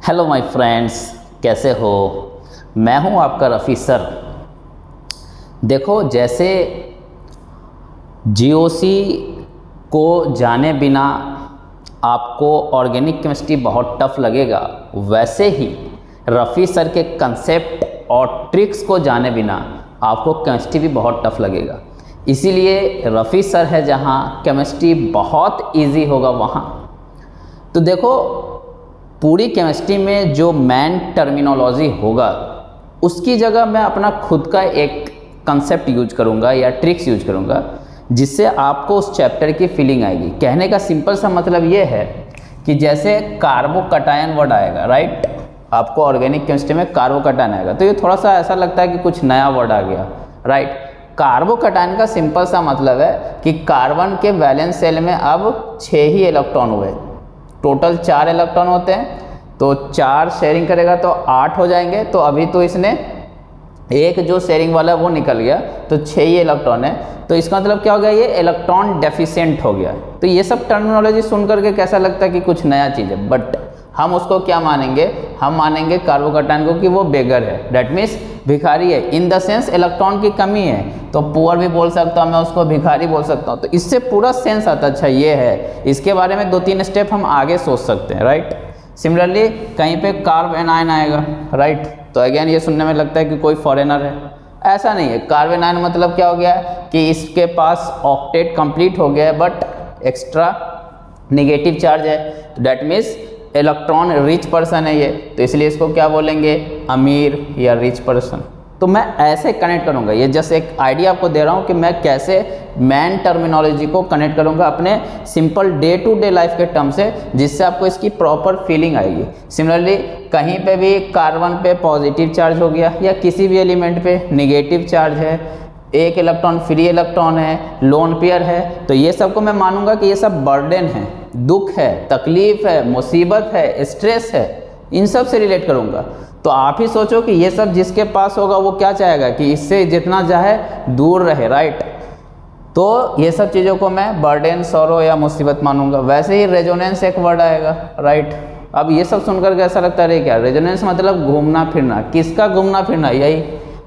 Hello my friends कैसे हो? मैं हूँ आपका रफ़ी सर। देखो, जैसे जीओसी को जाने बिना आपको ऑर्गेनिक केमिस्ट्री बहुत टफ लगेगा, वैसे ही रफ़ी सर के कंसेप्ट और ट्रिक्स को जाने बिना आपको केमिस्ट्री भी बहुत टफ लगेगा। इसीलिए रफ़ी सर है जहाँ केमिस्ट्री बहुत इजी होगा वहाँ। तो देखो पूरी केमिस्ट्री में जो मैन टर्मिनोलॉजी होगा, उसकी जगह मैं अपना खुद का एक कंसेप्ट यूज़ करूँगा या ट्रिक्स यूज़ करूँगा, जिससे आपको उस चैप्टर की फीलिंग आएगी। कहने का सिंपल सा मतलब ये है कि जैसे कार्बोकटायन वर्ड आएगा राइट आपको ऑर्गेनिक केमिस्ट्री में कार्बोकटायन आएगा। तो ये थोड़ा सा ऐसा लगता है कि कुछ नया वर्ड आ गया राइट कार्बोकटायन का सिंपल सा मतलब है कि कार्बन के वैलेंस सेल में अब छः ही इलेक्ट्रॉन हुए। टोटल चार इलेक्ट्रॉन होते हैं तो चार शेयरिंग करेगा तो आठ हो जाएँगे तो अभी तो इसने एक जो शेयरिंग वाला वो निकल गया तो छः ही इलेक्ट्रॉन है तो इसका मतलब क्या हो गया, ये इलेक्ट्रॉन डेफिशिएंट हो गया। तो ये सब टर्मिनोलॉजी सुन करके कैसा लगता है कि कुछ नया चीज़ है? बट हम उसको क्या मानेंगे? हम मानेंगे कार्बोकटाइन को कि वो बेगर है। डेट मीन्स भिखारी है। इन द सेंस इलेक्ट्रॉन की कमी है। तो पुअर भी बोल सकता हूँ मैं उसको, भिखारी बोल सकता हूँ। तो इससे पूरा सेंस आता अच्छा ये है। इसके बारे में दो तीन स्टेप हम आगे सोच सकते हैं राइट सिमिलरली कहीं पे कार्ब एनायन आएगा राइट तो अगेन ये सुनने में लगता है कि कोई फॉरेनर है। ऐसा नहीं है। कार्ब एनायन मतलब क्या हो गया कि इसके पास ऑक्टेट कंप्लीट हो गया है बट एक्स्ट्रा निगेटिव चार्ज है। तो that means electron rich person है ये तो इसलिए इसको क्या बोलेंगे? अमीर या रिच पर्सन तो मैं ऐसे कनेक्ट करूँगा। ये जस्ट एक आइडिया आपको दे रहा हूँ कि मैं कैसे मैन टर्मिनोलॉजी को कनेक्ट करूँगा अपने simple day to day life के टर्म से, जिससे आपको इसकी प्रॉपर फीलिंग आएगी। सिमिलरली कहीं पे भी कार्बन पे पॉजिटिव चार्ज हो गया या किसी भी एलिमेंट पे निगेटिव चार्ज है एक इलेक्ट्रॉन, फ्री इलेक्ट्रॉन है लोन पेयर है तो ये सबको मैं मानूँगा कि ये सब बर्डन है, दुख है, तकलीफ़ है, मुसीबत है स्ट्रेस है, इन सबसे रिलेट करूँगा। तो आप ही सोचो कि ये सब जिसके पास होगा, वो क्या चाहेगा कि इससे जितना चाहे दूर रहे राइट तो ये सब चीज़ों को मैं बर्डन सौरो या मुसीबत मानूँगा। वैसे ही रेजोनेंस एक वर्ड आएगा राइट अब ये सब सुनकर के ऐसा लगता है क्या रेजोनेंस मतलब घूमना फिरना किसका घूमना फिरना यही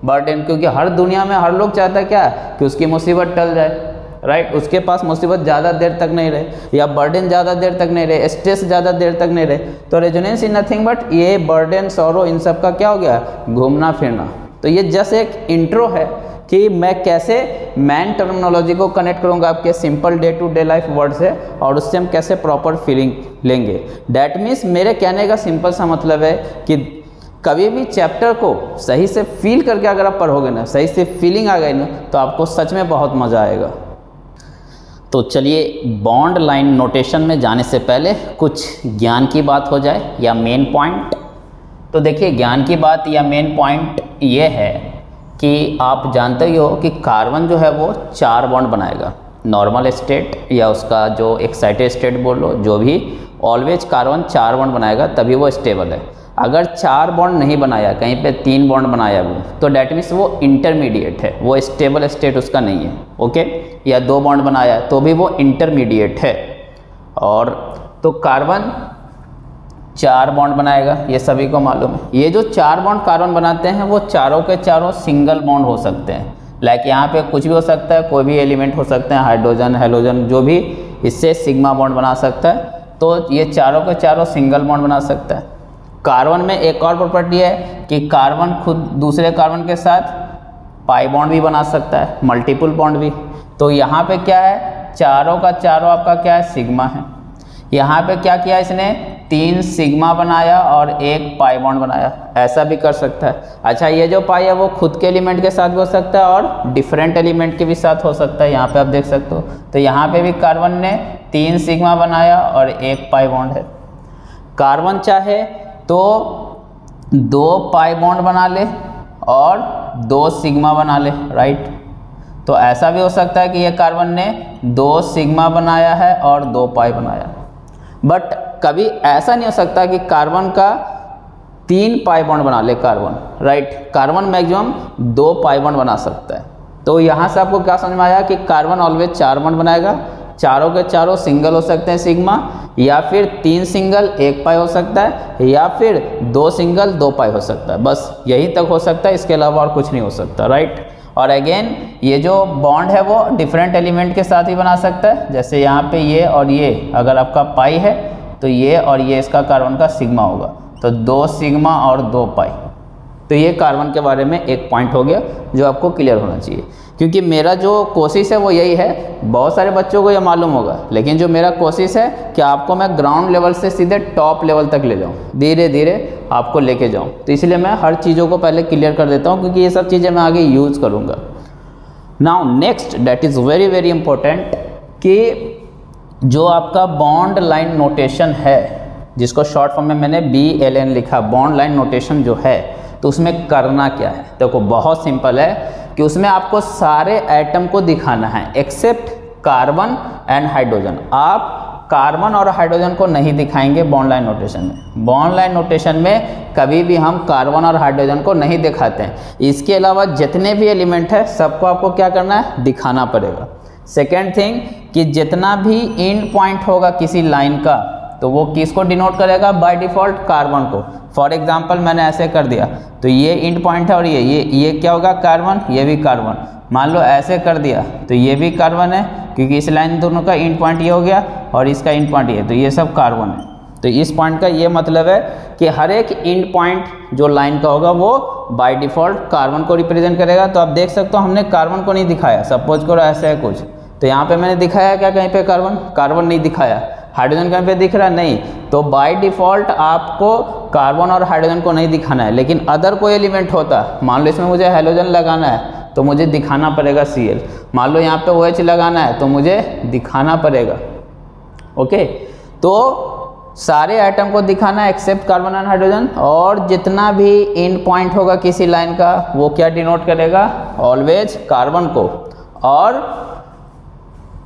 बर्डन क्योंकि हर दुनिया में हर लोग चाहता है क्या? कि उसकी मुसीबत टल जाए। Right right? उसके पास मुसीबत ज़्यादा देर तक नहीं रहे, या बर्डन ज़्यादा देर तक नहीं रहे स्ट्रेस ज़्यादा देर तक नहीं रहे तो रेजोनेंस इन नथिंग बट ये बर्डन सौरो इन सब का क्या हो गया? घूमना फिरना। तो ये जस्ट एक इंट्रो है कि मैं कैसे मैन टर्मिनोलॉजी को कनेक्ट करूँगा आपके simple day to day life word से, और उससे हम कैसे प्रॉपर फीलिंग लेंगे। डैट मीन्स मेरे कहने का सिंपल सा मतलब है कि कभी भी चैप्टर को सही से फील करके अगर आप पढ़ोगे ना, सही से फीलिंग आ गई ना तो आपको सच में बहुत मज़ा आएगा। तो चलिए बॉन्ड लाइन नोटेशन में जाने से पहले कुछ ज्ञान की बात हो जाए या मेन पॉइंट तो देखिए, ज्ञान की बात या मेन पॉइंट ये है कि आप जानते ही हो कि कार्बन जो है वो चार बॉन्ड बनाएगा। नॉर्मल स्टेट या उसका जो एक्साइटेड स्टेट बोल लो, जो भी ऑलवेज कार्बन चार बॉन्ड बनाएगा, तभी वो स्टेबल है। अगर चार बॉन्ड नहीं बनाया, कहीं पे तीन बॉन्ड बनाया वो तो डैट मीन्स वो इंटरमीडिएट है, वो स्टेबल स्टेट उसका नहीं है ओके या दो बॉन्ड बनाया तो भी वो इंटरमीडिएट है। और तो कार्बन चार बॉन्ड बनाएगा, ये सभी को मालूम है। ये जो चार बॉन्ड कार्बन बनाते हैं, वो चारों के चारों सिंगल बॉन्ड हो सकते हैं। लाइक यहाँ पे कुछ भी हो सकता है, कोई भी एलिमेंट हो सकते हैं हाइड्रोजन हेलोजन जो भी, इससे सिग्मा बॉन्ड बना सकता है। तो ये चारों के चारों सिंगल बॉन्ड बना सकता है। कार्बन में एक और प्रॉपर्टी है कि कार्बन खुद दूसरे कार्बन के साथ पाई बॉन्ड भी बना सकता है मल्टीपल बॉन्ड भी। तो यहाँ पे क्या है? चारों का चारों आपका क्या है? सिग्मा है। यहाँ पे क्या किया इसने? तीन सिग्मा बनाया और एक पाई बॉन्ड बनाया। ऐसा भी कर सकता है। अच्छा ये जो पाई है वो खुद के एलिमेंट के साथ भी हो सकता है और डिफरेंट एलिमेंट के भी साथ हो सकता है। यहाँ पे आप देख सकते हो। तो यहाँ पे भी कार्बन ने तीन सिग्मा बनाया और एक पाई बॉन्ड है। कार्बन चाहे तो दो पाई बॉन्ड बना ले और दो सिग्मा बना ले राइट तो ऐसा भी हो सकता है कि ये कार्बन ने दो सिग्मा बनाया है और दो पाई बनाया। बट कभी ऐसा नहीं हो सकता कि कार्बन का तीन पाई बॉन्ड बना ले कार्बन राइट कार्बन मैक्सिमम दो पाई बॉन्ड बना सकता है। तो यहाँ से आपको क्या समझ में आया कि कार्बन ऑलवेज चार बॉन्ड बनाएगा? चारों के चारों सिंगल हो सकते हैं सिग्मा, या फिर तीन सिंगल, एक पाई हो सकता है, या फिर दो सिंगल, दो पाई हो सकता है। बस यही तक हो सकता है, इसके अलावा और कुछ नहीं हो सकता राइट और अगेन ये जो बॉन्ड है वो डिफरेंट एलिमेंट के साथ ही बना सकता है। जैसे यहाँ पे ये और ये, अगर आपका पाई है तो ये और ये इसका कार्बन का सिग्मा होगा। तो दो सिग्मा और दो पाई। तो ये कार्बन के बारे में एक पॉइंट हो गया, जो आपको क्लियर होना चाहिए। क्योंकि मेरा जो कोशिश है वो यही है, बहुत सारे बच्चों को ये मालूम होगा, लेकिन जो मेरा कोशिश है कि आपको मैं ग्राउंड लेवल से सीधे टॉप लेवल तक ले जाऊँ, धीरे धीरे आपको लेके जाऊँ। तो इसलिए मैं हर चीज़ों को पहले क्लियर कर देता हूँ, क्योंकि ये सब चीज़ें मैं आगे यूज़ करूँगा। Now next that is very very important कि जो आपका बॉन्ड लाइन नोटेशन है, जिसको शॉर्ट फॉर्म में मैंने बी एल एन लिखा बॉन्ड लाइन नोटेशन जो है तो उसमें करना क्या है? देखो तो बहुत सिंपल है कि उसमें आपको सारे एटम को दिखाना है एक्सेप्ट कार्बन एंड हाइड्रोजन आप कार्बन और हाइड्रोजन को नहीं दिखाएँगे बॉन्ड लाइन नोटेशन में. बॉन्ड लाइन नोटेशन में कभी भी हम कार्बन और हाइड्रोजन को नहीं दिखाते हैं. इसके अलावा जितने भी एलिमेंट है, सबको आपको क्या करना है? दिखाना पड़ेगा. सेकेंड थिंग कि जितना भी इंड पॉइंट होगा किसी लाइन का तो वो किसको डिनोट करेगा? बाय डिफ़ॉल्ट कार्बन को। फॉर एग्ज़ाम्पल मैंने ऐसे कर दिया। तो ये इंड पॉइंट है और ये ये ये क्या होगा? कार्बन ये भी कार्बन मान लो ऐसे कर दिया। तो ये भी कार्बन है, क्योंकि इस लाइन दोनों का इंड पॉइंट ये हो गया और इसका इंड पॉइंट ये। तो ये सब कार्बन है। तो इस पॉइंट का ये मतलब है कि हर एक इंड पॉइंट जो लाइन का होगा, वो बाय डिफ़ॉल्ट कार्बन को रिप्रेजेंट करेगा। तो आप देख सकते हो, हमने कार्बन को नहीं दिखाया। सपोज़ करो ऐसा है कुछ। तो यहाँ पे मैंने दिखाया क्या? कहीं पे कार्बन कार्बन नहीं दिखाया। हाइड्रोजन कहीं पे दिख रहा है? नहीं। तो बाय डिफ़ॉल्ट आपको कार्बन और हाइड्रोजन को नहीं दिखाना है, लेकिन अदर कोई एलिमेंट होता, मान लो इसमें मुझे हाइड्रोजन लगाना है तो मुझे दिखाना पड़ेगा सी एल मान लो यहाँ पे ओ OH लगाना है तो मुझे दिखाना पड़ेगा। ओके तो सारे आइटम को दिखाना एक्सेप्ट कार्बन एंड हाइड्रोजन और जितना भी इन पॉइंट होगा किसी लाइन का, वो क्या डिनोट करेगा? ऑलवेज कार्बन को। और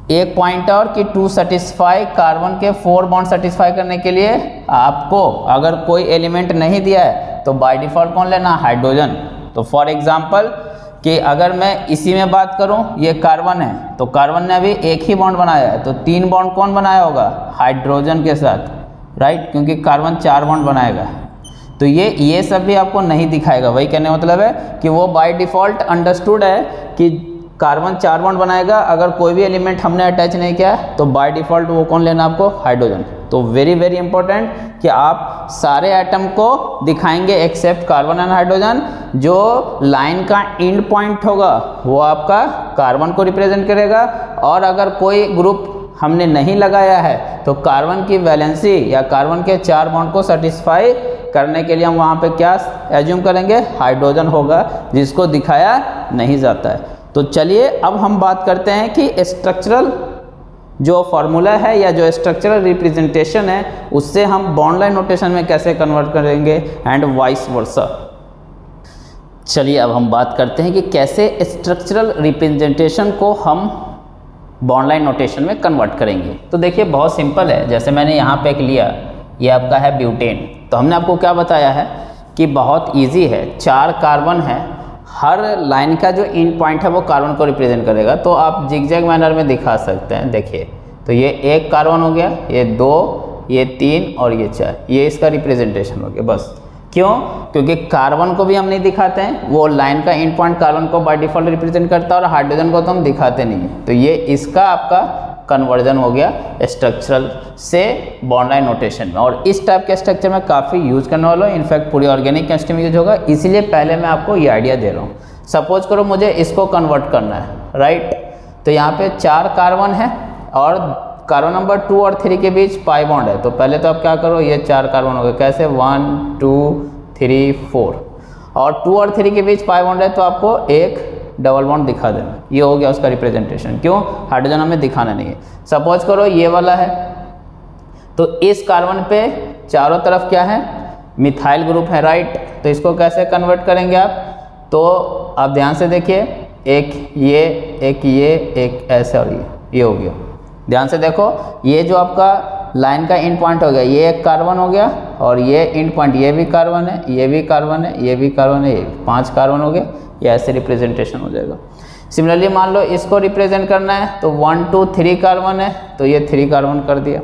एक पॉइंट और कि टू सेटिस्फाई कार्बन के फोर बॉन्ड सेटिस्फाई करने के लिए आपको अगर कोई एलिमेंट नहीं दिया है तो बाय डिफ़ॉल्ट कौन लेना? हाइड्रोजन तो फॉर एग्जांपल कि अगर मैं इसी में बात करूँ, ये कार्बन है तो कार्बन ने अभी एक ही बॉन्ड बनाया है तो तीन बॉन्ड कौन बनाया होगा? हाइड्रोजन के साथ राइट क्योंकि कार्बन चार बॉन्ड बनाएगा। तो ये ये सब भी आपको नहीं दिखाएगा। वही कहने मतलब है कि वो बाय डिफ़ॉल्ट अंडरस्टूड है कि कार्बन चार बॉन्ड बनाएगा। अगर कोई भी एलिमेंट हमने अटैच नहीं किया तो बाय डिफ़ॉल्ट वो कौन लेना आपको? हाइड्रोजन तो वेरी वेरी इंपॉर्टेंट कि आप सारे एटम को दिखाएँगे एक्सेप्ट कार्बन एंड हाइड्रोजन जो लाइन का इंड पॉइंट होगा, वो आपका कार्बन को रिप्रेजेंट करेगा। और अगर कोई ग्रुप हमने नहीं लगाया है तो कार्बन की वैलेंसी या कार्बन के चार बॉन्ड को सेटिस्फाई करने के लिए हम वहाँ पे क्या एज्यूम करेंगे? हाइड्रोजन होगा, जिसको दिखाया नहीं जाता है। तो चलिए अब हम बात करते हैं कि स्ट्रक्चरल जो फॉर्मूला है या जो स्ट्रक्चरल रिप्रेजेंटेशन है, उससे हम बॉन्ड लाइन नोटेशन में कैसे कन्वर्ट करेंगे एंड वाइस वर्सा चलिए अब हम बात करते हैं कि कैसे स्ट्रक्चरल रिप्रेजेंटेशन को हम बॉन्ड लाइन नोटेशन में कन्वर्ट करेंगे। तो देखिए, बहुत सिंपल है। जैसे मैंने यहाँ पे एक लिया, ये आपका है ब्यूटेन तो हमने आपको क्या बताया है कि बहुत ईजी है। चार कार्बन है हर लाइन का जो इन पॉइंट है वो कार्बन को रिप्रेजेंट करेगा। तो आप जिगजैग मैनर में दिखा सकते हैं। देखिए तो ये एक कार्बन हो गया, ये दो, ये तीन और ये चार। ये इसका रिप्रेजेंटेशन हो गया, बस। क्यों? क्योंकि कार्बन को भी हम नहीं दिखाते हैं। वो लाइन का इन पॉइंट कार्बन को बाय डिफ़ॉल्ट रिप्रेजेंट करता है और हाइड्रोजन को तो हम दिखाते नहीं तो ये इसका आपका कन्वर्जन हो गया स्ट्रक्चरल से बॉन्डाइन नोटेशन में। और इस टाइप के स्ट्रक्चर में काफ़ी यूज़ करने वाला हूँ। इनफैक्ट पूरी ऑर्गेनिक केमिस्ट्री में यूज़ होगा। इसीलिए पहले मैं आपको ये आइडिया दे रहा हूँ। सपोज़ करो मुझे इसको कन्वर्ट करना है राइट तो यहाँ पे चार कार्बन है और कार्बन नंबर टू और थ्री के बीच पाई बॉन्ड है। तो पहले तो आप क्या करो, ये चार कार्बन हो गए। कैसे? वन टू थ्री फोर और टू और थ्री के बीच पाई बॉन्ड है तो आपको एक डबल बॉन्ड दिखा देना। ये हो गया उसका रिप्रेजेंटेशन क्यों? हाइड्रोजन हमें दिखाना नहीं है। सपोज़ करो ये वाला है। तो इस कार्बन पे चारों तरफ़ क्या है? मिथाइल ग्रुप है राइट तो इसको कैसे कन्वर्ट करेंगे आप? तो आप ध्यान से देखिए, एक ये एक ये, एक ऐसे और ये। ये हो गया। ध्यान से देखो, ये जो आपका लाइन का इंड पॉइंट हो गया। ये एक कार्बन हो गया और ये इंड पॉइंट ये भी कार्बन है, ये भी कार्बन है, ये भी कार्बन है, ये पाँच कार्बन हो गया ये ऐसे रिप्रेजेंटेशन हो जाएगा। सिमिलरली मान लो इसको रिप्रेजेंट करना है तो वन टू थ्री कार्बन है तो ये थ्री कार्बन कर दिया।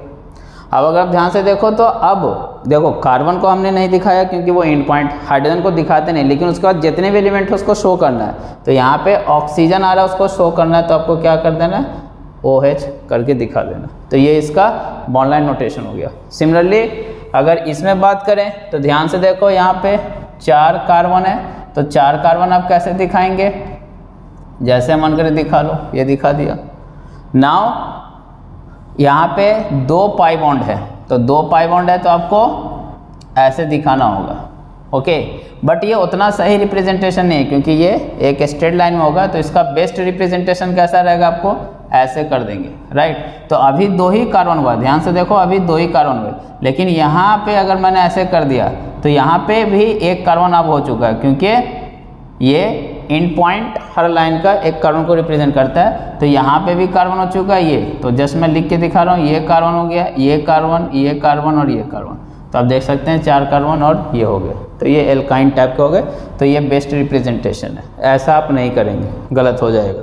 अब अगर आप ध्यान से देखो तो अब देखो कार्बन को हमने नहीं दिखाया क्योंकि वो इंड पॉइंट हाइड्रोजन को दिखाते नहीं, लेकिन उसके बाद जितने भी एलिमेंट है उसको शो करना है। तो यहाँ पे ऑक्सीजन आ रहा है, उसको शो करना है तो आपको क्या कर देना है? ओ OH करके दिखा देना। तो ये इसका बॉन्डलाइन नोटेशन हो गया। सिमिलरली अगर इसमें बात करें तो ध्यान से देखो यहाँ पे चार कार्बन है तो चार कार्बन आप कैसे दिखाएँगे? जैसे मन करे दिखा लो, ये दिखा दिया। नाउ यहाँ पे दो पाई बॉन्ड है तो दो पाई बॉन्ड है तो आपको ऐसे दिखाना होगा। ओके बट ये उतना सही रिप्रेजेंटेशन नहीं है, क्योंकि ये एक स्ट्रेट लाइन में होगा तो इसका बेस्ट रिप्रेजेंटेशन कैसा रहेगा आपको? ऐसे कर देंगे राइट तो अभी दो ही कार्बन हुआ, ध्यान से देखो, अभी दो ही कार्बन हुए। लेकिन यहाँ पे अगर मैंने ऐसे कर दिया तो यहाँ पे भी एक कार्बन अब हो चुका है, क्योंकि ये इन पॉइंट हर लाइन का एक कार्बन को रिप्रेजेंट करता है। तो यहाँ पे भी कार्बन हो चुका है ये। तो जस्ट मैं लिख के दिखा रहा हूँ, ये कार्बन हो गया, ये कार्बन ये कार्बन और ये कार्बन तो आप देख सकते हैं चार कार्बन और ये हो गए। तो ये एल्काइन टाइप के हो गए। तो ये बेस्ट रिप्रेजेंटेशन है। ऐसा आप नहीं करेंगे, गलत हो जाएगा।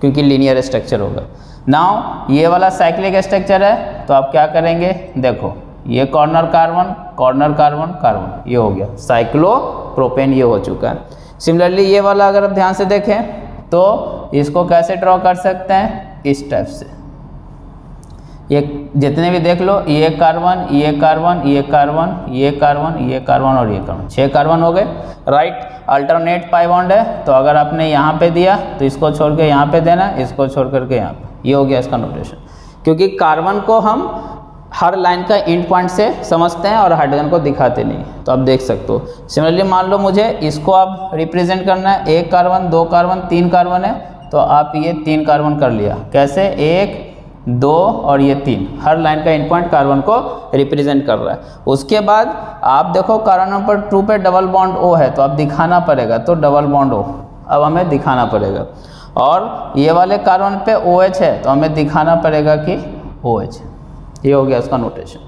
क्योंकि लीनियर स्ट्रक्चर होगा। नाउ ये वाला साइक्लिक स्ट्रक्चर है तो आप क्या करेंगे? देखो, ये corner carbon corner carbon carbon ये हो गया। साइक्लो प्रोपेन ये हो चुका। है सिमिलरली ये वाला अगर आप ध्यान से देखें तो इसको कैसे ड्रॉ कर सकते हैं? इस टाइप से। ये जितने भी देख लो, ये कार्बन ये कार्बन ये कार्बन ये कार्बन ये कार्बन और ये कार्बन। छः कार्बन हो गए। राइट अल्टरनेट पाई बॉन्ड है। तो अगर आपने यहाँ पे दिया तो इसको छोड़ के यहाँ पे देना, इसको छोड़ करके यहाँ पे। ये हो गया इसका नोटेशन क्योंकि कार्बन को हम हर लाइन का इंड पॉइंट से समझते हैं और हाइड्रोजन को दिखाते नहीं तो आप देख सकते हो। सिमिलरली मान लो मुझे इसको आप रिप्रेजेंट करना है। एक कार्बन, दो कार्बन, तीन कार्बन है। तो आप ये तीन कार्बन कर लिया। कैसे? एक दो और ये तीन। हर लाइन का इन पॉइंट कार्बन को रिप्रेजेंट कर रहा है। उसके बाद आप देखो कार्बन नंबर टू पे डबल बॉन्ड ओ है तो आप दिखाना पड़ेगा तो डबल बॉन्ड ओ अब हमें दिखाना पड़ेगा। और ये वाले कार्बन पे ओ OH है तो हमें दिखाना पड़ेगा कि ओ OH ये हो गया उसका नोटेशन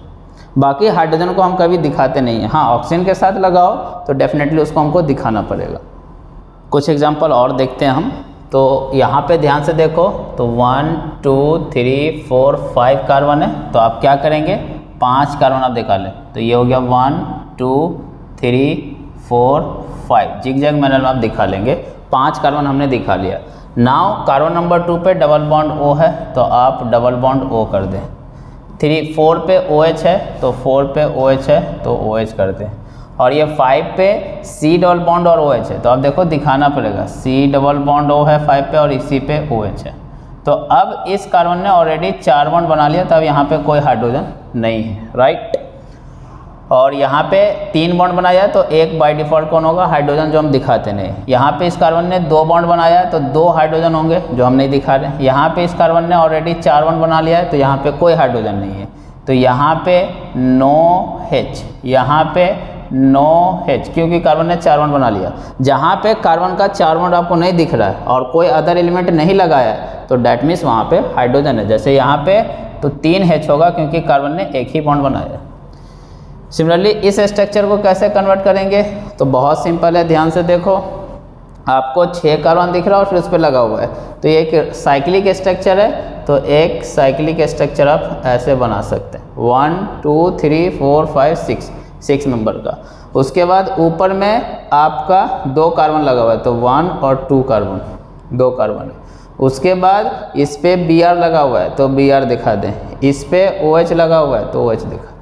बाकी हाइड्रोजन को हम कभी दिखाते नहीं हैं। हाँ ऑक्सीजन के साथ लगाओ तो डेफिनेटली उसको हमको दिखाना पड़ेगा। कुछ एग्ज़ाम्पल और देखते हैं हम। तो यहाँ पे ध्यान से देखो तो one two three four five carbon है तो आप क्या करेंगे? पाँच कार्बन आप दिखा लें। तो ये हो गया one two three four five zig zag manner में आप दिखा लेंगे। पाँच कार्बन हमने दिखा लिया। नाव कार्बन नंबर टू पे डबल बॉन्ड ओ है तो आप डबल बॉन्ड ओ कर दें। थ्री फोर पे ओ OH है तो फोर पे ओ OH है तो ओ OH कर हैं और ये फाइव पे सी डबल बॉन्ड और ओ एच है। तो अब देखो, दिखाना पड़ेगा। सी डबल बॉन्ड ओ है फाइव पे और इसी पे ओ एच है। तो अब इस कार्बन ने ऑलरेडी चार बॉन्ड बना लिया तो अब यहाँ पे कोई हाइड्रोजन नहीं है राइट और यहाँ पे तीन बॉन्ड बनाया तो एक बाय डिफ़ॉल्ट कौन होगा? हाइड्रोजन जो हम दिखाते नहीं यहाँ पे इस कार्बन ने दो बॉन्ड बनाया तो दो हाइड्रोजन होंगे, जो हम नहीं दिखा रहे यहाँ पे इस कार्बन ने ऑलरेडी चार बॉन्ड बना लिया है तो यहाँ पे कोई हाइड्रोजन नहीं है। तो यहाँ पे नो एच यहाँ पे नो हेच क्योंकि कार्बन ने चार बॉन्ड बना लिया। जहाँ पे कार्बन का चार बॉन्ड आपको नहीं दिख रहा है और कोई अदर एलिमेंट नहीं लगाया तो डैट मीन्स वहाँ पे हाइड्रोजन है। जैसे यहाँ पे तो तीन हेच होगा, क्योंकि कार्बन ने एक ही बॉन्ड बनाया सिमिलरली इस स्ट्रक्चर को कैसे कन्वर्ट करेंगे? तो बहुत सिंपल है, ध्यान से देखो। आपको छः कार्बन दिख रहा है और फिर उस पर लगा हुआ है। तो ये एक साइक्लिक स्ट्रक्चर है तो एक साइक्लिक स्ट्रक्चर आप ऐसे बना सकते हैं। One two three four five six six number का। उसके बाद ऊपर में आपका दो कार्बन लगा हुआ है तो वन और टू कार्बन, दो कार्बन। उसके बाद इस पर बी आर लगा हुआ है तो बी आर दिखा दें। इस पर ओ OH लगा हुआ है तो ओ OH दिखा।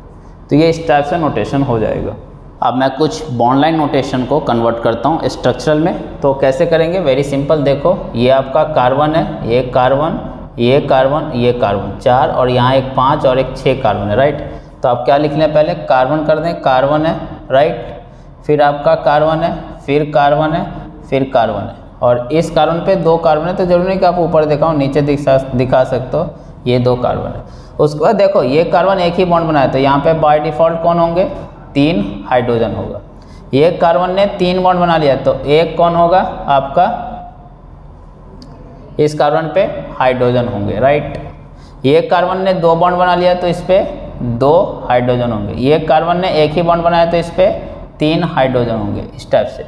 तो ये इस टाइप से नोटेशन हो जाएगा। अब मैं कुछ बॉन्डलाइन नोटेशन को कन्वर्ट करता हूँ स्ट्रक्चरल में। तो कैसे करेंगे? वेरी सिंपल देखो, ये आपका कार्बन है, ये कार्बन ये कार्बन ये कार्बन, चार और यहाँ एक पाँच और एक छः कार्बन है राइट तो आप क्या लिख लें पहले? कार्बन कर दें, कार्बन है राइट फिर आपका कार्बन है, फिर कार्बन है, फिर कार्बन है। और इस कार्बन पे दो कार्बन है तो ज़रूरी नहीं कि आप ऊपर दिखाओ, नीचे दिखा दिखा सकते हो, ये दो कार्बन है। उसके बाद देखो, ये कार्बन एक ही बॉन्ड बनाया तो यहाँ पे बाय डिफ़ॉल्ट कौन होंगे? तीन हाइड्रोजन होगा। ये कार्बन ने तीन बॉन्ड बना लिया तो एक कौन होगा? आपका इस कार्बन पे हाइड्रोजन होंगे राइट ये कार्बन ने दो बॉन्ड बना लिया तो इस पर दो हाइड्रोजन होंगे। ये कार्बन ने एक ही बॉन्ड बनाया तो इस पर तीन हाइड्रोजन होंगे इस टाइप से।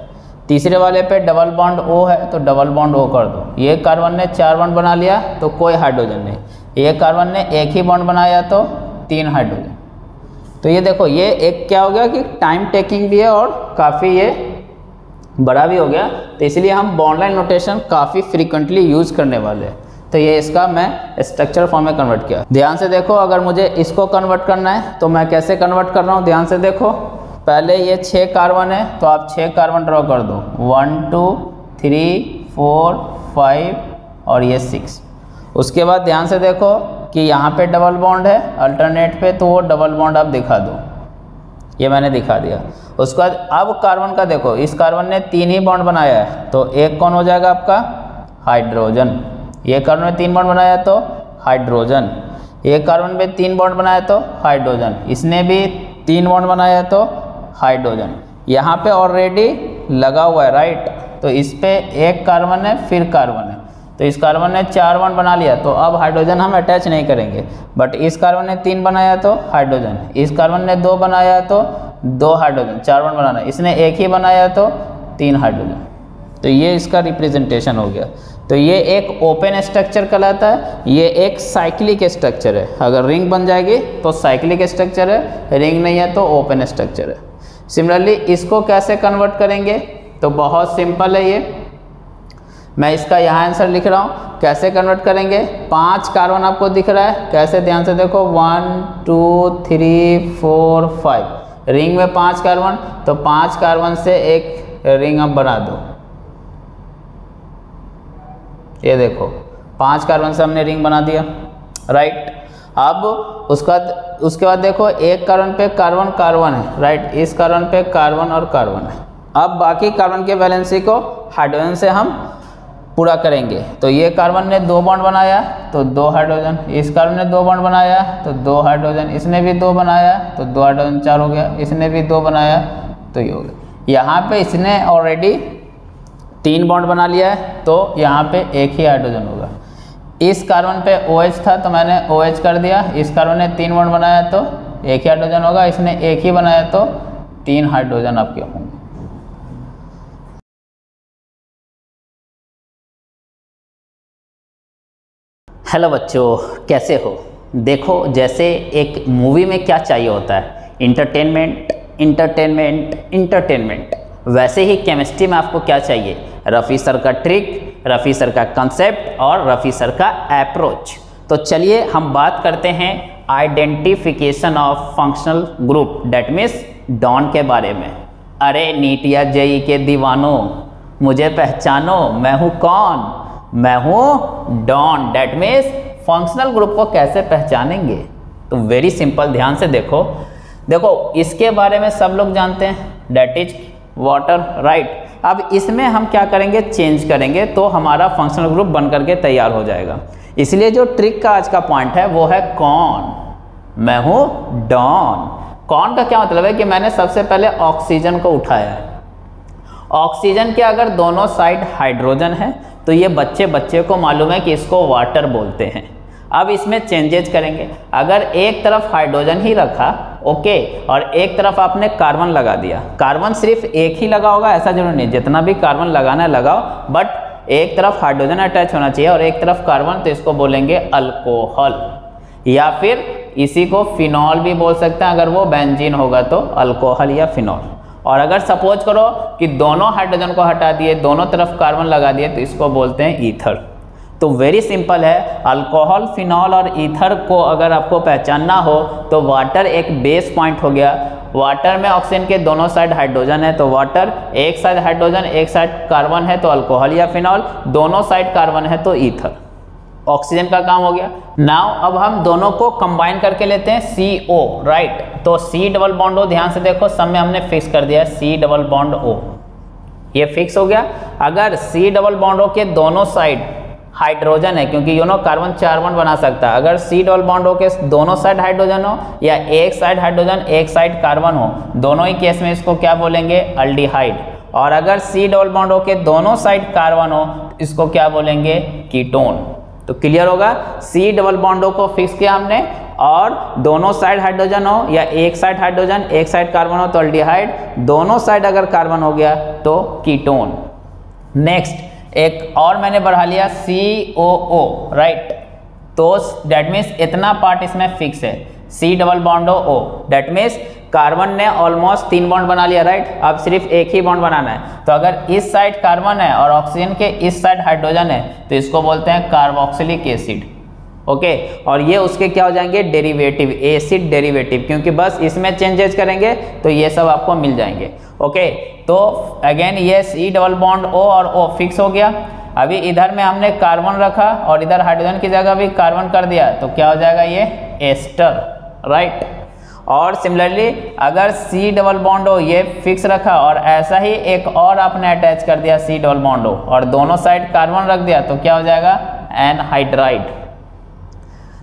तीसरे वाले पे डबल बॉन्ड ओ है तो डबल बॉन्ड ओ कर दो। ये कार्बन ने चार बॉन्ड बना लिया तो कोई हाइड्रोजन नहीं। ये कार्बन ने एक ही बॉन्ड बनाया तो तीन हाइड्रोजन। तो ये देखो, ये एक क्या हो गया कि टाइम टेकिंग भी है और काफ़ी ये बड़ा भी हो गया। तो इसलिए हम बॉन्ड लाइन नोटेशन काफ़ी फ्रिक्वेंटली यूज़ करने वाले हैं। तो ये इसका मैं स्ट्रक्चर फॉर्म में कन्वर्ट किया। ध्यान से देखो, अगर मुझे इसको कन्वर्ट करना है तो मैं कैसे कन्वर्ट कर रहा हूँ? ध्यान से देखो, पहले ये छः कार्बन है तो आप छः कार्बन ड्रॉ कर दो। One two three four five और ये सिक्स उसके बाद ध्यान से देखो कि यहाँ पे डबल बॉन्ड है अल्टरनेट पे तो वो डबल बॉन्ड आप दिखा दो। ये मैंने दिखा दिया। उसके बाद अब कार्बन का देखो, इस कार्बन ने तीन ही बॉन्ड बनाया है तो एक कौन हो जाएगा आपका? हाइड्रोजन ये कार्बन में तीन बॉन्ड बनाया तो हाइड्रोजन एक कार्बन में तीन बॉन्ड बनाया तो हाइड्रोजन इसने भी तीन बॉन्ड बनाया तो हाइड्रोजन यहाँ पे ऑलरेडी लगा हुआ है राइट तो इस पर एक कार्बन है, फिर कार्बन है। तो इस कार्बन ने चार बॉन्ड बना लिया तो अब हाइड्रोजन हम अटैच नहीं करेंगे। बट इस कार्बन ने तीन बनाया तो हाइड्रोजन इस कार्बन ने दो बनाया तो दो हाइड्रोजन चार बॉन्ड बनाना। इसने एक ही बनाया तो तीन हाइड्रोजन तो ये इसका रिप्रेजेंटेशन हो गया। तो ये एक ओपन स्ट्रक्चर कहलाता है, ये एक साइक्लिक स्ट्रक्चर है। अगर रिंग बन जाएगी तो साइक्लिक स्ट्रक्चर है रिंग नहीं है तो ओपन स्ट्रक्चर है। सिमिलरली इसको कैसे कन्वर्ट करेंगे? तो बहुत सिंपल है ये। मैं इसका यहाँ आंसर लिख रहा हूँ। कैसे कन्वर्ट करेंगे? पाँच कार्बन आपको दिख रहा है। कैसे? ध्यान से देखो। One two three four five ring में पाँच कार्बन तो पाँच कार्बन से एक रिंग अब बना दो। ये देखो, पाँच कार्बन से हमने रिंग बना दिया राइट अब उसका, उसके बाद देखो, एक कार्बन पे कार्बन कार्बन है राइट इस कार्बन पे कार्बन और कार्बन है। अब बाकी कार्बन के वैलेंसी को हाइड्रोजन से हम पूरा करेंगे। तो ये कार्बन ने दो बॉन्ड बनाया तो दो हाइड्रोजन इस कार्बन ने दो बॉन्ड बनाया तो दो हाइड्रोजन इसने भी दो बनाया तो दो हाइड्रोजन चार हो गया, इसने भी दो बनाया तो ये हो गया। यहाँ पे इसने ऑलरेडी तीन बॉन्ड बना लिया है तो यहाँ पे एक ही हाइड्रोजन होगा। इस कार्बन पे OH था तो मैंने OH कर दिया। इस कार्बन ने तीन बॉन्ड बनाया तो एक ही हाइड्रोजन होगा। इसने एक ही बनाया तो तीन हाइड्रोजन आपके होंगे। हेलो बच्चों, कैसे हो? देखो, जैसे एक मूवी में क्या चाहिए होता है? इंटरटेनमेंट इंटरटेनमेंट इंटरटेनमेंट वैसे ही केमिस्ट्री में आपको क्या चाहिए? रफ़ी सर का ट्रिक रफ़ी सर का कंसेप्ट और रफ़ी सर का अप्रोच तो चलिए हम बात करते हैं identification of functional group that means don के बारे में. अरे नीट या जेई के दीवानों, मुझे पहचानो, मैं हूँ कौन? मैं हूँ don that means functional group को कैसे पहचानेंगे? तो वेरी सिंपल ध्यान से देखो. देखो, इसके बारे में सब लोग जानते हैं. डेट इज़ वाटर राइट अब इसमें हम क्या करेंगे? चेंज करेंगे तो हमारा फंक्शनल ग्रुप बन करके तैयार हो जाएगा। इसलिए जो ट्रिक का आज का पॉइंट है, वो है कौन मैं हूँ डॉन कौन का क्या मतलब है? कि मैंने सबसे पहले ऑक्सीजन को उठाया है। ऑक्सीजन के अगर दोनों साइड हाइड्रोजन है तो ये बच्चे बच्चे को मालूम है कि इसको वाटर बोलते हैं। अब इसमें चेंजेज करेंगे। अगर एक तरफ़ हाइड्रोजन ही रखा ओके और एक तरफ़ आपने कार्बन लगा दिया। कार्बन सिर्फ़ एक ही लगा होगा, ऐसा ज़रूर नहीं। जितना भी कार्बन लगाना है, लगाओ बट एक तरफ़ हाइड्रोजन अटैच होना चाहिए और एक तरफ़ कार्बन तो इसको बोलेंगे अल्कोहल या फिर इसी को फिनॉल भी बोल सकते हैं, अगर वो बेंजीन होगा तो अल्कोहल या फिनॉल और अगर सपोज़ करो कि दोनों हाइड्रोजन को हटा दिए, दोनों तरफ़ कार्बन लगा दिए तो इसको बोलते हैं ईथर तो वेरी सिंपल है। अल्कोहल फिनॉल और ईथर को अगर आपको पहचानना हो तो वाटर एक बेस पॉइंट हो गया। वाटर में ऑक्सीजन के दोनों साइड हाइड्रोजन है तो वाटर एक साइड हाइड्रोजन एक साइड कार्बन है तो अल्कोहल या फिनॉल दोनों साइड कार्बन है तो ईथर ऑक्सीजन का काम हो गया। नाउ अब हम दोनों को कंबाइन करके लेते हैं सी ओ राइट तो सी डबल बॉन्ड ओ ध्यान से देखो, सब में हमने फिक्स कर दिया सी डबल बॉन्ड ओ ये फिक्स हो गया। अगर सी डबल बॉन्ड ओ के दोनों साइड हाइड्रोजन है, क्योंकि यू नो कार्बन चार बॉन्ड बना सकता है। अगर सी डबल बॉन्ड हो के दोनों साइड हाइड्रोजन हो, या एक साइड हाइड्रोजन एक साइड कार्बन हो, दोनों ही केस में इसको क्या बोलेंगे? अल्डिहाइड और अगर सी डबल बॉन्ड हो, के दोनों साइड कार्बन हो, इसको क्या बोलेंगे? कीटोन तो क्लियर होगा? सी डबल बॉन्डो को फिक्स किया हमने, और दोनों साइड हाइड्रोजन हो, या एक साइड हाइड्रोजन एक साइड कार्बन हो तो अल्डिहाइड दोनों साइड अगर कार्बन हो गया तो कीटोन नेक्स्ट एक और मैंने बढ़ा लिया सी ओ ओ राइट तो डेट मीन्स इतना पार्ट इसमें फिक्स है। C double bond O O that means carbon ने ऑलमोस्ट तीन बॉन्ड बना लिया राइट अब सिर्फ़ एक ही बॉन्ड बनाना है। तो अगर इस साइड कार्बन है और ऑक्सीजन के इस साइड हाइड्रोजन है तो इसको बोलते हैं कार्बोक्सिलिक एसिड ओके और ये उसके क्या हो जाएँगे? डेरिवेटिव एसिड डेरिवेटिव क्योंकि बस इसमें चेंजेस करेंगे तो ये सब आपको मिल जाएँगे ओके तो अगेन ये सी डबल बॉन्ड ओ और ओ फिक्स हो गया। अभी इधर में हमने कार्बन रखा और इधर हाइड्रोजन की जगह भी कार्बन कर दिया तो क्या हो जाएगा ये? एस्टर राइट और सिमिलरली अगर सी डबल बॉन्ड हो ये फिक्स रखा और ऐसा ही एक और आपने अटैच कर दिया सी डबल बॉन्ड हो और दोनों साइड कार्बन रख दिया तो क्या हो जाएगा? एन हाइड्राइड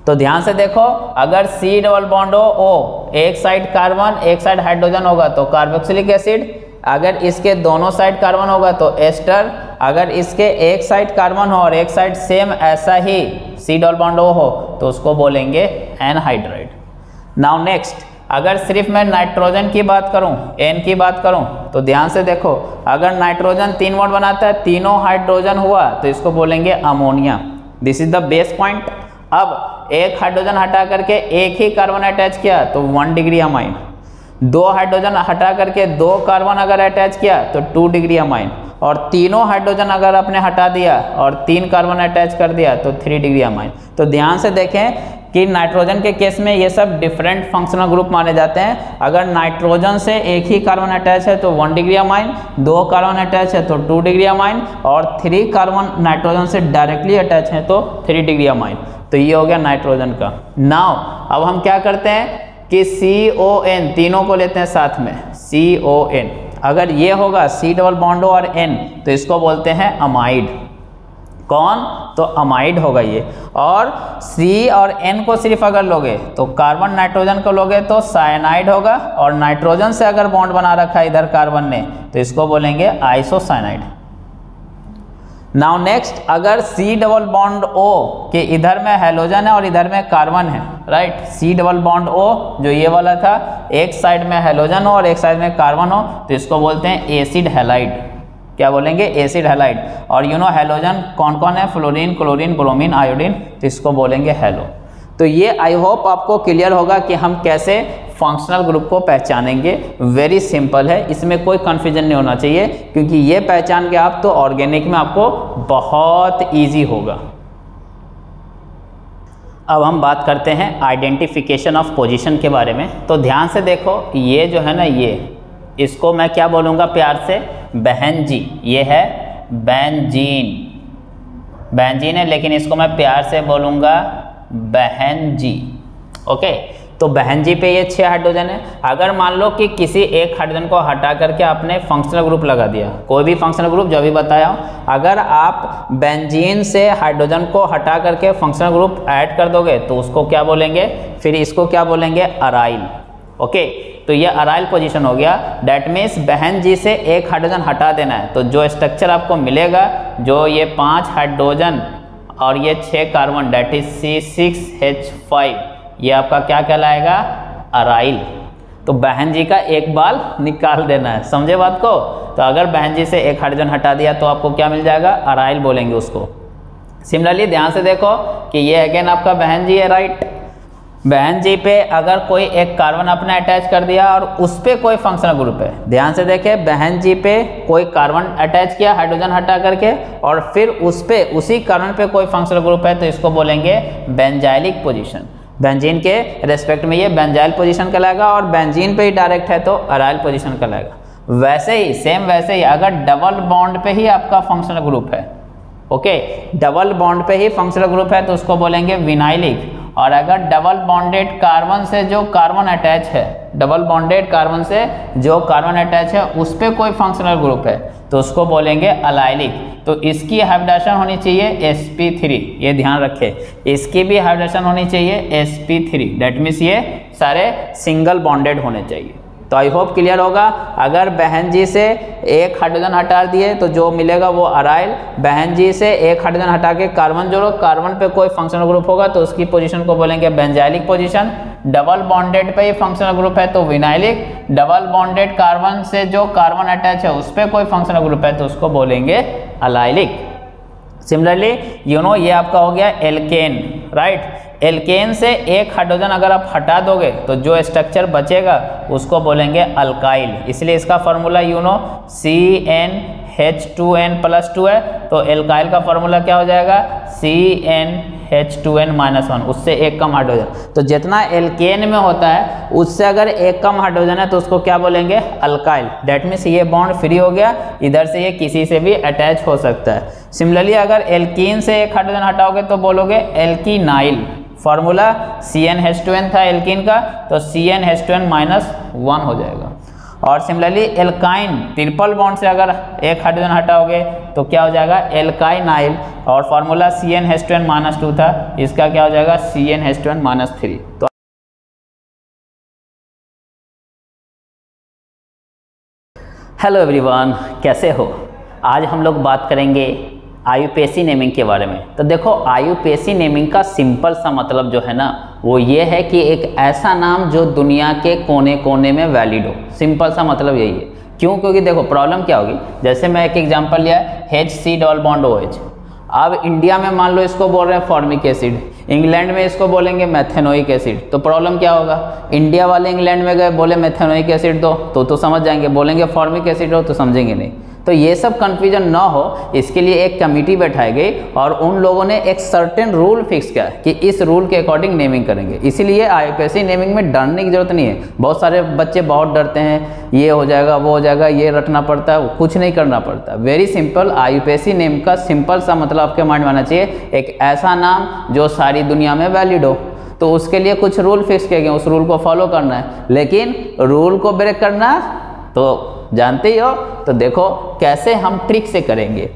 तो ध्यान से देखो, अगर सी डबल बॉन्ड हो ओ एक साइड कार्बन एक साइड हाइड्रोजन होगा तो कार्बोक्सिलिक एसिड अगर इसके दोनों साइड कार्बन होगा तो एस्टर, अगर इसके एक साइड कार्बन हो और एक साइड सेम ऐसा ही सी डबल बॉन्ड हो तो उसको बोलेंगे एनहाइड्राइड। नाउ नेक्स्ट, अगर सिर्फ़ मैं नाइट्रोजन की बात करूँ एन की बात करूँ तो ध्यान से देखो, अगर नाइट्रोजन तीन बॉन्ड बनाता है, तीनों हाइड्रोजन हुआ तो इसको बोलेंगे ammonia. This is the base point अब एक हाइड्रोजन हटा करके एक ही कार्बन अटैच किया तो वन डिग्री अमाइन दो हाइड्रोजन हटा करके दो कार्बन अगर अटैच किया तो टू डिग्री अमाइन और तीनों हाइड्रोजन अगर आपने हटा दिया और तीन कार्बन अटैच कर दिया तो थ्री डिग्री अमाइन तो ध्यान से देखें कि नाइट्रोजन के केस में ये सब डिफरेंट फंक्शनल ग्रुप माने जाते हैं. अगर नाइट्रोजन से एक ही कार्बन अटैच है तो वन डिग्री अमाइन दो कार्बन अटैच है तो टू डिग्री अमाइन और थ्री कार्बन नाइट्रोजन से डायरेक्टली अटैच है तो थ्री डिग्री अमाइन तो ये हो गया नाइट्रोजन का. नाउ अब हम क्या करते हैं? कि सी ओ एन तीनों को लेते हैं साथ में सी ओ एन अगर ये होगा सी डबल बॉन्डो और एन तो इसको बोलते हैं अमाइड कौन? तो अमाइड होगा ये। और सी और एन को सिर्फ़ अगर लोगे तो कार्बन नाइट्रोजन को लोगे तो साइनाइड होगा। और नाइट्रोजन से अगर बॉन्ड बना रखा है इधर कार्बन ने तो इसको बोलेंगे आइसोसाइनाइड नाउ नेक्स्ट अगर सी डबल बॉन्ड ओ के इधर में हेलोजन है और इधर में कार्बन है right C double bond O जो ये वाला था, एक साइड में हेलोजन हो और एक साइड में कार्बन हो तो इसको बोलते हैं एसिड हेलाइट क्या बोलेंगे? एसिड हेलाइट और यू नो हेलोजन कौन कौन है? फ्लोरीन क्लोरीन ब्रोमीन आयोडीन तो इसको बोलेंगे हेलो तो ये आई होप आपको क्लियर होगा कि हम कैसे फंक्शनल ग्रुप को पहचानेंगे। वेरी सिंपल है। इसमें कोई कन्फ्यूज़न नहीं होना चाहिए, क्योंकि ये पहचान के आप तो ऑर्गेनिक में आपको बहुत ईजी होगा। अब हम बात करते हैं आइडेंटिफिकेशन ऑफ़ पोजीशन के बारे में। तो ध्यान से देखो, ये जो है ना, ये, इसको मैं क्या बोलूँगा प्यार से? बहन जी। ये है बेंजीन बेंजीन है, लेकिन इसको मैं प्यार से बोलूँगा बहन जी। ओके? तो बहन जी पे ये छह हाइड्रोजन है। अगर मान लो कि किसी एक हाइड्रोजन को हटा करके आपने फंक्शनल ग्रुप लगा दिया, कोई भी फंक्शनल ग्रुप जो भी बताया, अगर आप बेंजीन से हाइड्रोजन को हटा करके फंक्शनल ग्रुप ऐड कर दोगे तो उसको क्या बोलेंगे? फिर इसको क्या बोलेंगे? Aryl okay? तो ये अराइल पोजीशन हो गया। डैट मीन्स बहन जी से एक हाइड्रोजन हटा देना है। तो जो स्ट्रक्चर आपको मिलेगा, जो ये पाँच हाइड्रोजन और ये छः carbon that is C six H five ये आपका क्या कहलाएगा? अराइल तो बहन जी का एक बाल निकाल देना है, समझे बात को? तो अगर बहन जी से एक हाइड्रोजन हटा दिया तो आपको क्या मिल जाएगा? अराइल बोलेंगे उसको। सिमिलरली ध्यान से देखो कि ये अगेन आपका बहन जी है राइट बहन जी पे अगर कोई एक कार्बन अपने अटैच कर दिया और उस पर कोई फंक्शनल ग्रुप है, ध्यान से देखें, बहन जी पे कोई कार्बन अटैच किया हाइड्रोजन हटा करके और फिर उस पर उसी कार्बन पे कोई फंक्शनल ग्रुप है तो इसको बोलेंगे बेंजाइलिक पोजीशन बेंजीन के रेस्पेक्ट में ये बेंजाइल पोजीशन कहलाएगा और बेंजीन पे ही डायरेक्ट है तो अराइल पोजीशन कहलाएगा. वैसे ही सेम वैसे ही, अगर डबल बॉन्ड पे ही आपका फंक्शनल ग्रुप है ओके डबल बॉन्ड पे ही फंक्शनल ग्रुप है तो उसको बोलेंगे विनाइलिक और अगर डबल बॉन्डेड कार्बन से जो कार्बन अटैच है डबल बॉन्डेड कार्बन से जो कार्बन अटैच है, उस पर कोई फंक्शनल ग्रुप है तो उसको बोलेंगे अलाइलिक तो इसकी हाइब्रिडेशन होनी चाहिए sp3 ये ध्यान रखें। इसकी भी हाइब्रिडेशन होनी चाहिए sp3 डेट मीन्स ये सारे सिंगल बॉन्डेड होने चाहिए। तो आई होप क्लियर होगा। अगर बहन जी से एक हाइड्रोजन हटा दिए तो जो मिलेगा वो अराइल बहन जी से एक हाइड्रोजन हटा के कार्बन जोड़ो। कार्बन पे कोई फंक्शनल ग्रुप होगा तो उसकी पोजीशन को बोलेंगे बेंजाइलिक पोजीशन डबल बॉन्डेड पे ही फंक्शनल ग्रुप है तो विनाइलिक डबल बॉन्डेड कार्बन से जो कार्बन अटैच है, उस पर कोई फंक्शनल ग्रुप है तो उसको बोलेंगे अलाइलिक सिमिलरली यू नो ये आपका हो गया एल्केन राइट एल्केन से एक हाइड्रोजन अगर आप हटा दोगे तो जो स्ट्रक्चर बचेगा, उसको बोलेंगे अल्काइल इसलिए इसका formula you know C N H two N plus two है तो एल्काइल का फॉर्मूला क्या हो जाएगा? C N H two N minus one उससे एक कम हाइड्रोजन तो जितना एल्केन में होता है, उससे अगर एक कम हाइड्रोजन है तो उसको क्या बोलेंगे? अल्काइल डेट मीन्स ये बॉन्ड फ्री हो गया, इधर से ये किसी से भी अटैच हो सकता है। सिमिलरली अगर एल्कीन से एक हाइड्रोजन हटाओगे तो बोलोगे alkenyl formula C N H two N था एल्कीन का तो C N H two N minus one हो जाएगा। और सिमिलरली एल्काइन ट्रिपल बॉन्ड से अगर एक हाइड्रोजन हटाओगे तो क्या हो जाएगा? एल्काइनाइल और formula C N H two N minus two था, इसका क्या हो जाएगा? C N H two N minus three तो हेलो एवरीवन कैसे हो? आज हम लोग बात करेंगे आयुपेसी नेमिंग के बारे में। तो देखो, आयुपेसी नेमिंग का सिंपल सा मतलब जो है ना, वो ये है कि एक ऐसा नाम जो दुनिया के कोने कोने में वैलिड हो। सिंपल सा मतलब यही है। क्यों? क्योंकि देखो प्रॉब्लम क्या होगी? जैसे मैं एक एग्जांपल लिया H C double bond O H अब इंडिया में मान लो इसको बोल रहे हैं फॉर्मिक एसिड इंग्लैंड में इसको बोलेंगे मैथेनोइक एसिड तो प्रॉब्लम क्या होगा? इंडिया वाले इंग्लैंड में गए, बोले मैथेनोइक एसिड दो। तो तो समझ जाएँगे। बोलेंगे फॉर्मिक एसिड हो तो समझेंगे नहीं। तो ये सब कन्फ्यूज़न ना हो, इसके लिए एक कमेटी बैठाई गई और उन लोगों ने एक सर्टेन रूल फिक्स किया कि इस रूल के अकॉर्डिंग नेमिंग करेंगे। इसीलिए आईपीएससी नेमिंग में डरने की ज़रूरत नहीं है। बहुत सारे बच्चे बहुत डरते हैं, ये हो जाएगा, वो हो जाएगा, ये रखना पड़ता है, कुछ नहीं करना पड़ता। वेरी सिंपल आईपीएससी नेम का सिंपल सा मतलब आपके माइंड में आना चाहिए, एक ऐसा नाम जो सारी दुनिया में वैलिड हो। तो उसके लिए कुछ रूल फिक्स किए गए उस रूल को फॉलो करना है। लेकिन रूल को ब्रेक करना तो जानते ही हो? तो देखो कैसे हम ट्रिक से करेंगे।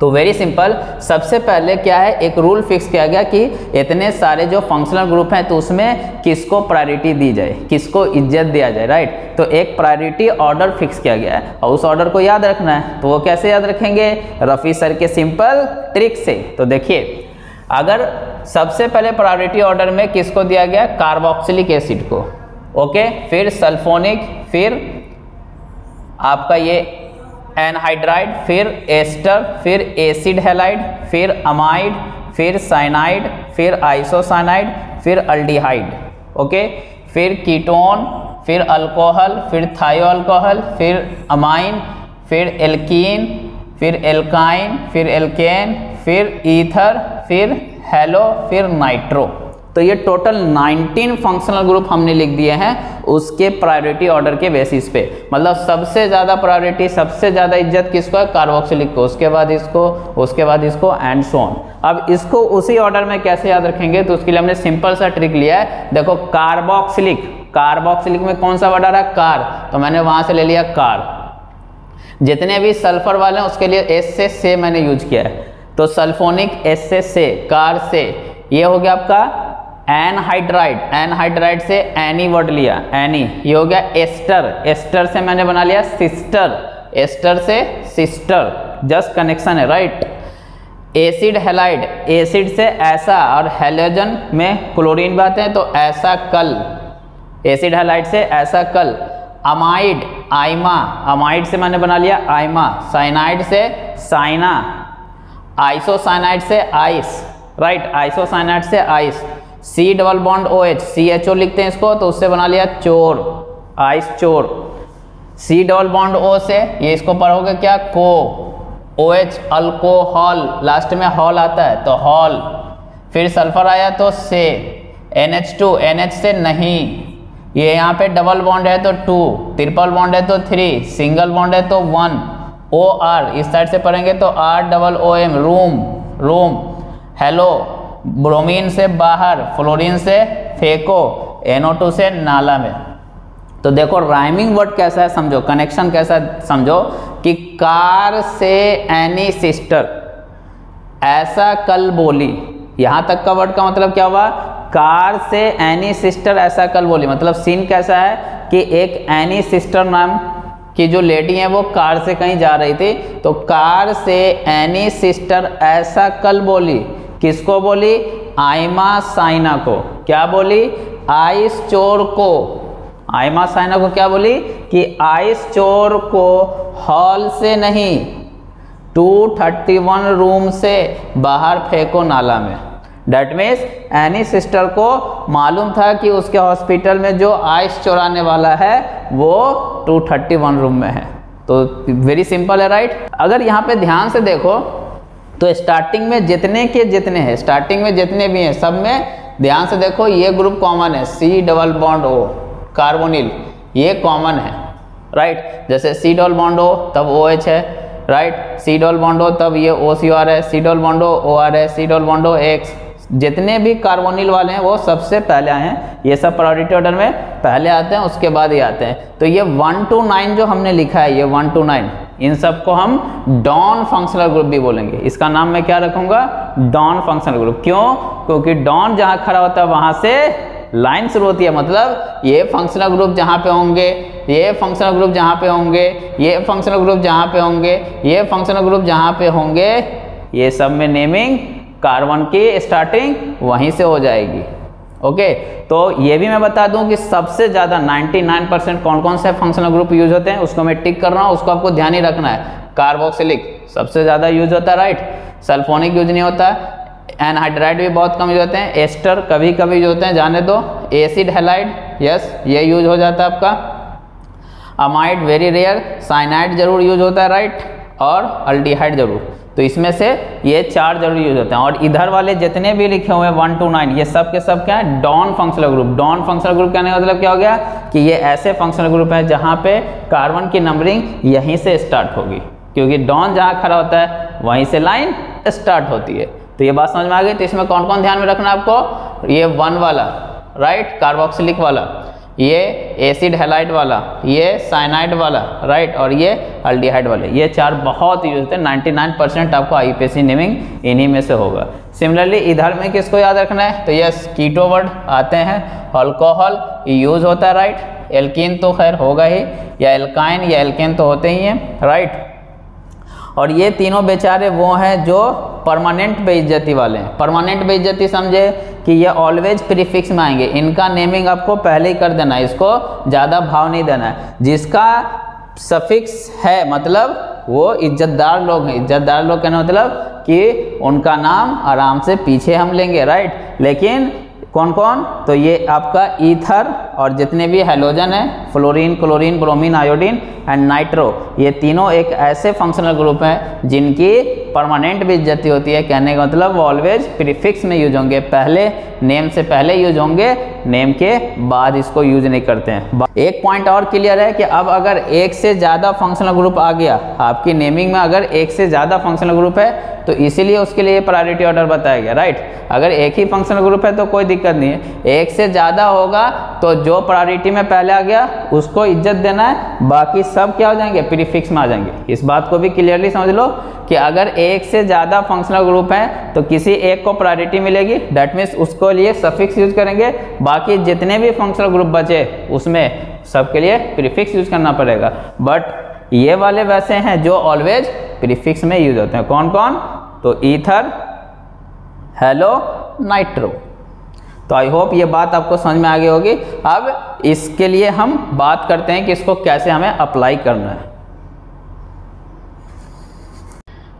तो वेरी सिंपल सबसे पहले क्या है? एक रूल फिक्स किया गया कि इतने सारे जो फंक्शनल ग्रुप हैं तो उसमें किसको प्रायोरिटी दी जाए? किसको इज़्ज़त दिया जाए राइट तो एक प्रायोरिटी ऑर्डर फिक्स किया गया है। और उस ऑर्डर को याद रखना है। तो वो कैसे याद रखेंगे? रफ़ी सर के सिंपल ट्रिक से। तो देखिए, अगर सबसे पहले प्रायोरिटी ऑर्डर में किसको दिया गया? कार्बोक्सिलिक एसिड को। ओके फिर सल्फोनिक फिर आपका ये एनहाइड्राइड फिर एस्टर फिर एसिड हेलाइड फिर अमाइड फिर साइनाइड फिर आइसोसाइनाइड फिर अल्डिहाइड ओके फिर कीटोन फिर अल्कोहल फिर थायो अल्कोहल फिर अमाइन फिर एल्कीन फिर एल्काइन फिर एल्केन फिर ईथर फिर हेलो फिर नाइट्रो तो ये टोटल 19 फंक्शनल ग्रुप हमने लिख दिए हैं उसके प्रायोरिटी ऑर्डर के बेसिस पे। मतलब सबसे ज़्यादा प्रायोरिटी सबसे ज़्यादा इज़्ज़त किसको है? कार्बोक्सिलिक को। उसके बाद इसको, उसके बाद इसको एंड सोन अब इसको उसी ऑर्डर में कैसे याद रखेंगे? तो उसके लिए हमने सिंपल सा ट्रिक लिया है। देखो कार्बोक्सिलिक कार्बोक्सिलिक में कौन सा वर्ड आ रहा? है कार तो मैंने वहाँ से ले लिया कार जितने भी सल्फ़र वाले हैं, उसके लिए एस से से मैंने यूज़ किया है। तो सल्फोनिक एस से से कार से। ये हो गया आपका एनहाइड्राइड एनहाइड्राइड से एनी वर्ड लिया एनी ये हो गया एस्टर एस्टर से मैंने बना लिया सिस्टर एस्टर से सिस्टर जस्ट कनेक्शन है राइट एसिड हेलाइड एसिड से ऐसा और हेलोजन में क्लोरीन बात है तो ऐसा कल एसिड हेलाइड से ऐसा कल अमाइड आइमा अमाइड से मैंने बना लिया आइमा साइनाइड से साइना आइसोसाइनाइड से आइस राइट आइसोसाइनाइड से ice C double bond O H C H O लिखते हैं इसको तो उससे बना लिया चोर, आइस चोर। सी डबल बॉन्ड ओ से, ये इसको पढ़ोगे क्या? को। ओ एच अल्कोहल लास्ट में हॉल आता है तो हॉल फिर सल्फ़र आया तो से। N H two N H से नहीं। ये यहाँ पे डबल बॉन्ड है तो टू ट्रिपल बॉन्ड है तो थ्री सिंगल बॉन्ड है तो वन ओ आर इस साइड से पढ़ेंगे तो R double O M room room hello bromine से बाहर, फ्लोरीन से फेंको NO2 से नाला में। तो देखो राइमिंग वर्ड कैसा है समझो कनेक्शन कैसा समझो कि कार से एनी सिस्टर ऐसा कल बोली। यहाँ तक का वर्ड का मतलब क्या हुआ? कार से एनी सिस्टर ऐसा कल बोली। मतलब सीन कैसा है कि एक एनी सिस्टर नाम की जो लेडी है वो कार से कहीं जा रही थी तो कार से एनी सिस्टर ऐसा कल बोली। किसको बोली? आयमा साइना को। क्या बोली? आइस चोर को। आयमा साइना को क्या बोली? कि आइस चोर को हॉल से नहीं 231 रूम से बाहर फेंको नाला में। डेट मीन्स एनी सिस्टर को मालूम था कि उसके हॉस्पिटल में जो आइस चोराने वाला है, वो 231 रूम में है। तो वेरी सिंपल है राइट अगर यहाँ पे ध्यान से देखो तो स्टार्टिंग में जितने के जितने हैं स्टार्टिंग में जितने भी हैं, सब में ध्यान से देखो, ये ग्रुप कॉमन है C double bond O carbonyl ये कॉमन है राइट जैसे सी डबल बॉन्ड ओ तब ओ एच है right C double bond O तब ये ओ सी आर है C double bond O R है C double bond O X जितने भी कार्बोनिल वाले हैं, वो सबसे पहले आए हैं। ये सब प्रायोरिटी ऑर्डर में पहले आते हैं, उसके बाद ही आते हैं। तो ये वन टू नाइन जो हमने लिखा है, ये वन टू नाइन इन सबको हम डॉन फंक्शनल ग्रुप भी बोलेंगे। इसका नाम मैं क्या रखूँगा? Don functional group. क्यों? क्योंकि डॉन जहाँ खड़ा होता है, वहाँ से लाइन शुरू होती है। मतलब ये फंक्शनल ग्रुप जहाँ पे होंगे, ये फंक्शनल ग्रुप जहाँ पे होंगे, ये फंक्शनल ग्रुप जहाँ पे होंगे, ये फंक्शनल ग्रुप जहाँ पे होंगे, ये सब में नेमिंग कार्बन की स्टार्टिंग वहीं से हो जाएगी। ओके तो ये भी मैं बता दूँ कि सबसे ज़्यादा 99 परसेंट कौन कौन से फंक्शनल ग्रुप यूज़ होते हैं? उसको मैं टिक कर रहा हूँ, उसको आपको ध्यान ही रखना है। कार्बोक्सिलिक सबसे ज़्यादा यूज़ होता है राइट सल्फोनिक यूज़ नहीं होता। एनहाइड्राइड भी बहुत कम यूज़ होते हैं। एस्टर कभी कभी यूज़ होते हैं, जाने दो। एसिड हेलाइड यस ये यूज़ हो जाता है आपका। अमाइड वेरी रेयर साइनाइड ज़रूर यूज़ होता है राइट और अल्टीहाइड ज़रूर। तो इसमें से ये चार ज़रूर यूज़ होते हैं। और इधर वाले जितने भी लिखे हुए हैं वन टू नाइन ये सब के सब क्या है? Don functional group don functional group कहने का मतलब क्या हो गया? कि ये ऐसे फंक्शनल ग्रुप है जहाँ पे कार्बन की नंबरिंग यहीं से स्टार्ट होगी। क्योंकि डॉन जहाँ खड़ा होता है, वहीं से लाइन स्टार्ट होती है। तो ये बात समझ में आ गई? तो इसमें कौन कौन ध्यान में रखना आपको? ये वन वाला राइट कार्बोक्सिलिक वाला। ये एसिड हेलाइड वाला, ये साइनाइड वाला राइट और ये अल्डिहाइड वाले। ये चार बहुत यूज़ होते हैं 99 परसेंट आपको आईपीएससी नेमिंग इन्हीं में से होगा। सिमिलरली इधर में किसको याद रखना है? तो यस कीटो वर्ड आते हैं। अल्कोहल यूज़ होता है राइट एल्किन तो खैर होगा ही, या एल्काइन या एल्केन तो होते ही हैं राइट और ये तीनों बेचारे वो हैं जो परमानेंट बेइज्जती वाले हैं। परमानेंट बेइज्जती समझे कि ये ऑलवेज प्रीफिक्स में आएँगे। इनका नेमिंग आपको पहले ही कर देना है, इसको ज़्यादा भाव नहीं देना है। जिसका सफिक्स है मतलब वो इज्जतदार लोग हैं। इज्जतदार लोग कहना मतलब कि उनका नाम आराम से पीछे हम लेंगे राइट लेकिन कौन कौन तो ये आपका ईथर और जितने भी हेलोजन है fluorine chlorine bromine iodine and nitro ये तीनों एक ऐसे फंक्शनल ग्रुप हैं जिनकी परमानेंट भी इज्जती होती है। कहने का मतलब वो ऑलवेज प्रीफिक्स में यूज़ होंगे। पहले नेम से पहले यूज़ होंगे। नेम के बाद इसको यूज़ नहीं करते हैं। एक पॉइंट और क्लियर है कि अब अगर एक से ज़्यादा फंक्शनल ग्रुप आ गया, आपकी नेमिंग में अगर एक से ज़्यादा फंक्शनल ग्रुप है तो इसीलिए उसके लिए प्रायोरिटी ऑर्डर बताया गया राइट अगर एक ही फंक्शनल ग्रुप है तो कोई दिक्कत नहीं है। एक से ज़्यादा होगा तो जो प्रायोरिटी में पहले आ गया, उसको इज़्ज़त देना है। बाकी सब क्या हो जाएँगे? प्रीफिक्स में आ जाएँगे। इस बात को भी क्लियरली समझ लो कि अगर एक से ज़्यादा फंक्शनल ग्रुप हैं तो किसी एक को प्रायोरिटी मिलेगी। डेट मीन्स उसको लिए सफिक्स यूज़ करेंगे। बाकी जितने भी फंक्शनल ग्रुप बचे, उसमें सबके लिए प्रीफिक्स यूज़ करना पड़ेगा। बट ये वाले वैसे हैं जो ऑलवेज प्रीफिक्स में यूज़ होते हैं। कौन कौन? तो ईथर हेलो नाइट्रो तो आई होप ये बात आपको समझ में आ गई होगी। अब इसके लिए हम बात करते हैं कि इसको कैसे हमें अप्लाई करना है।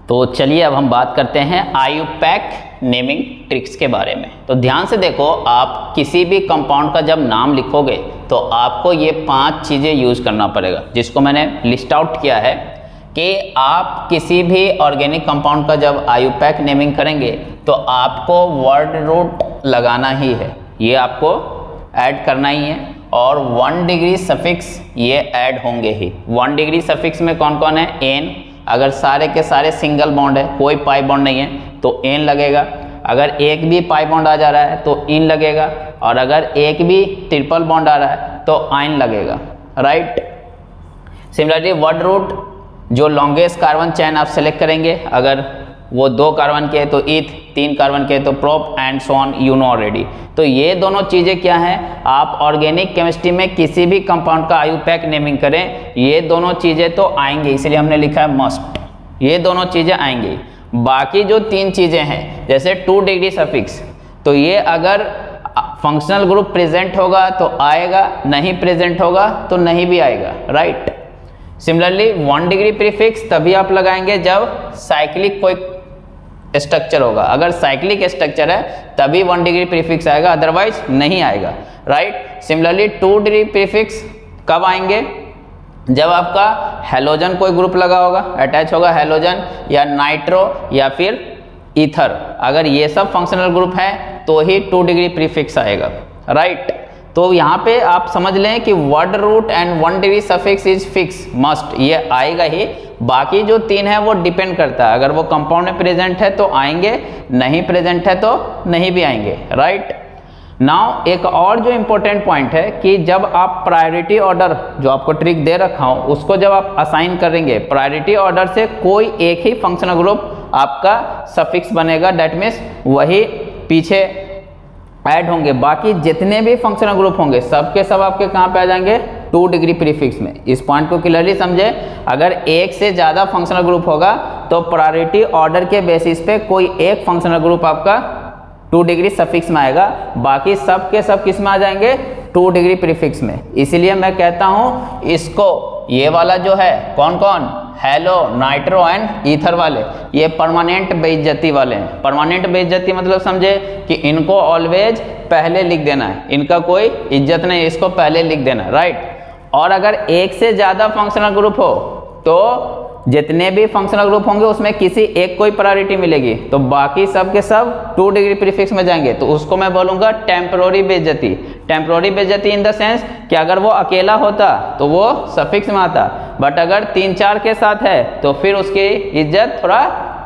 तो चलिए अब हम बात करते हैं आयु पैक नेमिंग ट्रिक्स के बारे में। तो ध्यान से देखो, आप किसी भी कंपाउंड का जब नाम लिखोगे तो आपको ये पाँच चीज़ें यूज़ करना पड़ेगा, जिसको मैंने लिस्ट आउट किया है कि आप किसी भी ऑर्गेनिक कंपाउंड का जब आयु पैक नेमिंग करेंगे तो आपको वर्ड रूट लगाना ही है। ये आपको ऐड करना ही है और वन डिग्री सफिक्स ये ऐड होंगे ही। वन डिग्री सफिक्स में कौन कौन है? एन अगर सारे के सारे सिंगल बॉन्ड है, कोई पाई बॉन्ड नहीं है तो एन लगेगा। अगर एक भी पाई बॉन्ड आ जा रहा है तो इन लगेगा। और अगर एक भी ट्रिपल बॉन्ड आ रहा है तो आइन लगेगा। राइट सिमिलरली वर्ड रूट जो लॉन्गेस्ट कार्बन चैन आप सेलेक्ट करेंगे, अगर वो दो कार्बन के है तो ईथ तीन कार्बन के है तो prop and Son you know already तो ये दोनों चीज़ें क्या हैं? आप ऑर्गेनिक केमिस्ट्री में किसी भी कंपाउंड का आयु पैक नेमिंग करें, ये दोनों चीज़ें तो आएँगी, इसलिए हमने लिखा है मस्ट ये दोनों चीज़ें आएँगी। बाकी जो तीन चीज़ें हैं, जैसे टू डिग्री सफिक्स तो ये अगर फंक्शनल ग्रुप प्रेजेंट होगा तो आएगा, नहीं प्रेजेंट होगा तो नहीं भी आएगा right similarly one degree prefix तभी आप लगाएँगे जब साइक्लिक कोई स्ट्रक्चर होगा। अगर साइक्लिक स्ट्रक्चर है, तभी वन डिग्री प्रीफिक्स आएगा अदरवाइज़ नहीं आएगा। Right similarly two degree prefix कब आएँगे? जब आपका हेलोजन कोई ग्रुप लगा होगा अटैच होगा हेलोजन या नाइट्रो या फिर ईथर अगर ये सब फंक्शनल ग्रुप है तो ही टू डिग्री प्रीफिक्स आएगा। राइट तो यहाँ पे आप समझ लें कि word root and one degree suffix is fix must ये आएगा ही। बाकी जो तीन है, वो डिपेंड करता है। अगर वो कंपाउंड में प्रेजेंट है तो आएँगे। नहीं प्रेजेंट है तो नहीं भी आएँगे। राइट नाउ एक और जो इम्पोर्टेंट पॉइंट है कि जब आप प्रायोरिटी ऑर्डर जो आपको ट्रिक दे रखा हूँ, उसको जब आप असाइन करेंगे प्रायोरिटी ऑर्डर से कोई एक ही फंक्शनल ग्रुप आपका सफिक्स बनेगा। डेट मीन्स वही पीछे ऐड होंगे। बाकी जितने भी फंक्शनल ग्रुप होंगे, सबके सब आपके कहाँ पे आ जाएँगे? टू डिग्री प्रीफिक्स में। इस पॉइंट को क्लियरली समझे। अगर एक से ज़्यादा फंक्शनल ग्रुप होगा तो प्रायोरिटी ऑर्डर के बेसिस पे कोई एक फंक्शनल ग्रुप आपका टू डिग्री सफिक्स में आएगा। बाकी सब के सब किसमें आ जाएँगे? टू डिग्री प्रीफिक्स में। इसीलिए मैं कहता हूँ, इसको ये वाला जो है, कौन कौन? हेलो नाइट्रो एंड ईथर वाले। ये परमानेंट बेइज्जती वाले हैं। परमानेंट बेइज्जती मतलब समझे कि इनको ऑलवेज पहले लिख देना है। इनका कोई इज़्ज़त नहीं, इसको पहले लिख देना राइट और अगर एक से ज़्यादा फंक्शनल ग्रुप हो तो जितने भी फंक्शनल ग्रुप होंगे, उसमें किसी एक कोई प्रायोरिटी मिलेगी। तो बाकी सब के सब टू डिग्री प्रीफिक्स में जाएँगे। तो उसको मैं बोलूँगा टेम्प्रोरी बेजती। टेम्प्रोरी बेजती इन द सेंस कि अगर वो अकेला होता तो वो सफिक्स में आता। बट अगर तीन चार के साथ है तो फिर उसकी इज़्ज़त थोड़ा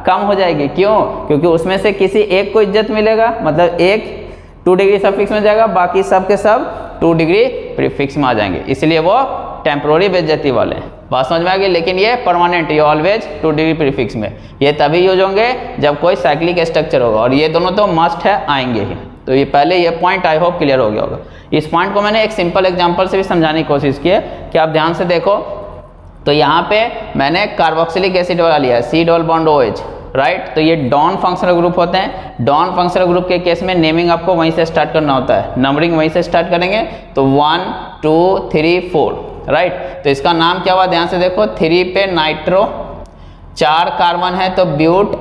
कम हो जाएगी। क्यों? क्योंकि उसमें से किसी एक को इज़्ज़त मिलेगा। मतलब एक टू डिग्री सफिक्स में जाएगा, बाकी सब के सब टू डिग्री प्रीफिक्स में आ जाएँगे। इसलिए वो टेम्प्रोरी बेजती वाले बात समझ में आ गई? लेकिन ये परमानेंट ये ऑलवेज टू डिग्री प्रीफिक्स में। ये तभी यूज़ होंगे जब कोई साइक्लिक स्ट्रक्चर होगा। और ये दोनों तो मस्ट है, आएँगे ही। तो ये पहले ये पॉइंट आई होप क्लियर हो गया होगा। इस पॉइंट को मैंने एक सिंपल एग्ज़ाम्पल से भी समझाने की कोशिश की है कि आप ध्यान से देखो। तो यहाँ पे मैंने कार्बोक्सिलिक एसिड वाला लिया C double bond O H right तो ये डॉन फंक्शनल ग्रुप होते हैं। डॉन फंक्शनल ग्रुप के केस में नेमिंग आपको वहीं से स्टार्ट करना होता है। नंबरिंग वहीं से स्टार्ट करेंगे तो one two three four right तो इसका नाम क्या हुआ? ध्यान से देखो थ्री पे नाइट्रो चार कार्बन है तो ब्यूट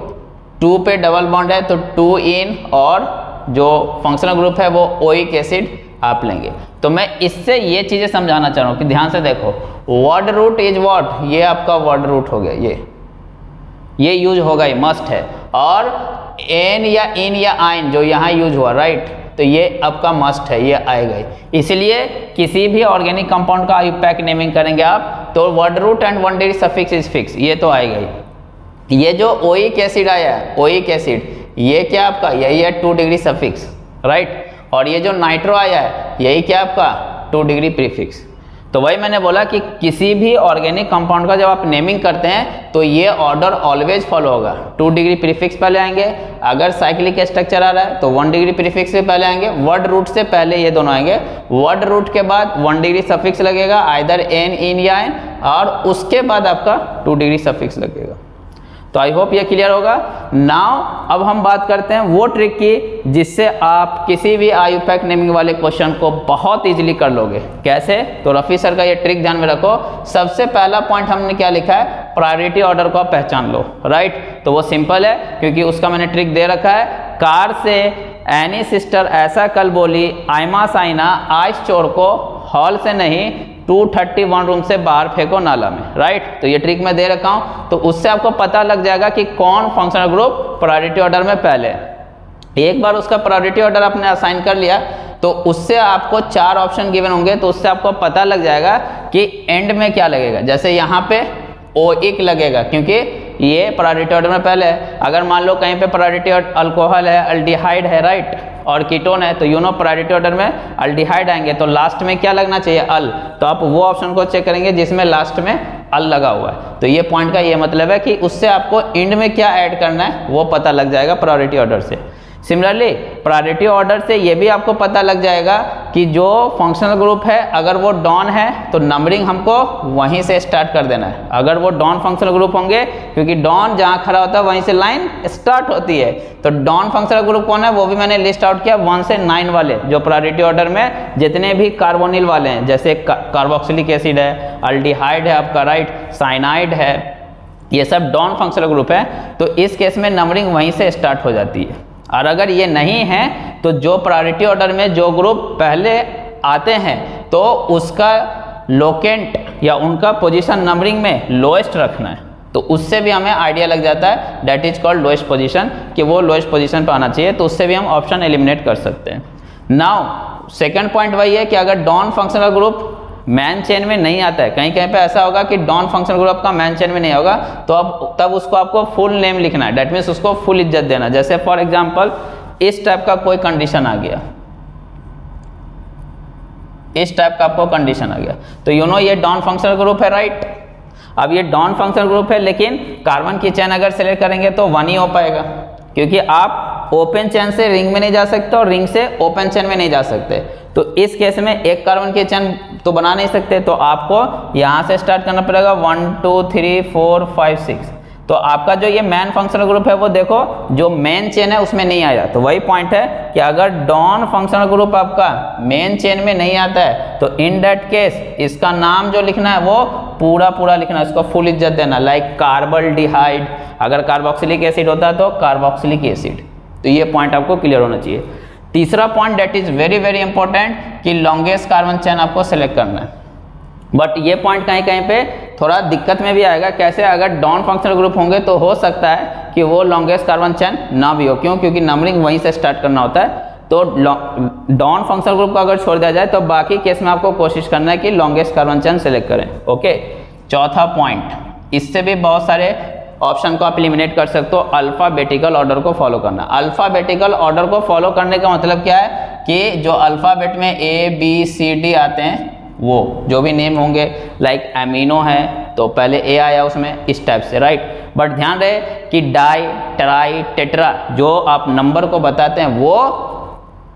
टू पे डबल बॉन्ड है तो टू इन और जो फंक्शनल ग्रुप है, वो ओइक एसिड आप लेंगे। तो मैं इससे ये चीज़ें समझाना चाह रहा हूँ कि ध्यान से देखो वर्ड रूट इज़ वॉट ये आपका वर्ड रूट हो गया, ये। ये यूज़ होगा ये मस्ट है। और एन या इन या आइन जो यहाँ यूज़ हुआ राइट तो ये आपका मस्ट है, ये आएगा ही। इसलिए किसी भी ऑर्गेनिक कंपाउंड का पैक नेमिंग करेंगे आप तो word root and one degree suffix is fix ये तो आएगा ही। ये जो ओइक एसिड आया है ओइक एसिड ये क्या आपका? यही है टू डिग्री सफिक्स राइट और ये जो नाइट्रो आया है यही क्या आपका? टू डिग्री प्रीफिक्स तो वही मैंने बोला कि किसी भी ऑर्गेनिक कंपाउंड का जब आप नेमिंग करते हैं तो ये ऑर्डर ऑलवेज फॉलो होगा। टू डिग्री प्रीफिक्स पहले आएँगे। अगर साइक्लिक स्ट्रक्चर आ रहा है तो वन डिग्री प्रीफिक्स से पहले आएँगे। वर्ड रूट से पहले ये दोनों आएँगे। वर्ड रूट के बाद वन डिग्री सफिक्स लगेगा आइदर एन इन या एन और उसके बाद आपका टू डिग्री सफिक्स लगेगा। तो आई होप ये क्लियर होगा। नाउ अब हम बात करते हैं वो ट्रिक की, जिससे आप किसी भी आयु पैक नेमिंग वाले क्वेश्चन को बहुत इजीली कर लोगे। कैसे? तो रफ़ी सर का ये ट्रिक ध्यान में रखो। सबसे पहला पॉइंट हमने क्या लिखा है? प्रायोरिटी ऑर्डर को पहचान लो। राइट तो वो सिंपल है, क्योंकि उसका मैंने ट्रिक दे रखा है। कार से एनी सिस्टर ऐसा कल बोली, आयमा साइना आइस चोर को हॉल से नहीं 231 रूम से बाहर फेंको नाला में राइट तो ये ट्रिक मैं दे रखा हूँ। तो उससे आपको पता लग जाएगा कि कौन फंक्शनल ग्रुप प्रायोरिटी ऑर्डर में पहले एक बार उसका प्रायोरिटी ऑर्डर आपने असाइन कर लिया तो उससे आपको चार ऑप्शन गिवन होंगे तो उससे आपको पता लग जाएगा कि एंड में क्या लगेगा। जैसे यहाँ पे ओ एक लगेगा, क्योंकि ये प्रायोरिटी ऑर्डर में पहले है। अगर मान लो कहीं पे प्रायोरिटी अल्कोहल है अल्डिहाइड है राइट और कीटोन है तो यूनो प्रायोरिटी ऑर्डर में अल्डिहाइड आएँगे। तो लास्ट में क्या लगना चाहिए? अल। तो आप वो ऑप्शन को चेक करेंगे जिसमें लास्ट में अल लगा हुआ है। तो ये पॉइंट का ये मतलब है कि उससे आपको इंड में क्या ऐड करना है, वो पता लग जाएगा प्रायोरिटी ऑर्डर से। सिमिलरली प्रायोरिटी ऑर्डर से ये भी आपको पता लग जाएगा कि जो फंक्शनल ग्रुप है, अगर वो डॉन है तो नंबरिंग हमको वहीं से स्टार्ट कर देना है। अगर वो डॉन फंक्शनल ग्रुप होंगे, क्योंकि डॉन जहाँ खड़ा होता है, वहीं से लाइन स्टार्ट होती है। तो डॉन फंक्शनल ग्रुप कौन है, वो भी मैंने लिस्ट आउट किया वन से नाइन वाले, जो प्रायोरिटी ऑर्डर में जितने भी कार्बोनिल वाले हैं, जैसे कार्बोक्सिलिक एसिड है अल्टीहाइड है आपका राइट साइनाइड है, ये सब डॉन फंक्शनल ग्रुप है तो इस केस में नंबरिंग वहीं से स्टार्ट हो जाती है। और अगर ये नहीं है तो जो प्रायोरिटी ऑर्डर में जो ग्रुप पहले आते हैं तो उसका लोकेंट या उनका पोजीशन नंबरिंग में लोएस्ट रखना है। तो उससे भी हमें आइडिया लग जाता है that is called lowest position कि वो लोएस्ट पोजीशन पर आना चाहिए तो उससे भी हम ऑप्शन एलिमिनेट कर सकते हैं। नाउ सेकंड पॉइंट वही है कि अगर don functional group main chain में नहीं आता है। कहीं कहीं पे ऐसा होगा कि डॉन फ़ंक्शन ग्रुप का मैन चेन में नहीं होगा तो अब तब उसको आपको फुल नेम लिखना है। डेट मीन्स उसको फुल इज़्ज़त देना जैसे फॉर एग्ज़ाम्पल इस टाइप का कोई कंडीशन आ गया। इस टाइप का आपको कंडीशन आ गया। तो यू नो ये डॉन फ़ंक्शन ग्रुप है राइट अब ये डॉन फ़ंक्शन ग्रुप है, लेकिन कार्बन की चेन अगर सेलेक्ट करेंगे तो वन ही हो पाएगा। क्योंकि आप ओपन चैन से रिंग में नहीं जा सकते और रिंग से ओपन चेन में नहीं जा सकते। तो इस केस में एक कार्बन के चैन तो बना नहीं सकते तो आपको यहाँ से स्टार्ट करना पड़ेगा one two three four five six तो आपका जो ये मैन फंक्शनल ग्रुप है वो देखो, जो मेन चेन है उसमें नहीं आया। तो वही पॉइंट है कि अगर डॉन फंक्शनल ग्रुप आपका मेन चेन में नहीं आता है तो इन डेट केस इसका नाम जो लिखना है वो पूरा पूरा लिखना है, इसको फुल इज़्ज़त देना। लाइक कार्बल डिहाइड अगर कार्बोक्सिलिक एसिड होता है तो कार्बोक्सिलिक एसिड तो ये पॉइंट आपको क्लियर होना चाहिए। तीसरा point that is very very important कि लॉन्गेस्ट कार्बन चेन आपको सेलेक्ट करना है। बट ये पॉइंट कहीं कहीं पे थोड़ा दिक्कत में भी आएगा। कैसे? अगर डॉन फंक्शनल ग्रुप होंगे तो हो सकता है कि वो लॉन्गेस्ट कार्बन चैन ना भी हो। क्यों? क्योंकि नंबरिंग वहीं से स्टार्ट करना होता है। तो डॉन फंक्शनल ग्रुप को अगर छोड़ दिया जाए तो बाकी केस में आपको कोशिश करना है कि लॉन्गेस्ट कार्बन चैन सेलेक्ट करें। ओके चौथा पॉइंट इससे भी बहुत सारे ऑप्शन को आप एलिमिनेट कर सकते हो अल्फ़ाबेटिकल ऑर्डर को फॉलो करना। अल्फ़ाबेटिकल ऑर्डर को फॉलो करने का मतलब क्या है? कि जो अल्फ़ाबेट में ए बी सी डी आते हैं, वो, जो भी नेम होंगे लाइक एमिनो है तो पहले ए आया उसमें, इस टाइप से राइट बट ध्यान रहे कि डाई ट्राई टेट्रा जो आप नंबर को बताते हैं, वो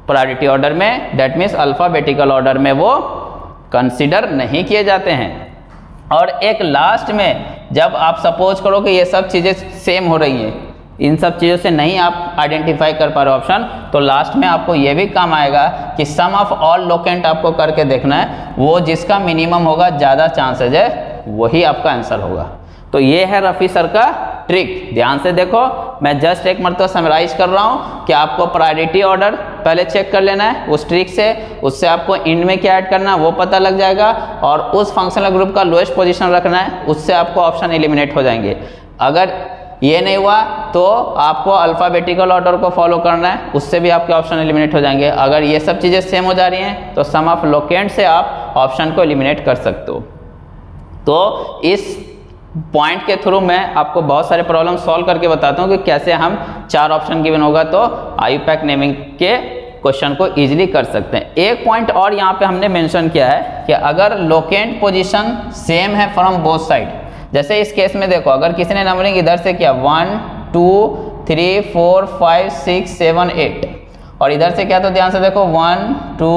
प्रायोरिटी ऑर्डर में डेट मीन्स अल्फ़ाबेटिकल ऑर्डर में वो कंसिडर नहीं किए जाते हैं। और एक लास्ट में जब आप सपोज़ करो कि ये सब चीज़ें सेम हो रही हैं, इन सब चीज़ों से नहीं आप आइडेंटिफाई कर पा रहे ऑप्शन तो लास्ट में आपको ये भी काम आएगा कि सम ऑफ़ ऑल लोकेंट आपको करके देखना है, वो जिसका मिनिमम होगा, ज़्यादा चांसेज है, वही आपका आंसर होगा। तो ये है रफ़ी सर का ट्रिक। ध्यान से देखो, मैं जस्ट एक मरतबा समराइज कर रहा हूँ कि आपको प्रायोरिटी ऑर्डर पहले चेक कर लेना है, उस ट्रिक से, उससे आपको इंड में क्या ऐड करना है, वो पता लग जाएगा और उस फंक्शनल ग्रुप का लोएस्ट पोजीशन रखना है, उससे आपको ऑप्शन एलिमिनेट हो जाएँगे। अगर ये नहीं हुआ तो आपको अल्फ़ाबेटिकल ऑर्डर को फॉलो करना है, उससे भी आपके ऑप्शन एलिमिनेट हो जाएँगे। अगर ये सब चीज़ें सेम हो जा रही हैं तो सम ऑफ़ लोकेंट से आप ऑप्शन को एलिमिनेट कर सकते हो। तो इस पॉइंट के थ्रू मैं आपको बहुत सारे प्रॉब्लम सॉल्व करके बताता हूँ कि कैसे हम चार ऑप्शन गिवन होगा तो आई पैक नेमिंग के क्वेश्चन को इजीली कर सकते हैं। एक पॉइंट और यहाँ पे हमने मेंशन किया है कि अगर लोकेंट पोजीशन सेम है फ्रॉम बोथ साइड जैसे इस केस में देखो, अगर किसी ने नंबरिंग इधर से किया one two three four five six seven eight और इधर से क्या तो ध्यान से देखो one two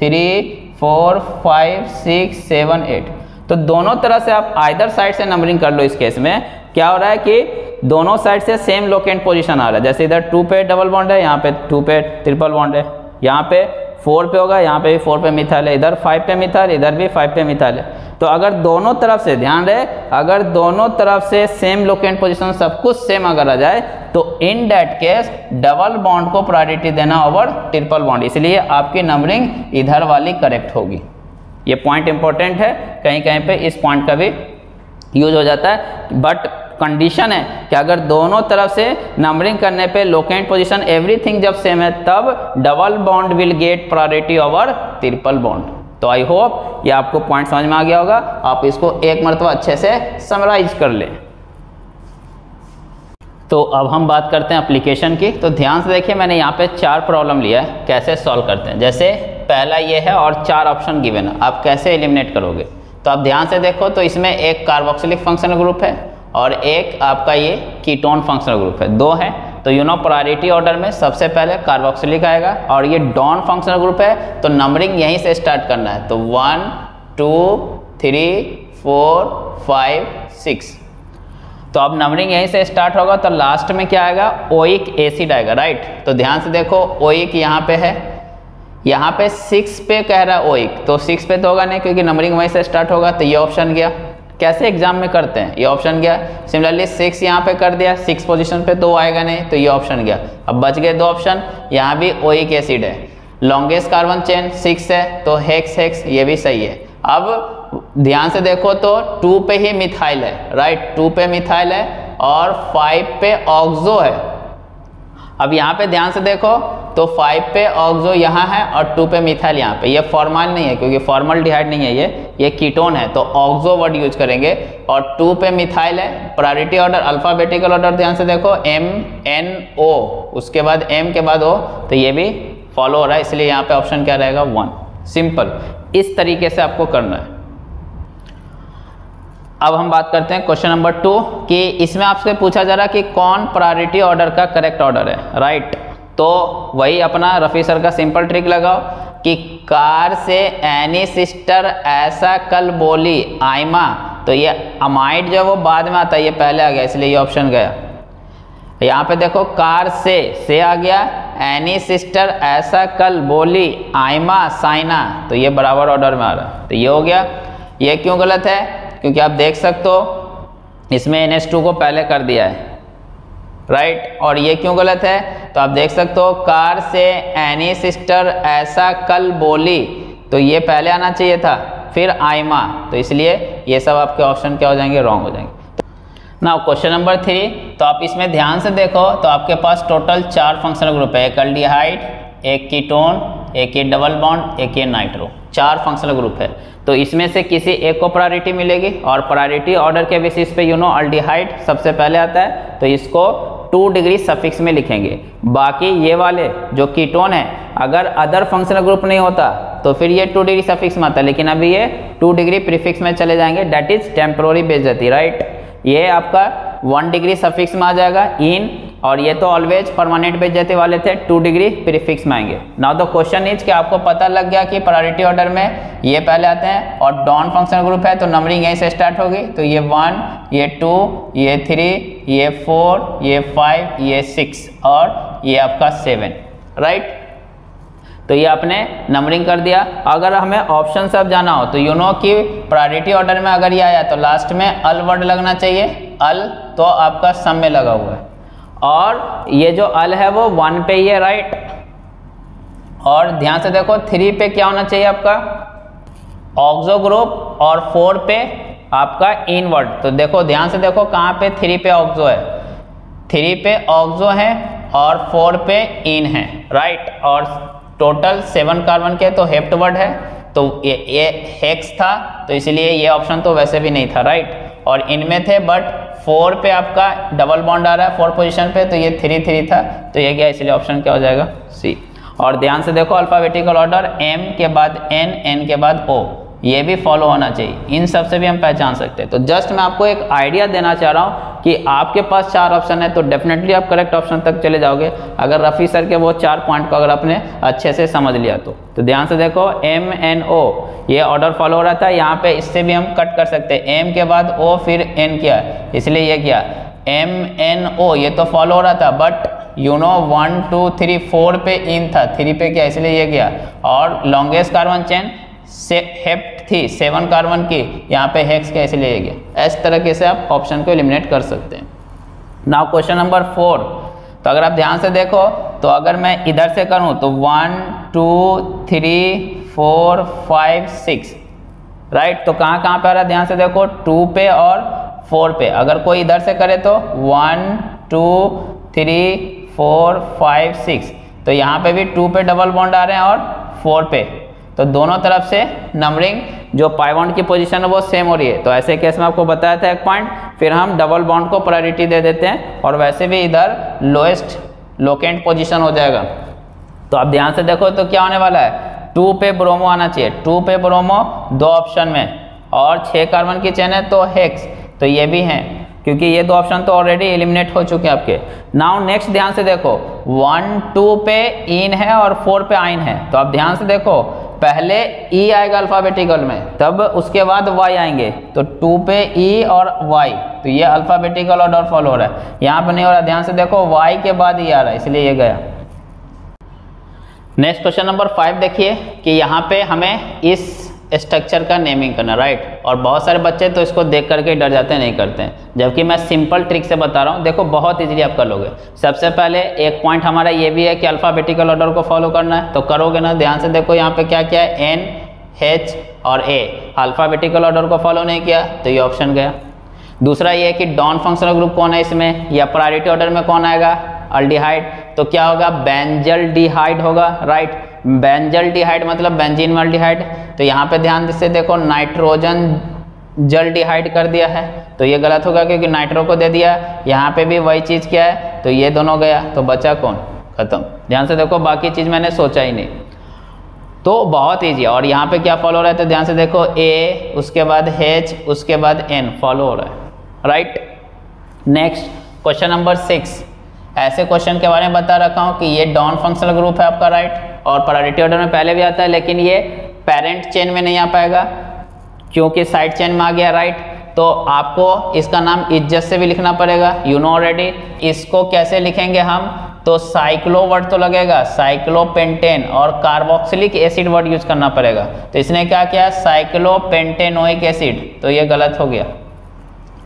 three four five six seven eight तो दोनों तरह से आप आइदर साइड से नंबरिंग कर लो इस केस में। क्या हो रहा है कि दोनों साइड से सेम लोकेंट पोजीशन आ रहा है। जैसे इधर टू पे डबल बॉन्ड है, यहाँ पे टू पे ट्रिपल बॉन्ड है। यहाँ पे फोर पे होगा, यहाँ पे भी फोर पे मिथाइल है। इधर फाइव पे मिथाइल इधर भी फाइव पे मिथाइल है। तो अगर दोनों तरफ़ से, ध्यान रहे, अगर दोनों तरफ़ से सेम लोकेंट पोजिशन सब कुछ सेम अगर आ जाए तो in that case double bond को प्रायोरिटी देना ओवर ट्रिपल बॉन्ड इसलिए आपकी नंबरिंग इधर वाली करेक्ट होगी। ये पॉइंट इंपॉर्टेंट है, कहीं कहीं पे इस पॉइंट का भी यूज़ हो जाता है। बट कंडीशन है कि अगर दोनों तरफ़ से नंबरिंग करने पे लोकेंट पोजीशन एवरीथिंग जब सेम है, तब double bond will get priority over triple bond तो आई होप ये आपको पॉइंट समझ में आ गया होगा। आप इसको एक मरतबा अच्छे से समराइज कर लें। तो अब हम बात करते हैं एप्लीकेशन की। तो ध्यान से देखिए, मैंने यहाँ पे चार प्रॉब्लम लिया है, कैसे सॉल्व करते हैं। जैसे पहला ये है और चार ऑप्शन गिवन है आप कैसे एलिमिनेट करोगे? तो आप ध्यान से देखो तो इसमें एक कार्बोक्सिलिक फंक्शनल ग्रुप है और एक आपका ये कीटोन फंक्शनल ग्रुप है। दो है तो यू नो प्रायोरिटी ऑर्डर में सबसे पहले कार्बोक्सिलिक आएगा और ये डॉन फंक्शनल ग्रुप है तो नंबरिंग यहीं से स्टार्ट करना है। तो one two three four five six तो अब नंबरिंग यहीं से स्टार्ट होगा तो लास्ट में क्या आएगा? ओइक एसिड आएगा राइट तो ध्यान से देखो ओइक यहाँ पे है यहाँ पे सिक्स पे कह रहा है ओइक तो सिक्स पे तो होगा नहीं, क्योंकि नंबरिंग वहीं से स्टार्ट होगा तो ये ऑप्शन गया। कैसे एग्ज़ाम में करते हैं? ये ऑप्शन गया। सिमिलरली सिक्स यहाँ पे कर दिया सिक्स पोजीशन पे तो आएगा नहीं तो ये ऑप्शन गया। अब बच गए दो ऑप्शन यहाँ भी ओइक एसिड है। लॉन्गेस्ट कार्बन चेन सिक्स है तो हेक्स हेक्स ये भी सही है। अब ध्यान से देखो तो टू पे ही मिथाइल है राइट टू पे मिथाइल है और फाइव पे ऑक्सो है। अब यहाँ पे ध्यान से देखो तो फाइव पे ऑक्सो यहाँ है और टू पे मिथाइल यहाँ पे। ये यह फॉर्मल नहीं है, क्योंकि फॉर्मल डिहाइड नहीं है ये। ये कीटोन है तो ऑक्सो वर्ड यूज़ करेंगे। और टू पे मिथाइल है। प्रायोरिटी ऑर्डर अल्फाबेटिकल ऑर्डर ध्यान से देखो। एम एन ओ उसके बाद एम के बाद ओ तो ये भी फॉलो हो रहा है। इसलिए यहाँ पे ऑप्शन क्या रहेगा? वन सिंपल इस तरीके से आपको करना है। अब हम बात करते हैं क्वेश्चन नंबर टू कि इसमें आपसे पूछा जा रहा है कि कौन प्रायोरिटी ऑर्डर का करेक्ट ऑर्डर है। राइट तो वही अपना रफ़ी सर का सिंपल ट्रिक लगाओ कि कार से एनी सिस्टर ऐसा कल बोली आयमा तो ये अमाइड जो है वो बाद में आता है, ये पहले आ गया, इसलिए ये ऑप्शन गया। यहाँ पे देखो, कार से से आ गया एनी सिस्टर ऐसा कल बोली आयमा साइना। तो ये बराबर ऑर्डर में आ रहा तो ये हो गया। ये क्यों गलत है? क्योंकि आप देख सकते हो, इसमें एन को पहले कर दिया है। Right right? और ये क्यों गलत है? तो आप देख सकते हो, कार से एनी सिस्टर ऐसा कल बोली तो ये पहले आना चाहिए था, फिर आयमा तो इसलिए ये सब आपके ऑप्शन क्या हो जाएँगे? रॉन्ग हो जाएँगे। ना क्वेश्चन नंबर थ्री तो आप इसमें ध्यान से देखो तो आपके पास टोटल चार फंक्शनल ग्रुप है। एक अल्डिहाइड एक कीटोन एक ये डबल बॉन्ड एक ये नाइट्रो चार फंक्शनल ग्रुप है। तो इसमें से किसी एक को प्रायोरिटी मिलेगी, और प्रायोरिटी ऑर्डर के बेसिस पे यू नो अल्डिहाइड सबसे पहले आता है तो इसको टू डिग्री सफिक्स में लिखेंगे। बाकी ये वाले जो कीटोन है, अगर अदर फंक्शनल ग्रुप नहीं होता तो फिर ये टू डिग्री सफिक्स में आता लेकिन अभी ये टू डिग्री प्रीफिक्स में चले जाएँगे डेट इज़ टेम्प्रोरी बेजती राइट ये आपका वन डिग्री सफिक्स में आ जाएगा इन और ये तो ऑलवेज परमानेंट बेच जाते वाले थे टू डिग्री प्रीफिक्स में आएँगे नाउ द क्वेश्चन इज़ कि आपको पता लग गया कि प्रायोरिटी ऑर्डर में ये पहले आते हैं और डॉन फ़ंक्शन ग्रुप है तो नंबरिंग यहीं से स्टार्ट होगी। तो ये वन ये टू ये थ्री ये फोर ये फाइव ये सिक्स और ये आपका सेवन राइट तो ये आपने नंबरिंग कर दिया। अगर हमें ऑप्शन सब जाना हो तो यू नो कि प्रायोरिटी ऑर्डर में अगर ये आया तो लास्ट में अल वर्ड लगना चाहिए। अल तो आपका सम में लगा हुआ है। और ये जो अल है वो वन पे ही है राइट और ध्यान से देखो थ्री पे क्या होना चाहिए आपका? ऑक्सो ग्रुप और फोर पे आपका इनवर्ड। तो देखो, ध्यान से देखो, कहाँ पे थ्री पे ऑक्सो है? थ्री पे ऑक्सो है और फोर पे इन है राइट और टोटल सेवन कार्बन के तो हेप्ट वर्ड है। तो ये ये हेक्स था तो इसलिए ये ऑप्शन तो वैसे भी नहीं था राइट और इनमें थे बट फोर पे आपका डबल बॉन्ड आ रहा है, फोर पोजीशन पे तो ये थ्री थ्री था तो ये क्या इसलिए ऑप्शन क्या हो जाएगा? सी और ध्यान से देखो अल्फ़ाबेटिकल ऑर्डर एम के बाद एन एन के बाद ओ ये भी फॉलो होना चाहिए। इन सबसे भी हम पहचान सकते हैं। तो जस्ट मैं आपको एक आइडिया देना चाह रहा हूँ कि आपके पास चार ऑप्शन है तो डेफिनेटली आप करेक्ट ऑप्शन तक चले जाओगे। अगर रफ़ी सर के वो चार पॉइंट को अगर आपने अच्छे से समझ लिया तो। तो ध्यान से देखो एम एन ओ ये ऑर्डर फॉलो हो रहा था। यहाँ पे इससे भी हम कट कर सकते हैं। एम के बाद ओ फिर एन किया। इसलिए ये किया। एम एन ओ ये तो फॉलो हो रहा था but you know one two three four पे इन था। थ्री पे क्या, इसलिए ये किया। और लॉन्गेस्ट कार्बन चेन से हेप्ट थी, सेवन कार्बन की, यहाँ पे हेक्स कैसे ले गया? इस तरीके से आप ऑप्शन को एलिमिनेट कर सकते हैं। नाउ क्वेश्चन नंबर फोर तो अगर आप ध्यान से देखो तो अगर मैं इधर से करूँ तो one two three four five six right तो कहाँ कहाँ पे आ रहा है? ध्यान से देखो टू पे और फोर पे। अगर कोई इधर से करे तो one two three four five six तो यहाँ पे भी टू पे डबल बॉन्ड आ रहे हैं और फोर पे। तो दोनों तरफ़ से नंबरिंग जो पाइबॉन्ड की पोजीशन है, वो सेम हो रही है। तो ऐसे केस में आपको बताया था एक पॉइंट फिर हम डबल बॉन्ड को प्रायोरिटी दे देते हैं, और वैसे भी इधर लोएस्ट लोकेंट पोजीशन हो जाएगा। तो आप ध्यान से देखो तो क्या होने वाला है? टू पे ब्रोमो आना चाहिए। टू पे ब्रोमो दो ऑप्शन में, और छः कार्बन की चेन है तो हेक्स तो ये भी हैं, क्योंकि ये दो ऑप्शन तो ऑलरेडी एलिमिनेट हो चुके हैं आपके। नाउ नेक्स्ट ध्यान से देखो वन टू पे इन है, और फोर पे आइन है। तो आप ध्यान से देखो पहले ई e आएगा अल्फ़ाबेटिकल में, तब उसके बाद वाई आएँगे। तो टू पे ई e और वाई तो ये अल्फ़ाबेटिकल ऑर्डर फॉलो हो रहा है। यहाँ पे नहीं हो रहा, ध्यान से देखो वाई के बाद ई e आ रहा है, इसलिए ये गया। नेक्स्ट क्वेश्चन नंबर फाइव देखिए, कि यहाँ पे हमें इस स्ट्रक्चर का नेमिंग करना राइट और बहुत सारे बच्चे तो इसको देख करके डर जाते नहीं करते हैं। जबकि मैं सिंपल ट्रिक से बता रहा हूँ, देखो बहुत इजीली आप कर लोगे। सबसे पहले एक पॉइंट हमारा ये भी है कि अल्फ़ाबेटिकल ऑर्डर को फॉलो करना है। तो करोगे ना, ध्यान से देखो यहाँ पे क्या क्या है? एन एच और ए अल्फ़ाबेटिकल ऑर्डर को फॉलो नहीं किया तो ये ऑप्शन गया। दूसरा ये है कि डॉन फंक्शनल ग्रुप कौन है इसमें? या प्रायोरिटी ऑर्डर में कौन आएगा? अल्डिहाइड तो क्या होगा? बेंजल डिहाइड होगा राइट बेंजल डिहाइड मतलब बेंजीन वाल्डिहाइड तो यहाँ पे ध्यान से देखो, नाइट्रोजन जल डिहाइड कर दिया है। तो ये गलत होगा क्योंकि नाइट्रो को दे दिया। यहाँ पे भी वही चीज़ क्या है? तो ये दोनों गया। तो बचा कौन? खत्म। ध्यान से देखो, बाकी चीज़ मैंने सोचा ही नहीं। तो बहुत ईजी और यहाँ पे क्या फॉलो हो रहा है? तो ध्यान से देखो ए उसके बाद एच उसके बाद एन फॉलो हो रहा है। Right next question number six ऐसे क्वेश्चन के बारे में बता रखा हूँ कि ये डॉन फंक्शनल ग्रुप है आपका राइट और प्रायोरिटी ऑर्डर में पहले भी आता है, लेकिन ये पेरेंट चेन में नहीं आ पाएगा, क्योंकि साइड चेन में आ गया राइट तो आपको इसका नाम इज़्ज़त से भी लिखना पड़ेगा। यू नो ऑलरेडी इसको कैसे लिखेंगे हम? तो साइक्लो वर्ड तो लगेगा साइक्लोपेंटेन और कार्बोक्सिलिक एसिड वर्ड यूज़ करना पड़ेगा। तो इसने क्या किया? साइक्लोपेंटेनोइक एसिड तो ये गलत हो गया।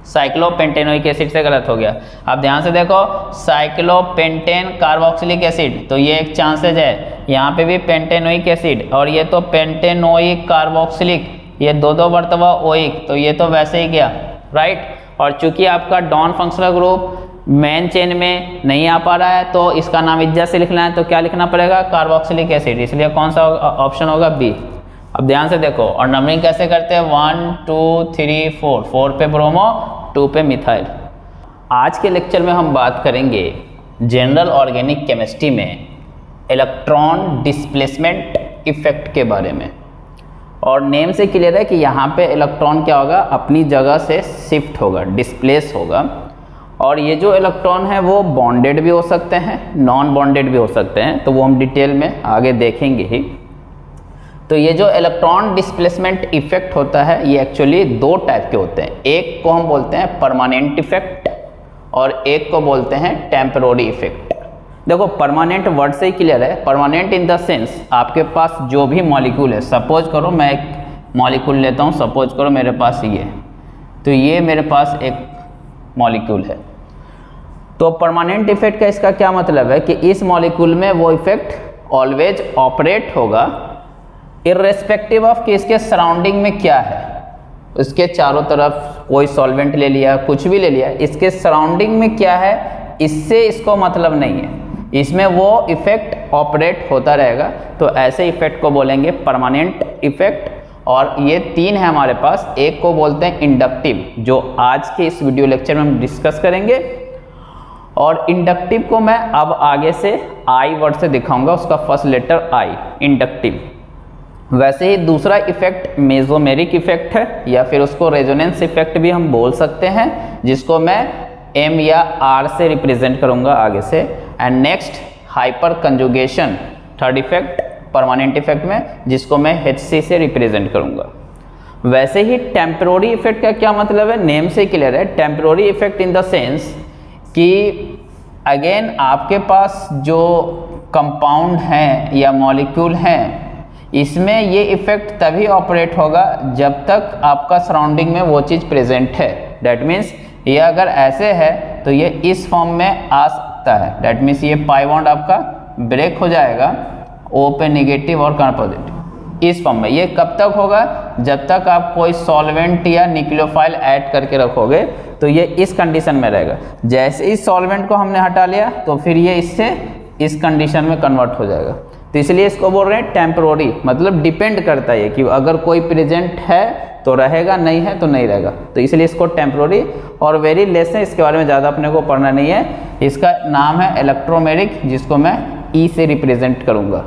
साइक्लोपेंटेनोइक एसिड से गलत हो गया। अब ध्यान से देखो, साइक्लोपेंटेन कार्बोक्सिलिक एसिड तो ये एक चांसेज है। यहाँ पे भी पेंटेनोइक एसिड, और ये तो पेंटेनोइक कार्बोक्सिलिक, ये दो दो बर्तवा ओइक तो ये तो वैसे ही गया राइट और चूँकि आपका डॉन फंक्शनल ग्रुप मेन चेन में नहीं आ पा रहा है तो इसका नाम इज़्ज़त से लिखना है तो क्या लिखना पड़ेगा? कार्बोक्सिलिक एसिड, इसलिए कौन सा ऑप्शन होगा? बी अब ध्यान से देखो, और नंबरिंग कैसे करते हैं? One two three four four पे ब्रोमो टू पे मिथाइल आज के लेक्चर में हम बात करेंगे जनरल ऑर्गेनिक केमिस्ट्री में इलेक्ट्रॉन डिस्प्लेसमेंट इफ़ेक्ट के बारे में। और नेम से क्लियर है कि यहाँ पे इलेक्ट्रॉन क्या होगा? अपनी जगह से शिफ्ट होगा डिस्प्लेस होगा। और ये जो इलेक्ट्रॉन है, वो बॉन्डेड भी हो सकते हैं नॉन बॉन्डेड भी हो सकते हैं तो वो हम डिटेल में आगे देखेंगे ही। तो ये जो इलेक्ट्रॉन डिस्प्लेसमेंट इफ़ेक्ट होता है, ये एक्चुअली दो टाइप के होते हैं। एक को हम बोलते हैं परमानेंट इफ़ेक्ट और एक को बोलते हैं टेम्परोरी इफ़ेक्ट देखो परमानेंट वर्ड से ही क्लियर है। परमानेंट इन द सेंस आपके पास जो भी मॉलिक्यूल है सपोज़ करो, मैं एक मॉलिक्यूल लेता हूँ सपोज़ करो मेरे पास ये। तो ये मेरे पास एक मॉलिक्यूल है। तो परमानेंट इफ़ेक्ट का इसका क्या मतलब है कि इस मॉलिक्यूल में वो इफ़ेक्ट ऑलवेज ऑपरेट होगा। इरेस्पेक्टिव ऑफ़ कि इसके सराउंडिंग में क्या है। इसके चारों तरफ़ कोई सॉल्वेंट ले लिया, कुछ भी ले लिया, इसके सराउंडिंग में क्या है, इससे इसको मतलब नहीं है। इसमें वो इफ़ेक्ट ऑपरेट होता रहेगा तो ऐसे इफ़ेक्ट को बोलेंगे परमानेंट इफ़ेक्ट और ये तीन है हमारे पास। एक को बोलते हैं इंडक्टिव जो आज के इस वीडियो लेक्चर में हम डिस्कस करेंगे। और इंडक्टिव को मैं अब आगे से आई वर्ड से दिखाऊँगा, उसका फ़र्स्ट लेटर आई इंडक्टिव वैसे ही दूसरा इफ़ेक्ट मेजोमेरिक इफ़ेक्ट है, या फिर उसको रेजोनेंस इफ़ेक्ट भी हम बोल सकते हैं, जिसको मैं एम या आर से रिप्रेजेंट करूँगा आगे से। And next hyperconjugation third effect permanent effect में, जिसको मैं एचसी से रिप्रेजेंट करूँगा। वैसे ही टेम्प्रोरी इफ़ेक्ट का क्या मतलब है? नेम से क्लियर है। Temporary effect in the sense कि अगेन आपके पास जो कंपाउंड हैं या मॉलिक्यूल हैं इसमें ये इफ़ेक्ट तभी ऑपरेट होगा जब तक आपका सराउंडिंग में वो चीज़ प्रेजेंट है। डैट मीन्स ये अगर ऐसे है तो ये इस फॉर्म में आ सकता है। डैट मीन्स ये पाइवॉन्ड आपका ब्रेक हो जाएगा ओ पे निगेटिव और कर्ण पॉजिटिव इस फॉर्म में। ये कब तक होगा? जब तक आप कोई सॉल्वेंट या निक्लियोफाइल ऐड करके रखोगे तो ये इस कंडीशन में रहेगा। जैसे इस सॉल्वेंट को हमने हटा लिया तो फिर ये इससे इस कंडीशन में कन्वर्ट हो जाएगा। तो इसलिए इसको बोल रहे हैं टेम्प्रोरी मतलब डिपेंड करता है कि अगर कोई प्रेजेंट है तो रहेगा, नहीं है तो नहीं रहेगा। तो इसलिए इसको टेम्प्रोरी और वेरी लेस है, इसके बारे में ज़्यादा अपने को पढ़ना नहीं है। इसका नाम है इलेक्ट्रोमेरिक जिसको मैं ई e से रिप्रेजेंट करूँगा।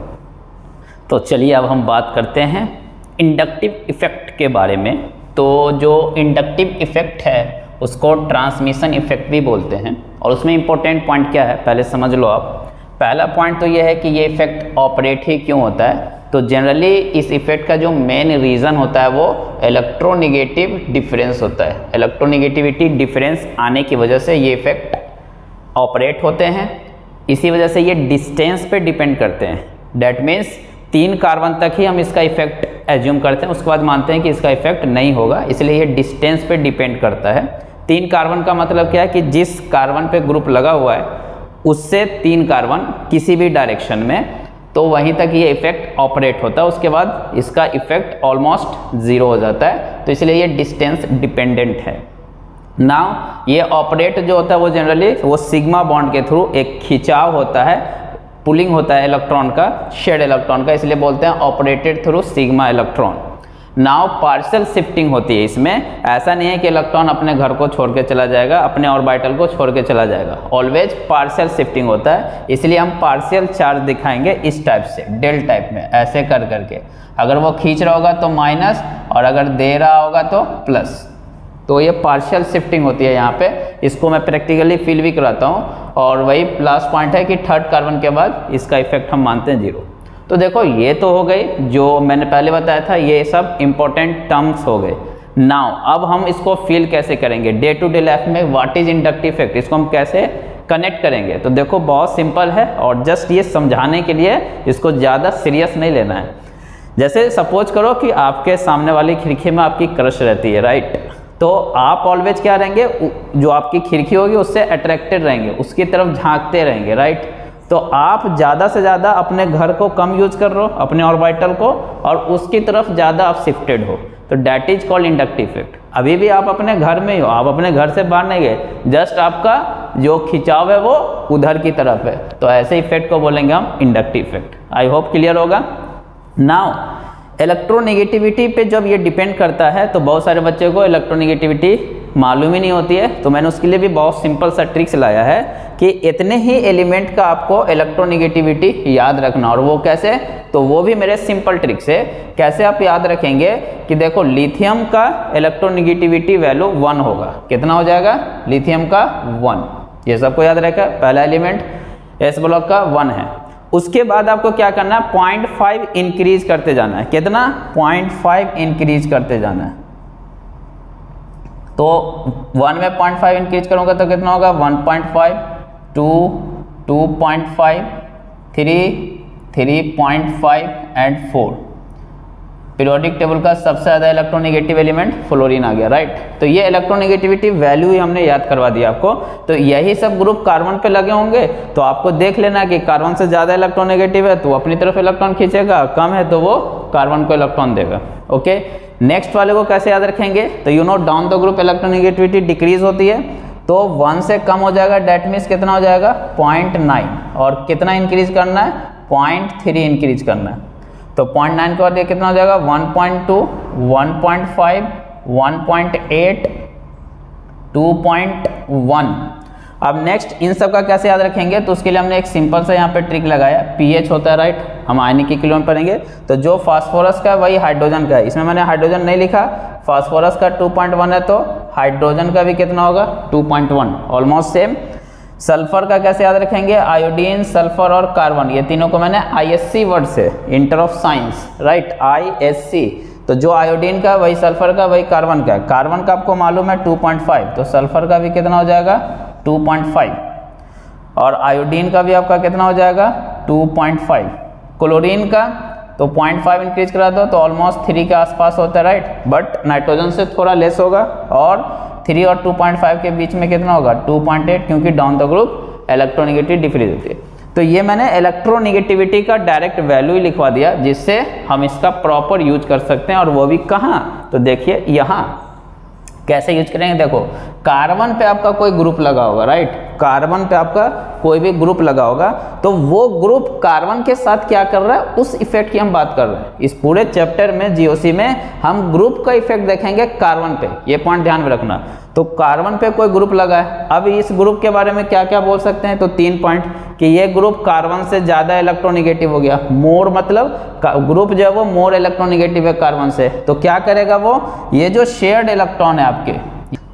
तो चलिए अब हम बात करते हैं इंडक्टिव इफ़ेक्ट के बारे में। तो जो इंडक्टिव इफ़ेक्ट है, उसको ट्रांसमिशन इफ़ेक्ट भी बोलते हैं। और उसमें इंपॉर्टेंट पॉइंट क्या है, पहले समझ लो आप। पहला पॉइंट तो ये है कि ये इफ़ेक्ट ऑपरेट ही क्यों होता है? तो जनरली इस इफ़ेक्ट का जो मेन रीज़न होता है वो इलेक्ट्रोनिगेटिव डिफरेंस होता है। इलेक्ट्रोनिगेटिविटी डिफरेंस आने की वजह से ये इफ़ेक्ट ऑपरेट होते हैं। इसी वजह से ये डिस्टेंस पे डिपेंड करते हैं। डैट मीन्स तीन कार्बन तक ही हम इसका इफ़ेक्ट एज्यूम करते हैं। उसके बाद मानते हैं कि इसका इफ़ेक्ट नहीं होगा, इसलिए ये डिस्टेंस पे डिपेंड करता है। तीन कार्बन का मतलब क्या है कि जिस कार्बन पे ग्रुप लगा हुआ है उससे तीन कार्बन किसी भी डायरेक्शन में तो वहीं तक ये इफ़ेक्ट ऑपरेट होता है। उसके बाद इसका इफ़ेक्ट ऑलमोस्ट ज़ीरो हो जाता है। तो इसलिए ये डिस्टेंस डिपेंडेंट है। नाउ ये ऑपरेट जो होता है वो जनरली वो सिग्मा बॉन्ड के थ्रू एक खिंचाव होता है पुलिंग होता है इलेक्ट्रॉन का शेड इलेक्ट्रॉन का, इसलिए बोलते हैं operated through sigma electron now partial shifting होती है इसमें। ऐसा नहीं है कि इलेक्ट्रॉन अपने घर को छोड़ के चला जाएगा, अपने ऑर्बिटल को छोड़ के चला जाएगा। ऑलवेज पार्शियल शिफ्टिंग होता है, इसलिए हम पार्शियल चार्ज दिखाएँगे इस टाइप से डेल टाइप में, ऐसे कर करके। अगर वो खींच रहा होगा तो माइनस और अगर दे रहा होगा तो प्लस तो ये पार्शियल शिफ्टिंग होती है यहाँ पे। इसको मैं प्रैक्टिकली फील भी कराता हूँ, और वही प्लस पॉइंट है कि थर्ड कार्बन के बाद इसका इफ़ेक्ट हम मानते हैं ज़ीरो तो देखो, ये तो हो गई जो मैंने पहले बताया था, ये सब इंपॉर्टेंट टर्म्स हो गए। नाउ अब हम इसको फील कैसे करेंगे? डे टू डे लाइफ में व्हाट इज़ इंडक्टिव इफ़ेक्ट इसको हम कैसे कनेक्ट करेंगे? तो देखो, बहुत सिंपल है और जस्ट ये समझाने के लिए इसको ज़्यादा सीरियस नहीं लेना है। जैसे सपोज़ करो कि आपके सामने वाली खिड़की में आपकी क्रश रहती है राइट तो आप ऑलवेज क्या रहेंगे? जो आपकी खिड़की होगी, उससे अट्रैक्टेड रहेंगे, उसकी तरफ़ झांकते रहेंगे राइट तो आप ज़्यादा से ज़्यादा अपने घर को कम यूज़ कर रहे हो, अपने ऑर्बिटल को, और उसकी तरफ़ ज़्यादा आप शिफ्टेड हो। तो that is called inductive effect अभी भी आप अपने घर में ही हो, आप अपने घर से बाहर नहीं गए जस्ट आपका जो खिंचाव है वो उधर की तरफ़ है। तो ऐसे इफ़ेक्ट को बोलेंगे हम inductive effect I hope clear होगा। नाउ इलेक्ट्रोनेगेटिविटी पे जब ये डिपेंड करता है तो बहुत सारे बच्चे को इलेक्ट्रोनेगेटिविटी मालूम ही नहीं होती है। तो मैंने उसके लिए भी बहुत सिंपल सा ट्रिक्स लाया है कि इतने ही एलिमेंट का आपको इलेक्ट्रोनिगेटिविटी याद रखना और वो कैसे? तो वो भी मेरे सिंपल ट्रिक्स है। कैसे आप याद रखेंगे कि देखो लिथियम का इलेक्ट्रोनिगेटिविटी वैल्यू वन होगा। कितना हो जाएगा? लिथियम का वन ये सबको याद रखा, पहला एलिमेंट एस ब्लॉक का वन है। उसके बाद आपको क्या करना है? पॉइंट फाइव इंक्रीज करते जाना है। कितना? पॉइंट फाइव इंक्रीज करते जाना है। तो वन में पॉइंट फाइव इंक्रीज करूँगा तो कितना होगा? One point five, two two point five, three three point five and four. Periodic table का सबसे ज़्यादा इलेक्ट्रोनिगेटिव एलिमेंट फ्लोरीन आ गया राइट तो ये इलेक्ट्रोनिगेटिविटी वैल्यू ही हमने याद करवा दिया आपको। तो यही सब ग्रुप कार्बन पे लगे होंगे तो आपको देख लेना कि कार्बन से ज़्यादा इलेक्ट्रोनिगेटिव है तो अपनी तरफ़ इलेक्ट्रॉन खींचेगा, कम है तो वो कार्बन को इलेक्ट्रॉन देगा ओके नेक्स्ट वाले को कैसे याद रखेंगे? तो you know down the group electronegativity decrease होती है तो वन से कम हो जाएगा डेट मीन्स कितना हो जाएगा? पॉइंट नाइन और कितना इंक्रीज करना है? पॉइंट थ्री इंक्रीज करना है। तो पॉइंट नाइन के बाद ये कितना हो जाएगा? One point two, one point five, one point eight, two point one. अब नेक्स्ट इन सब का कैसे याद रखेंगे? तो उसके लिए हमने एक सिंपल सा यहाँ पे ट्रिक लगाया। पीएच होता है राइट हम आयनिक की किलो में पढ़ेंगे तो जो फास्फोरस का वही हाइड्रोजन का है। इसमें मैंने हाइड्रोजन नहीं लिखा। फास्फोरस का 2.1 है तो हाइड्रोजन का भी कितना होगा? 2.1 ऑलमोस्ट सेम सल्फ़र का कैसे याद रखेंगे? आयोडीन, सल्फ़र और कार्बन। ये तीनों को मैंने आईएससी वर्ड से, inter of science, right? ISC तो जो आयोडीन का, वही सल्फ़र का, वही कार्बन का कार्बन का आपको मालूम है 2.5 तो सल्फ़र का भी कितना हो जाएगा? 2.5 और आयोडीन का भी आपका कितना हो जाएगा? 2.5 क्लोरीन का तो 0.5 इंक्रीज करा दो तो ऑलमोस्ट थ्री के आसपास होता है राइट बट नाइट्रोजन से थोड़ा लेस होगा, और थ्री और 2.5 के बीच में कितना होगा? 2.8 क्योंकि down the group electronegative decrease होती है। तो ये मैंने इलेक्ट्रोनिगेटिविटी का डायरेक्ट वैल्यू ही लिखवा दिया, जिससे हम इसका प्रॉपर यूज़ कर सकते हैं, और वो भी कहाँ? तो देखिए, यहाँ। कैसे यूज़ करेंगे? देखो कार्बन पे आपका कोई ग्रुप लगा होगा राइट कार्बन पे आपका कोई भी ग्रुप लगा होगा तो वो ग्रुप कार्बन के साथ क्या कर रहा है? उस इफ़ेक्ट की हम बात कर रहे हैं। इस पूरे चैप्टर में जीओसी में, हम ग्रुप का इफ़ेक्ट देखेंगे कार्बन पे। ये पॉइंट ध्यान में रखना। तो कार्बन पे कोई ग्रुप लगा है। अब इस ग्रुप के बारे में क्या क्या बोल सकते हैं? तो तीन पॉइंट कि ये ग्रुप कार्बन से ज़्यादा इलेक्ट्रोनिगेटिव हो गया। मोर मतलब ग्रुप जो है वो मोर इलेक्ट्रोनिगेटिव है कार्बन से। तो क्या करेगा वो? ये जो शेयर्ड इलेक्ट्रॉन है आपके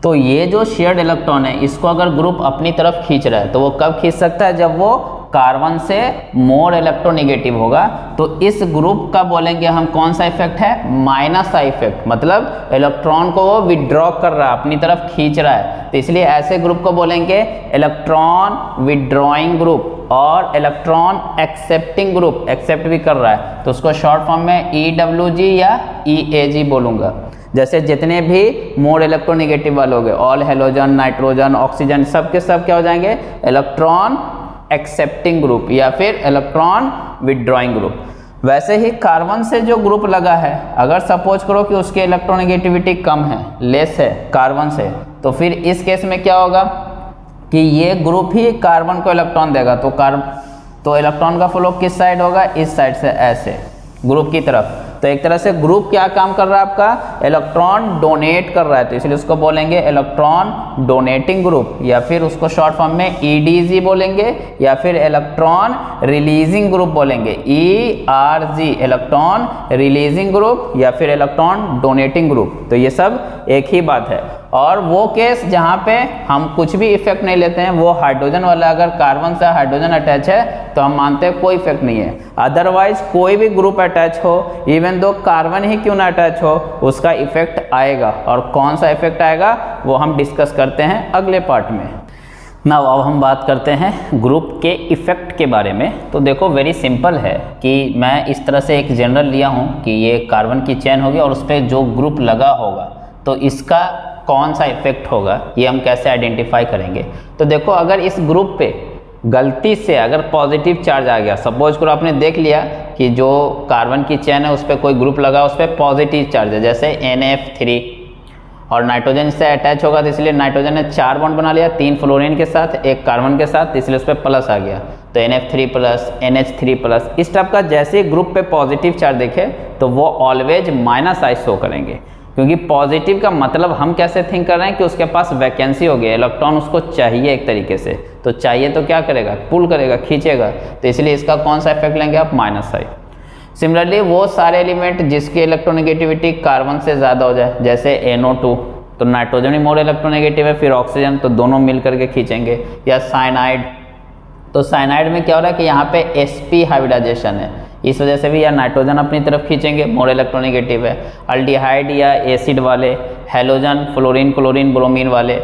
तो ये जो शेयर्ड इलेक्ट्रॉन है, इसको अगर ग्रुप अपनी तरफ़ खींच रहा है तो वो कब खींच सकता है? जब वो कार्बन से मोर इलेक्ट्रोनिगेटिव होगा तो इस ग्रुप का बोलेंगे हम कौन सा इफ़ेक्ट है? माइनस का इफ़ेक्ट मतलब इलेक्ट्रॉन को वो विड्रॉ कर रहा है, अपनी तरफ़ खींच रहा है। तो इसलिए ऐसे ग्रुप को बोलेंगे इलेक्ट्रॉन विड्रॉइंग ग्रुप और इलेक्ट्रॉन एक्सेप्टिंग ग्रुप एक्सेप्ट भी कर रहा है। तो उसको शॉर्ट फॉर्म में ई जी या ई जी बोलूँगा। जैसे जितने भी मोर इलेक्ट्रोनिगेटिव वाले हो गए ऑल हेलोजन नाइट्रोजन ऑक्सीजन सब के सब क्या हो जाएँगे? इलेक्ट्रॉन एक्सेप्टिंग ग्रुप या फिर इलेक्ट्रॉन विदड्रॉइंग ग्रुप वैसे ही कार्बन से जो ग्रुप लगा है, अगर सपोज़ करो कि उसकी इलेक्ट्रोनिगेटिविटी कम है लेस है कार्बन से तो फिर इस केस में क्या होगा? कि ये ग्रुप ही कार्बन को इलेक्ट्रॉन देगा तो कार्ब तो इलेक्ट्रॉन का फ्लो किस साइड होगा? इस साइड से ऐसे ग्रुप की तरफ़। तो एक तरह से ग्रुप क्या काम कर रहा है आपका? इलेक्ट्रॉन डोनेट कर रहा है। तो इसलिए उसको बोलेंगे इलेक्ट्रॉन डोनेटिंग ग्रुप या फिर उसको शॉर्ट फॉर्म में ईडीजी बोलेंगे या फिर इलेक्ट्रॉन रिलीजिंग ग्रुप बोलेंगे। E R G electron releasing group या फिर इलेक्ट्रॉन डोनेटिंग ग्रुप तो ये सब एक ही बात है। और वो केस जहाँ पे हम कुछ भी इफ़ेक्ट नहीं लेते हैं, वो हाइड्रोजन वाला अगर कार्बन से हाइड्रोजन अटैच है तो हम मानते हैं कोई इफ़ेक्ट नहीं है। अदरवाइज़ कोई भी ग्रुप अटैच हो इवन दो कार्बन ही क्यों ना अटैच हो, उसका इफ़ेक्ट आएगा। और कौन सा इफ़ेक्ट आएगा, वो हम डिस्कस करते हैं अगले पार्ट में। ना अब हम बात करते हैं ग्रुप के इफ़ेक्ट के बारे में। तो देखो वेरी सिंपल है कि मैं इस तरह से एक जनरल लिया हूँ कि ये कार्बन की चैन होगी और उस पर जो ग्रुप लगा होगा तो इसका कौन सा इफ़ेक्ट होगा, ये हम कैसे आइडेंटिफाई करेंगे? तो देखो, अगर इस ग्रुप पे गलती से अगर पॉजिटिव चार्ज आ गया सपोज़ करो आपने देख लिया कि जो कार्बन की चैन है, उस पर कोई ग्रुप लगा, उस पर पॉजिटिव चार्ज है, जैसे एन एफ़ थ्री और नाइट्रोजन से अटैच होगा तो इसलिए नाइट्रोजन ने चार बॉन्ड बना लिया, तीन फ्लोरीन के साथ, एक कार्बन के साथ इसलिए उस पर प्लस आ गया। तो N F three plus N H three plus इस टाइप का जैसे ग्रुप पे पॉजिटिव चार्ज देखे तो वो ऑलवेज माइनस आई शो करेंगे। क्योंकि पॉजिटिव का मतलब हम कैसे थिंक कर रहे हैं कि उसके पास वैकेंसी हो गई इलेक्ट्रॉन उसको चाहिए एक तरीके से। तो चाहिए तो क्या करेगा? पुल करेगा, खींचेगा। तो इसलिए इसका कौन सा इफ़ेक्ट लेंगे आप? माइनस साइड सिमिलरली वो सारे एलिमेंट जिसकी इलेक्ट्रोनेगेटिविटी कार्बन से ज़्यादा हो जाए, जैसे NO2 तो नाइट्रोजन ही मोर इलेक्ट्रोनेगेटिव है, फिर ऑक्सीजन तो दोनों मिल करके खींचेंगे। या साइनाइड तो साइनाइड में क्या हो रहा है कि यहाँ पे sp हाइब्रिडाइजेशन है। इस वजह से भी या नाइट्रोजन अपनी तरफ़ खींचेंगे, मोर इलेक्ट्रोनिगेटिव है। अल्डिहाइड या एसिड वाले हेलोजन फ्लोरीन क्लोरीन ब्रोमीन वाले।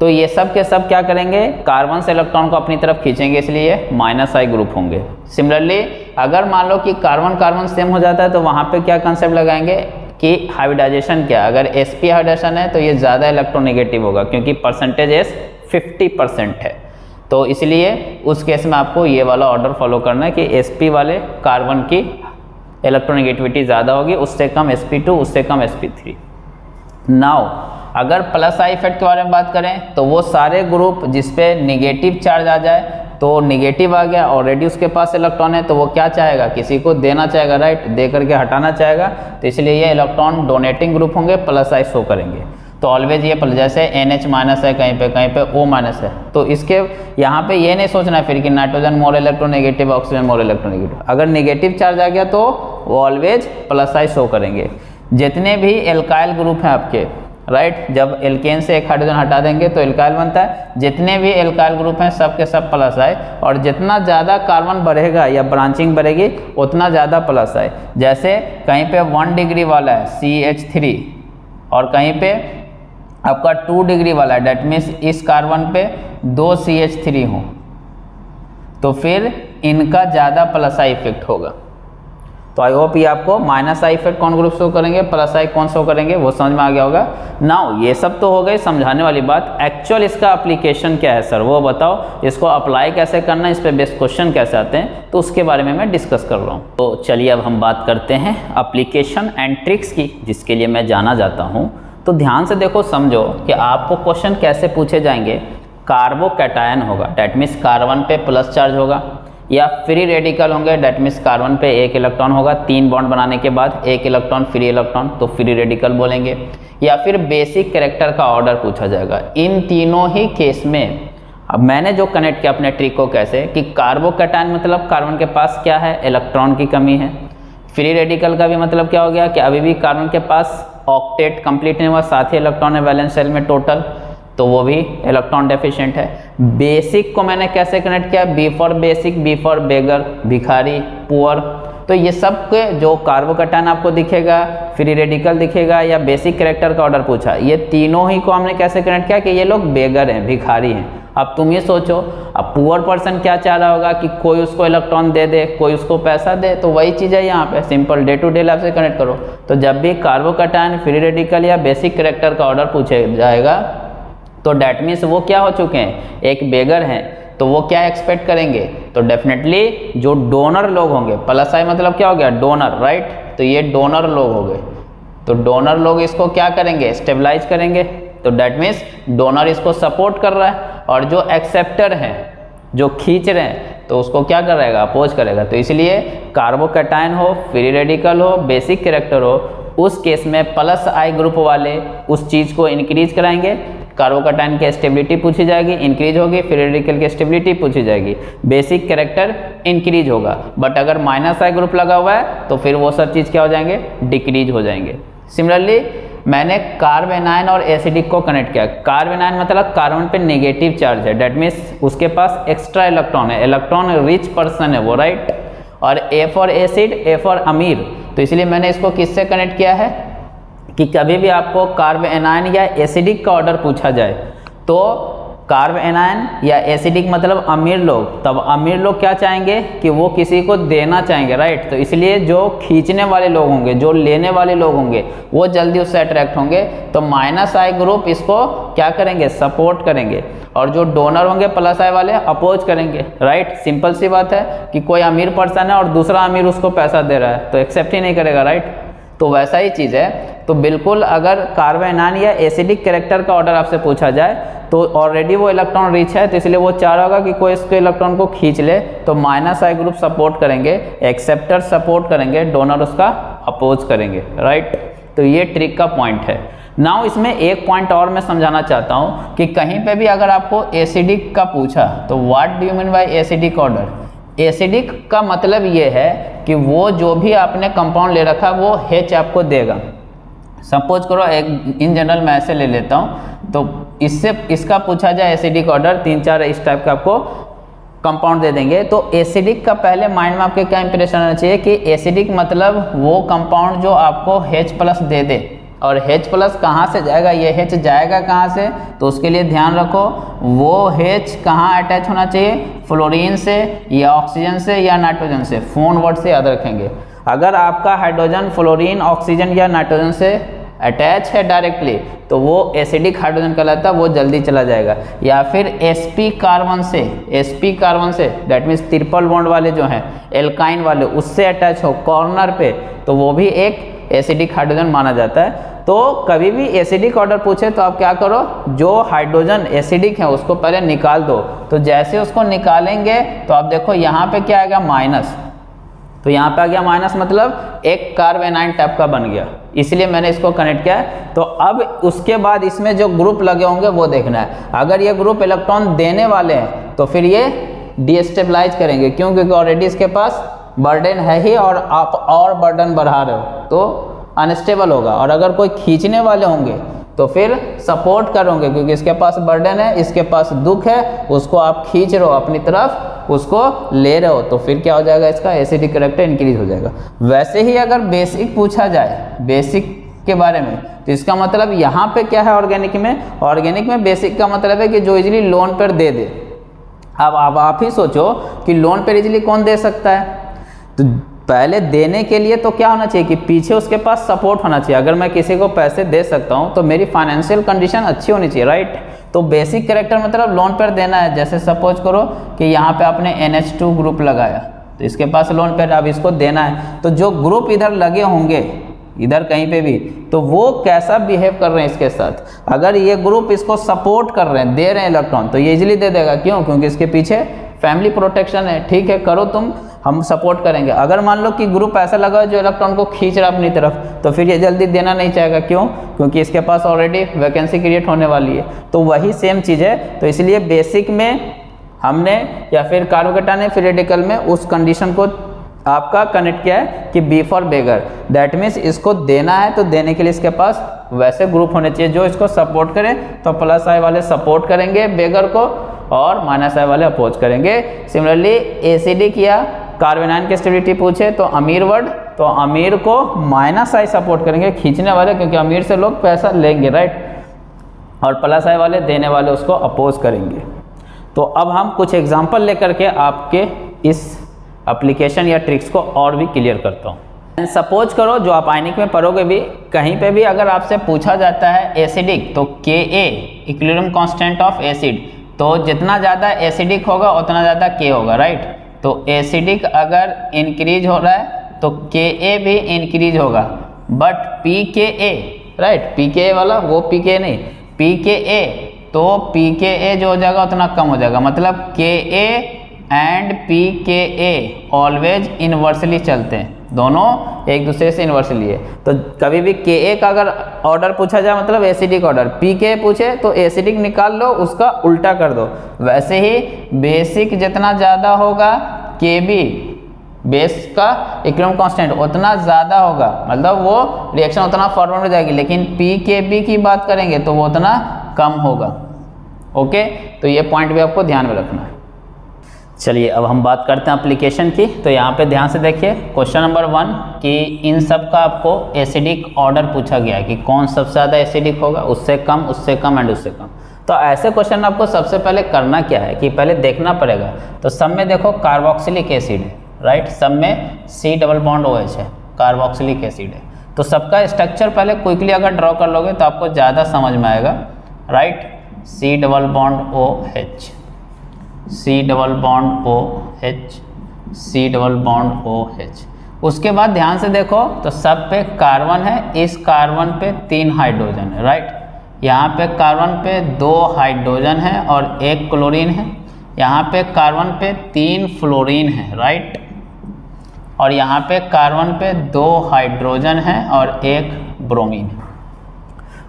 तो ये सब के सब क्या करेंगे? कार्बन से इलेक्ट्रॉन को अपनी तरफ़ खींचेंगे, इसलिए माइनस आई ग्रुप होंगे। सिमिलरली अगर मान लो कि कार्बन कार्बन सेम हो जाता है तो वहाँ पे क्या कंसेप्ट लगाएँगे? कि हाइब्रिडाइजेशन क्या? अगर एस पी हाइब्रिडाइजेशन है तो ये ज़्यादा इलेक्ट्रोनिगेटिव होगा, क्योंकि परसेंटेज एस फिफ्टी परसेंट है। तो इसलिए उस केस में आपको ये वाला ऑर्डर फॉलो करना है कि एसपी वाले कार्बन की इलेक्ट्रोनिगेटिविटी ज़्यादा होगी, उससे कम एस उससे कम एस पी नाउ अगर प्लस आई इफ़ेक्ट के बारे में बात करें तो वो सारे ग्रुप जिसपे निगेटिव चार्ज आ जाए तो निगेटिव आ गया ऑलरेडी उसके पास इलेक्ट्रॉन है तो वो क्या चाहेगा? किसी को देना चाहेगा राइट दे करके हटाना चाहेगा। तो इसलिए ये इलेक्ट्रॉन डोनेटिंग ग्रुप होंगे प्लस आई शो करेंगे। तो ऑलवेज ये प्लस जैसे एन एच माइनस है कहीं पे कहीं पे ओ माइनस है। तो इसके यहाँ पे ये नहीं सोचना फिर कि nitrogen more electronegative oxygen more electronegative अगर निगेटिव चार्ज आ गया तो वो ऑलवेज प्लस आई शो करेंगे। जितने भी एल्काइल ग्रुप हैं आपके राइट? जब एल्केन से एक हाइड्रोजन हटा देंगे तो एल्काइल बनता है। जितने भी एल्काइल ग्रुप हैं सब के सब प्लस आए। और जितना ज़्यादा कार्बन बढ़ेगा या ब्रांचिंग बढ़ेगी, उतना ज़्यादा प्लस आए। जैसे कहीं पे वन डिग्री वाला है सी एच थ्री और कहीं पे आपका टू डिग्री वाला डेट मीन्स इस कार्बन पे दो सी एच थ्री हो। तो फिर इनका ज़्यादा प्लस आई इफ़ेक्ट होगा। तो आई होप ये आपको माइनस आई इफ़ेक्ट कौन ग्रुप शो करेंगे? प्लस आई कौन शो करेंगे? वो समझ में आ गया होगा। नाउ ये सब तो हो गई समझाने वाली बात। एक्चुअल इसका अप्लीकेशन क्या है सर वो बताओ, इसको अप्लाई कैसे करना इस पर बेस्ट क्वेश्चन कैसे आते हैं? तो उसके बारे में मैं डिस्कस कर रहा हूँ। तो चलिए अब हम बात करते हैं अप्लीकेशन एंड ट्रिक्स की, जिसके लिए मैं जाना जाता हूँ। तो ध्यान से देखो, समझो कि आपको क्वेश्चन कैसे पूछे जाएँगे। कार्बो कैटायन होगा डैट मीन्स कार्बन पे प्लस चार्ज होगा, या फ्री रेडिकल होंगे डैट मीन्स कार्बन पे एक इलेक्ट्रॉन होगा, तीन बॉन्ड बनाने के बाद एक इलेक्ट्रॉन फ्री इलेक्ट्रॉन तो फ्री रेडिकल बोलेंगे। या फिर बेसिक करेक्टर का ऑर्डर पूछा जाएगा। इन तीनों ही केस में, अब मैंने जो कनेक्ट किया अपने ट्रिक को कैसे, कि कार्बोकैटायन मतलब कार्बन के पास क्या है इलेक्ट्रॉन की कमी है। फ्री रेडिकल का भी मतलब क्या हो गया कि अभी भी कार्बन के पास ऑक्टेट कंप्लीट नहीं हुआ, साथ ही इलेक्ट्रॉन है वैलेंस सेल में टोटल तो वो भी इलेक्ट्रॉन डेफिशिएंट है। बेसिक को मैंने कैसे कनेक्ट किया? B for basic B for beggar भिखारी पुअर तो ये सब के जो कार्बो कार्बोकटान आपको दिखेगा फ्री रेडिकल दिखेगा या बेसिक करेक्टर का ऑर्डर पूछा, ये तीनों ही को हमने कैसे कनेक्ट किया कि ये लोग बेगर हैं, भिखारी हैं। अब तुम ये सोचो, अब पुअर पर्सन क्या चाह रहा होगा कि कोई उसको इलेक्ट्रॉन दे दे, कोई उसको पैसा दे तो वही चीज़ है यहाँ पे simple day to day life से कनेक्ट करो। तो जब भी कार्बो कार्बोकटान फ्री रेडिकल या बेसिक करेक्टर का ऑर्डर पूछे जाएगा तो डैट मीन्स वो क्या हो चुके हैं, एक बेगर हैं। तो वो क्या एक्सपेक्ट करेंगे? तो डेफिनेटली जो डोनर लोग होंगे प्लस आई मतलब क्या हो गया? डोनर राइट तो ये डोनर लोग हो गए। तो डोनर लोग इसको क्या करेंगे? स्टेबलाइज करेंगे। तो डैट मीन्स डोनर इसको सपोर्ट कर रहा है और जो एक्सेप्टर हैं, जो खींच रहे हैं तो उसको क्या करेगा? अपोज करेगा। तो इसलिए कार्बोकटाइन हो फ्री रेडिकल हो बेसिक कैरेक्टर हो, उस केस में प्लस आई ग्रुप वाले उस चीज़ को इंक्रीज कराएँगे। कार्बोकटाइन की स्टेबिलिटी पूछी जाएगी इंक्रीज होगी, फ्री रेडिकल की स्टेबिलिटी पूछी जाएगी। बेसिक कैरेक्टर इंक्रीज होगा। बट अगर माइनस आई ग्रुप लगा हुआ है तो फिर वो सब चीज़ क्या हो जाएँगे? डिक्रीज हो जाएँगे। सिमिलरली मैंने कार्बेनाइन और एसिडिक को कनेक्ट किया। कार्बेनाइन मतलब कार्बन पे नेगेटिव चार्ज है। डेट मीन्स उसके पास एक्स्ट्रा इलेक्ट्रॉन है। इलेक्ट्रॉन रिच पर्सन है वो राइट और A for acid A for अमीर तो इसलिए मैंने इसको किससे कनेक्ट किया है? कि कभी भी आपको कार्ब एनायन या एसिडिक का ऑर्डर पूछा जाए तो कार्ब एनायन या एसिडिक मतलब अमीर लोग। तब अमीर लोग क्या चाहेंगे? कि वो किसी को देना चाहेंगे राइट तो इसलिए जो खींचने वाले लोग होंगे, जो लेने वाले लोग होंगे, वो जल्दी उससे अट्रैक्ट होंगे। तो माइनस आई ग्रुप इसको क्या करेंगे? सपोर्ट करेंगे। और जो डोनर होंगे प्लस आई वाले अपोज करेंगे राइट सिंपल सी बात है कि कोई अमीर पर्सन है और दूसरा अमीर उसको पैसा दे रहा है तो एक्सेप्ट ही नहीं करेगा राइट तो वैसा ही चीज़ है। तो बिल्कुल अगर कार्बेनान या एसिडिक कैरेक्टर का ऑर्डर आपसे पूछा जाए तो ऑलरेडी वो इलेक्ट्रॉन रिच है तो इसलिए वो चाह रहा होगा कि कोई इसके इलेक्ट्रॉन को खींच ले तो माइनस आई ग्रुप सपोर्ट करेंगे एक्सेप्टर सपोर्ट करेंगे डोनर उसका अपोज करेंगे राइट तो ये ट्रिक का पॉइंट है। नाउ इसमें एक पॉइंट और मैं समझाना चाहता हूँ कि कहीं पे भी अगर आपको एसिडिक का पूछा तो what do you mean by acidic order acidic का मतलब ये है कि वो जो भी आपने कंपाउंड ले रखा, वो हेच आपको देगा। सपोज़ करो एक इन जनरल मैं ऐसे ले लेता हूँ तो इससे, इसका पूछा जाए एसिडिक ऑर्डर तीन चार इस टाइप का आपको कंपाउंड दे देंगे। तो एसिडिक का पहले माइंड में आपके क्या इंप्रेशन होना चाहिए कि एसिडिक मतलब वो कंपाउंड जो आपको हेच प्लस दे दे। और हेच प्लस कहाँ से जाएगा? ये हेच जाएगा कहाँ से? तो उसके लिए ध्यान रखो, वो हेच कहाँ अटैच होना चाहिए? फ्लोरीन से, या ऑक्सीजन से, या नाइट्रोजन से। फ़ोन वर्ड से याद रखेंगे। अगर आपका हाइड्रोजन फ्लोरीन ऑक्सीजन या नाइट्रोजन से अटैच है डायरेक्टली तो वो एसिडिक हाइड्रोजन कहलाता है, वो जल्दी चला जाएगा। या फिर sp कार्बन से, sp कार्बन से डेट मीन्स ट्रिपल बॉन्ड वाले जो हैं एल्काइन वाले, उससे अटैच हो कॉर्नर पे तो वो भी एक एसिडिक हाइड्रोजन माना जाता है। तो कभी भी एसिडिक ऑर्डर पूछे तो आप क्या करो? जो हाइड्रोजन एसिडिक है, उसको पहले निकाल दो। तो जैसे उसको निकालेंगे तो आप देखो यहाँ पे क्या आएगा? माइनस तो यहाँ पे आ गया माइनस मतलब एक कार्बेनाइन टाइप का बन गया। इसलिए मैंने इसको कनेक्ट किया तो अब उसके बाद इसमें जो ग्रुप लगे होंगे, वो देखना है। अगर ये ग्रुप इलेक्ट्रॉन देने वाले हैं तो फिर ये डिस्टेबलाइज करेंगे। क्यों? क्योंकि ऑलरेडी इसके पास बर्डन है ही और आप और बर्डन बढ़ा रहे हो। तो अनस्टेबल होगा। और अगर कोई खींचने वाले होंगे तो फिर सपोर्ट करोगे, क्योंकि इसके पास बर्डन है, इसके पास दुख है, उसको आप खींच रहे हो अपनी तरफ़, उसको ले रहे हो तो फिर क्या हो जाएगा इसका? एसिडिक करेक्टर इंक्रीज हो जाएगा। वैसे ही अगर बेसिक पूछा जाए बेसिक के बारे में तो इसका मतलब यहाँ पे क्या है ऑर्गेनिक में? ऑर्गेनिक में बेसिक का मतलब है कि जो इजिली लोन पर दे दे। अब आप आप ही सोचो कि लोन पर इजिली कौन दे सकता है? तो पहले देने के लिए तो क्या होना चाहिए कि पीछे उसके पास सपोर्ट होना चाहिए? अगर मैं किसी को पैसे दे सकता हूँ तो मेरी फाइनेंशियल कंडीशन अच्छी होनी चाहिए राइट तो बेसिक करेक्टर मतलब लोन पर देना है। जैसे सपोज़ करो कि यहाँ पे आपने NH2 ग्रुप लगाया तो इसके पास लोन पर अब इसको देना है। तो जो ग्रुप इधर लगे होंगे, इधर कहीं पे भी तो वो कैसा बिहेव कर रहे हैं इसके साथ? अगर ये ग्रुप इसको सपोर्ट कर रहे हैं, दे रहे हैं इलेक्ट्रॉन तो ये इजिली दे देगा। क्यों? क्योंकि इसके पीछे फैमिली प्रोटेक्शन है, ठीक है, करो तुम, हम सपोर्ट करेंगे। अगर मान लो कि ग्रुप ऐसा लगा जो इलेक्ट्रॉन को खींच रहा अपनी तरफ़ तो फिर ये जल्दी देना नहीं चाहेगा। क्यों? क्योंकि इसके पास ऑलरेडी वैकेंसी क्रिएट होने वाली है। तो वही सेम चीज़ है। तो इसलिए बेसिक में हमने या फिर कार्बोकेटा ने फिर रेडिकल में उस कंडीशन को आपका कनेक्ट किया है कि B for beggar that means इसको देना है तो देने के लिए इसके पास वैसे ग्रुप होने चाहिए। जो इसको सपोर्ट करें तो प्लस आई वाले सपोर्ट करेंगे बेगर को। और माइनस आई वाले अपोज करेंगे। सिमिलरली एसिडिक किया, कार्बेनाइन की स्टेबिलिटी पूछे तो अमीर वर्ड तो अमीर को माइनस आई सपोर्ट करेंगे खींचने वाले, क्योंकि अमीर से लोग पैसा लेंगे राइट और प्लस आई वाले देने वाले उसको अपोज करेंगे। तो अब हम कुछ एग्ज़ाम्पल लेकर के आपके इस एप्लीकेशन या ट्रिक्स को और भी क्लियर करता हूँ। सपोज़ करो, जो आप आइनिक में पढ़ोगे भी, कहीं पे भी अगर आपसे पूछा जाता है एसिडिक तो के ए कांस्टेंट ऑफ़ एसिड तो जितना ज़्यादा एसिडिक होगा, उतना ज़्यादा के होगा राइट तो एसिडिक अगर इंक्रीज हो रहा है तो के ए भी इंक्रीज होगा। बट पी के ए राइट पी के ए वाला, वो पी के नहीं। पी के ए तो पी के ए जो हो जाएगा, उतना कम हो जाएगा। मतलब के ए एंड पी के ए ऑलवेज इन्वर्सली चलते हैं। दोनों एक दूसरे से इन्वर्सली है। तो कभी भी के ए का अगर ऑर्डर पूछा जाए मतलब एसिडिक ऑर्डर पी के पूछे तो एसिडिक निकाल लो, उसका उल्टा कर दो। वैसे ही बेसिक जितना ज़्यादा होगा के बी बेस का इक्रम कांस्टेंट उतना ज़्यादा होगा। मतलब वो रिएक्शन उतना फॉरवर्ड हो जाएगी, लेकिन पी के बी की बात करेंगे तो वो उतना कम होगा। ओके तो ये पॉइंट भी आपको ध्यान में रखना है। चलिए, अब हम बात करते हैं एप्लीकेशन की। तो यहाँ पे ध्यान से देखिए क्वेश्चन नंबर वन कि इन सब का आपको एसिडिक ऑर्डर पूछा गया है कि कौन सबसे ज़्यादा एसिडिक होगा, उससे कम उससे कम एंड उससे कम। तो ऐसे क्वेश्चन आपको सबसे पहले करना क्या है कि पहले देखना पड़ेगा। तो सब में देखो कार्बोक्सिलिक एसिड है राइट सब में C double bond O H है कार्बोक्सिलिक एसिड है। तो सबका स्ट्रक्चर पहले क्विकली अगर ड्रॉ कर लोगे तो आपको ज़्यादा समझ में आएगा right C double bond O H C double bond O H C double bond O H उसके बाद ध्यान से देखो तो सब पे कार्बन है, इस कार्बन पे तीन हाइड्रोजन है राइट यहाँ पे कार्बन पे दो हाइड्रोजन है और एक क्लोरीन है। यहाँ पे कार्बन पे तीन फ्लोरीन है राइट और यहाँ पे कार्बन पे दो हाइड्रोजन है और एक ब्रोमीन है।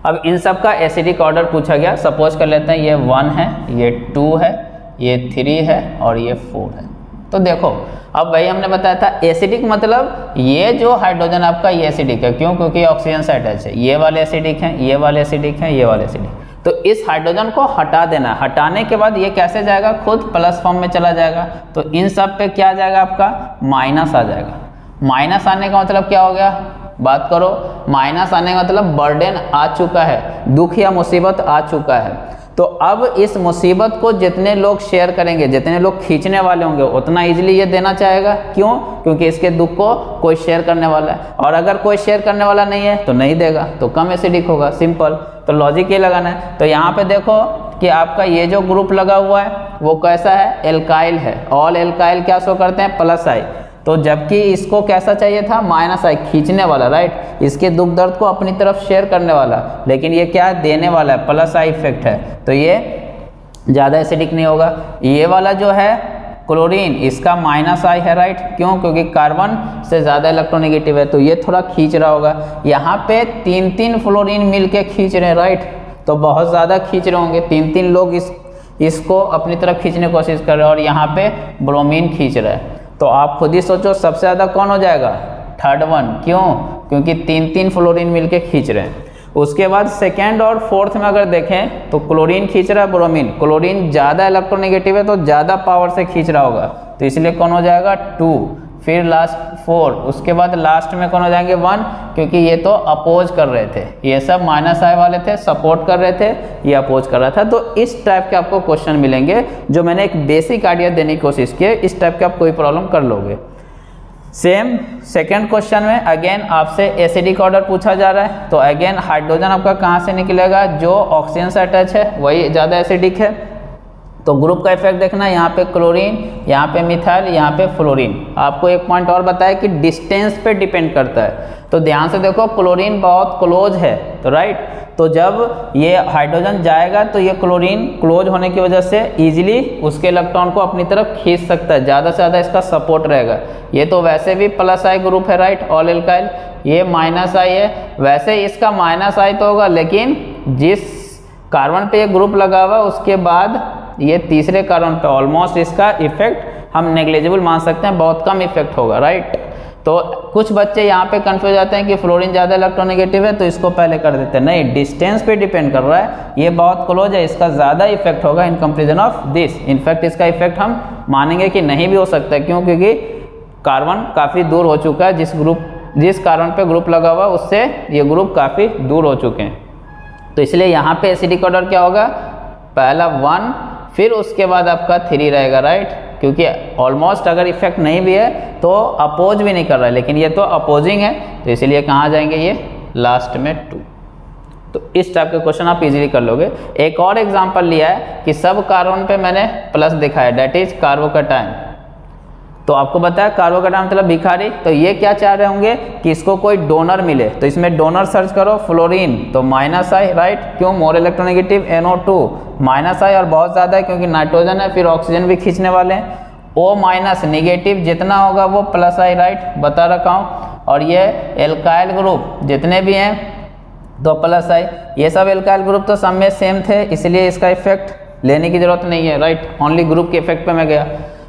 अब इन सब का एसिडिक ऑर्डर पूछा गया। सपोज़ कर लेते हैं, ये वन है, ये टू है ये थ्री है और ये फोर है। तो देखो, अब भाई हमने बताया था एसिडिक मतलब ये जो हाइड्रोजन आपका ये एसिडिक है। क्यों? क्योंकि ऑक्सीजन से अटैच है। ये वाले एसिडिक हैं, ये वाले एसिडिक हैं, ये वाले एसिडिक तो इस हाइड्रोजन को हटा देना, हटाने के बाद ये कैसे जाएगा? खुद प्लस फॉर्म में चला जाएगा। तो इन सब पे क्या आ जाएगा आपका? माइनस आ जाएगा। माइनस आने का मतलब क्या हो गया? बात करो। माइनस आने का मतलब बर्डन आ चुका है। दुख या मुसीबत आ चुका है। तो अब इस मुसीबत को जितने लोग शेयर करेंगे, जितने लोग खींचने वाले होंगे, उतना इजीली ये देना चाहेगा। क्यों? क्योंकि इसके दुख को कोई शेयर करने वाला है। और अगर कोई शेयर करने वाला नहीं है तो नहीं देगा। तो कम एसिडिक होगा। सिंपल तो लॉजिक ये लगाना है। तो यहाँ पे देखो कि आपका ये जो ग्रुप लगा हुआ है, वो कैसा है? एल्काइल है। ऑल एल्काइल क्या शो करते हैं? प्लस आई तो जबकि इसको कैसा चाहिए था? माइनस आई, खींचने वाला राइट इसके दुख दर्द को अपनी तरफ़ शेयर करने वाला। लेकिन ये क्या देने वाला है? प्लस आई इफ़ेक्ट है। तो ये ज़्यादा एसिडिक नहीं होगा। ये वाला जो है क्लोरीन इसका माइनस आई है राइट क्यों? क्योंकि कार्बन से ज़्यादा इलेक्ट्रोनेगेटिव है। तो ये थोड़ा खींच रहा होगा। यहाँ पे तीन तीन फ्लोरीन मिल के खींच रहे हैं राइट तो बहुत ज़्यादा खींच रहे होंगे। तीन तीन लोग इस, इसको अपनी तरफ़ खींचने की कोशिश कर रहे हैं और यहाँ पे ब्रोमीन खींच रहे हैं। तो आप खुद ही सोचो सबसे ज़्यादा कौन हो जाएगा? थर्ड वन क्यों? क्योंकि तीन तीन फ्लोरीन मिलके खींच रहे हैं। उसके बाद सेकेंड और फोर्थ में अगर देखें तो क्लोरीन खींच रहा है ब्रोमीन क्लोरीन ज़्यादा इलेक्ट्रोनेगेटिव है तो ज़्यादा पावर से खींच रहा होगा। तो इसलिए कौन हो जाएगा? टू फिर लास्ट फोर उसके बाद लास्ट में कौन हो जाएँगे? वन क्योंकि ये तो अपोज कर रहे थे। ये सब माइनस आई वाले थे सपोर्ट कर रहे थे, ये अपोज कर रहा था। तो इस टाइप के आपको क्वेश्चन मिलेंगे, जो मैंने एक बेसिक आइडिया देने की कोशिश की इस टाइप के आप कोई प्रॉब्लम कर लोगे। सेम सेकेंड क्वेश्चन में अगेन आपसे एसिडिक ऑर्डर पूछा जा रहा है। तो अगेन हाइड्रोजन आपका कहाँ से निकलेगा? जो ऑक्सीजन से अटैच है, वही ज़्यादा एसिडिक है। तो ग्रुप का इफ़ेक्ट देखना, यहाँ पे क्लोरीन, यहाँ पे मिथाइल, यहाँ पे फ्लोरीन। आपको एक पॉइंट और बताया कि डिस्टेंस पे डिपेंड करता है। तो ध्यान से देखो, क्लोरीन बहुत क्लोज है तो राइट तो जब ये हाइड्रोजन जाएगा तो ये क्लोरीन क्लोज होने की वजह से इजीली उसके इलेक्ट्रॉन को अपनी तरफ़ खींच सकता है। ज़्यादा से ज़्यादा इसका सपोर्ट रहेगा। ये तो वैसे भी प्लस आई ग्रुप है राइट ऑल एल्काइल ये माइनस आई है। वैसे इसका माइनस आई तो होगा, लेकिन जिस कार्बन पे ये ग्रुप लगा हुआ उसके बाद ये तीसरे कारण पे ऑलमोस्ट इसका इफ़ेक्ट हम नेग्लेजिबल मान सकते हैं, बहुत कम इफ़ेक्ट होगा राइट तो कुछ बच्चे यहाँ पे कंफ्यूज जाते हैं कि फ्लोरीन ज़्यादा इलेक्ट्रोनेगेटिव है तो इसको पहले कर देते हैं। नहीं डिस्टेंस पे डिपेंड कर रहा है, ये बहुत क्लोज है, इसका ज़्यादा इफ़ेक्ट होगा in comparison of this in fact इसका इफ़ेक्ट हम मानेंगे कि नहीं भी हो सकता क्यों? क्योंकि कार्बन काफ़ी दूर हो चुका है, जिस ग्रुप जिस कार्बन पे ग्रुप लगा हुआ, उससे ये ग्रुप काफ़ी दूर हो चुके हैं। तो इसलिए यहाँ पे एसिडिक ऑर्डर क्या होगा? पहला वन फिर उसके बाद आपका थ्री रहेगा राइट क्योंकि ऑलमोस्ट अगर इफ़ेक्ट नहीं भी है तो अपोज भी नहीं कर रहा है। लेकिन ये तो अपोजिंग है तो इसीलिए कहाँ जाएँगे ये? लास्ट में टू तो इस टाइप के क्वेश्चन आप इजीली कर लोगे। एक और एग्जांपल लिया है कि सब कार्बन पे मैंने प्लस दिखाया डेट इज़ कार्बोकटाइन तो आपको बताया कार्बोकटाइन मतलब भिखारी। तो ये क्या चाह रहे होंगे कि इसको कोई डोनर मिले। तो इसमें डोनर सर्च करो, फ्लोरीन। तो माइनस आई, राइट? क्यों? More electronegative NO two. Minus I और बहुत ज़्यादा है क्योंकि नाइट्रोजन है, फिर ऑक्सीजन भी खींचने वाले हैं। ओ माइनस, निगेटिव जितना होगा वो प्लस आई, राइट? बता रखा हूँ। और ये एल्काइल ग्रुप, जितने भी हैं तो प्लस आई। ये सब एल्काइल ग्रुप तो सब में सेम थे, इसलिए इसका इफ़ेक्ट लेने की ज़रूरत नहीं है, राइट? ओनली ग्रुप के इफ़ेक्ट पे मैं गया।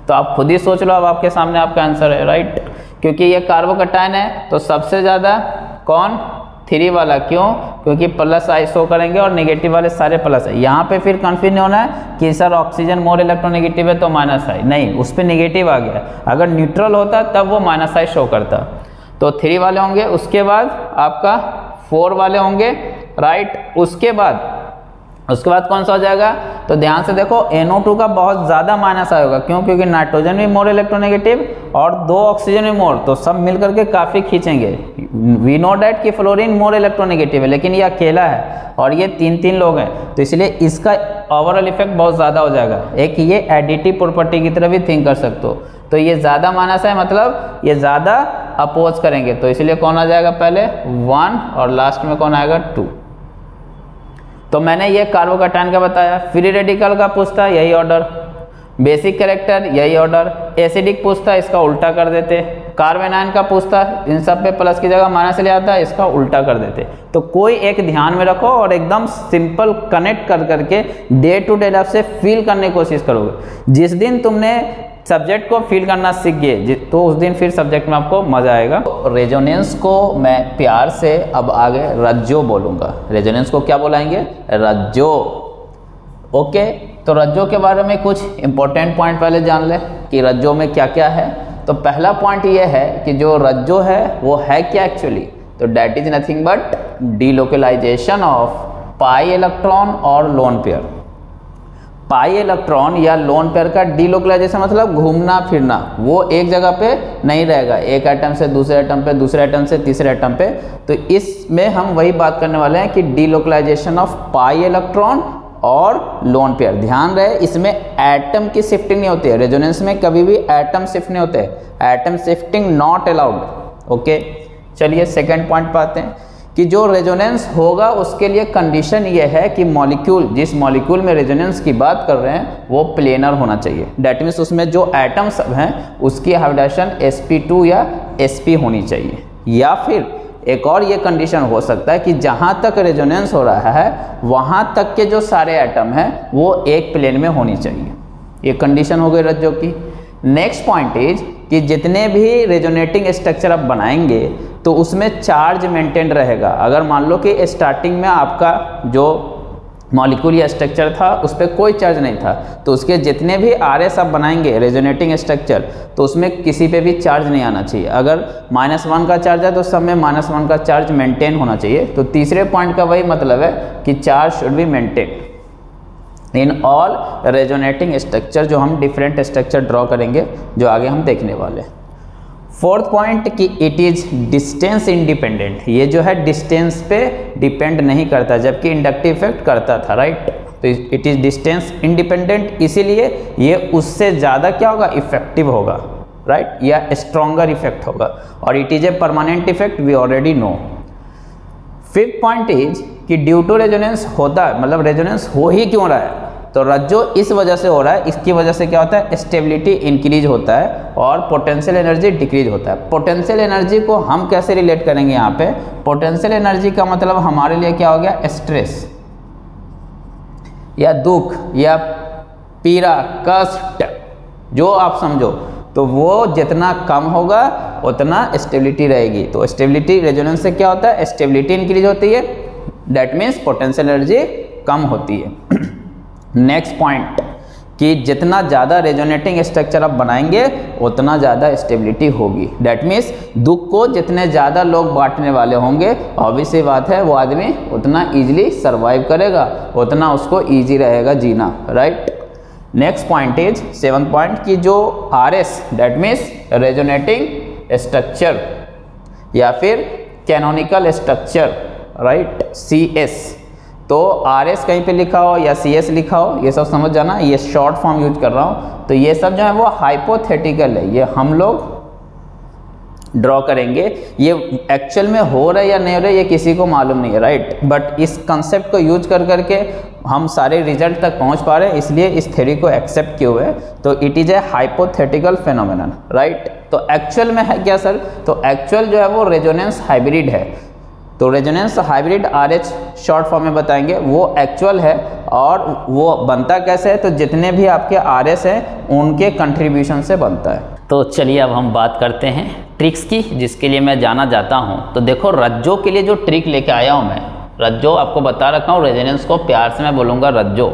तो आप खुद ही सोच लो, अब आपके सामने आपका आंसर है राइट क्योंकि ये कार्बोकटाइन है तो सबसे ज़्यादा कौन? थ्री वाला, क्यों? क्योंकि प्लस आई शो करेंगे और नेगेटिव वाले सारे प्लस है। यहाँ पे फिर कन्फ्यूज़ नहीं होना है कि सर ऑक्सीजन मोर इलेक्ट्रोनेगेटिव है तो माइनस आई नहीं, उस पर निगेटिव आ गया। अगर न्यूट्रल होता, तब वो माइनस आई शो करता। तो थ्री वाले होंगे, उसके बाद आपका फोर वाले होंगे राइट उसके बाद उसके बाद कौन सा हो जाएगा? तो ध्यान से देखो NO2 का बहुत ज़्यादा माइनस आएगा क्यों? क्योंकि नाइट्रोजन भी मोर इलेक्ट्रोनेगेटिव और दो ऑक्सीजन भी मोर तो सब मिलकर के काफ़ी खींचेंगे। वी नो डैट कि फ्लोरीन मोर इलेक्ट्रोनेगेटिव है, लेकिन ये अकेला है और ये तीन तीन लोग हैं। तो इसलिए इसका ओवरऑल इफ़ेक्ट बहुत ज़्यादा हो जाएगा। एक ये एडिटिव प्रॉपर्टी की तरह भी थिंक कर सकते हो। तो ये ज़्यादा माइनस है मतलब ये ज़्यादा अपोज करेंगे। तो इसलिए कौन आ जाएगा पहले? वन और लास्ट में कौन आएगा? टू तो मैंने ये कार्बोकटाइन का बताया फ्री रेडिकल का पूछता, यही ऑर्डर बेसिक करेक्टर यही ऑर्डर एसिडिक पूछता, इसका उल्टा कर देते. कार्बेनाइन का पूछता, इन सब पे प्लस की जगह माइनस ले आता, इसका उल्टा कर देते. तो कोई एक ध्यान में रखो और एकदम सिंपल कनेक्ट कर करके डे टू डे लाइफ से फील करने की कोशिश करोगे. जिस दिन तुमने सब्जेक्ट को फील करना सीख गए तो उस दिन फिर सब्जेक्ट में आपको मज़ा आएगा। रेजोनेंस को मैं प्यार से अब आगे रज्जो बोलूँगा। रेजोनेंस को क्या बोलाएँगे? रज्जो। ओके तो रज्जो के बारे में कुछ इंपॉर्टेंट पॉइंट पहले जान ले कि रज्जो में क्या क्या है। तो पहला पॉइंट ये है कि जो रज्जो है, वो है क्या एक्चुअली तो that is nothing but delocalisation of pi electron और लोन पेयर पाई इलेक्ट्रॉन या लोन पेयर का डीलोकलाइजेशन मतलब घूमना, फिरना, वो एक जगह पे नहीं रहेगा। एक आइटम से दूसरे आइटम पे, दूसरे आइटम से तीसरे आइटम पे। तो इसमें हम वही बात करने वाले हैं कि डीलोकलाइजेशन ऑफ़ पाई इलेक्ट्रॉन और लोन पेयर। ध्यान रहे, इसमें एटम की शिफ्टिंग नहीं होती है। रेजोनेंस में कभी भी एटम शिफ्ट नहीं होते। Atom shifting not allowed okay चलिए सेकेंड पॉइंट पाते हैं। कि जो रेजोनेंस होगा उसके लिए कंडीशन ये है कि मॉलिक्यूल जिस मॉलिक्यूल में रेजोनेंस की बात कर रहे हैं, वो प्लेनर होना चाहिए। डैट मीन्स उसमें जो एटम सब हैं, उसकी हाइब्रिडेशन sp2 या sp होनी चाहिए। या फिर एक और ये कंडीशन हो सकता है कि जहाँ तक रेजोनेंस हो रहा है, वहाँ तक के जो सारे एटम हैं, वो एक प्लेन में होनी चाहिए। ये कंडीशन हो गई रज्जो की। नेक्स्ट पॉइंट इज़ कि जितने भी रेजोनेटिंग स्ट्रक्चर आप बनाएँगे तो उसमें चार्ज मेंटेन रहेगा। अगर मान लो कि स्टार्टिंग में आपका जो मॉलिक्यूल या स्ट्रक्चर था, उस पर कोई चार्ज नहीं था तो उसके जितने भी आर एस आप बनाएँगे रेजोनेटिंग स्ट्रक्चर तो उसमें किसी पे भी चार्ज नहीं आना चाहिए। अगर माइनस वन का चार्ज है तो सब में माइनस वन का चार्ज मेंटेन होना चाहिए। तो तीसरे पॉइंट का वही मतलब है कि charge should be maintain in all resonating structure जो हम डिफरेंट स्ट्रक्चर ड्रॉ करेंगे, जो आगे हम देखने वाले हैं। फोर्थ पॉइंट कि इट इज़ डिस्टेंस इंडिपेंडेंट ये जो है डिस्टेंस पे डिपेंड नहीं करता, जबकि इंडक्टिव इफ़ेक्ट करता था राइट तो इट इज़ डिस्टेंस इंडिपेंडेंट इसीलिए ये उससे ज़्यादा क्या होगा? इफ़ेक्टिव होगा राइट right? या स्ट्रॉन्गर इफ़ेक्ट होगा। और it is a permanent effect we already know fifth point is कि ड्यू टू रेजोनेंस होता है मतलब रेजोनेंस हो ही क्यों रहा है? तो रज्जो इस वजह से हो रहा है, इसकी वजह से क्या होता है? स्टेबिलिटी इंक्रीज होता है और पोटेंशियल एनर्जी डिक्रीज होता है। पोटेंशियल एनर्जी को हम कैसे रिलेट करेंगे यहाँ पे? पोटेंशियल एनर्जी का मतलब हमारे लिए क्या हो गया? स्ट्रेस या दुख या पीड़ा, कष्ट, जो आप समझो। तो वो जितना कम होगा, उतना स्टेबिलिटी रहेगी। तो स्टेबिलिटी रेजोनेंस से क्या होता है? स्टेबिलिटी इंक्रीज होती है। डैट मीन्स पोटेंशियल एनर्जी कम होती है। नेक्स्ट पॉइंट कि जितना ज़्यादा रेजोनेटिंग स्ट्रक्चर आप बनाएँगे, उतना ज़्यादा स्टेबिलिटी होगी। डैट मीन्स दुख को जितने ज़्यादा लोग बांटने वाले होंगे ऑब्वियसली बात है, वो आदमी उतना ईजिली सर्वाइव करेगा, उतना उसको ईजी रहेगा जीना right next point is seven point की जो R S that means resonating structure या फिर canonical structure right C S तो आर एस कहीं पे लिखा हो या सी एस लिखा हो, ये सब समझ जाना, ये शॉर्ट फॉर्म यूज़ कर रहा हूँ। तो ये सब जो है वो हाइपोथेटिकल है। ये हम लोग ड्रॉ करेंगे। ये एक्चुअल में हो रहा है या नहीं हो रहा है, ये किसी को मालूम नहीं है राइट बट इस कंसेप्ट को यूज़ कर करके हम सारे रिज़ल्ट तक पहुँच पा रहे हैं, इसलिए इस थ्योरी को एक्सेप्ट किए हुए तो it is a hypothetical phenomenon right तो एक्चुअल में है क्या सर तो एक्चुअल जो है वो रेजोनेंस हाइब्रिड है। तो resonance hybrid R H short form में बताएँगे, वो एक्चुअल है और वो बनता कैसे है? तो जितने भी आपके आर एस हैं, उनके कंट्रीब्यूशन से बनता है। तो चलिए अब हम बात करते हैं ट्रिक्स की, जिसके लिए मैं जाना जाता हूँ। तो देखो, रज्जो के लिए जो ट्रिक लेके आया हूँ मैं, रज्जो आपको बता रखा हूँ रेजोनेंस को प्यार से मैं बोलूँगा रज्जो।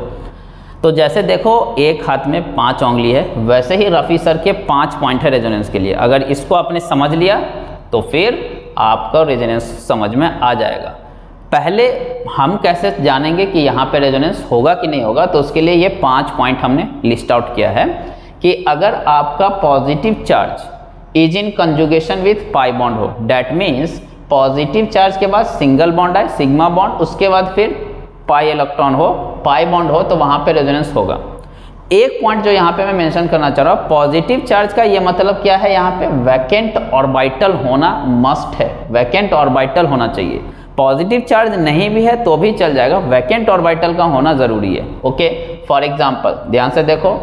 तो जैसे देखो, एक हाथ में पाँच उंगली है, वैसे ही रफ़ी सर के पाँच पॉइंट है रेजोनेंस के लिए। अगर इसको आपने समझ लिया तो फिर आपका रेजोनेंस समझ में आ जाएगा। पहले हम कैसे जानेंगे कि यहाँ पे रेजोनेंस होगा कि नहीं होगा तो उसके लिए ये पाँच पॉइंट हमने लिस्ट आउट किया है कि अगर आपका positive charge is in conjugation with pi bond हो डैट मीन्स पॉजिटिव चार्ज के बाद सिंगल बॉन्ड आए सिग्मा बॉन्ड उसके बाद फिर पाई इलेक्ट्रॉन हो पाई बॉन्ड हो तो वहाँ पे रेजोनेंस होगा। एक पॉइंट जो यहाँ पे मैं मेंशन करना चाह रहा हूँ पॉजिटिव चार्ज का ये मतलब क्या है? यहाँ पे वैकेंट ऑर्बिटल होना मस्ट है। वैकेंट ऑर्बिटल होना चाहिए। पॉजिटिव चार्ज नहीं भी है तो भी चल जाएगा। वैकेंट ऑर्बिटल का होना ज़रूरी है। ओके फॉर एग्ज़ाम्पल ध्यान से देखो।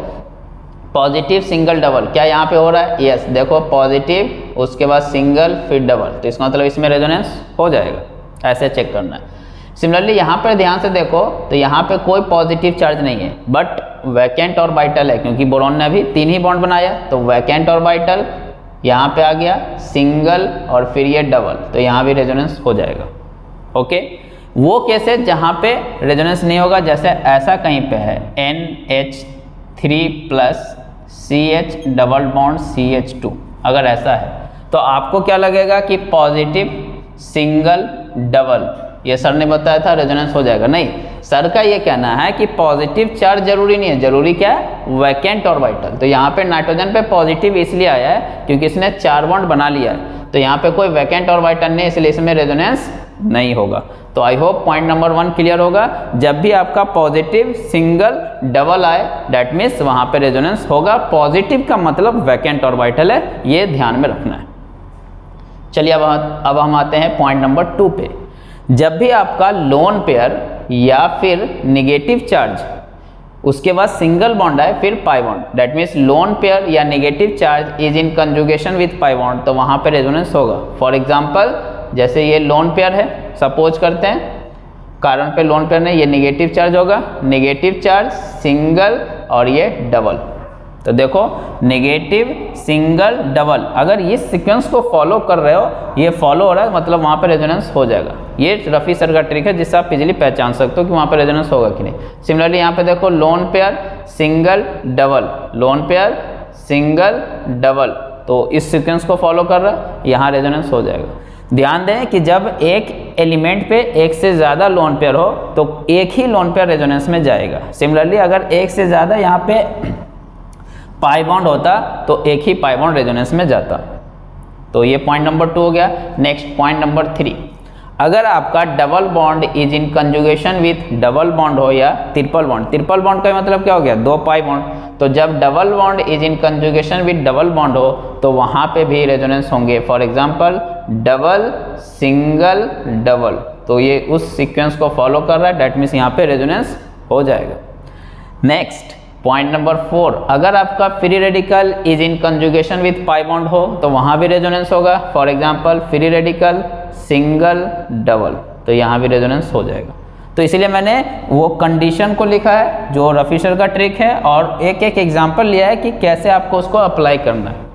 पॉजिटिव सिंगल डबल क्या यहाँ पे हो रहा है? यस yes, देखो पॉजिटिव उसके बाद सिंगल फिर डबल तो इसका मतलब इसमें रेजोनेंस हो जाएगा। ऐसे चेक करना है। सिमिलरली यहाँ पर ध्यान से देखो तो यहाँ पे कोई पॉजिटिव चार्ज नहीं है। बट वैकेंट और बाइटल है, क्योंकि बोरोन ने अभी तीन ही बॉन्ड बनाया तो वैकेंट और बाइटल यहाँ पे आ गया सिंगल और फिर ये डबल तो यहाँ भी रेजोनेंस हो जाएगा ओके वो केसेस जहाँ पे रेजोनेंस नहीं होगा, जैसे ऐसा कहीं पे है N H three plus C H double bond C H two अगर ऐसा है तो आपको क्या लगेगा कि पॉजिटिव सिंगल डबल ये सर ने बताया था रेजोनेंस हो जाएगा, नहीं? सर का ये कहना है कि पॉजिटिव चार्ज ज़रूरी नहीं है, ज़रूरी क्या है? वैकेंट और वाइटल तो यहाँ पे नाइट्रोजन पे पॉजिटिव इसलिए आया है क्योंकि इसने चार बॉन्ड बना लिया है। तो यहाँ पे कोई वैकेंट और वाइटल नहीं इसलिए इसमें रेजोनेंस नहीं होगा। तो I hope point number one clear होगा। जब भी आपका पॉजिटिव सिंगल डबल आए डेट मीन्स वहाँ पे रेजोनेंस होगा। पॉजिटिव का मतलब वैकेंट और वाइटल है, ये ध्यान में रखना है। चलिए अब अब हम आते हैं पॉइंट नंबर टू पे। जब भी आपका लोन पेयर या फिर निगेटिव चार्ज उसके बाद सिंगल बॉन्ड है फिर pi bond that means lone pair या negative charge is in conjugation with pi bond तो वहाँ पे रेजोनेंस होगा. फॉर एग्जांपल जैसे ये लोन पेयर है सपोज़ करते हैं, कारण पे लोन पेयर नहीं, ये निगेटिव चार्ज होगा. निगेटिव चार्ज सिंगल और ये डबल तो देखो नेगेटिव सिंगल डबल अगर इस सीक्वेंस को फॉलो कर रहे हो, ये फॉलो हो रहा है मतलब वहाँ पर रेजोनेंस हो जाएगा। ये रफ़ी सर का ट्रिक है, जिससे आप इजीली पहचान सकते हो कि वहाँ पर रेजोनेंस होगा कि नहीं। सिमिलरली यहाँ पे देखो lone pair single double lone pair single double तो इस सिक्वेंस को फॉलो कर रहा है, यहाँ रेजोनेंस हो जाएगा। ध्यान दें कि जब एक एलिमेंट पे एक से ज़्यादा लोन पेयर हो तो एक ही लोन पेयर रेजोनेंस में जाएगा। सिमिलरली अगर एक से ज़्यादा यहाँ पे पाई बॉन्ड होता तो एक ही पाई बॉन्ड रेजोनेंस में जाता। तो ये पॉइंट नंबर टू हो गया। नेक्स्ट पॉइंट नंबर थ्री अगर आपका double bond is in conjugation with double bond हो या ट्रिपल बॉन्ड ट्रिपल बॉन्ड का मतलब क्या हो गया? दो पाई बॉन्ड तो जब double bond is in conjugation with double bond हो तो वहाँ पे भी रेजोनेंस होंगे। For example double single double तो ये उस सीक्वेंस को फॉलो कर रहा है डेट मीन्स यहाँ पे रेजोनेंस हो जाएगा। नेक्स्ट पॉइंट नंबर फोर अगर आपका free radical is in conjugation with pi bond हो तो वहाँ भी रेजोनेंस होगा। For example free radical single double तो यहाँ भी रेजोनेंस हो जाएगा। तो इसलिए मैंने वो कंडीशन को लिखा है, जो रफीशर का ट्रिक है, और एक एक एग्ज़ाम्पल लिया है कि कैसे आपको उसको अप्लाई करना है।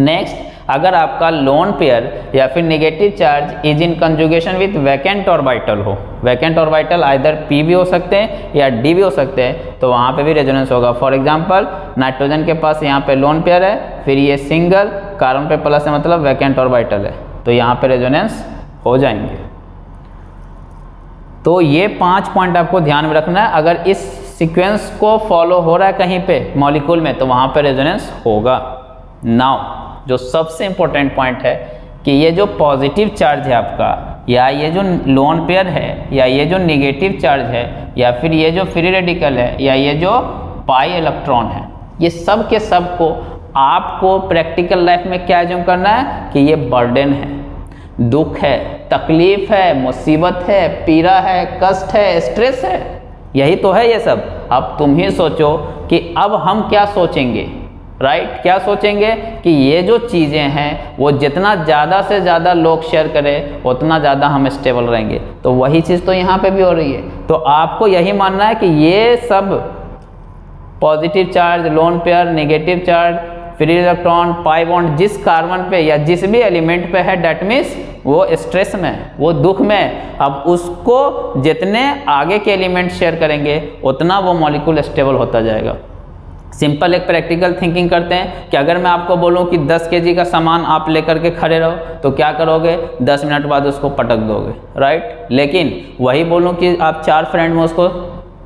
नेक्स्ट अगर आपका लोन पेयर या फिर negative charge is in conjugation with vacant orbital हो। वैकेंट ऑर्बिटल आइदर पी भी हो सकते हैं या डी भी हो सकते हैं तो वहाँ पे भी रेजोनेंस होगा। फॉर एग्जांपल नाइट्रोजन के पास यहाँ पे लोन पेयर है, फिर ये सिंगल कार्बन पे प्लस है मतलब वैकेंट और ऑर्बिटल है। तो यहाँ पे रेजोनेंस हो जाएँगे। तो ये पाँच पॉइंट आपको ध्यान में रखना है। अगर इस सीक्वेंस को फॉलो हो रहा है कहीं पे मॉलिक्यूल में तो वहाँ पे रेजोनेंस होगा। नाउ जो सबसे इम्पोर्टेंट पॉइंट है कि ये जो पॉजिटिव चार्ज है आपका, या ये जो लोन पेयर है, या ये जो निगेटिव चार्ज है, या फिर ये जो फ्री रेडिकल है, या ये जो पाई इलेक्ट्रॉन है, ये सब के सबको आपको प्रैक्टिकल लाइफ में क्या एज्यूम करना है कि ये बर्डन है। दुख है, तकलीफ़ है, मुसीबत है, पीड़ा है, कष्ट है स्ट्रेस है, यही तो है ये सब। अब तुम ही सोचो कि अब हम क्या सोचेंगे? Right right? क्या सोचेंगे कि ये जो चीज़ें हैं, वो जितना ज़्यादा से ज़्यादा लोग शेयर करें, उतना ज़्यादा हम स्टेबल रहेंगे। तो वही चीज़ तो यहाँ पे भी हो रही है। तो आपको यही मानना है कि ये सब positive charge lone pair negative charge free electron pi bond जिस कार्बन पे या जिस भी एलिमेंट पे है डेट मीन्स वो स्ट्रेस में वो दुख में अब उसको जितने आगे के एलिमेंट शेयर करेंगे, उतना वो मॉलिक्यूल स्टेबल होता जाएगा। सिंपल एक प्रैक्टिकल थिंकिंग करते हैं कि अगर मैं आपको बोलूँ कि 10 के का सामान आप लेकर के खड़े रहो तो क्या करोगे? 10 मिनट बाद उसको पटक दोगे राइट लेकिन वही बोलूँ कि आप चार फ्रेंड में उसको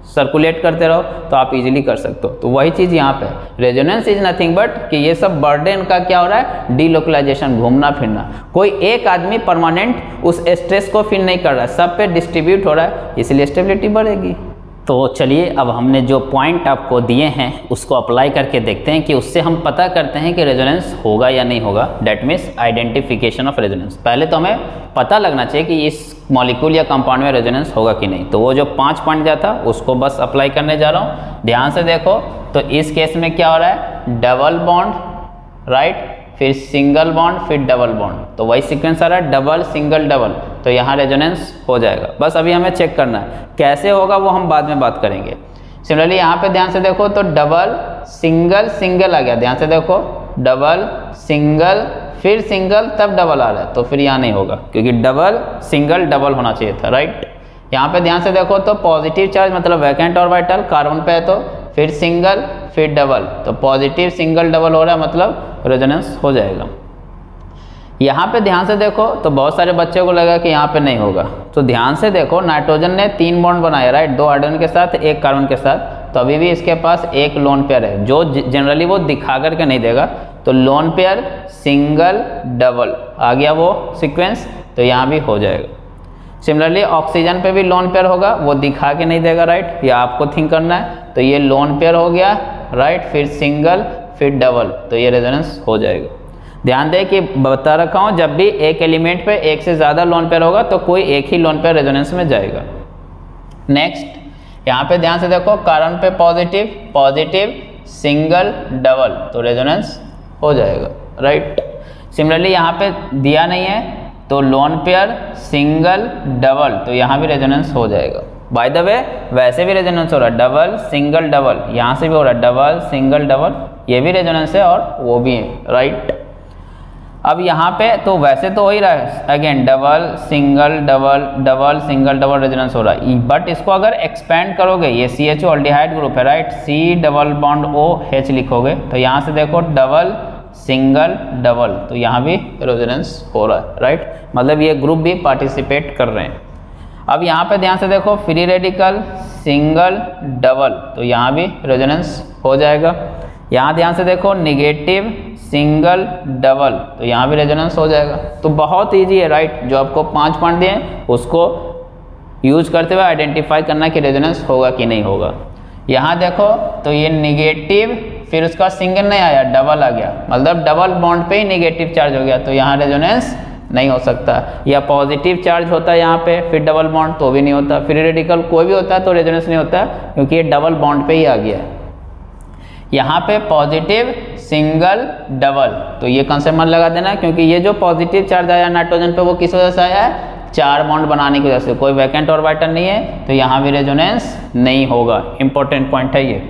सर्कुलेट करते रहो तो आप इजीली कर सकते हो। तो वही चीज़ यहाँ पे रेजोनेंस इज़ नथिंग बट कि ये सब बर्डन का क्या हो रहा है? डीलोकलाइजेशन घूमना, फिरना। कोई एक आदमी परमानेंट उस स्ट्रेस को फील नहीं कर रहा है। सब पे डिस्ट्रीब्यूट हो रहा है, इसलिए स्टेबिलिटी बढ़ेगी। तो चलिए, अब हमने जो पॉइंट आपको दिए हैं, उसको अप्लाई करके देखते हैं कि उससे हम पता करते हैं कि रेजोनेंस होगा या नहीं होगा। That means identification of resonance पहले तो हमें पता लगना चाहिए कि इस मॉलिक्यूल या कंपाउंड में रेजोनेंस होगा कि नहीं। तो वो जो पाँच पॉइंट दिया था उसको बस अप्लाई करने जा रहा हूँ। ध्यान से देखो तो इस केस में क्या हो रहा है? डबल बॉन्ड राइट फिर सिंगल बॉन्ड, फिर डबल बॉन्ड। तो वही सीक्वेंस आ रहा है डबल सिंगल डबल तो यहाँ रेजोनेंस हो जाएगा। बस अभी हमें चेक करना है। कैसे होगा वो हम बाद में बात करेंगे। सिमिलरली यहाँ पे ध्यान से देखो तो डबल सिंगल सिंगल आ गया। ध्यान से देखो डबल सिंगल फिर सिंगल तब डबल आ रहा है। तो फिर यहाँ नहीं होगा, क्योंकि डबल सिंगल डबल होना चाहिए था राइट यहाँ पे ध्यान से देखो तो पॉजिटिव चार्ज मतलब वैकेंट और वाइटल कार्बन पे है तो फिर सिंगल, फिर डबल। तो पॉजिटिव सिंगल, डबल हो रहा है मतलब रेजोनेंस हो जाएगा। यहाँ पे ध्यान से देखो तो बहुत सारे बच्चों को लगा कि यहाँ पे नहीं होगा। तो ध्यान से देखो, नाइट्रोजन ने तीन बॉन्ड बनाया राइट दो हाइड्रोजन के साथ, एक कार्बन के साथ। तो अभी भी इसके पास एक लोन पेयर है, जो जनरली वो दिखा करके नहीं देगा। तो लोन पेयर सिंगल डबल आ गया वो सिक्वेंस तो यहाँ भी हो जाएगा। सिमिलरली ऑक्सीजन पे भी लोन पेयर होगा, वो दिखा के नहीं देगा राइट या आपको थिंक करना है तो ये लोन पेयर हो गया राइट फिर सिंगल फिर डबल तो ये रेजोनेंस हो जाएगा। ध्यान दें कि बता रखा हूँ, जब भी एक एलिमेंट पे एक से ज़्यादा लोन पेयर होगा तो कोई एक ही लोन पेयर रेजोनेंस में जाएगा। नेक्स्ट यहाँ पे ध्यान से देखो कारण पे पॉजिटिव पॉजिटिव सिंगल डबल तो रेजोनेंस हो जाएगा राइट सिमिलरली यहाँ पे दिया नहीं है तो लोन पेयर सिंगल डबल तो यहाँ भी रेजोनेंस हो जाएगा। बाय द वे वैसे भी रेजोनेंस हो रहा है। डबल सिंगल डबल यहाँ से भी हो रहा है। डबल सिंगल डबल ये भी रेजोनेंस है और वो भी है। राइट अब यहाँ पे तो वैसे तो हो ही रहा है। Again double single double double single double resonance हो रहा है। बट इसको अगर एक्सपेंड करोगे, ये C H O aldehyde group है right C double bond O H लिखोगे तो यहाँ से देखो डबल सिंगल, डबल तो यहाँ भी रेजोनेंस हो रहा है राइट मतलब ये ग्रुप भी पार्टिसिपेट कर रहे हैं। अब यहाँ पे ध्यान से देखो फ्री रेडिकल सिंगल डबल तो यहाँ भी रेजोनेंस हो जाएगा। यहाँ ध्यान से देखो निगेटिव सिंगल डबल तो यहाँ भी रेजोनेंस हो जाएगा। तो बहुत ईजी है राइट जो आपको पाँच पॉइंट दिए उसको यूज़ करते हुए आइडेंटिफाई करना कि रेजोनेंस होगा कि नहीं होगा। यहाँ देखो तो ये निगेटिव फिर उसका सिंगल नहीं आया डबल आ गया। मतलब डबल बॉन्ड पे ही निगेटिव चार्ज हो गया तो यहाँ रेजोनेंस नहीं हो सकता। या पॉजिटिव चार्ज होता है यहाँ पे, फिर डबल बॉन्ड तो भी नहीं होता। फिर रेडिकल कोई भी होता है तो रेजोनेंस नहीं होता, क्योंकि ये डबल बॉन्ड पे ही आ गया। यहाँ पे पॉजिटिव सिंगल डबल तो ये कंसेप्ट मन लगा देना, क्योंकि ये जो पॉजिटिव चार्ज आया नाइट्रोजन पे, वो किस वजह से आया है? चार बॉन्ड बनाने की वजह से। कोई वैकेंट और ऑर्बिटल नहीं है तो यहाँ भी रेजोनेंस नहीं होगा। इंपॉर्टेंट पॉइंट है ये।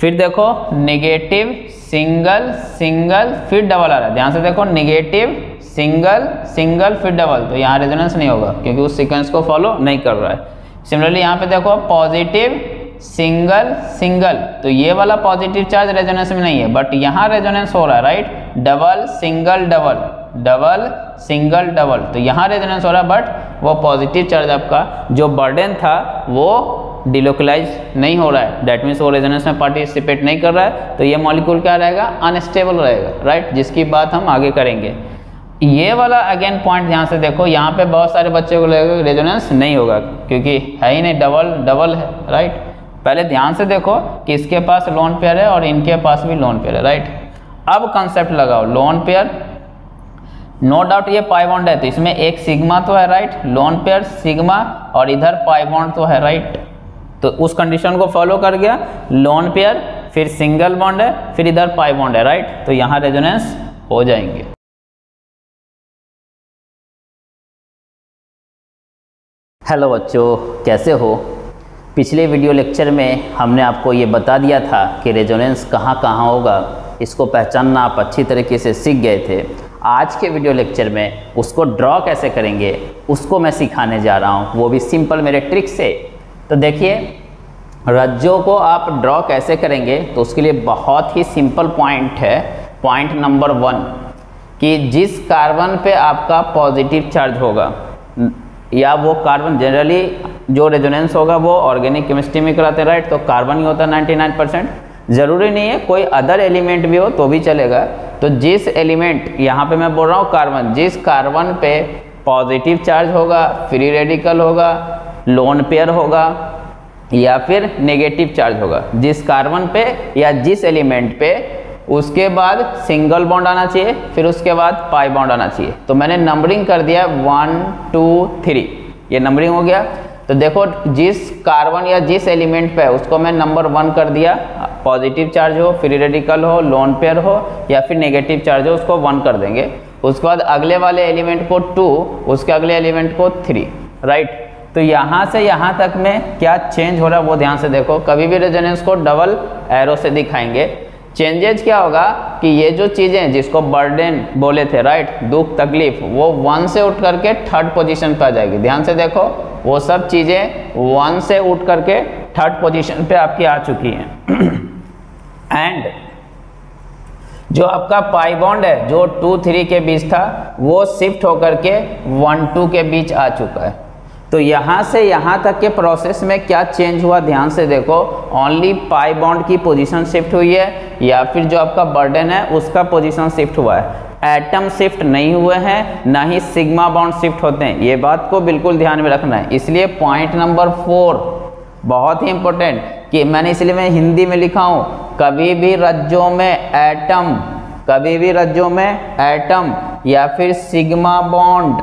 फिर देखो निगेटिव सिंगल सिंगल फिर डबल आ रहा है। ध्यान से देखो निगेटिव सिंगल सिंगल फिर डबल तो यहाँ रेजोनेंस नहीं होगा, क्योंकि उस सीक्वेंस को फॉलो नहीं कर रहा है। सिमिलरली यहाँ पे देखो पॉजिटिव सिंगल सिंगल तो ये वाला पॉजिटिव चार्ज रेजोनेंस में नहीं है बट यहाँ रेजोनेंस हो रहा है right double single double double single double तो यहाँ रेजोनेंस हो रहा है बट वो पॉजिटिव चार्ज आपका, जो बर्डन था, वो डिलोकलाइज नहीं हो रहा है। डेट मीन्स वो रेजोनेंस में पार्टिसिपेट नहीं कर रहा है तो ये मॉलिक्यूल क्या रहेगा? अनस्टेबल रहेगा राइट जिसकी बात हम आगे करेंगे। ये वाला अगेन पॉइंट ध्यान से देखो, यहाँ पे बहुत सारे बच्चे को लगेगा रेजोनेंस नहीं होगा, क्योंकि है ही नहीं डबल डबल है राइट पहले ध्यान से देखो कि इसके पास लोन पेयर है और इनके पास भी लोन पेयर है राइट अब कंसेप्ट लगाओ लोन पेयर नो डाउट ये पाइबॉन्ड है तो इसमें एक सिग्मा तो है राइट लोन पेयर सिग्मा और इधर पाइबॉन्ड तो है राइट तो उस कंडीशन को फॉलो कर गया लोन पेयर फिर सिंगल बॉन्ड है, फिर इधर पाई बॉन्ड है राइट तो यहाँ रेजोनेंस हो जाएँगे। हेलो बच्चों, कैसे हो? पिछले वीडियो लेक्चर में हमने आपको ये बता दिया था कि रेजोनेंस कहाँ कहाँ होगा। इसको पहचानना आप अच्छी तरीके से सीख गए थे। आज के वीडियो लेक्चर में उसको ड्रॉ कैसे करेंगे, उसको मैं सिखाने जा रहा हूँ। वो भी सिंपल मेरे ट्रिक से। तो देखिए रज्जों को आप ड्रॉ कैसे करेंगे तो उसके लिए बहुत ही सिंपल पॉइंट है। पॉइंट नंबर वन कि जिस कार्बन पे आपका पॉजिटिव चार्ज होगा, या वो कार्बन जनरली जो रेजोनेंस होगा, वो ऑर्गेनिक केमिस्ट्री में कराते हैं राइट तो कार्बन ही होता है 99 परसेंट ज़रूरी नहीं है, कोई अदर एलिमेंट भी हो तो भी चलेगा। तो जिस एलिमेंट यहाँ पे मैं बोल रहा हूँ कार्बन जिस कार्बन पे पॉजिटिव चार्ज होगा फ्री रेडिकल होगा लोन पेयर होगा या फिर नेगेटिव चार्ज होगा। जिस कार्बन पे या जिस एलिमेंट पे, उसके बाद सिंगल बॉन्ड आना चाहिए, फिर उसके बाद पाई बॉन्ड आना चाहिए। तो मैंने नंबरिंग कर दिया वन टू थ्री ये नंबरिंग हो गया। तो देखो, जिस कार्बन या जिस एलिमेंट पे उसको मैं नंबर वन कर दिया। पॉजिटिव चार्ज हो, फ्री रेडिकल हो लोन पेयर हो, या फिर नेगेटिव चार्ज हो, उसको वन कर देंगे। उसके बाद अगले वाले एलिमेंट को टू उसके अगले एलिमेंट को थ्री राइट तो यहाँ से यहाँ तक में क्या चेंज हो रहा है वो ध्यान से देखो। कभी भी रेजोनेंस को डबल एरो से दिखाएँगे। चेंजेज क्या होगा कि ये जो चीज़ें जिसको बर्डन बोले थे राइट दुख, तकलीफ़, वो वन से उठ करके थर्ड पोजीशन पे आ जाएगी। ध्यान से देखो, वो सब चीज़ें वन से उठ करके थर्ड पोजीशन पे आपकी आ चुकी हैं। एंड जो आपका पाई बॉन्ड है, जो टू थ्री के बीच था, वो शिफ्ट होकर के वन टू के बीच आ चुका है। तो यहाँ से यहाँ तक के प्रोसेस में क्या चेंज हुआ? ध्यान से देखो ओनली पाई बॉन्ड की पोजीशन शिफ्ट हुई है, या फिर जो आपका बर्डन है, उसका पोजीशन शिफ्ट हुआ है। एटम शिफ्ट नहीं हुए हैं, ना ही सिग्मा बॉन्ड शिफ्ट होते हैं। ये बात को बिल्कुल ध्यान में रखना है। इसलिए पॉइंट नंबर फोर बहुत ही इंपॉर्टेंट कि मैंने इसलिए मैं हिंदी में लिखा हूँ। कभी भी रज्जों में एटम कभी भी रज्जों में एटम या फिर सिग्मा बॉन्ड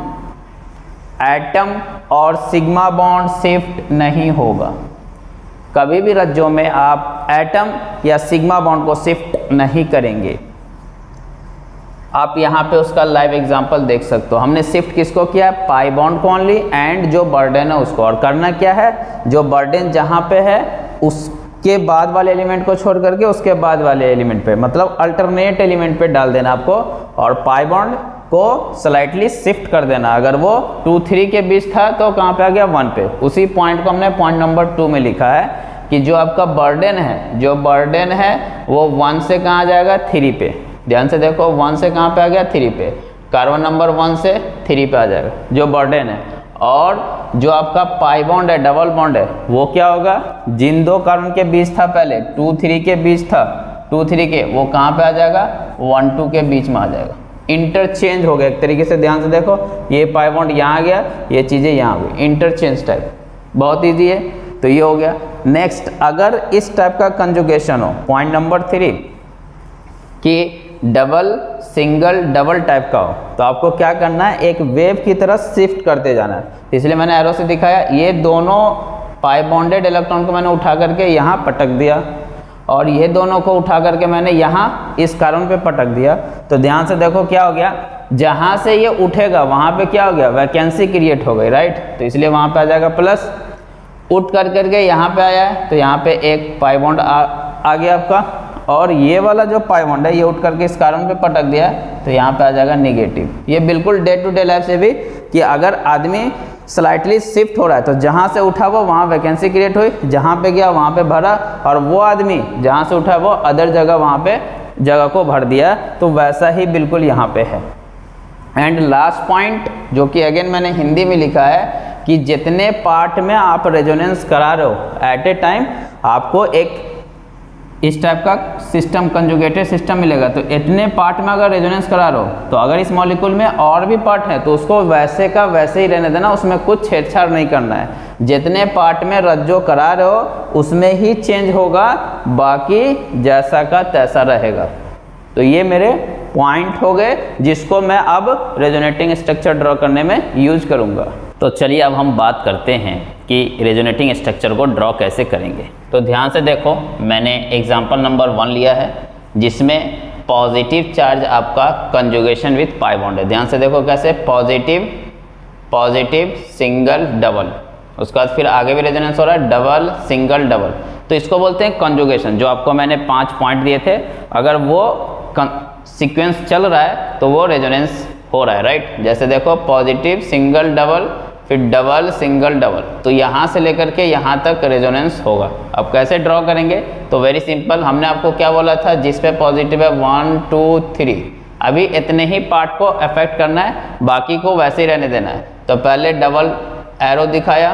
एटम और सिग्मा बॉन्ड शिफ्ट नहीं होगा। कभी भी रज्जों में आप एटम या सिग्मा बॉन्ड को शिफ्ट नहीं करेंगे। आप यहाँ पे उसका लाइव एग्जांपल देख सकते हो। हमने शिफ्ट किसको किया है? पाई बॉन्ड को ओनली एंड जो बर्डन है उसको। और करना क्या है? जो बर्डन जहाँ पे है, उसके बाद वाले एलिमेंट को छोड़ करके उसके बाद वाले एलिमेंट पे। मतलब अल्टरनेट एलिमेंट पे डाल देना आपको। और पाई बॉन्ड को स्लाइटली शिफ्ट कर देना। अगर वो टू थ्री के बीच था तो कहाँ पे आ गया? वन पे। उसी पॉइंट को हमने पॉइंट नंबर टू में लिखा है कि जो आपका बर्डन है, जो बर्डन है, वो वन से कहाँ आ जाएगा? थ्री पे। ध्यान से देखो वन से कहाँ पे आ गया? थ्री पे। कार्बन नंबर वन से थ्री पे आ जाएगा, जो बर्डन है। और जो आपका पाई बॉन्ड है डबल बॉन्ड है, वो क्या होगा? जिन दो कार्बन के बीच था पहले टू थ्री के बीच था टू थ्री के, वो कहाँ पे आ जाएगा? वन टू के बीच में आ जाएगा। इंटरचेंज हो गया। एक तरीके से ध्यान से देखो, ये पाई बॉन्ड यहाँ आ गया, ये चीज़ें यहाँ आ गई। इंटरचेंज टाइप बहुत ईजी है। तो ये हो गया। नेक्स्ट अगर इस टाइप का कंजुगेशन हो पॉइंट नंबर थ्री कि डबल सिंगल डबल टाइप का हो तो आपको क्या करना है? एक वेव की तरह शिफ्ट करते जाना है। इसलिए मैंने एरो से दिखाया, ये दोनों पाई बॉन्डेड इलेक्ट्रॉन को मैंने उठा करके यहाँ पटक दिया। और ये दोनों को उठा करके मैंने यहाँ इस कारण पे पटक दिया। तो ध्यान से देखो क्या हो गया। जहाँ से ये उठेगा वहाँ पे क्या हो गया? वैकेंसी क्रिएट हो गई राइट तो इसलिए वहाँ पे आ जाएगा प्लस। उठ कर करके यहाँ पे आया है तो यहाँ पे एक पाई बॉन्ड आ, आ गया आपका। और ये वाला जो पाई बॉन्ड है ये उठ करके इस कारण पे पटक दिया है तो यहाँ पे आ जाएगा निगेटिव। ये बिल्कुल डे टू डे लाइफ से भी कि अगर आदमी स्लाइटली शिफ्ट हो रहा है। तो जहाँ से उठा वो, वहाँ वैकेंसी क्रिएट हुई। जहाँ पे गया, वहाँ पे भरा। और वो आदमी जहाँ से उठा वो अदर जगह, वहाँ पे जगह को भर दिया। तो वैसा ही बिल्कुल यहाँ पे है। एंड लास्ट पॉइंट जो कि अगेन मैंने हिंदी में लिखा है, कि जितने पार्ट में आप रेजोनेंस करा रहे हो एट ए टाइम आपको एक इस टाइप का सिस्टम कंजुगेटेड सिस्टम मिलेगा। तो इतने पार्ट में अगर रेजोनेंस करा रहे तो अगर इस मॉलिक्यूल में और भी पार्ट है तो उसको वैसे का वैसे ही रहने देना, उसमें कुछ छेड़छाड़ नहीं करना है। जितने पार्ट में रज्जो करा रहे हो, उसमें ही चेंज होगा, बाकी जैसा का तैसा रहेगा। तो ये मेरे पॉइंट हो गए, जिसको मैं अब रेजोनेटिंग स्ट्रक्चर ड्रॉ करने में यूज़ करूँगा। तो चलिए अब हम बात करते हैं कि रेजोनेटिंग स्ट्रक्चर को ड्रॉ कैसे करेंगे। तो ध्यान से देखो, मैंने एग्ज़ाम्पल नंबर वन लिया है, जिसमें पॉजिटिव चार्ज आपका कंजुगेशन विथ पाई बॉन्ड है। ध्यान से देखो कैसे पॉजिटिव पॉजिटिव सिंगल डबल उसके बाद फिर आगे भी रेजोनेंस हो रहा है डबल सिंगल डबल तो इसको बोलते हैं कंजुगेशन जो आपको मैंने पाँच पॉइंट दिए थे। अगर वो सीक्वेंस चल रहा है तो वो रेजोनेंस हो रहा है राइट जैसे देखो पॉजिटिव सिंगल डबल फिर डबल, सिंगल, डबल। तो यहाँ से लेकर के यहाँ तक रेजोनेंस होगा। अब कैसे ड्रॉ करेंगे? तो वेरी सिंपल हमने आपको क्या बोला था? जिस पे पॉजिटिव है वन टू थ्री अभी इतने ही पार्ट को अफेक्ट करना है, बाकी को वैसे ही रहने देना है। तो पहले डबल एरो दिखाया।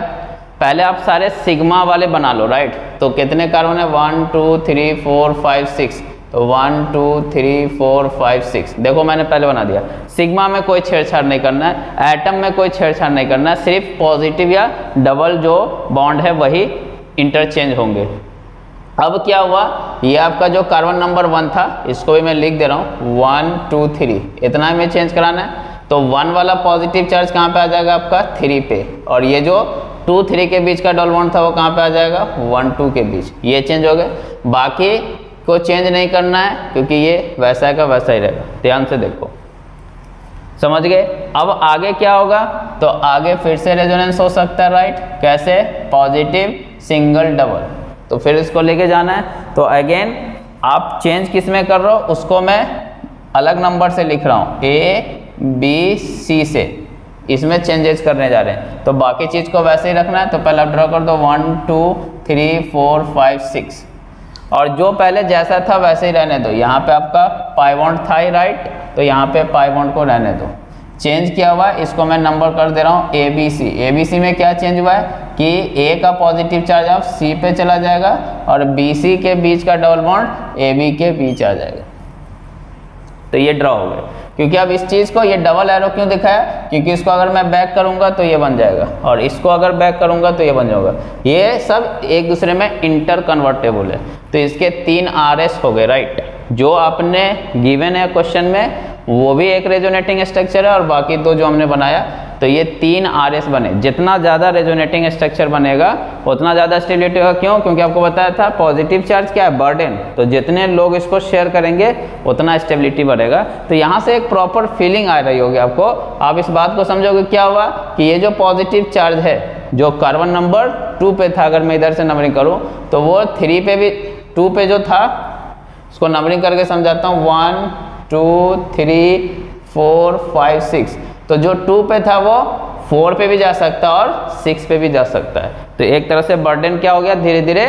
पहले आप सारे सिग्मा वाले बना लो राइट तो कितने कार्बन है? One two three four five six one two three four five six देखो मैंने पहले बना दिया। सिग्मा में कोई छेड़छाड़ नहीं करना है, एटम में कोई छेड़छाड़ नहीं करना है, सिर्फ़ पॉजिटिव या डबल जो बॉन्ड है वही इंटरचेंज होंगे। अब क्या हुआ? ये आपका जो कार्बन नंबर वन था, इसको भी मैं लिख दे रहा हूँ। वन टू थ्री इतना में चेंज कराना है। तो वन वाला पॉजिटिव चार्ज कहाँ पे आ जाएगा आपका? थ्री पे। और ये जो टू थ्री के बीच का डबल बॉन्ड था, वो कहाँ पे आ जाएगा? वन टू के बीच। ये चेंज हो गए। बाकी को चेंज नहीं करना है, क्योंकि ये वैसा का वैसा ही रहेगा। ध्यान से देखो। समझ गए? अब आगे क्या होगा? तो आगे फिर से रेजोनेंस हो सकता है राइट कैसे? पॉजिटिव सिंगल डबल तो फिर इसको लेके जाना है। तो अगेन आप चेंज किसमें कर रहे हो? उसको मैं अलग नंबर से लिख रहा हूँ। ए बी सी से। इसमें चेंजेस करने जा रहे हैं। तो बाकी चीज़ को वैसे ही रखना है। तो पहले आप ड्रॉ कर दो। One two three four five six और जो पहले जैसा था वैसे ही रहने दो। यहाँ पे आपका पाइवॉन्ट था ही राइट तो यहाँ पे पाइवॉन्ट को रहने दो। चेंज किया हुआ है इसको मैं नंबर कर दे रहा हूँ A B C A B C में क्या चेंज हुआ है? कि ए का पॉजिटिव चार्ज आप सी पे चला जाएगा और बी सी के बीच का डबल बॉन्ड ए बी के बीच आ जाएगा। तो ये ड्रॉ हो गया। क्योंकि अब इस चीज़ को, ये डबल एरो क्यों दिखाया क्योंकि इसको अगर मैं बैक करूँगा तो ये बन जाएगा। और इसको अगर बैक करूँगा तो ये बन जाएगा ये सब एक दूसरे में इंटर कन्वर्टेबल है। तो इसके तीन आर एस हो गए राइट जो आपने गिवन है क्वेश्चन में, वो भी एक रेजोनेटिंग स्ट्रक्चर है और बाकी दो जो हमने बनाया तो ये तीन आर एस बने। जितना ज़्यादा रेजोनेटिंग स्ट्रक्चर बनेगा, उतना ज़्यादा स्टेबिलिटी होगा। क्यों? क्योंकि आपको बताया था पॉजिटिव चार्ज क्या है? बर्डन तो जितने लोग इसको शेयर करेंगे, उतना स्टेबिलिटी बढ़ेगा। तो यहाँ से एक प्रॉपर फीलिंग आ रही होगी आपको। आप इस बात को समझोगे, क्या हुआ? कि ये जो पॉजिटिव चार्ज है, जो कार्बन नंबर टू पे था, अगर मैं इधर से नंबरिंग करूँ तो वो थ्री पे भी टू पे जो था, उसको नंबरिंग करके समझाता हूँ। One two three four five six तो जो टू पे था वो फोर पे भी जा सकता है और सिक्स पे भी जा सकता है। तो एक तरह से बर्डन क्या हो गया? धीरे धीरे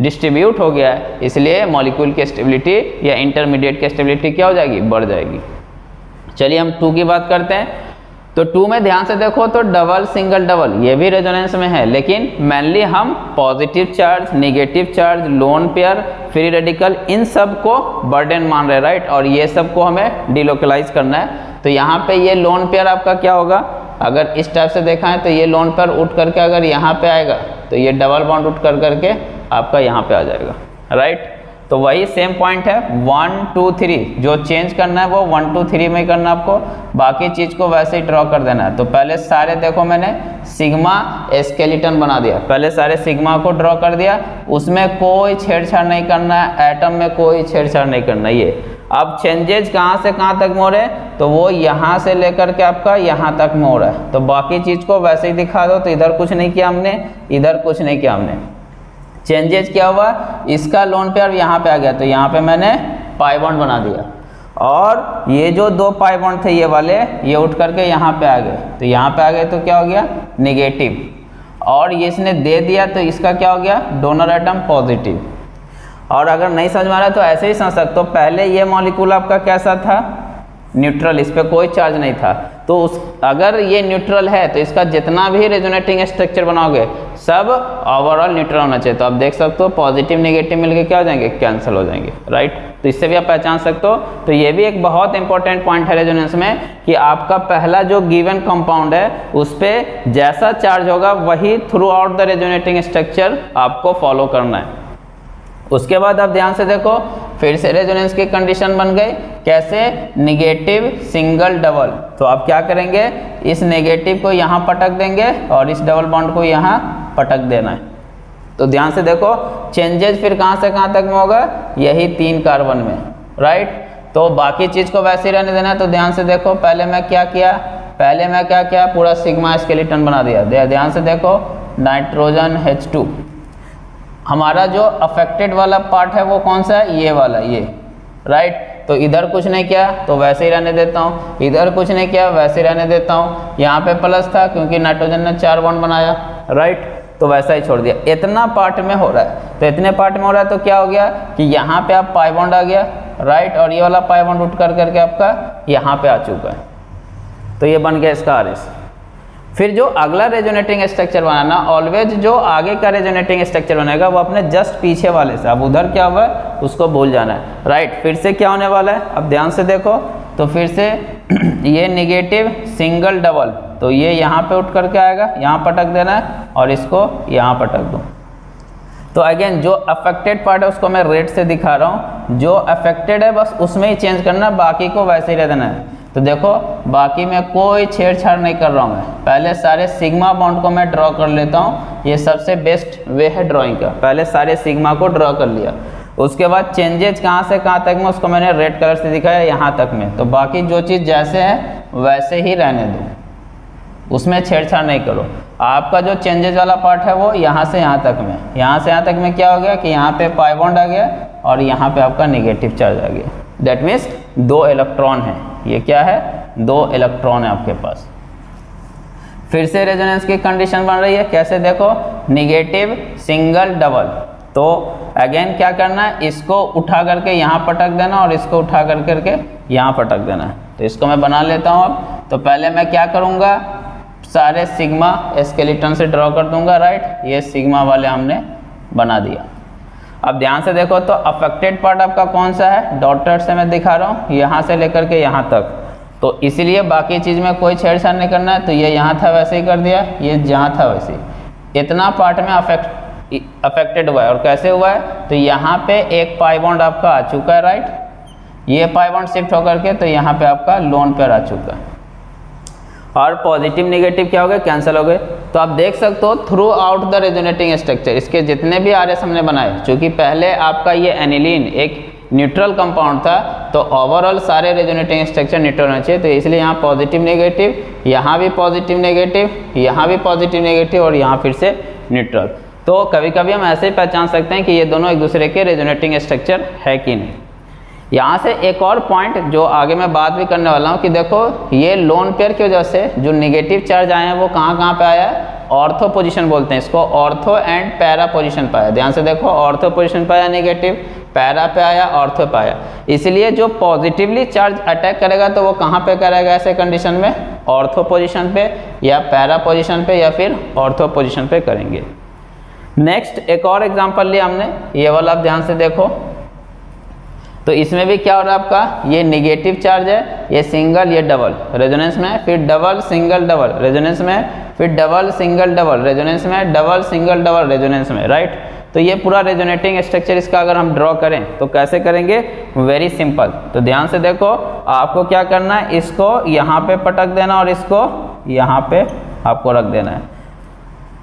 डिस्ट्रीब्यूट हो गया है। इसलिए मॉलिक्यूल की स्टेबिलिटी या इंटरमीडिएट की स्टेबिलिटी क्या हो जाएगी? बढ़ जाएगी। चलिए हम टू की बात करते हैं। तो टू में ध्यान से देखो तो डबल सिंगल डबल ये भी रेजोनेंस में है, लेकिन मेनली हम positive charge negative charge lone pair free radical इन सबको बर्डन मान रहे राइट और ये सबको हमें डिलोकलाइज करना है। तो यहाँ पे ये लोन पेयर आपका क्या होगा? अगर इस टाइप से देखा है तो ये लोन पेयर उठ करके अगर यहाँ पे आएगा तो ये डबल बॉन्ड उठ कर करके आपका यहाँ पे आ जाएगा राइट तो वही सेम पॉइंट है वन टू थ्री जो चेंज करना है वो वन टू थ्री में करना आपको। बाकी चीज़ को वैसे ही ड्रॉ कर देना है। तो पहले सारे देखो मैंने सिग्मा स्केलेटन बना दिया। पहले सारे सिग्मा को ड्रॉ कर दिया। उसमें कोई छेड़छाड़ नहीं करना है एटम में कोई छेड़छाड़ नहीं करना ये। अब चेंजेज कहाँ से कहाँ तक मोड़ तो वो यहाँ से लेकर के आपका यहाँ तक मोड़ है। तो बाकी चीज़ को वैसे ही दिखा दो तो इधर कुछ नहीं किया हमने, इधर कुछ नहीं किया हमने। चेंजेज क्या हुआ? इसका लोन पे अब यहाँ पे आ गया। तो यहाँ पे मैंने पाई बॉन्ड बना दिया। और ये जो दो पाई बॉन्ड थे, ये वाले, ये उठ करके यहाँ पे आ गए। तो यहाँ पे आ गए तो क्या हो गया? निगेटिव और ये इसने दे दिया तो इसका क्या हो गया? डोनर आइटम पॉजिटिव और अगर नहीं समझ में आ रहा तो ऐसे ही समझ सकते हो। पहले ये मॉलिक्यूल आपका कैसा था? न्यूट्रल इस पर कोई चार्ज नहीं था। तो उस, अगर ये न्यूट्रल है तो इसका जितना भी रेजोनेटिंग स्ट्रक्चर बनाओगे, सब ओवरऑल न्यूट्रल होना चाहिए। तो आप देख सकते हो पॉजिटिव नेगेटिव मिलके क्या हो जाएँगे? कैंसिल हो जाएँगे राइट तो इससे भी आप पहचान सकते हो। तो ये भी एक बहुत इंपॉर्टेंट पॉइंट है रेजोनेंस में, कि आपका पहला जो गिवन कंपाउंड है, उस पर जैसा चार्ज होगा, वही throughout the resonating structure आपको फॉलो करना है। उसके बाद आप ध्यान से देखो, फिर से रेजोनेंस की कंडीशन बन गई। कैसे? निगेटिव सिंगल डबल तो आप क्या करेंगे? इस नेगेटिव को यहाँ पटक देंगे और इस डबल बॉन्ड को यहाँ पटक देना है। तो ध्यान से देखो चेंजेज फिर कहाँ से कहाँ तक में होगा यही तीन कार्बन में राइट तो बाकी चीज़ को वैसे ही रहने देना है। तो ध्यान से देखो, पहले मैं क्या किया? पहले मैं क्या किया? पूरा सिग्मा स्केलेटन बना दिया। ध्यान से देखो नाइट्रोजन एच टू हमारा जो अफेक्टेड वाला पार्ट है वो कौन सा है? ये वाला, ये। राइट तो इधर कुछ नहीं किया तो वैसे ही रहने देता हूँ। इधर कुछ नहीं किया, वैसे ही रहने देता हूँ। यहाँ पे प्लस था, क्योंकि नाइट्रोजन ने चार बॉन्ड बनाया। राइट तो वैसा ही छोड़ दिया। इतना पार्ट में हो रहा है। तो इतने पार्ट में हो रहा है तो क्या हो गया कि यहाँ पे आप पाई बॉन्ड आ गया। राइट और ये वाला पाई बॉन्ड उठ कर करके आपका यहाँ पे आ चुका है। तो ये बन गया इसका आर फिर जो अगला रेजोनेटिंग स्ट्रक्चर बनाना ऑलवेज जो आगे का रेजोनेटिंग स्ट्रक्चर बनेगा, वो अपने जस्ट पीछे वाले से। अब उधर क्या हुआ है? उसको भूल जाना है। राइट फिर से क्या होने वाला है? अब ध्यान से देखो तो फिर से ये निगेटिव सिंगल डबल तो ये यहाँ पे उठ करके आएगा, यहाँ पटक देना है, और इसको यहाँ पटक दूँ। तो अगेन जो अफेक्टेड पार्ट है, उसको मैं रेड से दिखा रहा हूँ। जो अफेक्टेड है, बस उसमें ही चेंज करना, बाकी को वैसे ही रह देना है। तो देखो, बाकी मैं कोई छेड़छाड़ नहीं कर रहा हूँ मैं। पहले सारे सिग्मा बॉन्ड को मैं ड्रॉ कर लेता हूँ। ये सबसे बेस्ट वे है ड्राइंग का। पहले सारे सिग्मा को ड्रॉ कर लिया। उसके बाद चेंजेज कहाँ से कहाँ तक में, उसको मैंने रेड कलर से दिखाया, यहाँ तक में। तो बाकी जो चीज़ जैसे है, वैसे ही रहने दो। उसमें छेड़छाड़ नहीं करो। आपका जो चेंजेज वाला पार्ट है वो यहाँ से यहाँ तक में। यहाँ से यहाँ तक में क्या हो गया कि यहाँ पे पाइबॉन्ड आ गया और यहाँ पे आपका निगेटिव चार्ज आ गया। दैट मीन्स दो इलेक्ट्रॉन है। ये क्या है? दो इलेक्ट्रॉन है आपके पास। फिर से रेजोनेंस की कंडीशन बन रही है। कैसे? देखो निगेटिव सिंगल डबल तो अगेन क्या करना है? इसको उठा करके यहाँ पटक देना और इसको उठा कर करके यहाँ पटक देना है। तो इसको मैं बना लेता हूँ अब। तो पहले मैं क्या करूँगा? सारे सिग्मा स्केलेटन से ड्रॉ कर दूँगा राइट ये सिग्मा वाले हमने बना दिया। अब ध्यान से देखो तो अफेक्टेड पार्ट आपका कौन सा है? डॉटर से मैं दिखा रहा हूँ, यहाँ से लेकर के यहाँ तक। तो इसीलिए बाकी चीज़ में कोई छेड़छाड़ नहीं करना है तो ये यहाँ था, वैसे ही कर दिया, ये जहाँ था, वैसे ही। इतना पार्ट में अफेक्ट अफेक्टेड हुआ है। और कैसे हुआ है? तो यहाँ पे एक पाइबॉन्ड आपका आ चुका है राइट ये पाइबॉन्ड शिफ्ट होकर के तो यहाँ पे आपका लोन पर आ चुका है। और पॉजिटिव नेगेटिव क्या हो गए? कैंसिल हो गए। तो आप देख सकते हो throughout the resonating structure इसके जितने भी आरएस हमने बनाए, चूँकि पहले आपका ये एनिलीन एक न्यूट्रल कंपाउंड था तो ओवरऑल सारे रेजोनेटिंग स्ट्रक्चर न्यूट्रल होना चाहिए। तो इसलिए यहाँ पॉजिटिव नेगेटिव यहाँ भी पॉजिटिव नेगेटिव यहाँ भी पॉजिटिव नेगेटिव और यहाँ फिर से न्यूट्रल तो कभी कभी हम ऐसे ही पहचान सकते हैं कि ये दोनों एक दूसरे के रेजोनेटिंग स्ट्रक्चर है कि नहीं। यहाँ से एक और पॉइंट जो आगे मैं बात भी करने वाला हूँ कि देखो, ये लोन पेयर की वजह से जो निगेटिव चार्ज आए हैं, वो कहाँ कहाँ पे आया है? ऑर्थो पोजीशन बोलते हैं इसको। ऑर्थो एंड पैरा पोजीशन पाया ध्यान से देखो ऑर्थो पोजीशन पाया निगेटिव पैरा पे आया ऑर्थो पे आया। इसलिए जो पॉजिटिवली चार्ज अटैक करेगा तो वो कहाँ पे करेगा ऐसे कंडीशन में? ऑर्थो पोजिशन पे या पैरा पोजिशन पे या फिर ऑर्थो पोजिशन पे करेंगे। नेक्स्ट एक और एग्ज़ाम्पल लिया हमने। ये वाला आप ध्यान से देखो। तो इसमें भी क्या हो रहा है आपका? ये निगेटिव चार्ज है, ये सिंगल ये डबल रेजोनेंस में फिर डबल सिंगल डबल रेजोनेंस में फिर डबल सिंगल डबल रेजोनेंस में डबल सिंगल डबल रेजोनेंस में राइट तो ये पूरा रेजोनेटिंग स्ट्रक्चर इसका अगर हम ड्रॉ करें तो कैसे करेंगे? वेरी सिंपल तो ध्यान से देखो, आपको क्या करना है? इसको यहाँ पे पटक देना और इसको यहाँ पे आपको रख देना है।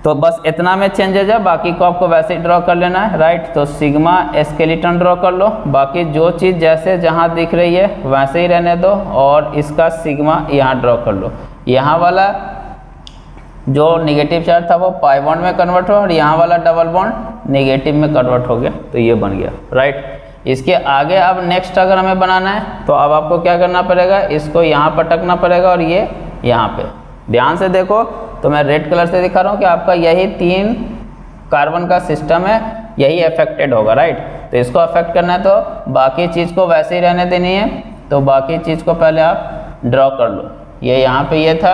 तो बस इतना में चेंजेज है, बाकी को आपको वैसे ही ड्रॉ कर लेना है राइट तो सिग्मा स्केलेटन ड्रॉ कर लो। बाकी जो चीज़ जैसे जहाँ दिख रही है, वैसे ही रहने दो और इसका सिग्मा यहाँ ड्रॉ कर लो। यहाँ वाला जो निगेटिव चार्ज था, वो पाई बॉन्ड में कन्वर्ट हो और यहाँ वाला डबल बॉन्ड निगेटिव में कन्वर्ट हो गया। तो ये बन गया राइट इसके आगे अब नेक्स्ट अगर हमें बनाना है तो अब आपको क्या करना पड़ेगा? इसको यहाँ पटकना पड़ेगा और ये यहाँ पे। ध्यान से देखो तो मैं रेड कलर से दिखा रहा हूँ कि आपका यही तीन कार्बन का सिस्टम है, यही अफेक्टेड होगा राइट तो इसको अफेक्ट करना है तो बाकी चीज़ को वैसे ही रहने देनी है। तो बाकी चीज़ को पहले आप ड्रॉ कर लो। ये यहाँ पे ये था,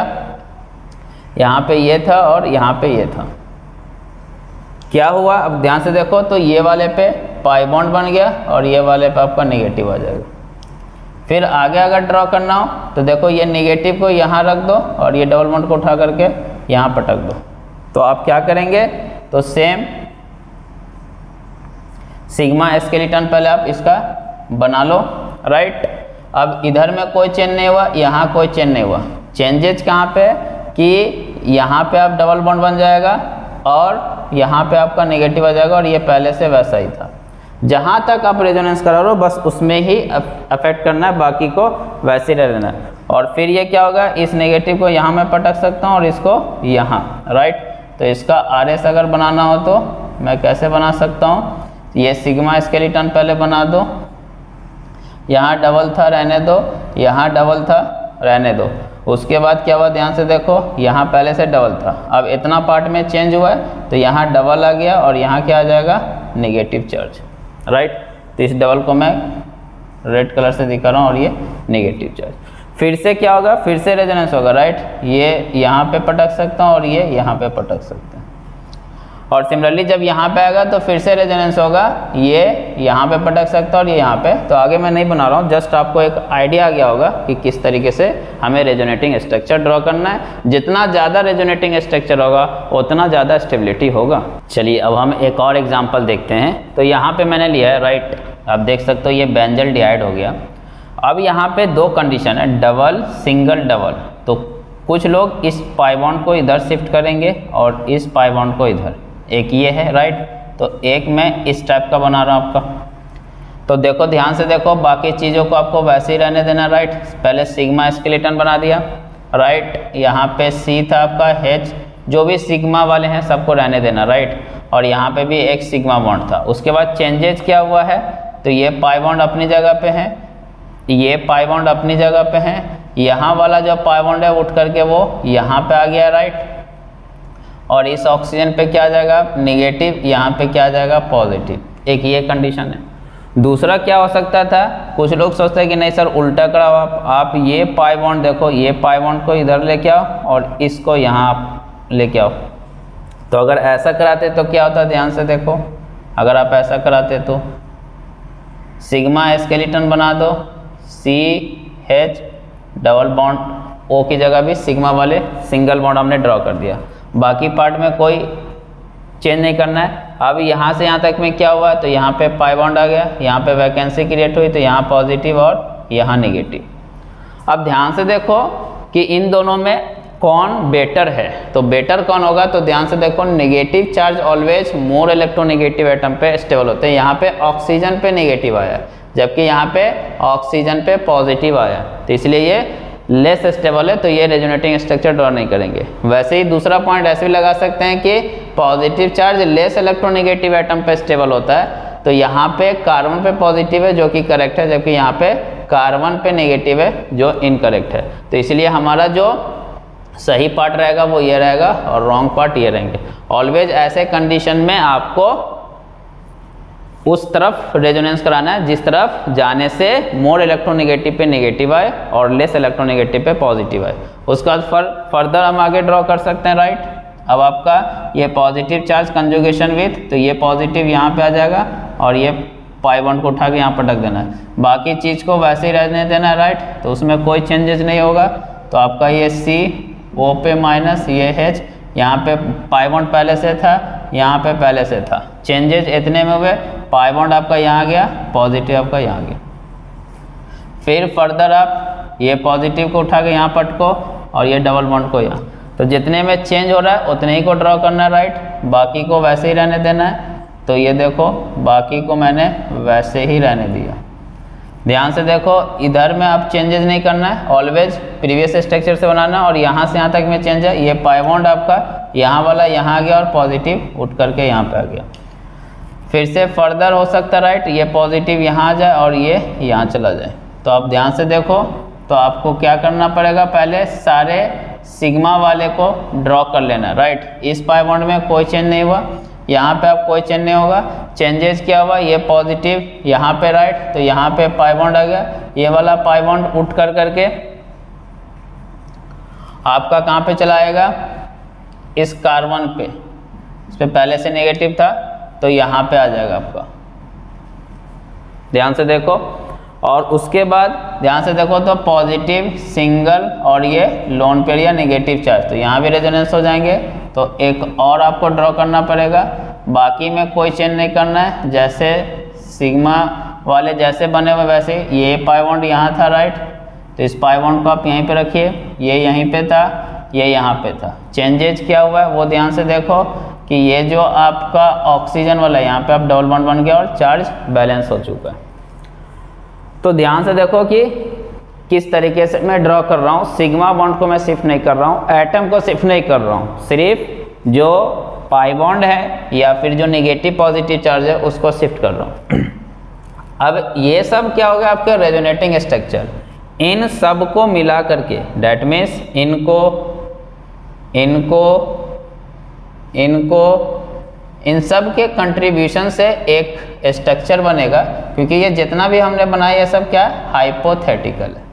यहाँ पे ये था और यहाँ पे ये था। क्या हुआ? अब ध्यान से देखो तो ये वाले पे पाई बॉन्ड बन गया और ये वाले पे आपका नेगेटिव आ जाएगा। फिर आगे अगर ड्रॉ करना हो तो देखो ये नेगेटिव को यहाँ रख दो और ये डबल बॉन्ड को उठा करके यहाँ पटक दो। तो आप क्या करेंगे? तो सेम सिग्मा स्केलेटन पहले आप इसका बना लो राइट अब इधर में कोई चेंज नहीं हुआ, यहाँ कोई चेंज नहीं हुआ। चेंजेज कहाँ पे? कि यहाँ पे आप डबल बॉन्ड बन जाएगा और यहाँ पे आपका नेगेटिव आ जाएगा और ये पहले से वैसा ही था। जहाँ तक आप रेजोनेंस करा रहे हो, बस उसमें ही अफेक्ट करना है, बाकी को वैसे ही रह देना और फिर ये क्या होगा? इस नेगेटिव को यहाँ मैं पटक सकता हूँ और इसको यहाँ राइट तो इसका आर एस अगर बनाना हो तो मैं कैसे बना सकता हूँ? ये सिग्मा स्केलेटन पहले बना दो। यहाँ डबल था, रहने दो। यहाँ डबल था, रहने दो। उसके बाद क्या हुआ? ध्यान से देखो, यहाँ पहले से डबल था। अब इतना पार्ट में चेंज हुआ है तो यहाँ डबल आ गया और यहाँ क्या आ जाएगा? नेगेटिव चार्ज राइट तो इस डबल को मैं रेड कलर से दिखा रहा हूँ और ये नेगेटिव चार्ज फिर से क्या होगा? फिर से रेजोनेंस होगा राइट ये यहाँ पे पटक सकता हूँ और ये यहाँ पे पटक सकते हैं। और सिमिलरली जब यहाँ पे आएगा तो फिर से रेजोनेंस होगा, ये यहाँ पे पटक सकता है और ये यहाँ पे। तो आगे मैं नहीं बना रहा हूँ जस्ट आपको एक आइडिया आ गया होगा कि किस तरीके से हमें रेजोनेटिंग स्ट्रक्चर ड्रॉ करना है। जितना ज़्यादा रेजोनेटिंग स्ट्रक्चर होगा, उतना ज़्यादा स्टेबिलिटी होगा। चलिए, अब हम एक और एग्ज़ाम्पल देखते हैं। तो यहाँ पर मैंने लिया है राइट आप देख सकते हो, ये बेंजल डिहाइड हो गया। अब यहाँ पे दो कंडीशन है डबल सिंगल डबल तो कुछ लोग इस पाइबॉन्ड को इधर शिफ्ट करेंगे और इस पाइबॉन्ड को इधर। एक ये है राइट तो एक मैं इस टाइप का बना रहा हूँ आपका। तो देखो, ध्यान से देखो, बाकी चीज़ों को आपको वैसे ही रहने देना राइट पहले सिग्मा स्केलेटन बना दिया राइट यहाँ पे सी था आपका हेच जो भी सिग्मा वाले हैं सबको रहने देना राइट और यहाँ पे भी एक सिग्मा बॉन्ड था। उसके बाद चेंजेज क्या हुआ है? तो ये पाई बॉन्ड अपनी जगह पे है ये पाई बॉन्ड अपनी जगह पे है, यहाँ वाला जो पाई बॉन्ड है उठ करके वो यहाँ पे आ गया राइट और इस ऑक्सीजन पे क्या आ जाएगा? निगेटिव यहाँ पे क्या आ जाएगा? पॉजिटिव एक ये कंडीशन है। दूसरा क्या हो सकता था? कुछ लोग सोचते हैं कि नहीं सर, उल्टा कराओ आप। आप ये पाई बॉन्ड देखो, ये पाई बॉन्ड को इधर लेके आओ और इसको यहाँ आप लेके आओ। तो अगर ऐसा कराते तो क्या होता? ध्यान से देखो। अगर आप ऐसा कराते तो सिग्मा स्केलेटन बना दो। C H double bond O की जगह भी सिग्मा वाले सिंगल बॉन्ड हमने ड्रॉ कर दिया। बाकी पार्ट में कोई चेंज नहीं करना है। अब यहाँ से यहाँ तक में क्या हुआ? तो यहाँ पे पाई बॉन्ड आ गया। यहाँ पे वैकेंसी क्रिएट हुई तो यहाँ पॉजिटिव और यहाँ निगेटिव अब ध्यान से देखो कि इन दोनों में कौन बेटर है। तो बेटर कौन होगा? तो ध्यान से देखो negative charge always more electronegative atom पे स्टेबल होते हैं। यहाँ पे ऑक्सीजन पे नेगेटिव आया। जबकि यहाँ पे ऑक्सीजन पे पॉजिटिव आया। तो इसलिए ये लेस स्टेबल है तो ये रेजोनेटिंग स्ट्रक्चर ड्रॉ नहीं करेंगे। वैसे ही दूसरा पॉइंट ऐसे भी लगा सकते हैं कि positive charge less electronegative atom पे स्टेबल होता है। तो यहाँ पे कार्बन पे पॉजिटिव है, जो कि करेक्ट है, जबकि यहाँ पे कार्बन पे नेगेटिव है, जो इनकरेक्ट है। तो इसलिए हमारा जो सही पार्ट रहेगा, वो ये रहेगा और रॉन्ग पार्ट ये रहेंगे। ऑलवेज ऐसे कंडीशन में आपको उस तरफ़ रेजोनेंस कराना है जिस तरफ़ जाने से मोर इलेक्ट्रोनेगेटिव पे नेगेटिव आए और लेस इलेक्ट्रोनेगेटिव पे पॉजिटिव आए। उसके बाद फर, फर्दर हम आगे ड्रॉ कर सकते हैं राइट अब आपका ये पॉजिटिव चार्ज कंजुगेशन विथ तो ये पॉजिटिव यहाँ पे आ जाएगा और ये पाई बॉन्ड को उठा के यहाँ पर पटक देना है। बाकी चीज़ को वैसे ही रहने देना है राइट तो उसमें कोई चेंजेस नहीं होगा। तो आपका ये सी ओ पे माइनस ये एच यहाँ पे पाई बॉन्ड पहले से था यहाँ पे पहले से था। चेंजेस इतने में हुए पाई बॉन्ड आपका यहाँ गया पॉजिटिव आपका यहाँ गया। फिर फर्दर आप ये पॉजिटिव को उठा के यहाँ पटको और ये डबल बॉन्ड को यहाँ। तो जितने में चेंज हो रहा है, उतने ही को ड्रॉ करना है राइट बाकी को वैसे ही रहने देना है। तो ये देखो, बाकी को मैंने वैसे ही रहने दिया। ध्यान से देखो, इधर में आप चेंजेस नहीं करना है ऑलवेज प्रीवियस स्ट्रक्चर से बनाना है और यहाँ से यहाँ तक में चेंज है। ये पाइबॉन्ड आपका यहाँ वाला यहाँ आ गया और पॉजिटिव उठ करके यहाँ पे आ गया। फिर से फर्दर हो सकता है राइट ये पॉजिटिव यहाँ आ जाए और ये यहाँ चला जाए। तो आप ध्यान से देखो तो आपको क्या करना पड़ेगा? पहले सारे सिग्मा वाले को ड्रॉ कर लेना राइट इस पाइबॉन्ड में कोई चेंज नहीं हुआ। यहाँ पे आप कोई चेंज नहीं होगा। चेंजेस क्या हुआ? ये पॉजिटिव यहाँ पे राइट तो यहाँ पे पाइबॉन्ड आ गया। ये वाला पाइबॉन्ड उठ कर करके आपका कहाँ पे चलाएगा इस कार्बन पे। इस पे पहले से नेगेटिव था। तो यहाँ पे आ जाएगा आपका। ध्यान से देखो। और उसके बाद, ध्यान से देखो तो पॉजिटिव सिंगल और ये लोन पेयर या निगेटिव चार्ज तो यहाँ भी रेजोनेंस हो जाएँगे। तो एक और आपको ड्रॉ करना पड़ेगा। बाकी में कोई चेंज नहीं करना है। जैसे सिग्मा वाले जैसे बने हुए वैसे ये पाइबॉन्ड यहाँ था राइट तो इस पाइबॉन्ड को आप यहीं पे रखिए। ये यहीं पे था, ये यहाँ पे था। चेंजेज क्या हुआ है वो ध्यान से देखो। कि ये जो आपका ऑक्सीजन वाला है, यहाँ पे आप डबल बॉन्ड बन गया और चार्ज बैलेंस हो चुका है। तो ध्यान से देखो कि किस तरीके से मैं ड्रॉ कर रहा हूँ। सिग्मा बॉन्ड को मैं शिफ्ट नहीं कर रहा हूँ एटम को शिफ्ट नहीं कर रहा हूँ। सिर्फ़ जो पाई बॉन्ड है या फिर जो निगेटिव पॉजिटिव चार्ज है, उसको शिफ्ट कर रहा हूँ। अब ये सब क्या हो गया आपका रेजोनेटिंग स्ट्रक्चर इन सबको मिला करके डेट मीन्स इनको इनको इनको, इन सब के कंट्रीब्यूशन से एक स्ट्रक्चर बनेगा, क्योंकि ये जितना भी हमने बनाया, ये सब क्या? है हाइपोथेटिकल है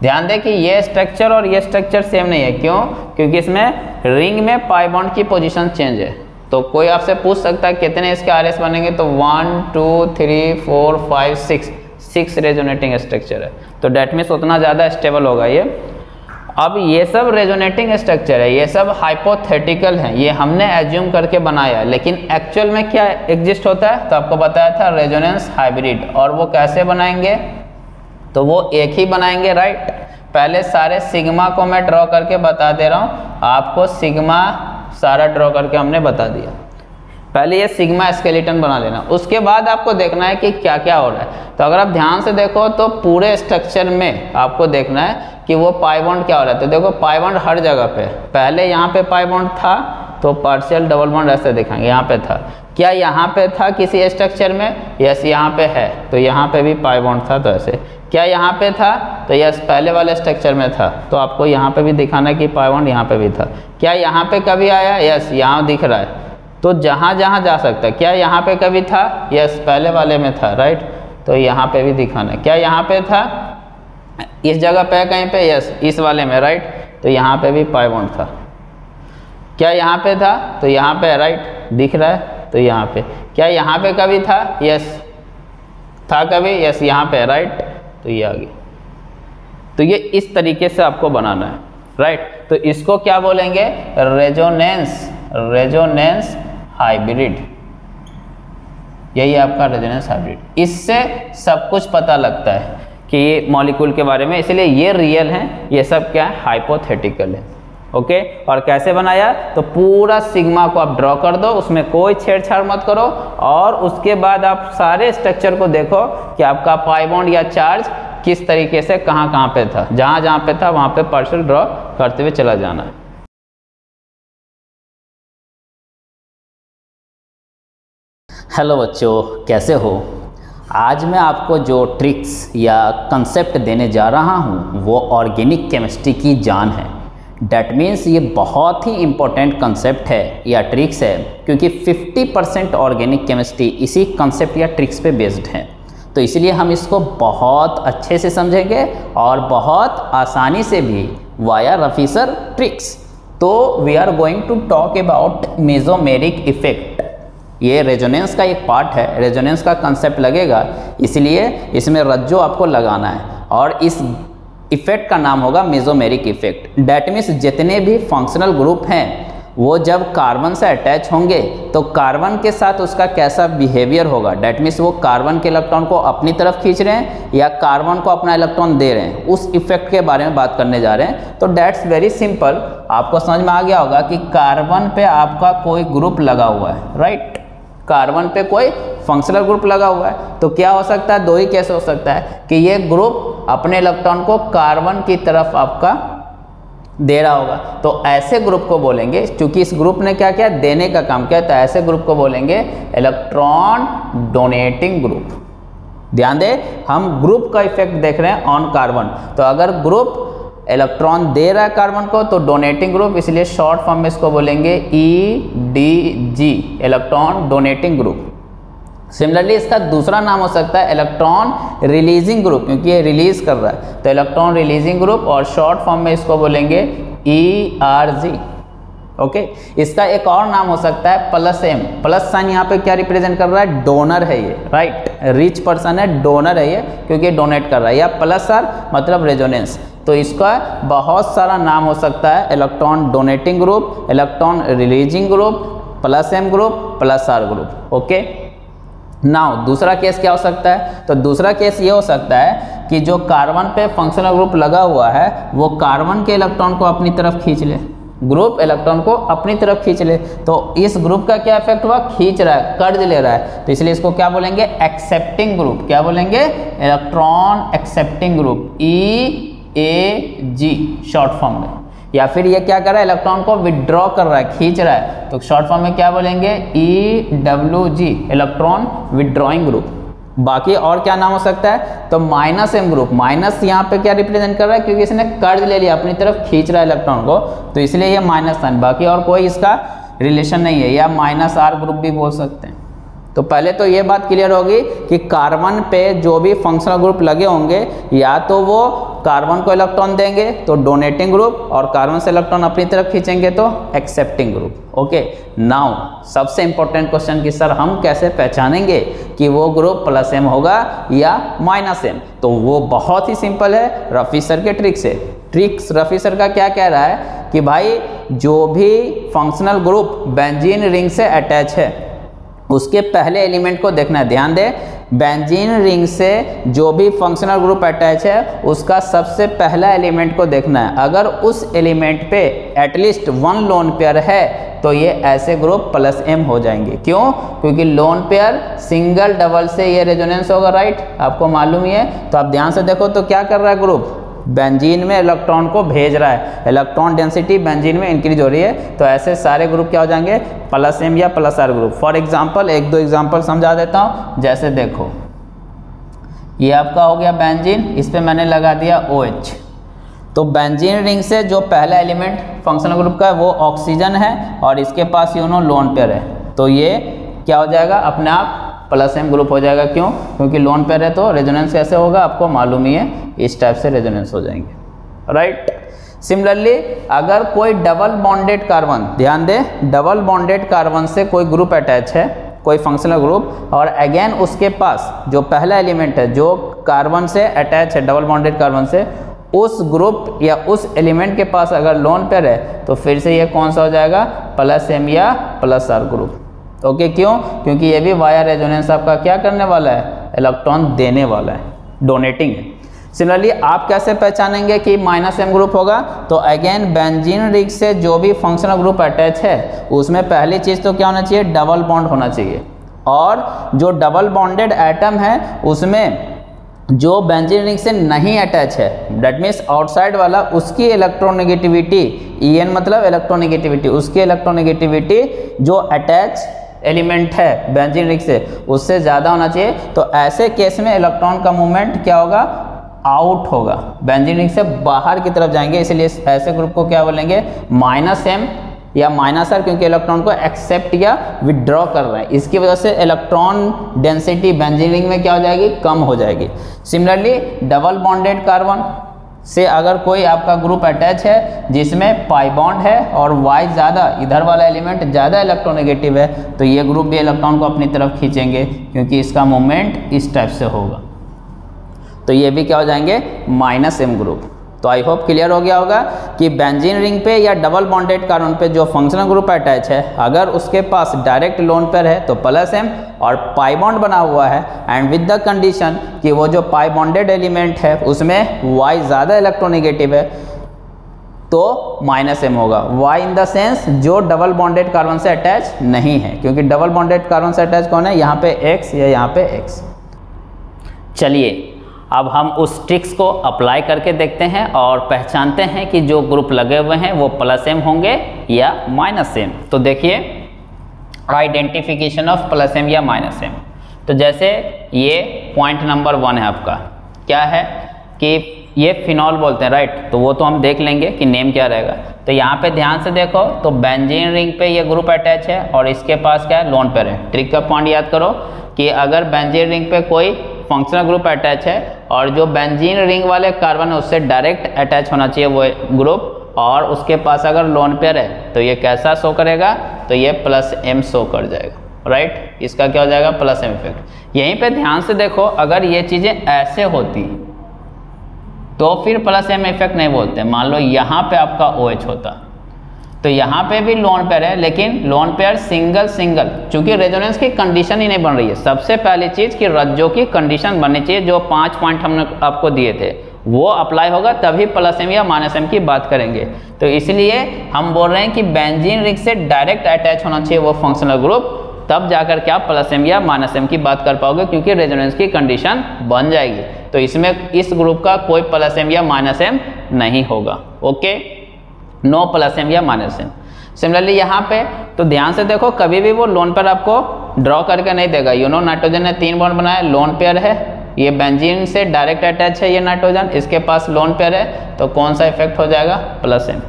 ध्यान दें कि ये स्ट्रक्चर और ये स्ट्रक्चर सेम नहीं है। क्यों? क्योंकि इसमें रिंग में पाई बॉन्ड की पोजीशन चेंज है। तो कोई आपसे पूछ सकता है कितने इसके आर एस बनेंगे? तो one two three four five six six resonating structure है। तो डेट मीन्स उतना ज़्यादा स्टेबल होगा ये। अब ये सब रेजोनेटिंग स्ट्रक्चर है, ये सब हाइपोथेटिकल है, ये हमने एज्यूम करके बनाया है, लेकिन एक्चुअल में क्या एग्जिस्ट होता है? तो आपको बताया था रेजोनेंस हाइब्रिड और वो कैसे बनाएँगे? तो वो एक ही बनाएँगे राइट पहले सारे सिग्मा को मैं ड्रॉ करके बता दे रहा हूँ, आपको सिग्मा सारा ड्रॉ करके हमने बता दिया। पहले ये सिग्मा स्केलेटन बना लेना। उसके बाद आपको देखना है कि क्या क्या हो रहा है। तो अगर आप ध्यान से देखो तो पूरे स्ट्रक्चर में आपको देखना है कि वो पाइबॉन्ड क्या हो रहा है। तो देखो पाइबॉन्ड हर जगह पे। पहले यहाँ पे पाइबॉन्ड था तो पार्शियल डबल बॉन्ड ऐसे दिखाएँगे। यहाँ पे था। क्या यहाँ पे था किसी स्ट्रक्चर में? यस यहाँ पे है। तो यहाँ पे भी पाइबॉन्ड था तो ऐसे। क्या यहाँ पे था? तो यस पहले वाले स्ट्रक्चर में था। तो आपको यहाँ पे भी दिखाना है कि पाइबॉन्ड यहाँ पे भी था। क्या यहाँ पे कभी आया? यस यहाँ दिख रहा है। तो जहाँ जहाँ जा सकता है। क्या यहाँ पे कभी था? यस पहले वाले में था राइट तो यहाँ पे भी दिखाना क्या यहाँ पे था? इस जगह पे, कहीं पे? यस इस वाले में राइट तो यहाँ पे भी पाइबॉन्ड था। क्या यहाँ पे था? तो यहाँ पे राइट दिख रहा है तो यहाँ पे। क्या यहाँ पे कभी था? यस था कभी? यस यहाँ पे राइट तो ये आ गया तो ये इस तरीके से आपको बनाना है राइट तो इसको क्या बोलेंगे? Resonance resonance hybrid. यही आपका रेजोनेंस हाइब्रिड इससे सब कुछ पता लगता है कि ये मॉलिक्यूल के बारे में, इसलिए ये रियल हैं, ये सब क्या है? हाइपोथेटिकल है। ओके और कैसे बनाया? तो पूरा सिग्मा को आप ड्रॉ कर दो, उसमें कोई छेड़छाड़ मत करो, और उसके बाद आप सारे स्ट्रक्चर को देखो कि आपका पाइबॉन्ड या चार्ज किस तरीके से कहाँ कहाँ पे था। जहाँ जहाँ पे था, वहाँ पे पार्शल ड्रॉ करते हुए चला जाना। है हेलो बच्चों, कैसे हो? आज मैं आपको जो ट्रिक्स या कंसेप्ट देने जा रहा हूँ, वो ऑर्गेनिक केमिस्ट्री की जान है। डैट मीन्स ये बहुत ही इंपॉर्टेंट कंसेप्ट है या ट्रिक्स है, क्योंकि 50 परसेंट ऑर्गेनिक केमिस्ट्री इसी कंसेप्ट या ट्रिक्स पे बेस्ड है। तो इसलिए हम इसको बहुत अच्छे से समझेंगे और बहुत आसानी से भी वाया रफीसर ट्रिक्स तो we are going to talk about mesomeric effect ये रेजोनेंस का एक पार्ट है। रेजोनेंस का कंसेप्ट लगेगा। इसलिए इसमें रज्जो आपको लगाना है। और इस इफ़ेक्ट का नाम होगा मेजोमेरिक इफ़ेक्ट डैट मीन्स जितने भी फंक्शनल ग्रुप हैं, वो जब कार्बन से अटैच होंगे तो कार्बन के साथ उसका कैसा बिहेवियर होगा? डैट मीन्स वो कार्बन के इलेक्ट्रॉन को अपनी तरफ़ खींच रहे हैं या कार्बन को अपना इलेक्ट्रॉन दे रहे हैं? उस इफ़ेक्ट के बारे में बात करने जा रहे हैं। तो डैट्स वेरी सिंपल आपको समझ में आ गया होगा कि कार्बन पे आपका कोई ग्रुप लगा हुआ है राइट कार्बन पे कोई फंक्शनल ग्रुप लगा हुआ है। तो क्या हो सकता है? दो ही कैसे हो सकता है कि ये ग्रुप अपने इलेक्ट्रॉन को कार्बन की तरफ़ आपका दे रहा होगा। तो ऐसे ग्रुप को बोलेंगे, क्योंकि इस ग्रुप ने क्या किया? देने का काम किया। तो ऐसे ग्रुप को बोलेंगे इलेक्ट्रॉन डोनेटिंग ग्रुप ध्यान दे, हम ग्रुप का इफ़ेक्ट देख रहे हैं ऑन कार्बन तो अगर ग्रुप इलेक्ट्रॉन दे रहा है कार्बन को तो डोनेटिंग ग्रुप इसलिए शॉर्ट फॉर्म में इसको बोलेंगे E D G electron donating group similarly इसका दूसरा नाम हो सकता है इलेक्ट्रॉन रिलीजिंग ग्रुप क्योंकि ये रिलीज़ कर रहा है। तो इलेक्ट्रॉन रिलीजिंग ग्रुप और शॉर्ट फॉर्म में इसको बोलेंगे ई आर जी ओके इसका एक और नाम हो सकता है प्लस एम प्लस साइन यहाँ पे क्या रिप्रेजेंट कर रहा है? डोनर है ये राइट रिच पर्सन है डोनर है ये, क्योंकि डोनेट कर रहा है। या प्लस आर मतलब रेजोनेंस तो इसका बहुत सारा नाम हो सकता है। Electron donating group, electron releasing group, plus M group, plus R group, okay? Now, दूसरा केस क्या हो सकता है? तो दूसरा केस ये हो सकता है कि जो कार्बन पे फंक्शनल ग्रुप लगा हुआ है, वो कार्बन के इलेक्ट्रॉन को अपनी तरफ़ खींच ले। ग्रुप इलेक्ट्रॉन को अपनी तरफ़ खींच ले। तो इस ग्रुप का क्या इफ़ेक्ट हुआ? खींच रहा है, कर्ज ले रहा है। तो इसलिए इसको क्या बोलेंगे? एक्सेप्टिंग ग्रुप क्या बोलेंगे? Electron accepting group E A G short form में। या फिर ये क्या कर रहा है? इलेक्ट्रॉन को विड्रॉ कर रहा है, खींच रहा है। तो शॉर्ट फॉर्म में क्या बोलेंगे? E W G electron withdrawing group बाकी और क्या नाम हो सकता है? तो माइनस एम ग्रुप माइनस यहाँ पे क्या रिप्रेजेंट कर रहा है? क्योंकि इसने कर्ज ले लिया, अपनी तरफ़ खींच रहा है इलेक्ट्रॉन को। तो इसलिए ये माइनस साइन बाकी और कोई इसका रिलेशन नहीं है। या माइनस आर ग्रुप भी बोल सकते हैं। तो पहले तो ये बात क्लियर होगी कि कार्बन पे जो भी फंक्शनल ग्रुप लगे होंगे, या तो वो कार्बन को इलेक्ट्रॉन देंगे तो डोनेटिंग ग्रुप और कार्बन से इलेक्ट्रॉन अपनी तरफ़ खींचेंगे तो एक्सेप्टिंग ग्रुप ओके नाउ सबसे इंपॉर्टेंट क्वेश्चन कि सर हम कैसे पहचानेंगे कि वो ग्रुप प्लस एम होगा या माइनस एम तो वो बहुत ही सिंपल है रफी सर के ट्रिक से। ट्रिक्स रफी सर का क्या कह रहा है कि भाई, जो भी फंक्शनल ग्रुप बेंजीन रिंग से अटैच है उसके पहले एलिमेंट को देखना है। ध्यान दे बेंजीन रिंग से जो भी फंक्शनल ग्रुप अटैच है, उसका सबसे पहला एलिमेंट को देखना है। अगर उस एलिमेंट पे एटलीस्ट वन लोन पेयर है तो ये ऐसे ग्रुप प्लस एम हो जाएँगे। क्यों? क्योंकि लोन पेयर सिंगल डबल से ये रेजोनेंस होगा राइट आपको मालूम ही है। तो आप ध्यान से देखो तो क्या कर रहा है ग्रुप बेंजीन में इलेक्ट्रॉन को भेज रहा है। इलेक्ट्रॉन डेंसिटी बेंजीन में इंक्रीज हो रही है। तो ऐसे सारे ग्रुप क्या हो जाएँगे? प्लस एम या plus R group for example एक दो एग्ज़ाम्पल समझा देता हूँ। जैसे देखो, ये आपका हो गया बेंजीन। इस पर मैंने लगा दिया ओ OH तो बेंजीन रिंग से जो पहला एलिमेंट फंक्शनल ग्रुप का है, वो ऑक्सीजन है और इसके पास यूनो लोन पेयर है। तो ये क्या हो जाएगा? अपने आप प्लस एम ग्रुप हो जाएगा। क्यों? क्योंकि लोन पेयर है तो रेजोनेंस कैसे होगा? आपको मालूम ही है, इस टाइप से रेजोनेंस हो जाएँगे। राइट सिमिलरली अगर कोई डबल बॉन्डेड कार्बन ध्यान दे डबल बॉन्डेड कार्बन से कोई ग्रुप अटैच है, कोई फंक्शनल ग्रुप और अगेन उसके पास जो पहला एलिमेंट है, जो कार्बन से अटैच है डबल बॉन्डेड कार्बन से, उस ग्रुप या उस एलिमेंट के पास अगर लोन पेयर है तो फिर से ये कौन सा हो जाएगा? प्लस एम या प्लस आर ग्रुप ओके क्यों? क्योंकि ये भी वायर रेजोनेंस आपका क्या करने वाला है? इलेक्ट्रॉन देने वाला है डोनेटिंग सिमिलरली आप कैसे पहचानेंगे कि माइनस एम ग्रुप होगा? तो अगेन बेंजीन रिग से जो भी फंक्शनल ग्रुप अटैच है, उसमें पहली चीज़ तो क्या होना चाहिए? डबल बॉन्ड होना चाहिए। और जो डबल बॉन्डेड एटम है, उसमें जो बेंजीन रिंग से नहीं अटैच है डेट मीन्स आउटसाइड वाला, उसकी इलेक्ट्रोनेगेटिविटी ई एन मतलब इलेक्ट्रोनेगेटिविटी उसकी इलेक्ट्रोनेगेटिविटी जो अटैच एलिमेंट है बेंजीन रिंग से उससे ज़्यादा होना चाहिए। तो ऐसे केस में इलेक्ट्रॉन का मूवमेंट क्या होगा? आउट होगा। बेंजीन रिंग से बाहर की तरफ़ जाएँगे, इसलिए ऐसे ग्रुप को क्या बोलेंगे? माइनस एम या माइनस आर, क्योंकि इलेक्ट्रॉन को एक्सेप्ट या विड्रॉ कर रहे हैं। इसकी वजह से इलेक्ट्रॉन डेंसिटी बेंजीन रिंग में क्या हो जाएगी? कम हो जाएगी। सिमिलरली, डबल बॉन्डेड कार्बन से अगर कोई आपका ग्रुप अटैच है, जिसमें पाई बॉन्ड है और वाई ज़्यादा, इधर वाला एलिमेंट ज़्यादा इलेक्ट्रोनेगेटिव है तो ये ग्रुप भी इलेक्ट्रॉन को अपनी तरफ़ खींचेंगे, क्योंकि इसका मूवमेंट इस टाइप से होगा। तो ये भी क्या हो जाएँगे? माइनस एम ग्रुप तो आई होप क्लियर हो गया होगा कि बेंजीन रिंग पे या डबल बॉन्डेड कार्बन पे जो फंक्शनल ग्रुप अटैच है, अगर उसके पास डायरेक्ट लोन पर है तो प्लस एम और पाई बॉन्ड बना हुआ है एंड विद द कंडीशन कि वो जो पाई बॉन्डेड एलिमेंट है, उसमें वाई ज़्यादा इलेक्ट्रोनिगेटिव है तो माइनस एम होगा। वाई इन द सेंस जो डबल बॉन्डेड कार्बन से अटैच नहीं है, क्योंकि डबल बॉन्डेड कार्बन से अटैच कौन है? यहाँ पे एक्स या यहाँ पे एक्स चलिए अब हम उस ट्रिक्स को अप्लाई करके देखते हैं और पहचानते हैं कि जो ग्रुप लगे हुए हैं, वो प्लस एम होंगे या माइनस एम तो देखिए आइडेंटिफिकेशन ऑफ़ प्लस एम या माइनस एम तो जैसे ये पॉइंट नंबर वन है आपका, क्या है कि ये फिनॉल बोलते हैं राइट तो वो तो हम देख लेंगे कि नेम क्या रहेगा। तो यहाँ पे ध्यान से देखो तो बेंजीन रिंग पे ये ग्रुप अटैच है और इसके पास क्या है लोन पेयर है। ट्रिक का पॉइंट याद करो कि अगर बेंजीन रिंग पे कोई फंक्शनल ग्रुप अटैच है और जो बेंजीन रिंग वाले कार्बन है, उससे डायरेक्ट अटैच होना चाहिए वो ग्रुप और उसके पास अगर लोन पेयर है तो ये कैसा शो करेगा? तो ये प्लस एम शो कर जाएगा राइट इसका क्या हो जाएगा? प्लस एम इफ़ेक्ट यहीं पे ध्यान से देखो, अगर ये चीज़ें ऐसे होती तो फिर प्लस एम इफ़ेक्ट नहीं बोलते। मान लो यहाँ पे आपका ओ OH होता। तो यहाँ पे भी लोन पेयर है, लेकिन लोन पेयर सिंगल सिंगल चूँकि रेजोनेंस की कंडीशन ही नहीं बन रही है। सबसे पहली चीज़ कि रज्जों की कंडीशन बननी चाहिए, जो पाँच पॉइंट हमने आपको दिए थे। वो अप्लाई होगा, तभी प्लस एम या माइनस एम की बात करेंगे। तो इसलिए हम बोल रहे हैं कि बेंजीन रिंग से डायरेक्ट अटैच होना चाहिए वो फंक्शनल ग्रुप तब जाकर के आप प्लस एम या माइनस एम की बात कर पाओगे, क्योंकि रेजोनेंस की कंडीशन बन जाएगी। तो इसमें इस ग्रुप का कोई प्लस एम या माइनस एम नहीं होगा। ओके नो प्लस एम या माइनस एम सिमिलरली यहाँ पे तो ध्यान से देखो, कभी भी वो लोन पर आपको ड्रॉ करके नहीं देगा। यूनो नाइट्रोजन ने तीन बॉन्ड बनाया लोन पेयर है, ये बेंजीन से डायरेक्ट अटैच है, ये नाइट्रोजन, इसके पास लोन पेयर है तो कौन सा इफ़ेक्ट हो जाएगा? प्लस एम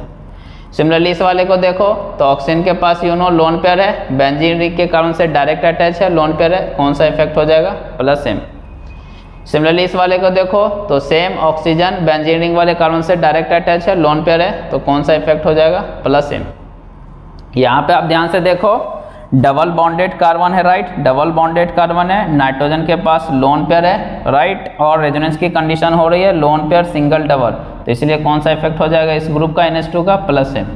सिमिलरली इस वाले को देखो तो ऑक्सीजन के पास यूनो लोन पेयर है बेंजीन रिक के कारण से डायरेक्ट अटैच है लोन पेयर है, कौन सा इफ़ेक्ट हो जाएगा? प्लस एम सिमिलरली इस वाले को देखो तो सेम ऑक्सीजन बेंजीनिंग वाले कार्बन से डायरेक्ट अटैच है लोन पेयर है तो कौन सा इफ़ेक्ट हो जाएगा? प्लस एम यहाँ पे आप ध्यान से देखो डबल बॉन्डेड कार्बन है राइट डबल बॉन्डेड कार्बन है नाइट्रोजन के पास लोन पेयर है राइट और रेजोनेंस की कंडीशन हो रही है लोन पेयर सिंगल डबल तो इसलिए कौन सा इफ़ेक्ट हो जाएगा इस ग्रुप का एन का plus M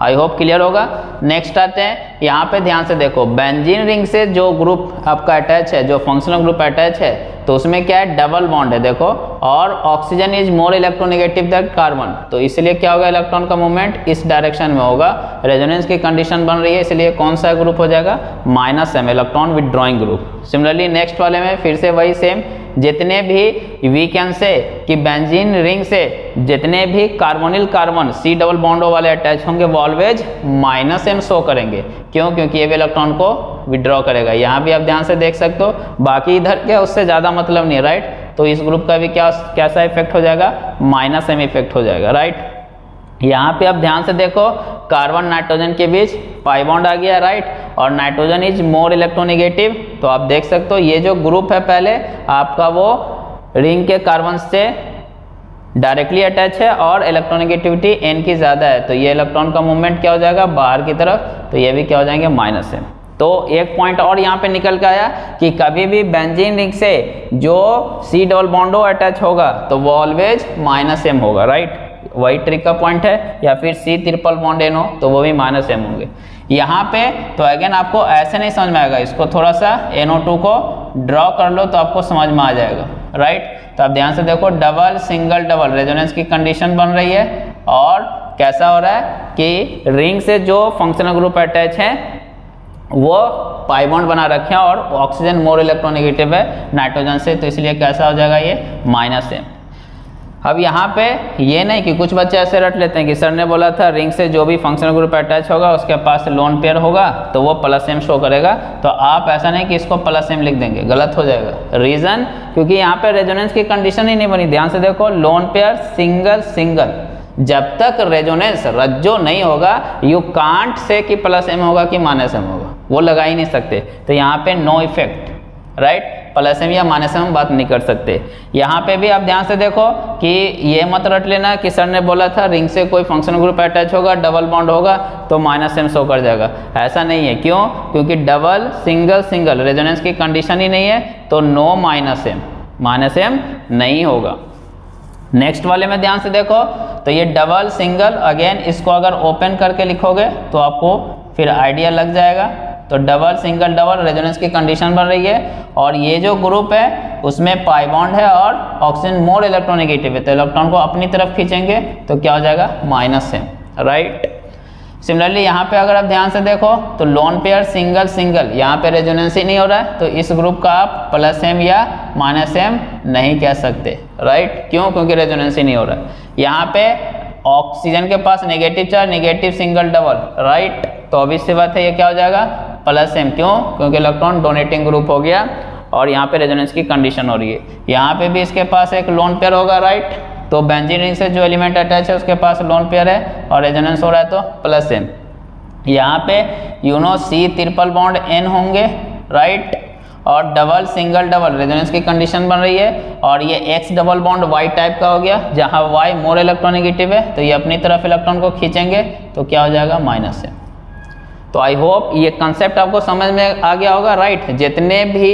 I hope clear होगा। नेक्स्ट आते हैं। यहाँ पे ध्यान से देखो। बेंजीन रिंग से जो ग्रुप आपका अटैच है, जो फंक्शनल ग्रुप अटैच है तो उसमें क्या है? डबल बॉन्ड है। देखो, और oxygen is more electronegative than carbon तो इसलिए क्या होगा? इलेक्ट्रॉन का मूवमेंट इस डायरेक्शन में होगा। रेजोनेंस की कंडीशन बन रही है, इसलिए कौन सा ग्रुप हो जाएगा? Minus M electron withdrawing group similarly next वाले में फिर से वही सेम जितने भी वी कैन से कि बेंजीन रिंग से जितने भी carbonyl carbon C double bond O वाले अटैच होंगे वो ऑलवेज माइनस एम शो करेंगे। क्यों? क्योंकि ये भी इलेक्ट्रॉन को विड्रॉ करेगा। यहाँ भी आप ध्यान से देख सकते हो। बाकी इधर क्या, उससे ज़्यादा मतलब नहीं राइट तो इस ग्रुप का भी क्या, कैसा इफ़ेक्ट हो जाएगा? माइनस एम इफ़ेक्ट हो जाएगा राइट यहाँ पे आप ध्यान से देखो, कार्बन नाइट्रोजन के बीच पाई बॉन्ड आ गया राइट और नाइट्रोजन इज़ मोर इलेक्ट्रोनिगेटिव। तो आप देख सकते हो, ये जो ग्रुप है पहले, आपका वो रिंग के कार्बन से डायरेक्टली अटैच है और इलेक्ट्रोनिगेटिविटी एन की ज़्यादा है। तो ये इलेक्ट्रॉन का मूवमेंट क्या हो जाएगा? बाहर की तरफ़। तो ये भी क्या हो जाएँगे? माइनस है तो एक पॉइंट और यहाँ पे निकल के आया कि कभी भी बेंजीन रिंग से जो सी डबल बॉन्डो अटैच होगा तो वो ऑलवेज माइनस एम होगा राइट वही ट्रिक का पॉइंट है, या फिर सी ट्रिपल बॉन्ड एन हो तो वो भी माइनस एम होंगे। यहाँ पे तो अगेन आपको ऐसे नहीं समझ में आएगा, इसको थोड़ा सा NO2 को ड्रॉ कर लो तो आपको समझ में आ जाएगा राइट तो आप ध्यान से देखो डबल सिंगल डबल रेजोनेंस की कंडीशन बन रही है, और कैसा हो रहा है कि रिंग से जो फंक्शनल ग्रुप अटैच है, वो पाइबॉन्ड बना रखे हैं, और ऑक्सीजन मोर इलेक्ट्रोनिगेटिव है नाइट्रोजन से तो इसलिए कैसा हो जाएगा ये? माइनस एम अब यहाँ पे ये नहीं कि कुछ बच्चे ऐसे रट लेते हैं कि सर ने बोला था रिंग से जो भी फंक्शनल ग्रुप अटैच होगा, उसके पास लोन पेयर होगा तो वो प्लस एम शो करेगा। तो आप ऐसा नहीं कि इसको प्लस एम लिख देंगे, गलत हो जाएगा। रीज़न क्योंकि यहाँ पे रेजोनेंस की कंडीशन ही नहीं बनी। ध्यान से देखो लोन पेयर सिंगल सिंगल जब तक रेजोनेंस रज्जो नहीं होगा यू कांट से कि प्लस एम होगा कि माइनस एम होगा। वो लगा ही नहीं सकते। तो यहाँ पे no effect right plus M या माइनस एम बात नहीं कर सकते। यहाँ पे भी आप ध्यान से देखो कि ये मत रट लेना कि सर ने बोला था रिंग से कोई फ़ंक्शन ग्रुप अटैच होगा, डबल बॉन्ड होगा तो माइनस एम शो कर जाएगा। ऐसा नहीं है। क्यों? क्योंकि डबल, सिंगल सिंगल, रेजोनेंस की कंडीशन ही नहीं है तो no minus M. Minus M नहीं होगा। नेक्स्ट वाले में ध्यान से देखो तो ये डबल, सिंगल, अगेन, इसको अगर ओपन करके लिखोगे तो आपको फिर आइडिया लग जाएगा। तो डबल सिंगल डबल रेजोनेंस की कंडीशन बन रही है और ये जो ग्रुप है, उसमें पाई बॉन्ड है और ऑक्सीजन मोर इलेक्ट्रोनेगेटिव है। तो इलेक्ट्रॉन को अपनी तरफ़ खींचेंगे तो क्या हो जाएगा? माइनस है। राइट सिमिलरली यहाँ पे अगर आप ध्यान से देखो तो लोन पेयर सिंगल सिंगल यहाँ पे रेजोनेंस ही नहीं हो रहा है तो इस ग्रुप का आप प्लस एम या माइनस एम नहीं कह सकते। राइट क्यों? क्योंकि रेजोनेंस ही नहीं हो रहा है। यहाँ पे ऑक्सीजन के पास negative charge negative single double right तो अभी सी बात है, ये क्या हो जाएगा? प्लस एम क्यों? क्योंकि इलेक्ट्रॉन डोनेटिंग ग्रुप हो गया और यहाँ पे रेजोनेंस की कंडीशन हो रही है। यहाँ पे भी इसके पास एक लोन पेयर होगा राइट तो बेंजीन रिंग से जो एलिमेंट अटैच है, उसके पास लोन पेयर है और रेजोनेंस हो रहा है तो प्लस एम यहाँ पे you know C triple bond N होंगे राइट और डबल सिंगल डबल रेजोनेंस की कंडीशन बन रही है और ये X double bond Y type का हो गया, जहाँ वाई मोर इलेक्ट्रॉनिगेटिव है तो ये अपनी तरफ़ इलेक्ट्रॉन को खींचेंगे तो क्या हो जाएगा? माइनस एम तो आई होप ये कंसेप्ट आपको समझ में आ गया होगा राइट जितने भी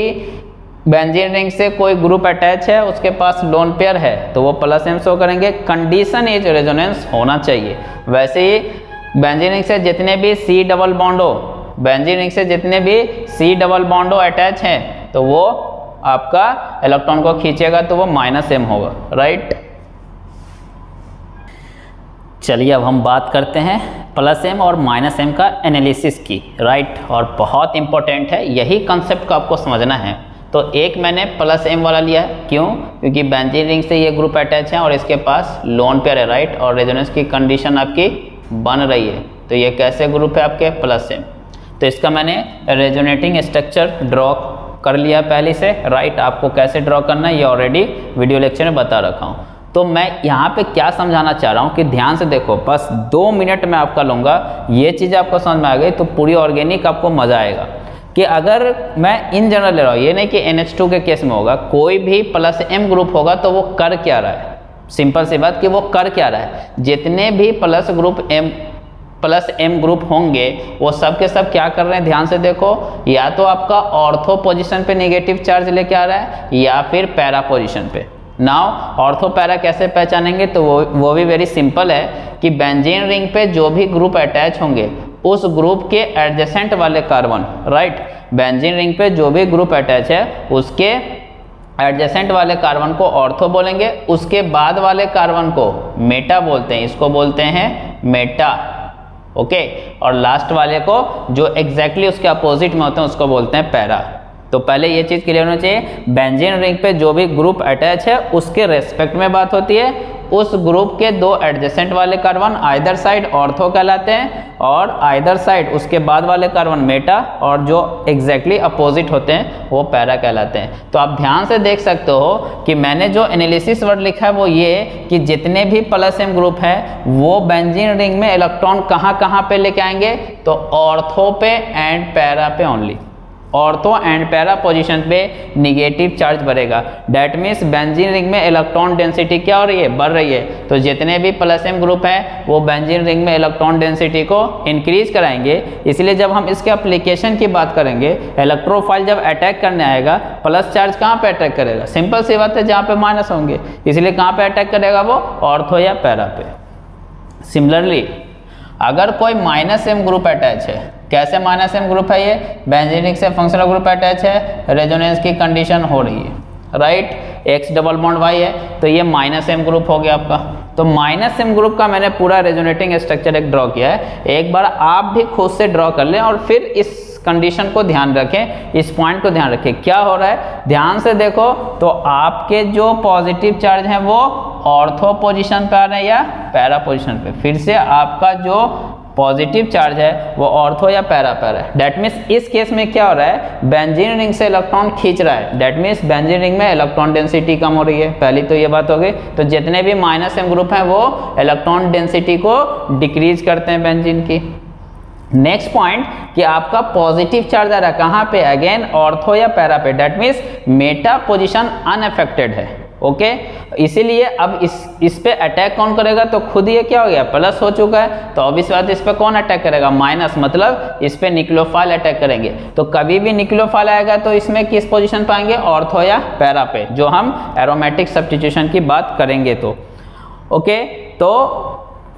बेंजीन रिंग से कोई ग्रुप अटैच है, उसके पास लोन पेयर है तो वो प्लस एम शो करेंगे। कंडीशन इज़ रेजोनेंस होना चाहिए। वैसे ही बेंजीन रिंग से जितने भी सी डबल बॉन्डो बेंजीन रिंग से जितने भी सी डबल बॉन्डो अटैच हैं तो वो आपका इलेक्ट्रॉन को खींचेगा तो वो माइनस एम होगा राइट चलिए अब हम बात करते हैं प्लस एम और माइनस एम का एनालिसिस की। राइट और बहुत इंपॉर्टेंट है। यही कंसेप्ट को आपको समझना है। तो एक मैंने प्लस एम वाला लिया है। क्यों? क्योंकि बेंजीन रिंग से ये ग्रुप अटैच है और इसके पास लोन पेयर है। राइट और रेजोनेंस की कंडीशन आपकी बन रही है। तो ये कैसे ग्रुप है आपके? Plus M. तो इसका मैंने रेजोनेटिंग स्ट्रक्चर ड्रॉ कर लिया पहले से। राइट आपको कैसे ड्रॉ करना है, ये ऑलरेडी वीडियो लेक्चर में बता रखा हूँ। तो मैं यहाँ पे क्या समझाना चाह रहा हूँ कि ध्यान से देखो, बस दो मिनट में आपका लूँगा, ये चीज़ आपको समझ में आ गई तो पूरी ऑर्गेनिक आपको मज़ा आएगा। कि अगर मैं इन जनरल ले रहा हूँ, ये नहीं कि NH2 के केस में होगा, कोई भी प्लस एम ग्रुप होगा तो वो कर क्या रहा है? सिंपल सी बात कि वो कर क्या रहा है? जितने भी plus group M plus M group होंगे, वो सब के सब क्या कर रहे हैं? ध्यान से देखो, या तो आपका ऑर्थो पोजिशन पे नेगेटिव चार्ज लेके आ रहा है, या फिर पैरा पोजिशन पे। नाउ ऑर्थो पैरा कैसे पहचानेंगे? तो वो वो भी वेरी सिंपल है कि बेंजीन रिंग पे जो भी ग्रुप अटैच होंगे, उस ग्रुप के एडजेसेंट वाले कार्बन राइट बेंजीन रिंग पे जो भी ग्रुप अटैच है, उसके एडजेसेंट वाले कार्बन को ऑर्थो बोलेंगे, उसके बाद वाले कार्बन को मेटा बोलते हैं। इसको बोलते हैं मेटा ओके और लास्ट वाले को जो एग्जैक्टली exactly उसके अपोजिट में होते हैं, उसको बोलते हैं पैरा तो पहले ये चीज़ क्लियर होना चाहिए। बेंजीन रिंग पे जो भी ग्रुप अटैच है, उसके रेस्पेक्ट में बात होती है। उस ग्रुप के दो एडजेसेंट वाले कार्बन आइदर साइड ऑर्थो कहलाते हैं और आइदर साइड उसके बाद वाले कार्बन मेटा और जो एग्जैक्टली exactly अपोजिट होते हैं, वो पैरा कहलाते हैं। तो आप ध्यान से देख सकते हो कि मैंने जो एनालिसिस वर्ड लिखा है, वो ये कि जितने भी प्लस एम ग्रुप है, वो बेंजीन रिंग में इलेक्ट्रॉन कहाँ कहाँ पे लेके आएँगे? तो ऑर्थो पे एंड पैरा पे only ortho and para position पे निगेटिव चार्ज बढ़ेगा डेट मीन्स बेंजीन रिंग में इलेक्ट्रॉन डेंसिटी क्या हो रही है? बढ़ रही है। तो जितने भी प्लस एम ग्रुप है, वो बेंजीन रिंग में इलेक्ट्रॉन डेंसिटी को इंक्रीज कराएँगे। इसलिए जब हम इसके अप्लीकेशन की बात करेंगे इलेक्ट्रोफाइल जब अटैक करने आएगा प्लस चार्ज कहाँ पर अटैक करेगा? सिंपल सी बात है, जहाँ पे माइनस होंगे। इसलिए कहाँ पर अटैक करेगा वो? ऑर्थो या पैरा पे। सिमिलरली अगर कोई माइनस एम ग्रुप अटैच है कैसे माइनस एम ग्रुप है ये? बेंजीनिक से फंक्शनल ग्रुप अटैच है, रेजोनेंस की कंडीशन हो रही है right X double bond Y है तो ये माइनस एम ग्रुप हो गया आपका। तो माइनस एम ग्रुप का मैंने पूरा रेजोनेटिंग स्ट्रक्चर एक ड्रॉ किया है। एक बार आप भी खुद से ड्रॉ कर लें और फिर इस कंडीशन को ध्यान रखें, इस पॉइंट को ध्यान रखें। क्या हो रहा है? ध्यान से देखो तो आपके जो पॉजिटिव चार्ज हैं वो ऑर्थो पोजीशन पे आ रहे हैं या पैरा पोजीशन पे। फिर से आपका जो पॉजिटिव चार्ज है, वो ऑर्थो या पैरा पैरा है। डेट मीन्स इस केस में क्या हो रहा है? बेंजीन रिंग से इलेक्ट्रॉन खींच रहा है। डेट मीन्स बेंजीन रिंग में इलेक्ट्रॉन डेंसिटी कम हो रही है। पहली तो ये बात हो गई। तो जितने भी माइनस एम ग्रुप हैं, वो इलेक्ट्रॉन डेंसिटी को डिक्रीज करते हैं बेंजीन की। नेक्स्ट पॉइंट कि आपका पॉजिटिव चार्ज आ रहा है। कहाँ पे? अगेन ऑर्थो या पैरा पे। That means meta position unaffected है। ओके इसीलिए अब इस इस पे अटैक कौन करेगा? तो खुद ये क्या हो गया? प्लस हो चुका है। तो अब इस बात इस पर कौन अटैक करेगा? माइनस मतलब इस पर निक्लोफाइल अटैक करेंगे। तो कभी भी निक्लोफाइल आएगा तो इसमें किस पोजीशन पाएँगे ऑर्थो या पैरा पे, जो हम एरोमेटिक सब्सटीट्यूशन की बात करेंगे तो। ओके तो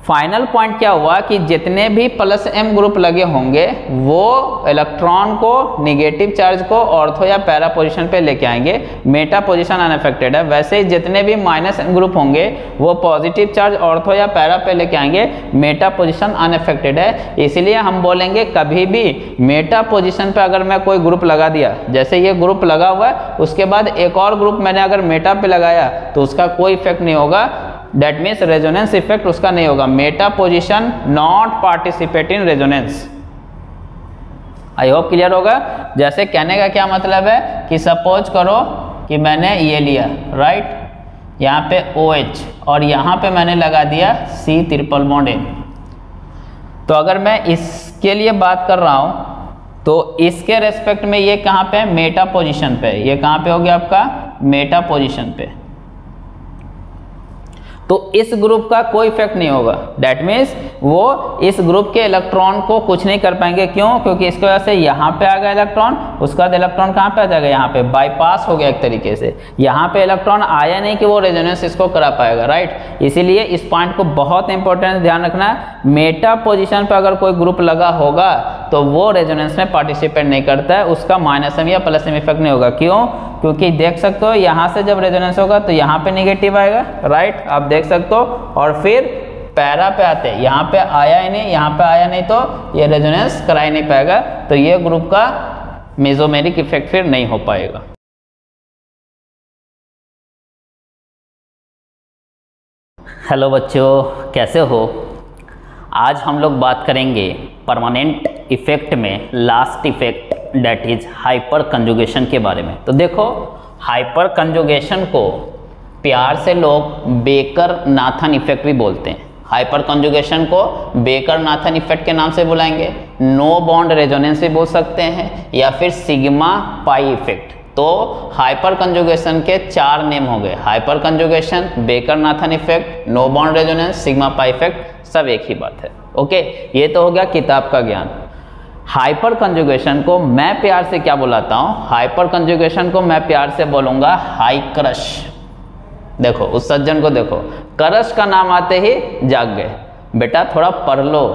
फाइनल पॉइंट क्या हुआ कि जितने भी प्लस एम ग्रुप लगे होंगे, वो इलेक्ट्रॉन को निगेटिव चार्ज को ऑर्थो या पैरा पोजीशन पे लेके आएँगे। मेटा पोजीशन अनअफेक्टेड है। वैसे ही जितने भी माइनस एम ग्रुप होंगे, वो पॉजिटिव चार्ज ऑर्थो या पैरा पे लेके आएँगे। मेटा पोजीशन अनअफेक्टेड है। इसलिए हम बोलेंगे कभी भी मेटा पोजिशन पे अगर मैं कोई ग्रुप लगा दिया, जैसे ये ग्रुप लगा हुआ है, उसके बाद एक और ग्रुप मैंने अगर मेटा पे लगाया तो उसका कोई इफ़ेक्ट नहीं होगा। डेट मीन्स रेजोनेंस इफ़ेक्ट उसका नहीं होगा। Meta position not participate in resonance I hope clear होगा। जैसे कहने का क्या मतलब है कि सपोज़ करो कि मैंने ये लिया राइट यहाँ पे ओ OH और यहाँ पे मैंने लगा दिया सी ट्रिपल बॉन्ड एन तो अगर मैं इसके लिए बात कर रहा हूँ तो इसके रेस्पेक्ट में ये कहाँ पे? है मेटा पोजीशन पे। ये कहाँ पे हो गया आपका? मेटा पोजीशन पे। तो इस ग्रुप का कोई इफ़ेक्ट नहीं होगा। डैट मीन्स वो इस ग्रुप के इलेक्ट्रॉन को कुछ नहीं कर पाएँगे। क्यों? क्योंकि इसकी वजह से यहाँ पे आ गया इलेक्ट्रॉन, उसका इलेक्ट्रॉन कहाँ पे आ जाएगा? यहाँ पे बाईपास हो गया एक तरीके से। यहाँ पे इलेक्ट्रॉन आया नहीं कि वो रेजोनेंस इसको करा पाएगा राइट इसीलिए इस पॉइंट को बहुत इंपॉर्टेंट ध्यान रखना। है मेटा पोजिशन पर अगर कोई ग्रुप लगा होगा तो वो रेजोनेंस में पार्टिसिपेट नहीं करता है। उसका माइनस एम या प्लस एम इफ़ेक्ट नहीं होगा। क्यों? क्योंकि देख सकते हो, यहाँ से जब रेजोनेंस होगा तो यहाँ पे निगेटिव आएगा राइट आप देख सकते हो। और फिर पैरा पे आते यहाँ पे आया ही नहीं, यहाँ पे आया नहीं तो ये रेजोनेंस करा ही नहीं पाएगा। तो ये ग्रुप का मेजोमेरिक इफ़ेक्ट फिर नहीं हो पाएगा। हेलो बच्चों, कैसे हो? आज हम लोग बात करेंगे परमानेंट इफ़ेक्ट में last effect that is hyperconjugation के बारे में। तो देखो हाइपर कंजुगेशन को प्यार से लोग बेकर नाथन इफ़ेक्ट भी बोलते हैं। हाइपर कंजुगेशन को बेकर नाथन इफ़ेक्ट के नाम से बुलाएँगे। नो बॉन्ड रेजोनेंस भी बोल सकते हैं या फिर सिग्मा पाई इफ़ेक्ट तो हाइपर कंजुगेशन के चार नेम हो गए। Hyperconjugation Baker Nathan effect no bond resonance sigma pi effect सब एक ही बात है। ओके ये तो हो गया किताब का ज्ञान। हाइपर कंजुगेशन को मैं प्यार से क्या बुलाता हूँ? हाइपर कंजुगेशन को मैं प्यार से बोलूँगा हाई क्रश देखो, उस सज्जन को देखो। करश का नाम आते ही जाग गए। बेटा, थोड़ा पढ़ लो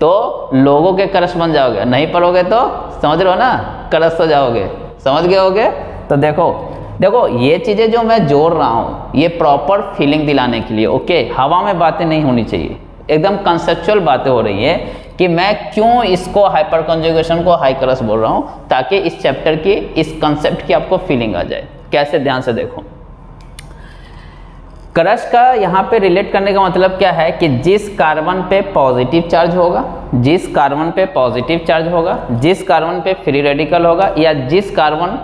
तो लोगों के करश बन जाओगे। नहीं पढ़ोगे तो समझ रहे हो ना? करश तो जाओगे। समझ गए होगे? तो देखो देखो, ये चीज़ें जो मैं जोड़ रहा हूँ, ये प्रॉपर फीलिंग दिलाने के लिए ओके हवा में बातें नहीं होनी चाहिए। एकदम कंसेप्चुअल बातें हो रही है कि मैं क्यों इसको हाइपर कंजुगेशन को हाई क्रस बोल रहा हूँ, ताकि इस चैप्टर की, इस कंसेप्ट की आपको फीलिंग आ जाए। कैसे? ध्यान से देखो। क्रश का यहाँ पे रिलेट करने का मतलब क्या है कि जिस कार्बन पे पॉजिटिव चार्ज होगा, जिस कार्बन पे पॉजिटिव चार्ज होगा, जिस कार्बन पे फ्री रेडिकल होगा या जिस कार्बन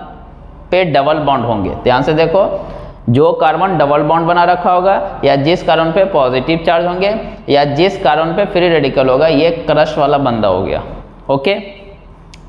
पे डबल बॉन्ड होंगे। ध्यान से देखो, जो कार्बन डबल बॉन्ड बना रखा होगा या जिस कार्बन पे पॉजिटिव चार्ज होंगे या जिस कार्बन पे फ्री रेडिकल होगा, ये क्रश वाला बंदा हो गया। ओके?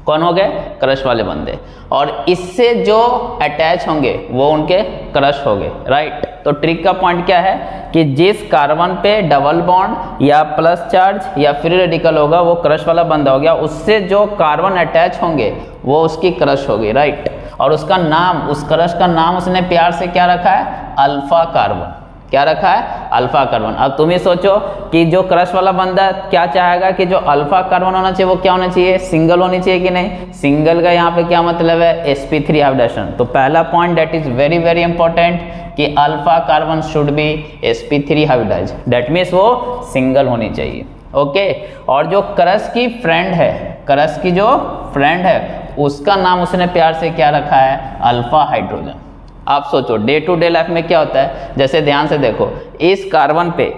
कौन हो गए? क्रश वाले बंदे। और इससे जो अटैच होंगे, वो उनके क्रश हो गए। राइट तो ट्रिक का पॉइंट क्या है? कि जिस कार्बन पे डबल बॉन्ड या प्लस चार्ज या फ्री रेडिकल होगा, वो क्रश वाला बंदा हो गया। उससे जो कार्बन अटैच होंगे, वो उसकी क्रश होगी राइट और उसका नाम, उस क्रश का नाम उसने प्यार से क्या रखा है? अल्फ़ा कार्बन क्या रखा है? अल्फ़ा कार्बन अब तुम ही सोचो कि जो क्रश वाला बंदा क्या चाहेगा कि जो अल्फ़ा कार्बन होना चाहिए, वो क्या होना चाहिए? सिंगल होनी चाहिए कि नहीं? सिंगल का यहाँ पे क्या मतलब है? Sp3 हाइब्रिडेशन तो पहला point that is very very important कि alpha carbon should be sp3 hybridise that means वो सिंगल होनी चाहिए। ओके और जो करस की फ्रेंड है करस की जो फ्रेंड है, उसका नाम उसने प्यार से क्या रखा है? अल्फ़ा हाइड्रोजन आप सोचो डे टू डे लाइफ में क्या होता है? जैसे ध्यान से देखो, इस कार्बन पे,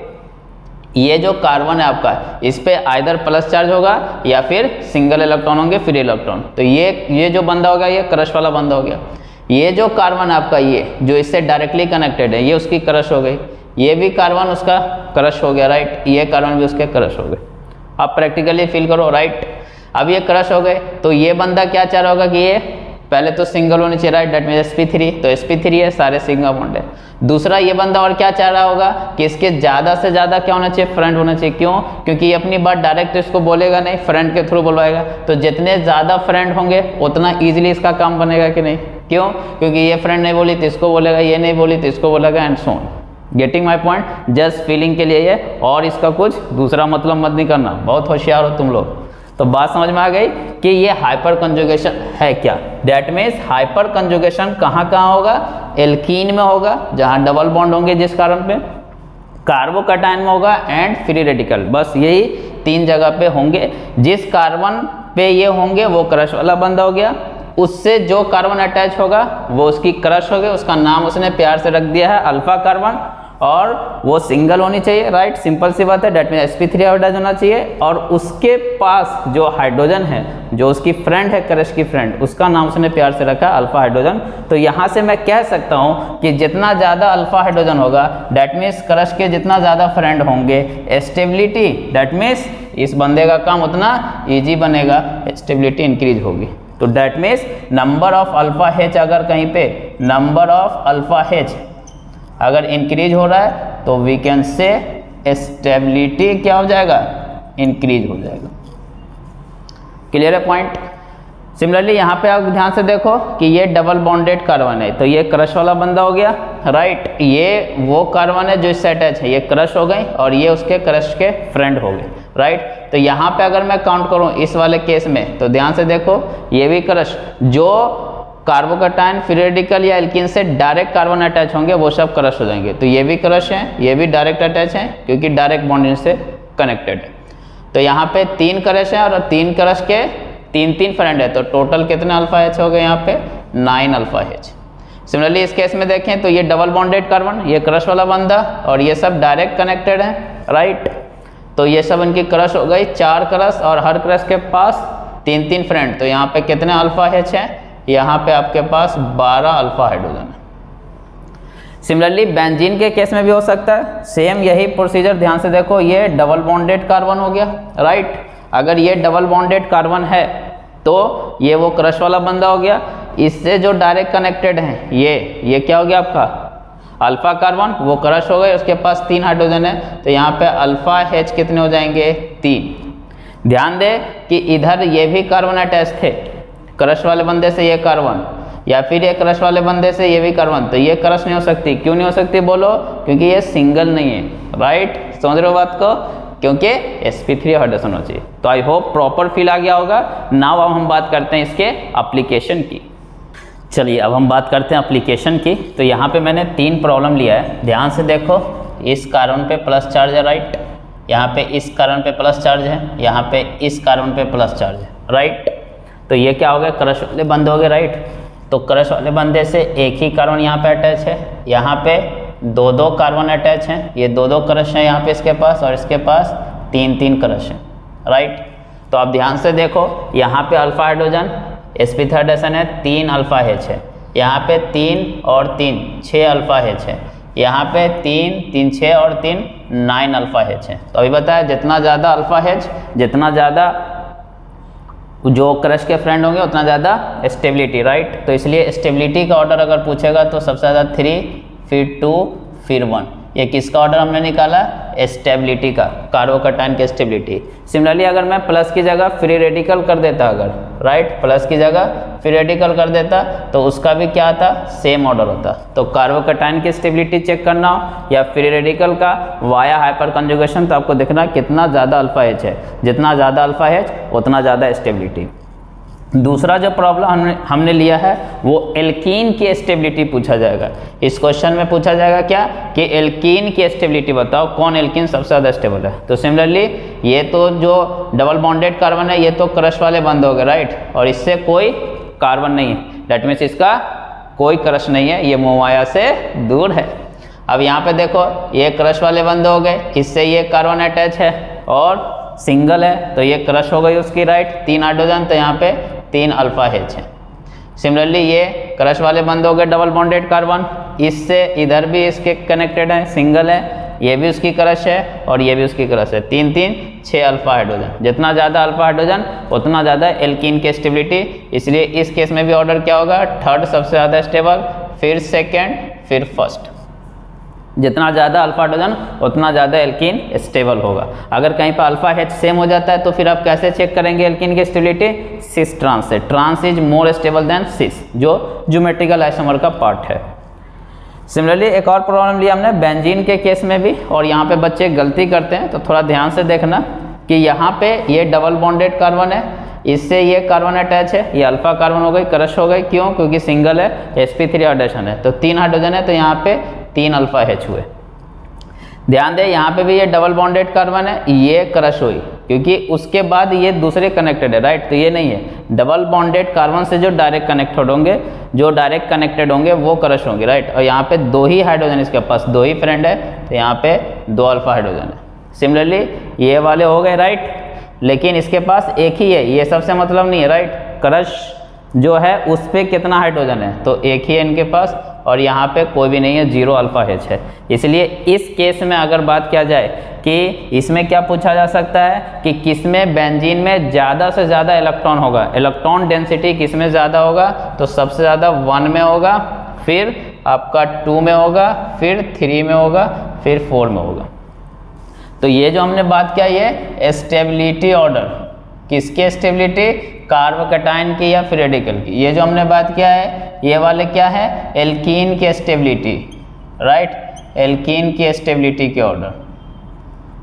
ये जो कार्बन है आपका, इस पे आइदर प्लस चार्ज होगा या फिर सिंगल इलेक्ट्रॉन होंगे फ्री इलेक्ट्रॉन तो ये ये जो बंदा होगा ये क्रश वाला बंदा हो गया. ये जो कार्बन है आपका, ये, जो इससे डायरेक्टली कनेक्टेड है, ये उसकी क्रश हो गई. ये भी कार्बन उसका क्रश हो गया राइट ये कार्बन भी उसके क्रश हो गए. आप प्रैक्टिकली फील करो राइट अब ये क्रश हो गए तो ये बंदा क्या चाह रहा होगा कि ये पहले तो सिंगल होनी चाहिए right that mean S P three तो एस पी थ्री है, सारे सिंगल बॉन्ड है। दूसरा ये बंदा और क्या चाह रहा होगा कि इसके ज़्यादा से ज़्यादा क्या होना चाहिए? फ्रेंड होना चाहिए। क्यों? क्योंकि ये अपनी बात डायरेक्ट इसको बोलेगा नहीं फ्रेंड के थ्रू बोलवाएगा। तो जितने ज़्यादा फ्रेंड होंगे, उतना ईजिली इसका काम बनेगा कि नहीं? क्यों? क्योंकि ये फ्रेंड नहीं बोली तो इसको बोलेगा, ये नहीं बोली तो इसको बोलेगा and so on getting my point just feeling के लिए ये, और इसका कुछ दूसरा मतलब मत नहीं करना बहुत होशियार हो तुम लोग। तो बात समझ में आ गई कि ये हाइपर कंजुगेशन है क्या? डेट मीन्स हाइपर कंजुगेशन कहाँ कहाँ होगा? एल्कीन में होगा, जहाँ डबल बॉन्ड होंगे जिस कारण पे। कार्बोकटाइन में होगा एंड फ्री रेडिकल बस यही तीन जगह पे होंगे। जिस कार्बन पे ये होंगे, वो क्रश वाला बंदा हो गया। उससे जो कार्बन अटैच होगा, वो उसकी क्रश हो गई। उसका नाम उसने प्यार से रख दिया है अल्फ़ा कार्बन और वो सिंगल होनी चाहिए राइट सिंपल सी बात है that mean S P three hydrogen होना चाहिए और उसके पास जो हाइड्रोजन है, जो उसकी फ्रेंड है क्रश की फ्रेंड उसका नाम उसने प्यार से रखा अल्फ़ा हाइड्रोजन तो यहाँ से मैं कह सकता हूँ कि जितना ज़्यादा अल्फ़ा हाइड्रोजन होगा डेट मीन्स क्रश के जितना ज़्यादा फ्रेंड होंगे स्टेबिलिटी डेट मीन्स इस बंदे का काम उतना ईजी बनेगा स्टेबिलिटी इंक्रीज होगी। तो that means number of alpha H अगर कहीं पे नंबर ऑफ़ अल्फ़ा हेच अगर इंक्रीज हो रहा है तो वी कैन से स्टेबिलिटी क्या हो जाएगा? इंक्रीज हो जाएगा। क्लियर है पॉइंट सिमिलरली यहाँ पे आप ध्यान से देखो कि ये डबल बॉन्डेड कार्बन है। तो ये क्रश वाला बंदा हो गया राइट ये वो कार्बन है जो इससे अटैच है। ये क्रश हो गई और ये उसके क्रश के फ्रेंड हो गए राइट तो यहाँ पे अगर मैं काउंट करूँ इस वाले केस में तो ध्यान से देखो, ये भी क्रश जो कार्बोकटाइन फ्री या एल्किन से डायरेक्ट कार्बन अटैच होंगे, वो सब क्रश हो जाएँगे। तो ये भी क्रश है, ये भी डायरेक्ट अटैच है, क्योंकि डायरेक्ट बॉन्डिंग से कनेक्टेड है। तो यहाँ पे तीन क्रश है और तीन क्रश के तीन तीन फ्रेंड है। तो टोटल कितने अल्फ़ा एच हो गए यहाँ पे? नाइन अल्फ़ा एच सिमिलरली इस केस में देखें तो ये डबल बॉन्डेड कार्बन ये क्रश वाला बंदा और ये सब डायरेक्ट कनेक्टेड है राइट तो ये सब इनकी क्रश हो गई, चार क्रश और हर क्रश के पास तीन तीन फ्रेंड तो यहाँ पे कितने अल्फ़ा एच हैं? यहाँ पे आपके पास 12 अल्फ़ा हाइड्रोजन है। सिमिलरली बेंजीन के केस में भी हो सकता है। सेम यही प्रोसीजर ध्यान से देखो, ये डबल बॉन्डेड कार्बन हो गया। राइट अगर ये डबल बॉन्डेड कार्बन है तो ये वो क्रश वाला बंदा हो गया। इससे जो डायरेक्ट कनेक्टेड हैं, ये ये क्या हो गया आपका? अल्फ़ा कार्बन वो क्रश हो गए, उसके पास तीन हाइड्रोजन है। तो यहाँ पे अल्फ़ा हेच कितने हो जाएँगे? तीन। ध्यान दे कि इधर ये भी कार्बन अटैच थे। क्रश वाले बंदे से ये कार्बन या फिर ये क्रश वाले बंदे से ये भी कार्बन तो ये क्रश नहीं हो सकती। क्यों नहीं हो सकती बोलो? क्योंकि ये सिंगल नहीं है। राइट समझ रहे हो बात को? क्योंकि एस पी थ्री हाइड्रोजन हो चाहिए। तो आई होप प्रॉपर फील आ गया होगा। नाउ अब हम बात करते हैं इसके अप्लीकेशन की। चलिए, अब हम बात करते हैं अप्लीकेशन की। तो यहाँ पे मैंने तीन प्रॉब्लम लिया है। ध्यान से देखो, इस कार्बन पे प्लस चार्ज है राइट यहाँ पे इस कार्बन पे प्लस चार्ज है, यहाँ पे इस कार्बन पे प्लस चार्ज है राइट तो ये क्या हो गया? क्रश वाले बंद हो गए राइट तो क्रश वाले बंदे से एक ही कार्बन यहाँ पे अटैच है। यहाँ पे दो दो कार्बन अटैच हैं। ये दो दो क्रश हैं यहाँ पे इसके पास और इसके पास तीन तीन क्रश हैं राइट तो आप ध्यान से देखो, यहाँ पे alpha hydrogen S P third है तीन अल्फ़ा एच है। यहाँ पे तीन और तीन छः अल्फ़ा एच है। यहाँ पे तीन तीन छः और तीन नाइन अल्फ़ा एच है। तो अभी बताया, जितना ज़्यादा अल्फ़ा एच जितना ज़्यादा जो क्रश के फ्रेंड होंगे, उतना ज़्यादा स्टेबिलिटी राइट तो इसलिए स्टेबिलिटी का ऑर्डर अगर पूछेगा तो सबसे ज़्यादा थ्री फिर टू फिर वन ये किसका ऑर्डर हमने निकाला? स्टेबिलिटी का कार्बोकटाइन की स्टेबिलिटी सिमिलरली अगर मैं प्लस की जगह फ्री रेडिकल कर देता, अगर राइट प्लस की जगह फ्री रेडिकल कर देता तो उसका भी क्या आता? सेम ऑर्डर होता. तो कार्बोकटाइन की स्टेबिलिटी चेक करना हो या फ्री रेडिकल का वाया हाइपर कंजुगेशन तो आपको देखना कितना ज़्यादा अल्फ़ा एच है. जितना ज़्यादा अल्फ़ा एच उतना ज़्यादा स्टेबिलिटी दूसरा जो प्रॉब्लम हमने हमने लिया है, वो एल्कीन की स्टेबिलिटी पूछा जाएगा। इस क्वेश्चन में पूछा जाएगा क्या? कि एल्कीन की स्टेबिलिटी बताओ, कौन एल्कीन सबसे ज़्यादा स्टेबल है? तो सिमिलरली ये तो जो डबल बॉन्डेड कार्बन है, ये तो क्रश वाले बंद हो गए राइट और इससे कोई कार्बन नहीं है। डेट मीन्स इसका कोई क्रश नहीं है, ये मोमाया से दूर है। अब यहाँ पे देखो, ये क्रश वाले बंद हो गए, इससे ये कार्बन अटैच है, और सिंगल है तो ये क्रश हो गई उसकी राइट तीन हाइड्रोजन तो यहाँ पे तीन अल्फ़ा हेच है। सिमिलरली ये क्रश वाले बंद हो गए डबल बॉन्डेड कार्बन इससे इधर भी इसके कनेक्टेड है सिंगल है, ये भी उसकी क्रश है और ये भी उसकी क्रश है। तीन तीन छः अल्फ़ा हाइड्रोजन जितना ज़्यादा अल्फ़ा हाइड्रोजन उतना ज़्यादा एल्किन की स्टेबिलिटी इसलिए इस केस में भी ऑर्डर क्या होगा? थर्ड सबसे ज़्यादा स्टेबल फिर सेकेंड फिर फ़र्स्ट जितना ज़्यादा अल्फ़ा हाइड्रोजन उतना ज़्यादा एल्किन स्टेबल होगा। अगर कहीं पर अल्फ़ा हेच सेम हो जाता है तो फिर आप कैसे चेक करेंगे एल्कीन की स्टेबिलिटी सिस ट्रांस से। Trans is more stable than cis जो ज्योमेट्रिकल आइसोमर का पार्ट है। सिमिलरली एक और प्रॉब्लम लिया हमने बेंजीन के केस में भी, और यहाँ पे बच्चे गलती करते हैं तो थोड़ा ध्यान से देखना कि यहाँ पे ये डबल बॉन्डेड कार्बन है इससे ये कार्बन अटैच है, ये अल्फ़ा कार्बन हो गई क्रश हो गई। क्यों? क्योंकि सिंगल है एस पी थ्री हाइड्रेशन है। तो तीन हाइड्रोजन है तो यहाँ पे तीन अल्फ़ा एच हुए। ध्यान दें, यहाँ पे भी ये डबल बॉन्डेड कार्बन है, ये क्रश हुई। क्योंकि उसके बाद ये दूसरे कनेक्टेड है राइट तो ये नहीं है। डबल बॉन्डेड कार्बन से जो डायरेक्ट कनेक्टेड होंगे, जो डायरेक्ट कनेक्टेड होंगे, वो क्रश होंगे राइट और यहाँ पे दो ही हाइड्रोजन इसके पास, दो ही फ्रेंड है तो यहाँ पे दो अल्फ़ा हाइड्रोजन है। सिमिलरली ये वाले हो गए राइट लेकिन इसके पास एक ही है, ये सबसे मतलब नहीं है राइट क्रश जो है, उस पर कितना हाइड्रोजन है? तो एक ही है इनके पास और यहाँ पे कोई भी नहीं है ज़ीरो अल्फ़ा एच है। इसलिए इस केस में अगर बात किया जाए कि इसमें क्या पूछा जा सकता है कि किसमें बेंजीन में ज़्यादा से ज़्यादा इलेक्ट्रॉन होगा? इलेक्ट्रॉन डेंसिटी किसमें ज़्यादा होगा? तो सबसे ज़्यादा वन में होगा, फिर आपका टू में होगा, फिर थ्री में होगा, फिर फोर में होगा। तो ये जो हमने बात किया, ये स्टेबिलिटी ऑर्डर किसके स्टेबिलिटी कार्बोकेटाइन की या फिर रेडिकल की। ये जो हमने बात किया है, ये वाले क्या है? एल्कीन की स्टेबिलिटी राइट एल्कीन की स्टेबिलिटी के ऑर्डर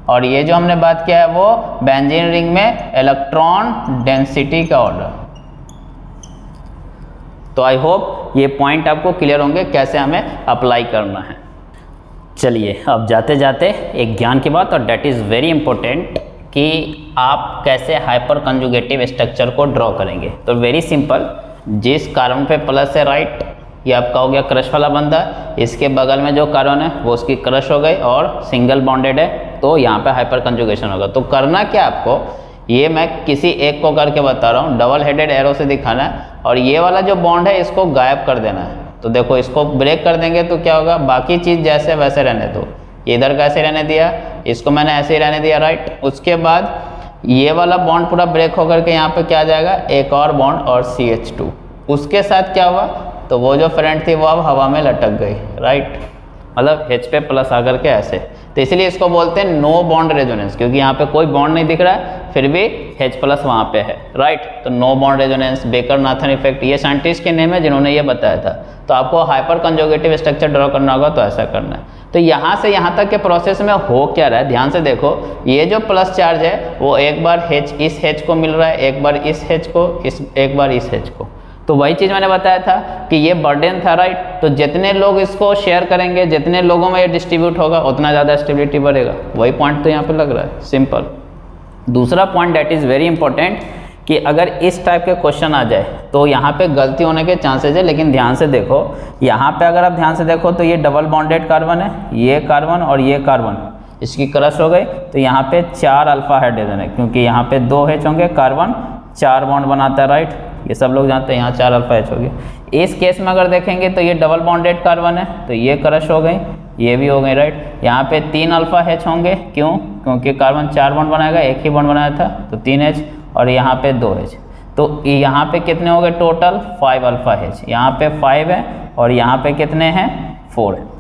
और ये जो हमने बात किया है, वो बेंजीन रिंग में इलेक्ट्रॉन डेंसिटी का ऑर्डर तो आई होप ये पॉइंट आपको क्लियर होंगे, कैसे हमें अप्लाई करना है। चलिए, अब जाते जाते एक ज्ञान की बात और डेट इज़ वेरी इंपॉर्टेंट कि आप कैसे हाइपर कंजुगेटिव स्ट्रक्चर को ड्रॉ करेंगे। तो वेरी सिंपल जिस कार्बन पे प्लस है राइट ये आपका हो गया क्रश वाला बंदा, इसके बगल में जो कार्बन है, वो उसकी क्रश हो गई और सिंगल बॉन्डेड है तो यहाँ पे हाइपर कंजुगेशन होगा। तो करना क्या आपको? ये मैं किसी एक को करके बता रहा हूँ डबल हेडेड एरो से दिखाना है और ये वाला जो बॉन्ड है, इसको गायब कर देना है। तो देखो, इसको ब्रेक कर देंगे तो क्या होगा? बाकी चीज़ जैसे वैसे रहने दो। इधर कैसे रहने दिया, इसको मैंने ऐसे ही रहने दिया राइट उसके बाद ये वाला बॉन्ड पूरा ब्रेक होकर के यहाँ पे क्या आ जाएगा? एक और बॉन्ड और सी एच टू उसके साथ क्या हुआ? तो वो जो फ्रेंड थी, वो अब हवा में लटक गई राइट मतलब एच पे प्लस आकर के ऐसे। तो इसलिए इसको बोलते हैं नो बॉन्ड रेजोनेंस क्योंकि यहाँ पे कोई बॉन्ड नहीं दिख रहा है, फिर भी एच प्लस वहाँ पे है राइट तो no bond resonance Baker Nathan effect ये साइंटिस्ट के नेम है जिन्होंने ये बताया था। तो आपको हाइपर कंजोगेटिव स्ट्रक्चर ड्रॉ करना होगा तो ऐसा करना है। तो यहाँ से यहाँ तक के प्रोसेस में हो क्या रहा है? ध्यान से देखो, ये जो प्लस चार्ज है, वो एक बार हेच इस हेच को मिल रहा है, एक बार इस हेच को, इस, एक बार इस हेच को। तो वही चीज़ मैंने बताया था कि ये बर्डन था राइट तो जितने लोग इसको शेयर करेंगे, जितने लोगों में ये डिस्ट्रीब्यूट होगा, उतना ज़्यादा स्टेबिलिटी बढ़ेगा। वही पॉइंट तो यहाँ पे लग रहा है सिंपल दूसरा point that is very important कि अगर इस टाइप के क्वेश्चन आ जाए तो यहाँ पे गलती होने के चांसेस है, लेकिन ध्यान से देखो। यहाँ पे अगर आप ध्यान से देखो तो ये डबल बॉन्डेड कार्बन है, ये कार्बन और ये कार्बन इसकी क्रश हो गई तो यहाँ पे चार अल्फ़ा हाइड्रोजन है, क्योंकि यहाँ पे दो हेच होंगे कार्बन चार बॉन्ड बनाता है राइट ये सब लोग जानते हैं, यहाँ चार अल्फ़ा एच हो गए इस केस में अगर देखेंगे तो ये डबल बॉन्डेड कार्बन है तो ये क्रश हो गई, ये भी हो गई राइट यहाँ पे तीन अल्फ़ा एच होंगे, क्यों? क्योंकि कार्बन चार बॉन्ड बनाएगा एक ही बॉन्ड बनाया था तो तीन एच और यहाँ पे दो एच तो यहाँ पे कितने हो गए? टोटल फाइव अल्फ़ा एच यहाँ पे फाइव है, और यहाँ पे कितने हैं? फोर है।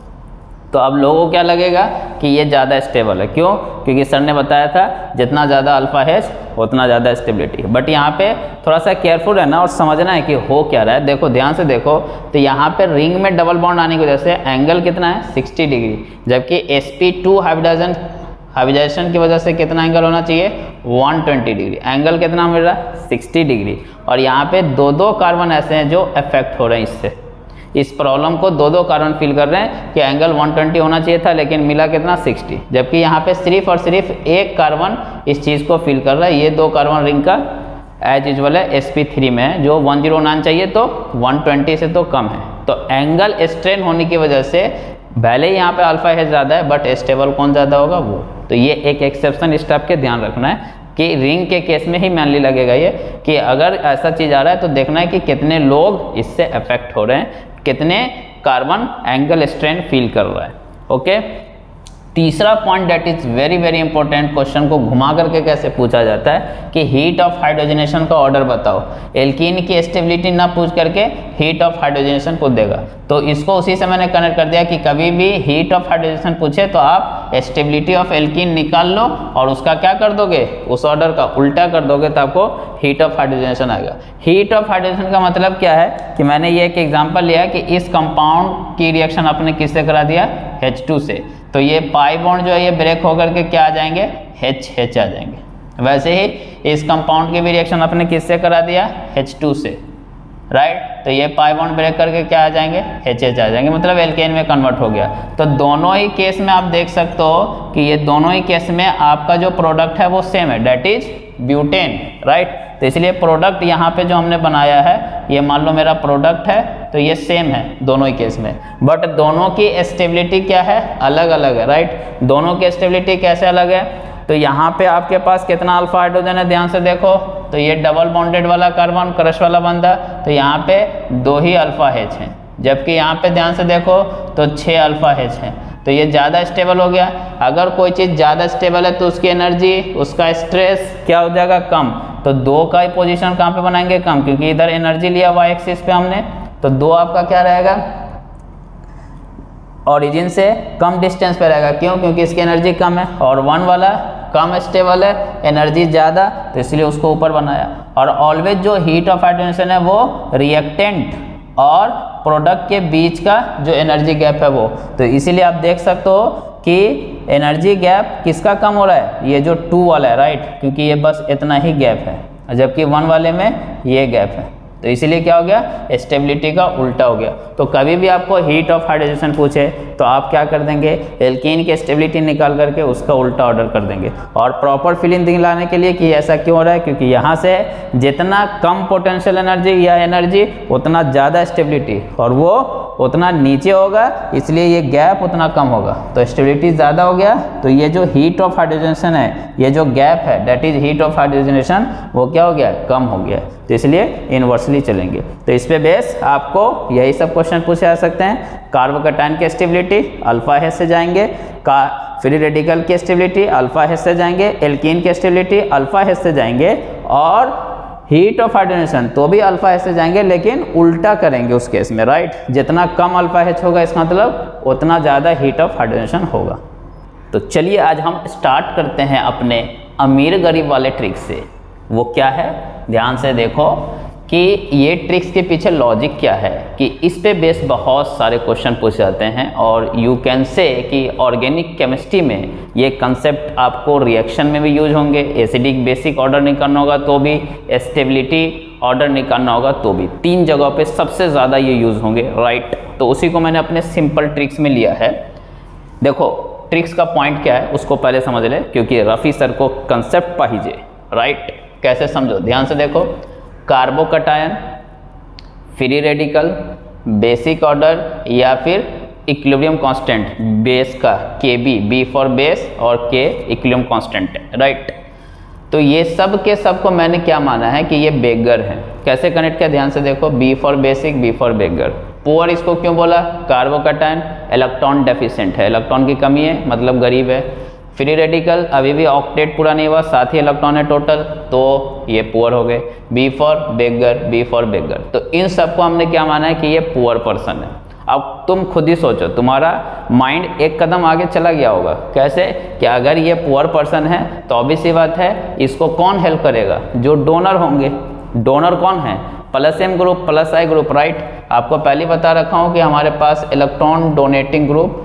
तो अब लोगों को क्या लगेगा कि ये ज़्यादा स्टेबल है। क्यों? क्योंकि सर ने बताया था, जितना ज़्यादा अल्फ़ा है, उतना ज़्यादा स्टेबिलिटी बट यहाँ पे थोड़ा सा केयरफुल रहना और समझना है कि हो क्या रहा है। देखो, ध्यान से देखो तो यहाँ पे रिंग में डबल बॉन्ड आने की वजह से एंगल कितना है? 60 डिग्री जबकि एस पी टू हाइब्रिडाइजेशन की वजह से कितना एंगल होना चाहिए? 120 डिग्री एंगल कितना मिल रहा है? 60 डिग्री और यहाँ पे दो दो कार्बन ऐसे हैं जो अफेक्ट हो रहे हैं इससे। इस प्रॉब्लम को दो दो कार्बन फील कर रहे हैं कि एंगल 120 होना चाहिए था, लेकिन मिला कितना 60 जबकि यहाँ पे सिर्फ़ और सिर्फ़ एक कार्बन इस चीज़ को फील कर रहा है। ये दो कार्बन रिंग का एज यूजल है एस थ्री में है। जो 109 चाहिए तो 120 से तो कम है। तो एंगल स्ट्रेन होने की वजह से भले ही यहाँ पे अल्फ़ा है ज़्यादा है बट स्टेबल कौन ज़्यादा होगा? वो। तो ये एक एक्सेप्शन इस टाइप के ध्यान रखना है कि रिंग के केस में ही मैनली लगेगा ये कि अगर ऐसा चीज़ आ रहा है तो देखना है कि कितने लोग इससे अफेक्ट हो रहे हैं। कितने कार्बन एंगल स्ट्रेन फील कर रहा है ओके तीसरा point that is very very important question को घुमा करके कैसे पूछा जाता है कि हीट ऑफ़ हाइड्रोजनेशन का ऑर्डर बताओ। एल्कीन की स्टेबिलिटी ना पूछ करके हीट ऑफ़ हाइड्रोजनेशन पूछ देगा। तो इसको उसी से मैंने कनेक्ट कर दिया कि कभी भी हीट ऑफ़ हाइड्रोजनेशन पूछे तो आप स्टेबिलिटी ऑफ़ एल्कीन निकाल लो और उसका क्या कर दोगे? उस ऑर्डर का उल्टा कर दोगे तो आपको हीट ऑफ़ हाइड्रोजनेशन आएगा। हीट ऑफ़ हाइड्रोजनेशन का मतलब क्या है? कि मैंने ये एक एग्ज़ाम्पल लिया कि इस कंपाउंड की रिएक्शन आपने किससे करा दिया? H2 से। तो ये पाई बॉन्ड जो है, ये ब्रेक होकर के क्या आ जाएँगे? एच एच आ जाएँगे। वैसे ही इस कंपाउंड की भी रिएक्शन अपने किससे करा दिया? एच टू से। राइट तो ये पाई बॉन्ड ब्रेक करके क्या आ जाएँगे? एच एच आ जाएँगे। मतलब एल्केन में कन्वर्ट हो गया। तो दोनों ही केस में आप देख सकते हो कि ये दोनों ही केस में आपका जो प्रोडक्ट है, वो सेम है। डेट इज़ ब्यूटेन राइट तो इसलिए प्रोडक्ट यहाँ पे जो हमने बनाया है, ये मान लो मेरा प्रोडक्ट है तो ये सेम है दोनों ही केस में। बट दोनों की स्टेबिलिटी क्या है? अलग अलग है राइट दोनों की स्टेबिलिटी कैसे अलग है? तो यहाँ पे आपके पास कितना अल्फ़ा हाइड्रोजन है? ध्यान से देखो तो ये डबल बॉन्डेड वाला कार्बन क्रश वाला बंदा तो यहाँ पे दो ही अल्फ़ा हेच हैं। जबकि यहाँ पे ध्यान से देखो तो छः अल्फ़ा हेच हैं। तो ये ज़्यादा स्टेबल हो गया। अगर कोई चीज़ ज़्यादा स्टेबल है तो उसकी एनर्जी उसका स्ट्रेस क्या हो जाएगा? कम। तो दो का ही पोजीशन कहाँ पे बनाएँगे? कम, क्योंकि इधर एनर्जी लिया वाई एक्सिस पे हमने। तो दो आपका क्या रहेगा? ओरिजिन से कम डिस्टेंस पे रहेगा। क्यों? क्योंकि इसकी एनर्जी कम है और वन वाला कम स्टेबल है एनर्जी ज़्यादा तो इसलिए उसको ऊपर बनाया। और ऑलवेज जो हीट ऑफ़ हाइड्रोजन है वो रिएक्टेंट और प्रोडक्ट के बीच का जो एनर्जी गैप है वो। तो इसीलिए आप देख सकते हो कि एनर्जी गैप किसका कम हो रहा है? ये जो टू वाला है राइट क्योंकि ये बस इतना ही गैप है, जबकि वन वाले में ये गैप है। तो इसीलिए क्या हो गया? स्टेबिलिटी का उल्टा हो गया। तो कभी भी आपको हीट ऑफ़ हाइड्रोजन पूछे तो आप क्या कर देंगे? एल्किन की स्टेबिलिटी निकाल करके उसका उल्टा ऑर्डर कर देंगे। और प्रॉपर फीलिंग दिलाने के लिए कि ऐसा क्यों हो रहा है? क्योंकि यहाँ से जितना कम पोटेंशियल एनर्जी या एनर्जी उतना ज़्यादा स्टेबिलिटी और वो उतना नीचे होगा, इसलिए ये गैप उतना कम होगा। तो स्टेबिलिटी ज़्यादा हो गया। तो ये जो हीट ऑफ़ हाइड्रोजनेशन है, ये जो गैप है that is heat of hydrogenation वो क्या हो गया? कम हो गया। तो इसलिए इन्वर्सली चलेंगे। तो इस पे बेस आपको यही सब क्वेश्चन पूछे जा सकते हैं। कार्बोकटाइन की स्टेबिलिटी अल्फ़ा हेस से जाएँगे। का फ्री रेडिकल की स्टेबिलिटी अल्फ़ा हेस से जाएँगे। एल्कीन की स्टेबिलिटी अल्फ़ा हेस से जाएँगे। और हीट ऑफ़ हाइड्रोजनेशन तो भी अल्फ़ा एच से जाएँगे, लेकिन उल्टा करेंगे उस केस में राइट जितना कम अल्फ़ा एच होगा, इसका मतलब उतना ज़्यादा हीट ऑफ़ हाइड्रोजनेशन होगा। तो चलिए आज हम स्टार्ट करते हैं अपने अमीर गरीब वाले ट्रिक से। वो क्या है? ध्यान से देखो। कि ये ट्रिक्स के पीछे लॉजिक क्या है? कि इस पे बेस बहुत सारे क्वेश्चन पूछे जाते हैं और यू कैन से कि ऑर्गेनिक केमिस्ट्री में ये कंसेप्ट आपको रिएक्शन में भी यूज़ होंगे। एसिडिक बेसिक ऑर्डर निकालना होगा तो भी स्टेबिलिटी ऑर्डर निकालना होगा तो भी। तीन जगहों पे सबसे ज़्यादा ये यूज़ होंगे राइट तो उसी को मैंने अपने सिंपल ट्रिक्स में लिया है। देखो ट्रिक्स का पॉइंट क्या है, उसको पहले समझ लें, क्योंकि रफ़ी सर को कंसेप्ट पाहिजे राइट कैसे समझो? ध्यान से देखो। Carbocation free radical basic order या फिर इक्विलिब्रियम कांस्टेंट बेस का के बी बी फॉर बेस और के इक्विलिब्रियम कांस्टेंट राइट तो ये सब के सबको मैंने क्या माना है कि ये बेगर है। कैसे कनेक्ट किया? ध्यान से देखो B for basic B for beggar poor इसको क्यों बोला? कार्बोकटायन इलेक्ट्रॉन डेफिशिएंट है। इलेक्ट्रॉन की कमी है मतलब गरीब है। फ्री रेडिकल अभी भी ऑक्टेट पूरा नहीं हुआ साथ ही इलेक्ट्रॉन है टोटल तो ये पुअर हो गए। B for beggar B for beggar तो इन सबको हमने क्या माना है कि ये पुअर पर्सन है। अब तुम खुद ही सोचो, तुम्हारा माइंड एक कदम आगे चला गया होगा। कैसे? कि अगर ये पुअर पर्सन है तो ऑब्वियसली बात है, इसको कौन हेल्प करेगा? जो डोनर होंगे। डोनर कौन है? Plus M group plus I group right आपको पहले बता रखा हूँ कि हमारे पास इलेक्ट्रॉन डोनेटिंग ग्रुप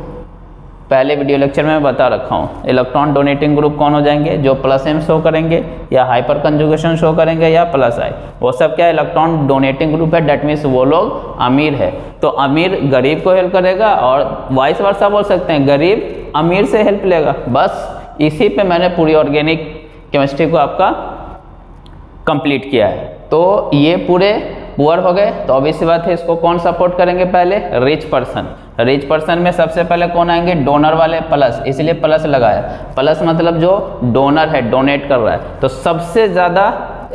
पहले वीडियो लेक्चर में बता रखा हूँ। इलेक्ट्रॉन डोनेटिंग ग्रुप कौन हो जाएँगे? जो प्लस एम शो करेंगे या हाइपर कंजुगेशन शो करेंगे या प्लस आई वो सब क्या इलेक्ट्रॉन डोनेटिंग ग्रुप है? डेट मीन्स वो लोग अमीर है। तो अमीर गरीब को हेल्प करेगा और वाइस वर्षा बोल सकते हैं। गरीब अमीर से हेल्प लेगा। बस इसी पे मैंने पूरी ऑर्गेनिक केमिस्ट्री को आपका कंप्लीट किया है। तो ये पूरे पुअर हो गए। तो ऑब्वियस बात है, इसको कौन सपोर्ट करेंगे पहले? रिच पर्सन रिच पर्सन में सबसे पहले कौन आएँगे? डोनर वाले प्लस इसलिए प्लस लगाया प्लस मतलब जो डोनर है डोनेट कर रहा है। तो सबसे ज़्यादा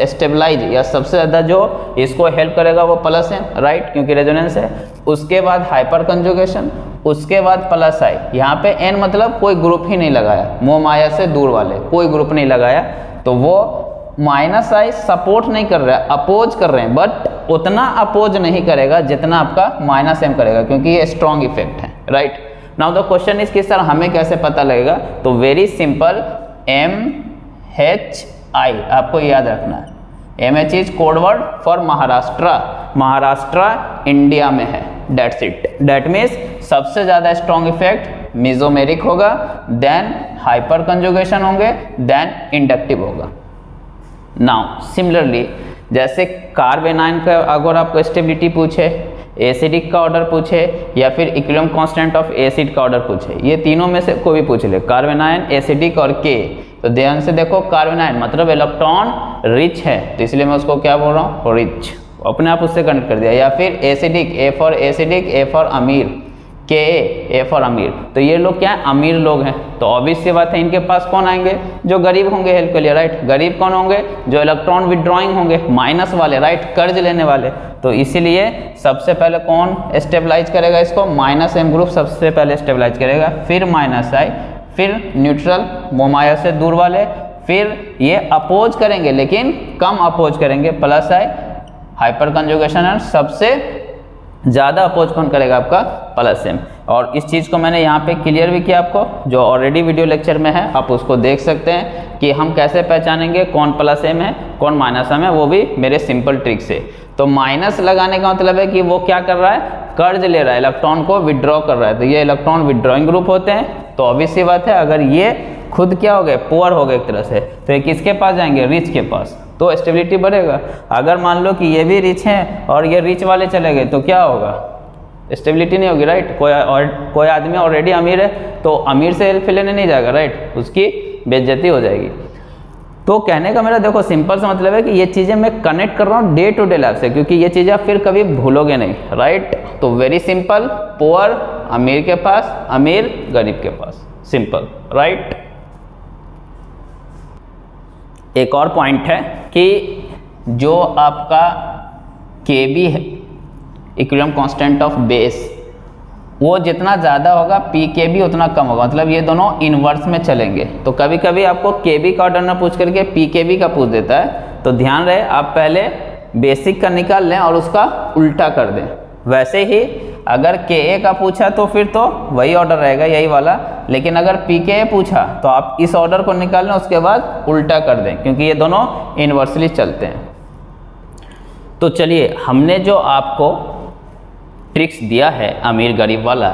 स्टेबलाइज या सबसे ज़्यादा जो इसको हेल्प करेगा वो प्लस है राइट क्योंकि रेजोनेंस है। उसके बाद हाइपर कंजुगेशन उसके बाद प्लस आई यहाँ पे एन मतलब कोई ग्रुप ही नहीं लगाया। मोह माया से दूर वाले, कोई ग्रुप नहीं लगाया। तो वो माइनस आई सपोर्ट नहीं कर रहा है अपोज कर रहे हैं बट उतना अपोज नहीं करेगा जितना आपका माइनस एम करेगा, क्योंकि ये स्ट्रॉन्ग इफ़ेक्ट है right now the question is कि सर हमें कैसे पता लगेगा? तो very simple M H I आपको याद रखना है। M H is codeword for Maharashtra Maharashtra India में है। डेट्स इट डेट मीन्स सबसे ज़्यादा स्ट्रॉन्ग इफ़ेक्ट मिजोमेरिक होगा देन हाइपर कंजुगेशन होंगे देन इंडक्टिव होगा। नाउ सिमिलरली जैसे कार्बेनाइन का अगर आपको स्टेबिलिटी पूछे एसिडिक का ऑर्डर पूछे, या फिर इक्विलिब्रियम कांस्टेंट ऑफ़ एसिड का ऑर्डर पूछे, ये तीनों में से कोई भी पूछ ले। कार्बेनाइन एसिडिक और के तो ध्यान से देखो, कार्बेनाइन मतलब इलेक्ट्रॉन रिच है। तो इसलिए मैं उसको क्या बोल रहा हूँ? रिच अपने आप उससे कनेक्ट कर दिया। या फिर acidic A for acidic A for अमीर के ए फॉर अमीर तो ये लोग क्या है? अमीर लोग हैं। तो ऑब्वियस सी बात है, इनके पास कौन आएँगे? जो गरीब होंगे हेल्प के लिए राइट गरीब कौन होंगे? जो इलेक्ट्रॉन विड्रॉइंग होंगे माइनस वाले राइट कर्ज लेने वाले। तो इसीलिए सबसे पहले कौन स्टेबलाइज करेगा इसको? माइनस एम ग्रुप सबसे पहले स्टेबलाइज करेगा। फिर माइनस आई फिर न्यूट्रल मोमाया से दूर वाले। फिर ये अपोज करेंगे, लेकिन कम अपोज करेंगे। प्लस आई हाइपर कंजुगेशन सबसे ज़्यादा अपोज कौन करेगा आपका? प्लस एम और इस चीज़ को मैंने यहाँ पे क्लियर भी किया आपको, जो ऑलरेडी वीडियो लेक्चर में है, आप उसको देख सकते हैं कि हम कैसे पहचानेंगे कौन प्लस एम है, कौन माइनस एम है, वो भी मेरे सिंपल ट्रिक से। तो माइनस लगाने का मतलब है कि वो क्या कर रहा है? कर्ज ले रहा है इलेक्ट्रॉन को विड्रॉ कर रहा है। तो ये इलेक्ट्रॉन विड्रॉइंग ग्रुप होते हैं। तो ऑब्वियस सी बात है, अगर ये खुद क्या हो गए? पुअर हो गए एक तरह से। तो ये किसके पास जाएँगे? रिच के पास। तो स्टेबिलिटी बढ़ेगा। अगर मान लो कि ये भी रिच हैं और ये रिच वाले चले गए तो क्या होगा? स्टेबिलिटी नहीं होगी राइट कोई और, कोई आदमी ऑलरेडी अमीर है तो अमीर से हेल्प लेने नहीं जाएगा राइट उसकी बेज्जती हो जाएगी। तो कहने का मेरा, देखो सिंपल सा मतलब है कि ये चीज़ें मैं कनेक्ट कर रहा हूँ डे टू डे लाइफ से, क्योंकि ये चीज़ें आप फिर कभी भूलोगे नहीं राइट तो वेरी सिंपल पुअर अमीर के पास, अमीर, गरीब के पास। सिंपल राइट एक और पॉइंट है कि जो आपका के बी है इक्विलिब्रियम कांस्टेंट ऑफ़ बेस वो जितना ज़्यादा होगा पी के भी उतना कम होगा। मतलब ये दोनों इनवर्स में चलेंगे। तो कभी कभी आपको के बी का ऑर्डर ना पूछ करके पी के बी का पूछ देता है। तो ध्यान रहे, आप पहले बेसिक का निकाल लें और उसका उल्टा कर दें। वैसे ही अगर के ए का पूछा तो फिर तो वही ऑर्डर रहेगा, यही वाला। लेकिन अगर पी के ए पूछा तो आप इस ऑर्डर को निकाल लें उसके बाद उल्टा कर दें, क्योंकि ये दोनों इन्वर्सली चलते हैं। तो चलिए, हमने जो आपको ट्रिक्स दिया है, अमीर गरीब वाला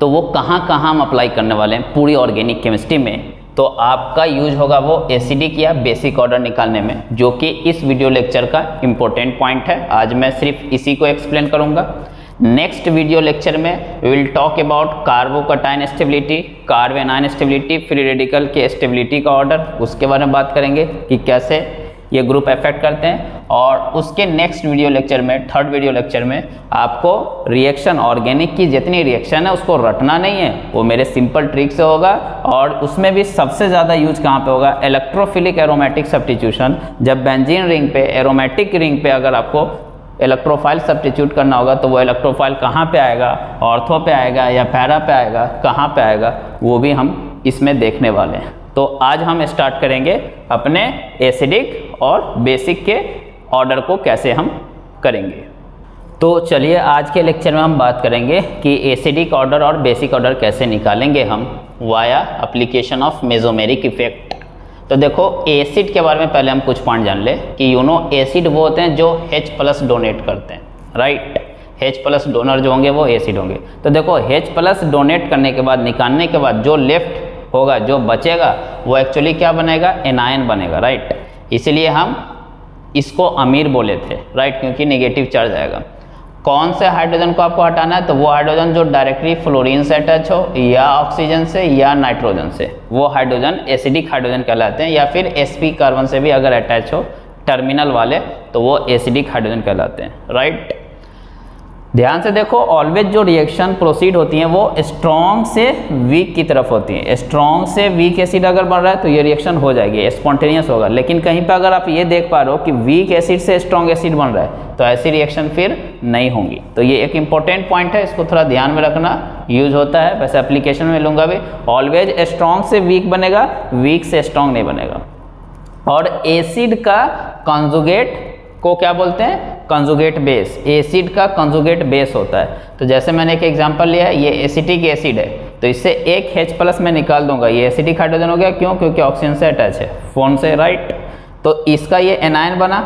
तो वो कहाँ कहाँ हम अप्लाई करने वाले हैं? पूरी ऑर्गेनिक केमिस्ट्री में। तो आपका यूज़ होगा वो एसिडिक या बेसिक ऑर्डर निकालने में, जो कि इस वीडियो लेक्चर का इम्पोर्टेंट पॉइंट है। आज मैं सिर्फ़ इसी को एक्सप्लेन करूँगा। नेक्स्ट वीडियो लेक्चर में we will talk about carbocation stability carbanion stability free radical के स्टेबिलिटी का ऑर्डर उसके बारे में बात करेंगे कि कैसे ये ग्रुप अफेक्ट करते हैं. और उसके नेक्स्ट वीडियो लेक्चर में थर्ड वीडियो लेक्चर में आपको रिएक्शन ऑर्गेनिक की जितनी रिएक्शन है, उसको रटना नहीं है. वो मेरे सिंपल ट्रिक से होगा और उसमें भी सबसे ज़्यादा यूज़ कहाँ पे होगा? इलेक्ट्रोफिलिक एरोमेटिक सब्टीट्यूशन जब बेंजीन रिंग पे एरोमेटिक रिंग पे अगर आपको इलेक्ट्रोफाइल सब्टीट्यूट करना होगा तो वो इलेक्ट्रोफाइल कहाँ पे आएगा? ऑर्थो पे आएगा या पैरा पे आएगा? कहाँ पे आएगा? वो भी हम इसमें देखने वाले हैं। तो आज हम स्टार्ट करेंगे अपने एसिडिक और बेसिक के ऑर्डर को कैसे हम करेंगे। तो चलिए आज के लेक्चर में हम बात करेंगे कि एसिडिक ऑर्डर और बेसिक ऑर्डर कैसे निकालेंगे हम via application of mesomeric effect तो देखो एसिड के बारे में पहले हम कुछ पॉइंट जान ले कि यू नो एसिड वो होते हैं जो H प्लस डोनेट करते हैं राइट H प्लस डोनर जो होंगे वो एसिड होंगे। तो देखो, H प्लस डोनेट करने के बाद, निकालने के बाद जो लेफ़्ट होगा, जो बचेगा, वो एक्चुअली क्या बनेगा? एनायन बनेगा राइट इसलिए हम इसको अमीर बोले थे राइट क्योंकि नेगेटिव चार्ज आएगा। कौन से हाइड्रोजन को आपको हटाना है तो वो हाइड्रोजन जो डायरेक्टली फ्लोरीन से अटैच हो, या ऑक्सीजन से, या नाइट्रोजन से। वो हाइड्रोजन एसिडिक हाइड्रोजन कहलाते हैं, या फिर एसपी कार्बन से भी अगर अटैच हो टर्मिनल वाले तो वो एसिडिक हाइड्रोजन कहलाते हैं राइट ध्यान से देखो ऑलवेज जो रिएक्शन प्रोसीड होती हैं, वो स्ट्रॉन्ग से वीक की तरफ़ होती हैं। स्ट्रॉन्ग से वीक एसिड अगर बन रहा है तो ये रिएक्शन हो जाएगी स्पॉन्टेनियस होगा। लेकिन कहीं पर अगर आप ये देख पा रहे हो कि वीक एसिड से स्ट्रॉन्ग एसिड बन रहा है तो ऐसी रिएक्शन फिर नहीं होंगी। तो ये एक इंपॉर्टेंट पॉइंट है, इसको थोड़ा ध्यान में रखना यूज़ होता है। वैसे एप्लीकेशन में लूँगा भी। ऑलवेज स्ट्रॉन्ग से वीक बनेगा वीक से स्ट्रॉन्ग नहीं बनेगा। और एसिड का कॉन्जुगेट को क्या बोलते हैं? कंजुगेट बेस एसिड का कंजुगेट बेस होता है। तो जैसे मैंने एक एग्जांपल लिया है, ये एसिटिक एसिड है। तो इससे एक एच प्लस मैं निकाल दूँगा। ये एसिटिक हाइड्रोजन हो गया। क्यों? क्योंकि ऑक्सीजन से अटैच है। फ़ोन से राइट तो इसका ये एनायन बना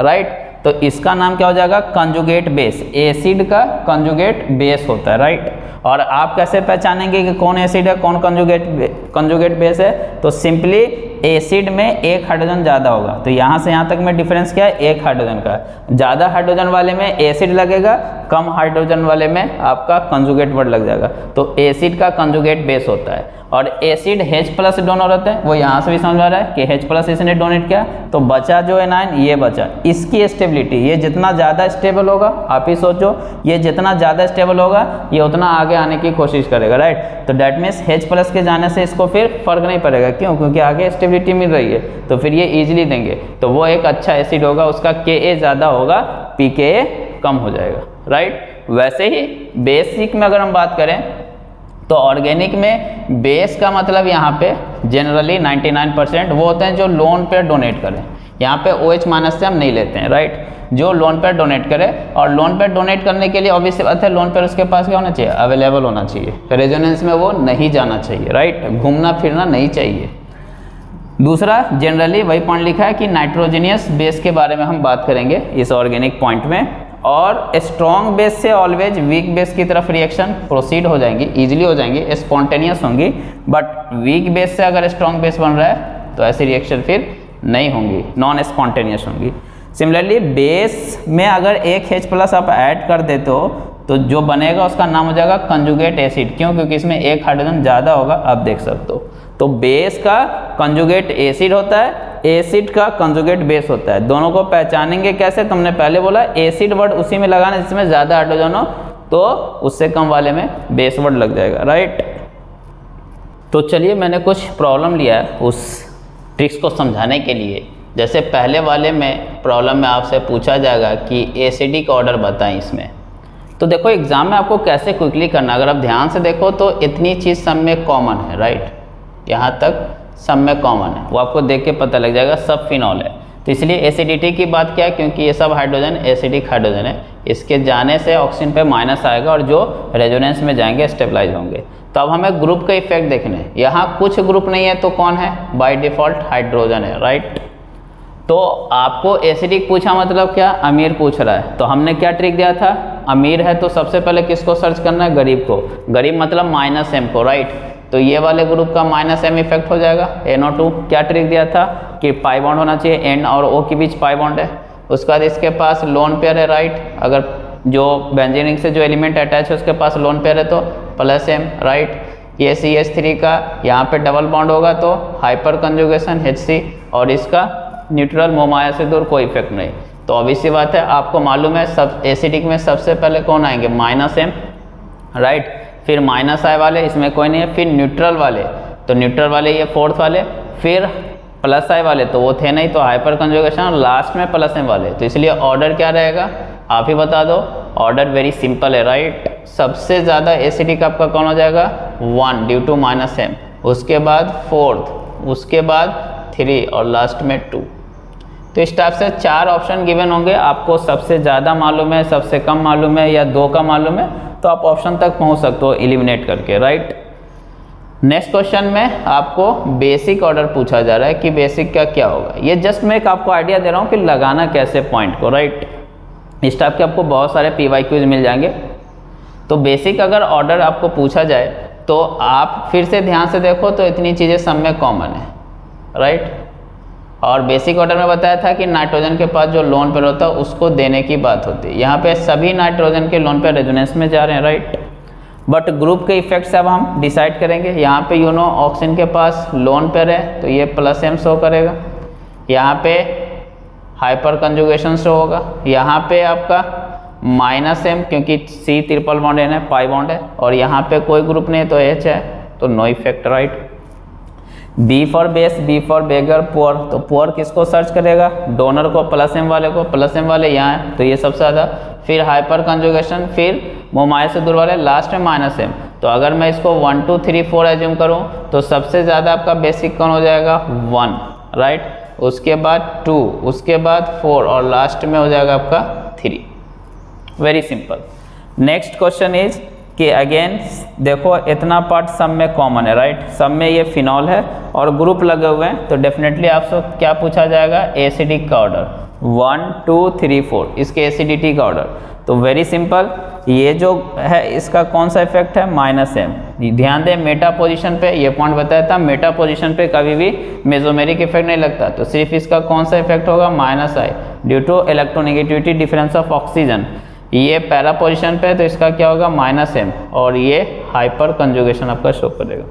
राइट तो इसका नाम क्या हो जाएगा? कंजुगेट बेस एसिड का कंजुगेट बेस होता है राइट और आप कैसे पहचानेंगे कि कौन एसिड है, कौन कंजुगेट कंजुगेट बेस है? तो सिंपली एसिड में एक हाइड्रोजन ज़्यादा होगा। तो यहाँ से यहाँ तक में डिफरेंस क्या है? एक हाइड्रोजन का। ज़्यादा हाइड्रोजन वाले में एसिड लगेगा, कम हाइड्रोजन वाले में आपका कंजुगेट वर्ड लग जाएगा। तो एसिड का कंजुगेट बेस होता है। और एसिड H प्लस डोनर होता है, वो यहाँ से भी समझ आ रहा है कि H प्लस इसने डोनेट किया तो बचा जो एनाइन ये बचा। इसकी स्टेबिलिटी ये जितना ज़्यादा स्टेबल होगा, आप ही सोचो, ये जितना ज़्यादा स्टेबल होगा, ये उतना आगे आने की कोशिश करेगा राइट तो डैट मीन्स H प्लस के जाने से इसको फिर फ़र्क नहीं पड़ेगा। क्यों? क्योंकि आगे स्टेबिलिटी मिल रही है तो फिर ये ईजिली देंगे। तो वो एक अच्छा एसिड होगा, उसका के ज़्यादा होगा पी कम हो जाएगा राइट वैसे ही बेसिक में अगर हम बात करें तो ऑर्गेनिक में बेस का मतलब यहाँ पे जनरली 99 परसेंट वो होते हैं जो लोन पे डोनेट करें। यहाँ पे ओ एच माइनस से हम नहीं लेते हैं राइट जो लोन पर डोनेट करे और लोन पर डोनेट करने के लिए ऑब्वियस बात है लोन पर उसके पास क्या होना चाहिए? अवेलेबल होना चाहिए। रेजोनेंस में वो नहीं जाना चाहिए राइट घूमना फिरना नहीं चाहिए। दूसरा जनरली वही पॉइंट लिखा है कि नाइट्रोजीनियस बेस के बारे में हम बात करेंगे इस ऑर्गेनिक पॉइंट में। और स्ट्रॉन्ग बेस से ऑलवेज वीक बेस की तरफ़ रिएक्शन प्रोसीड हो जाएँगी इजीली हो जाएँगी स्पॉन्टेनियस होंगी। बट वीक बेस से अगर स्ट्रॉन्ग बेस बन रहा है तो ऐसी रिएक्शन फिर नहीं होंगी नॉन स्पॉन्टेनियस होंगी। सिमिलरली बेस में अगर एक एच प्लस आप ऐड कर देते हो तो जो बनेगा उसका नाम हो जाएगा कंजुगेट एसिड क्यों? क्योंकि इसमें एक हाइड्रोजन ज़्यादा होगा, आप देख सकते हो। तो बेस का कंजुगेट एसिड होता है एसिड का कंजुगेट बेस होता है। दोनों को पहचानेंगे कैसे? तुमने पहले बोला एसिड वर्ड उसी में लगाना, जिसमें ज़्यादा हाइड्रोजन हो तो उससे कम वाले में बेस वर्ड लग जाएगा राइट तो चलिए, मैंने कुछ प्रॉब्लम लिया है उस ट्रिक्स को समझाने के लिए। जैसे पहले वाले में प्रॉब्लम में आपसे पूछा जाएगा कि एसिडिक ऑर्डर बताएँ इसमें। तो देखो एग्ज़ाम में आपको कैसे क्विकली करना अगर आप ध्यान से देखो तो इतनी चीज़ सब में कॉमन है राइट यहाँ तक सब में कॉमन है। वो आपको देख के पता लग जाएगा, सब फिनॉल है। तो इसलिए एसिडिटी की बात क्या है? क्योंकि ये सब हाइड्रोजन एसिडिक हाइड्रोजन है। इसके जाने से ऑक्सीजन पे माइनस आएगा और जो रेजोनेंस में जाएँगे स्टेबलाइज होंगे। तो अब हमें ग्रुप का इफ़ेक्ट देखने हैं। यहाँ कुछ ग्रुप नहीं है तो कौन है? बाई डिफ़ॉल्ट हाइड्रोजन है राइट तो आपको एसिडिक पूछा मतलब क्या? अमीर पूछ रहा है। तो हमने क्या ट्रिक दिया था? अमीर है तो सबसे पहले किसको सर्च करना है? गरीब को। गरीब मतलब माइनस एम को राइट तो ये वाले ग्रुप का माइनस एम इफ़ेक्ट हो जाएगा। एन क्या ट्रिक दिया था? कि पाई बॉन्ड होना चाहिए एन और ओ के बीच पाई बॉन्ड है। उसके बाद इसके पास लोन पेयर है राइट अगर जो बेंजीनिक से जो एलिमेंट अटैच है, उसके पास लोन पेयर है तो प्लस एम राइट ये सी एस थ्री का, यहाँ पे डबल बॉन्ड होगा तो हाइपर कंजुगेशन एच सी और इसका न्यूट्रल मोमाया से दूर कोई इफ़ेक्ट नहीं। तो अभी सी बात है, आपको मालूम है, सब एसिडिक में सबसे पहले कौन आएँगे? माइनस एम राइट फिर माइनस आई वाले, इसमें कोई नहीं है, फिर न्यूट्रल वाले। तो न्यूट्रल वाले ये फोर्थ वाले, फिर प्लस आई वाले तो वो थे नहीं तो हाइपर कंजुगेशन और लास्ट में प्लस एम वाले। तो इसलिए ऑर्डर क्या रहेगा? आप ही बता दो। ऑर्डर वेरी सिंपल है राइट सबसे ज़्यादा एसिडिक आपका कौन हो जाएगा? One due to minus M उसके बाद फोर्थ उसके बाद थ्री और लास्ट में टू तो इस टाइप से चार ऑप्शन गिवन होंगे। आपको सबसे ज़्यादा मालूम है, सबसे कम मालूम है या दो का मालूम है तो आप ऑप्शन तक पहुँच सकते हो एलिमिनेट करके राइट नेक्स्ट क्वेश्चन में आपको बेसिक ऑर्डर पूछा जा रहा है कि बेसिक का क्या होगा। ये जस्ट मैं एक आपको आइडिया दे रहा हूँ कि लगाना कैसे पॉइंट को राइट इस टाइप के आपको बहुत सारे पी वाई क्यूज मिल जाएँगे। तो बेसिक अगर ऑर्डर आपको पूछा जाए तो आप फिर से ध्यान से देखो तो इतनी चीज़ें सब में कॉमन है राइट और बेसिक ऑर्डर में बताया था कि नाइट्रोजन के पास जो लोन पेयर होता है, उसको देने की बात होती है। यहाँ पे सभी नाइट्रोजन के लोन पेयर रेजोनेंस में जा रहे हैं राइट बट ग्रुप के इफ़ेक्ट से अब हम डिसाइड करेंगे। यहाँ पे यू नो ऑक्सीजन के पास लोन पेयर है तो ये प्लस एम शो करेगा। यहाँ पे हाइपर कंजुगेशन शो होगा। यहाँ पे आपका माइनस एम क्योंकि सी ट्रिपल बॉन्ड है पाई बॉन्ड है, और यहाँ पे कोई ग्रुप नहीं है तो एच है तो no effect right B for base B for beggar poor तो पुअर किसको सर्च करेगा? डोनर को प्लस एम वाले को। प्लस एम वाले यहाँ तो ये सबसे ज़्यादा। फिर हाइपर कंजुगेशन फिर मोमाइल से दूर वाले लास्ट में माइनस एम तो अगर मैं इसको one two three four assume करूँ तो सबसे ज़्यादा आपका बेसिक कौन हो जाएगा? वन राइट उसके बाद टू उसके बाद फोर और लास्ट में हो जाएगा आपका three very simple next question is कि अगेन देखो, इतना पार्ट सब में कॉमन है राइट सब में ये फिनॉल है और ग्रुप लगे हुए हैं तो डेफिनेटली आपसे क्या पूछा जाएगा? एसिडिक का order one two three four इसके एसिडिटी का ऑर्डर तो वेरी सिंपल ये जो है, इसका कौन सा इफ़ेक्ट है? माइनस एम ध्यान दें मेटा पोजीशन पे, ये पॉइंट बताया था मेटा पोजीशन पे कभी भी मेजोमेरिक इफ़ेक्ट नहीं लगता। तो सिर्फ़ इसका कौन सा इफ़ेक्ट होगा? Minus I due to electronegativity difference of oxygen ये पैरा पोजिशन पे है तो इसका क्या होगा? माइनस एम और ये हाइपर कंजुगेशन आपका शो करेगा।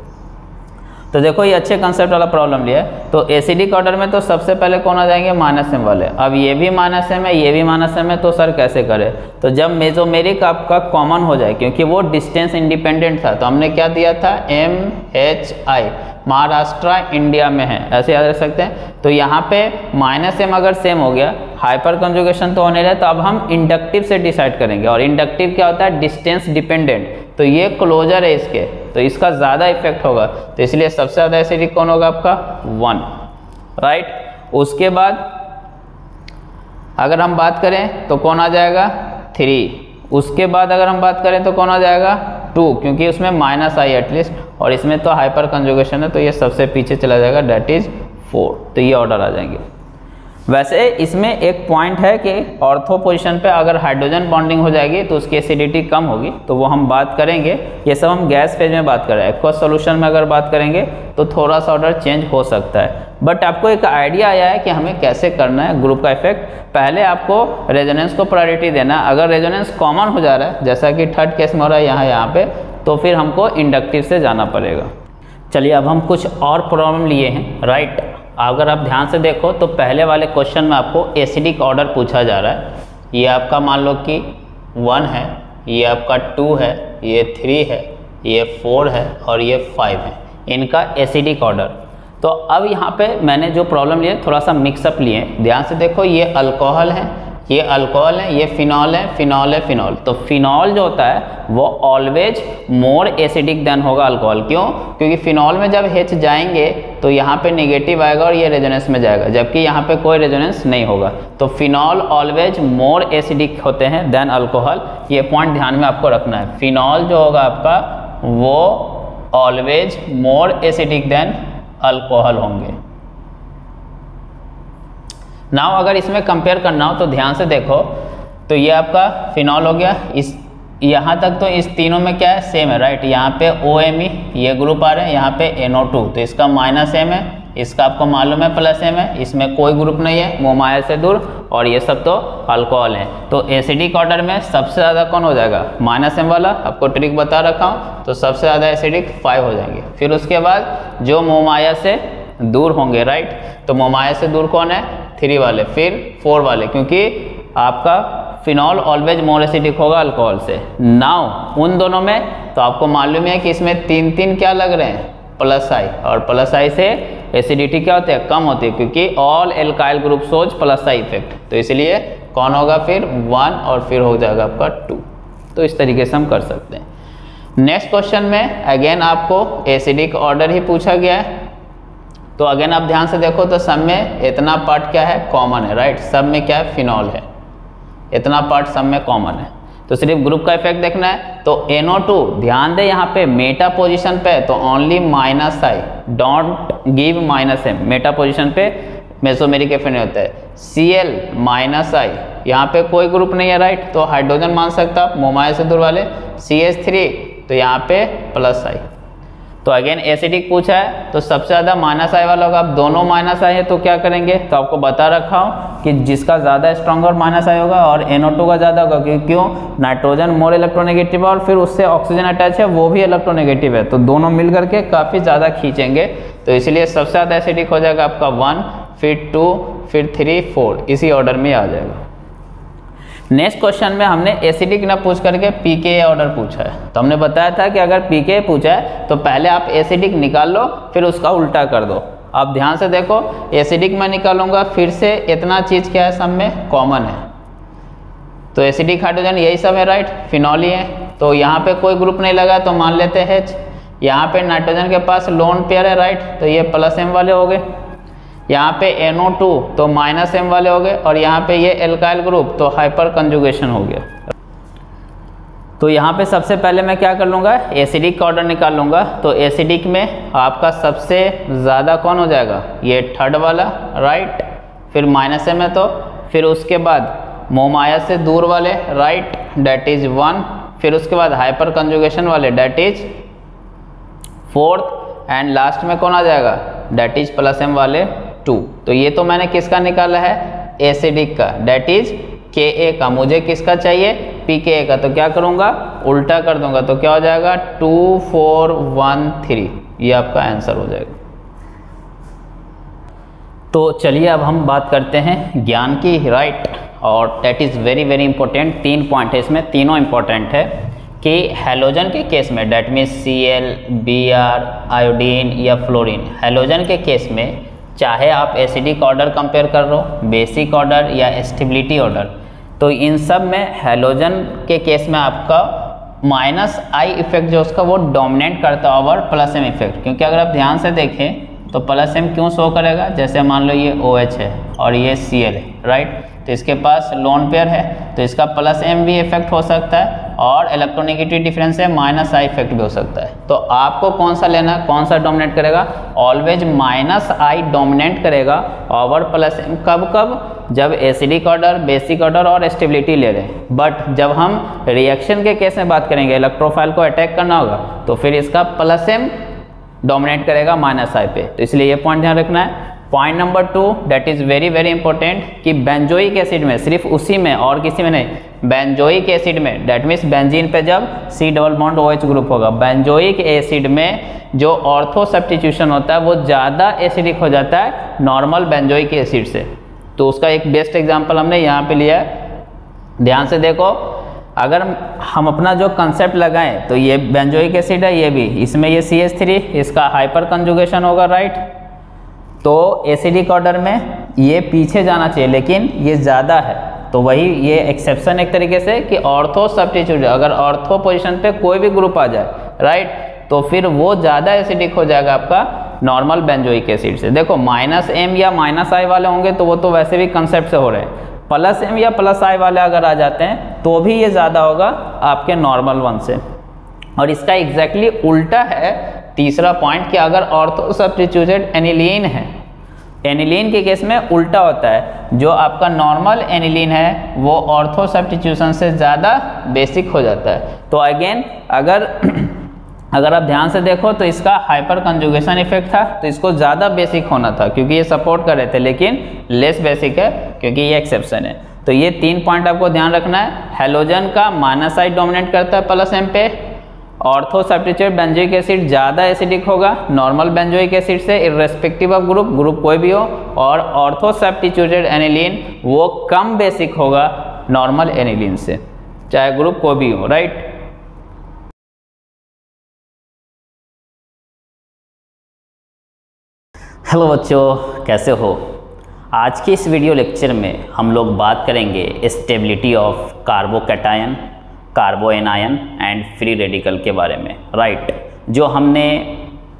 तो देखो, ये अच्छे कंसेप्ट वाला प्रॉब्लम लिया है। तो एसिडिक ऑर्डर में तो सबसे पहले कौन आ जाएँगे? माइनस एम वाले अब ये भी माइनस एम है, ये भी माइनस एम है तो सर कैसे करें? तो जब मेजोमेरिक आपका कॉमन हो जाए, क्योंकि वो डिस्टेंस इंडिपेंडेंट था तो हमने क्या दिया था? M H I Maharashtra, India में है। ऐसे याद रख सकते हैं? तो यहाँ पे माइनस एम अगर सेम हो गया हाइपर कंजुगेशन तो होने रहे तो अब हम इंडक्टिव से डिसाइड करेंगे। और इंडक्टिव क्या होता है? डिस्टेंस डिपेंडेंट तो ये क्लोजर है इसके। तो इसका ज़्यादा इफ़ेक्ट होगा। तो इसलिए सबसे ज़्यादा एसिडिक कौन होगा आपका? वन राइट उसके बाद अगर हम बात करें तो कौन आ जाएगा? थ्री उसके बाद अगर हम बात करें तो कौन आ जाएगा? टू क्योंकि उसमें माइनस आई एटलीस्ट और इसमें तो हाइपर कंजुगेशन है तो ये सबसे पीछे चला जाएगा डेट इज़ फोर तो ये ऑर्डर आ जाएँगे। वैसे इसमें एक पॉइंट है कि ऑर्थो पोजिशन पे अगर हाइड्रोजन बॉन्डिंग हो जाएगी तो उसकी एसिडिटी कम होगी। तो वो हम बात करेंगे। ये सब हम गैस फ़ेज़ में बात कर रहे हैं। एक्वा सोल्यूशन में अगर बात करेंगे तो थोड़ा सा ऑर्डर चेंज हो सकता है। बट आपको एक आइडिया आया है कि हमें कैसे करना है ग्रुप का इफ़ेक्ट पहले आपको रेजोनेंस को प्रायोरिटी देना है। अगर रेजोनेंस कॉमन हो जा रहा है, जैसा कि थर्ड केस में हो रहा है यहाँ यहाँ पे तो फिर हमको इंडक्टिव से जाना पड़ेगा। चलिए, अब हम कुछ और प्रॉब्लम लिए हैं। राइट अगर आप ध्यान से देखो तो पहले वाले क्वेश्चन में आपको एसिडिक ऑर्डर पूछा जा रहा है। ये आपका मान लो कि वन है, ये आपका टू है, ये थ्री है, ये फोर है और ये फाइव है। इनका एसिडिक ऑर्डर तो अब यहाँ पे मैंने जो प्रॉब्लम लिए थोड़ा सा मिक्सअप लिए। ध्यान से देखो, ये अल्कोहल है ये अल्कोहल है, ये फिनॉल है फिनॉल है फिनॉल तो फिनॉल जो होता है, वो ऑलवेज मोर एसिडिक देन होगा अल्कोहल क्यों? क्योंकि फिनॉल में जब हेच जाएँगे तो यहाँ पे नेगेटिव आएगा और ये रेजोनेंस में जाएगा, जबकि यहाँ पे कोई रेजोनेंस नहीं होगा. तो फिनॉल ऑलवेज मोर एसिडिक होते हैं देन अल्कोहल ये पॉइंट ध्यान में आपको रखना है. फिनॉल जो होगा आपका, वो always more acidic than alcohol होंगे. नाव अगर इसमें कंपेयर करना हो तो ध्यान से देखो तो ये आपका फिनॉल हो गया। इस, यहाँ तक तो इस तीनों में क्या है? सेम है राइट यहाँ पे ओ एम ई ये ग्रुप आ रहे हैं, यहाँ पे एन ओ टू तो इसका माइनस एम है, इसका आपको मालूम है प्लस एम है, इसमें कोई ग्रुप नहीं है मोमाया से दूर, और ये सब तो अल्कोहल है। तो एसिडिक ऑर्डर में सबसे ज़्यादा कौन हो जाएगा? माइनस एम वाला, आपको ट्रिक बता रखा हूँ तो सबसे ज़्यादा एसिडिक फाइव हो जाएँगे। फिर उसके बाद, जो मोमाया से दूर होंगे राइट तो मोमाया से दूर कौन है? थ्री वाले, फिर फोर वाले, क्योंकि आपका फिनॉल ऑलवेज मोर एसिडिक होगा अल्कोहल से। नाउ उन दोनों में तो आपको मालूम है कि इसमें तीन तीन क्या लग रहे हैं? प्लस आई और प्लस आई से एसिडिटी क्या होती है? कम होती है, क्योंकि ऑल एल्काइल ग्रुप सोच प्लस आई इफ़ेक्ट तो इसलिए कौन होगा फिर? वन और फिर हो जाएगा आपका टू तो इस तरीके से हम कर सकते हैं। नेक्स्ट क्वेश्चन में अगेन आपको एसिडिक ऑर्डर ही पूछा गया है। तो अगेन आप ध्यान से देखो तो सब में इतना पार्ट क्या है? कॉमन है राइट सब में क्या है? फिनॉल है। इतना पार्ट सब में कॉमन है। तो सिर्फ़ ग्रुप का इफ़ेक्ट देखना है। तो NO2 ध्यान दे यहाँ पे मेटा पोजीशन पे तो only minus I don't give minus M meta position पे मेसोमेरिक इफ़ेक्ट होता है। सी एल माइनस आई यहाँ पे कोई ग्रुप नहीं है राइट तो हाइड्रोजन मान सकता मोमाया से दूर वाले। सी एच थ्री तो यहाँ पे प्लस आई तो अगेन एसिडिक पूछा है तो सबसे ज़्यादा माइनस आई वाला होगा। आप दोनों माइनस आई है तो क्या करेंगे? तो आपको बता रखा हूँ कि जिसका ज़्यादा स्ट्रॉन्गर माइनस आई होगा, और NO2 का ज़्यादा होगा क्योंकि क्यों? नाइट्रोजन मोर इलेक्ट्रोनेगेटिव है, और फिर उससे ऑक्सीजन अटैच है, वो भी इलेक्ट्रोनेगेटिव है। तो दोनों मिल करके काफ़ी ज़्यादा खींचेंगे। तो इसलिए सबसे ज़्यादा एसिडिक हो जाएगा आपका वन फिर टू फिर थ्री फोर इसी ऑर्डर में आ जाएगा। नेक्स्ट क्वेश्चन में हमने एसिडिक ना पूछ करके पी के ऑर्डर पूछा है। तो हमने बताया था कि अगर पी के पूछा है तो पहले आप एसिडिक निकाल लो, फिर उसका उल्टा कर दो। अब ध्यान से देखो एसिडिक मैं निकालूँगा, फिर से इतना चीज़ क्या है सब में? कॉमन है। तो एसिडिक हाइड्रोजन यही सब है राइट फिनॉली है तो यहाँ पे कोई ग्रुप नहीं लगा तो मान लेते हैं यहाँ पे नाइट्रोजन के पास लोन पेयर है राइट तो ये प्लस एम वाले हो गए। यहाँ पे NO2 तो माइनस एम वाले हो गए, और यहाँ पे ये एल्काइल ग्रुप तो हाइपर कंजुगेशन हो गया। तो यहाँ पे सबसे पहले मैं क्या कर लूँगा? एसिडिक का ऑर्डर निकाल लूँगा। तो एसिडिक में आपका सबसे ज़्यादा कौन हो जाएगा? ये थर्ड वाला राइट फिर माइनस एम है तो फिर उसके बाद मोमाया से दूर वाले राइट डैट इज़ वन फिर उसके बाद हाइपर कंजुगेशन वाले that is fourth and last में कौन आ जाएगा? डैट इज़ प्लस एम वाले। टू। तो ये तो मैंने किसका निकाला है? एसिडिक का। डेट इज़ के ए का। मुझे किसका चाहिए? पी के ए का। तो क्या करूँगा? उल्टा कर दूँगा। तो क्या हो जाएगा? Two, four, one, three. ये आपका आंसर हो जाएगा। तो चलिए अब हम बात करते हैं ज्ञान की। राइट और that is very very important तीन पॉइंट है इसमें। तीनों इंपॉर्टेंट है कि हेलोजन के केस में। That means C L B R iodine या फ्लोरीन हेलोजन के केस में चाहे आप एसिडिक ऑर्डर कंपेयर कर रहे हो बेसिक ऑर्डर या स्टेबिलिटी ऑर्डर तो इन सब में हेलोजन के केस में आपका माइनस आई इफ़ेक्ट जो उसका वो डोमिनेट करता है ओवर प्लस एम इफ़ेक्ट क्योंकि अगर आप ध्यान से देखें तो प्लस एम क्यों शो करेगा? जैसे मान लो ये ओ OH है और ये सी एल है राइट तो इसके पास लोन पेयर है तो इसका प्लस एम भी इफ़ेक्ट हो सकता है और इलेक्ट्रोनिगेटिव डिफरेंस है माइनस आई इफ़ेक्ट भी हो सकता है। तो आपको कौन सा लेना, कौन सा डोमिनेट करेगा? ऑलवेज माइनस आई डोमिनेट करेगा ओवर प्लस एम कब कब? जब एसिडिक ऑर्डर बेसिक ऑर्डर और स्टेबिलिटी ले रहे हैं। बट जब हम रिएक्शन के केस में बात करेंगे इलेक्ट्रोफाइल को अटैक करना होगा तो फिर इसका प्लस एम डोमिनेट करेगा माइनस आई पे। तो इसलिए ये पॉइंट ध्यान रखना है। Point number two that is very very important कि बेंजोइक एसिड में, सिर्फ़ उसी में और किसी में नहीं बेंजोइक एसिड में डेट मीन्स बेंजीन पे जब C double bond O H group होगा बेंजोइक एसिड में जो ऑर्थो सब्सटीट्यूशन होता है, वो ज़्यादा एसिडिक हो जाता है नॉर्मल बेंजोइक एसिड से। तो उसका एक बेस्ट एग्ज़ाम्पल हमने यहाँ पे लिया है। ध्यान से देखो अगर हम अपना जो कंसेप्ट लगाएँ तो ये बेंजोइक एसिड है, ये भी। इसमें ये सी एस थ्री इसका हाइपर कंजुगेशन होगा राइट तो एसिडिक ऑर्डर में ये पीछे जाना चाहिए, लेकिन ये ज़्यादा है। तो वही ये एक्सेप्शन एक तरीके से कि ऑर्थो सब्सटीट्यूट अगर ऑर्थो पोजिशन पे कोई भी ग्रुप आ जाए राइट तो फिर वो ज़्यादा एसिडिक हो जाएगा आपका नॉर्मल बेंजोइक एसिड से। देखो माइनस एम या माइनस आई वाले होंगे तो वो तो वैसे भी कंसेप्ट से हो रहे हैं। प्लस एम या प्लस आई वाले अगर आ जाते हैं तो भी ये ज़्यादा होगा आपके नॉर्मल वन से। और इसका एग्जैक्टली exactly उल्टा है, तीसरा पॉइंट कि अगर ऑर्थो सब्सटीट्यूटेड एनिलीन है एनिलीन के केस में उल्टा होता है। जो आपका नॉर्मल एनिलीन है, वो ऑर्थो सब्सटीट्यूशन से ज़्यादा बेसिक हो जाता है। तो अगेन अगर अगर आप ध्यान से देखो तो इसका हाइपर कंजुगेशन इफ़ेक्ट था तो इसको ज़्यादा बेसिक होना था, क्योंकि ये सपोर्ट कर रहे थे, लेकिन लेस बेसिक है, क्योंकि ये एक्सेप्शन है। तो ये तीन पॉइंट आपको ध्यान रखना है। हेलोजन का माइनस साइड डोमिनेट करता है प्लस एम पे। ऑर्थो सब्सटीट्यूट बेंजोइक एसिड ज़्यादा एसिडिक होगा नॉर्मल बेंजोइक एसिड से इरेस्पेक्टिव ऑफ़ ग्रुप ग्रुप कोई भी हो, और ऑर्थो सब्सटीट्यूटेड एनिलीन वो कम बेसिक होगा नॉर्मल एनिलीन से, चाहे ग्रुप कोई भी हो राइट हेलो बच्चों, कैसे हो आज के इस वीडियो लेक्चर में हम लोग बात करेंगे stability of carbocation carbanion and free radical के बारे में राइट right. जो हमने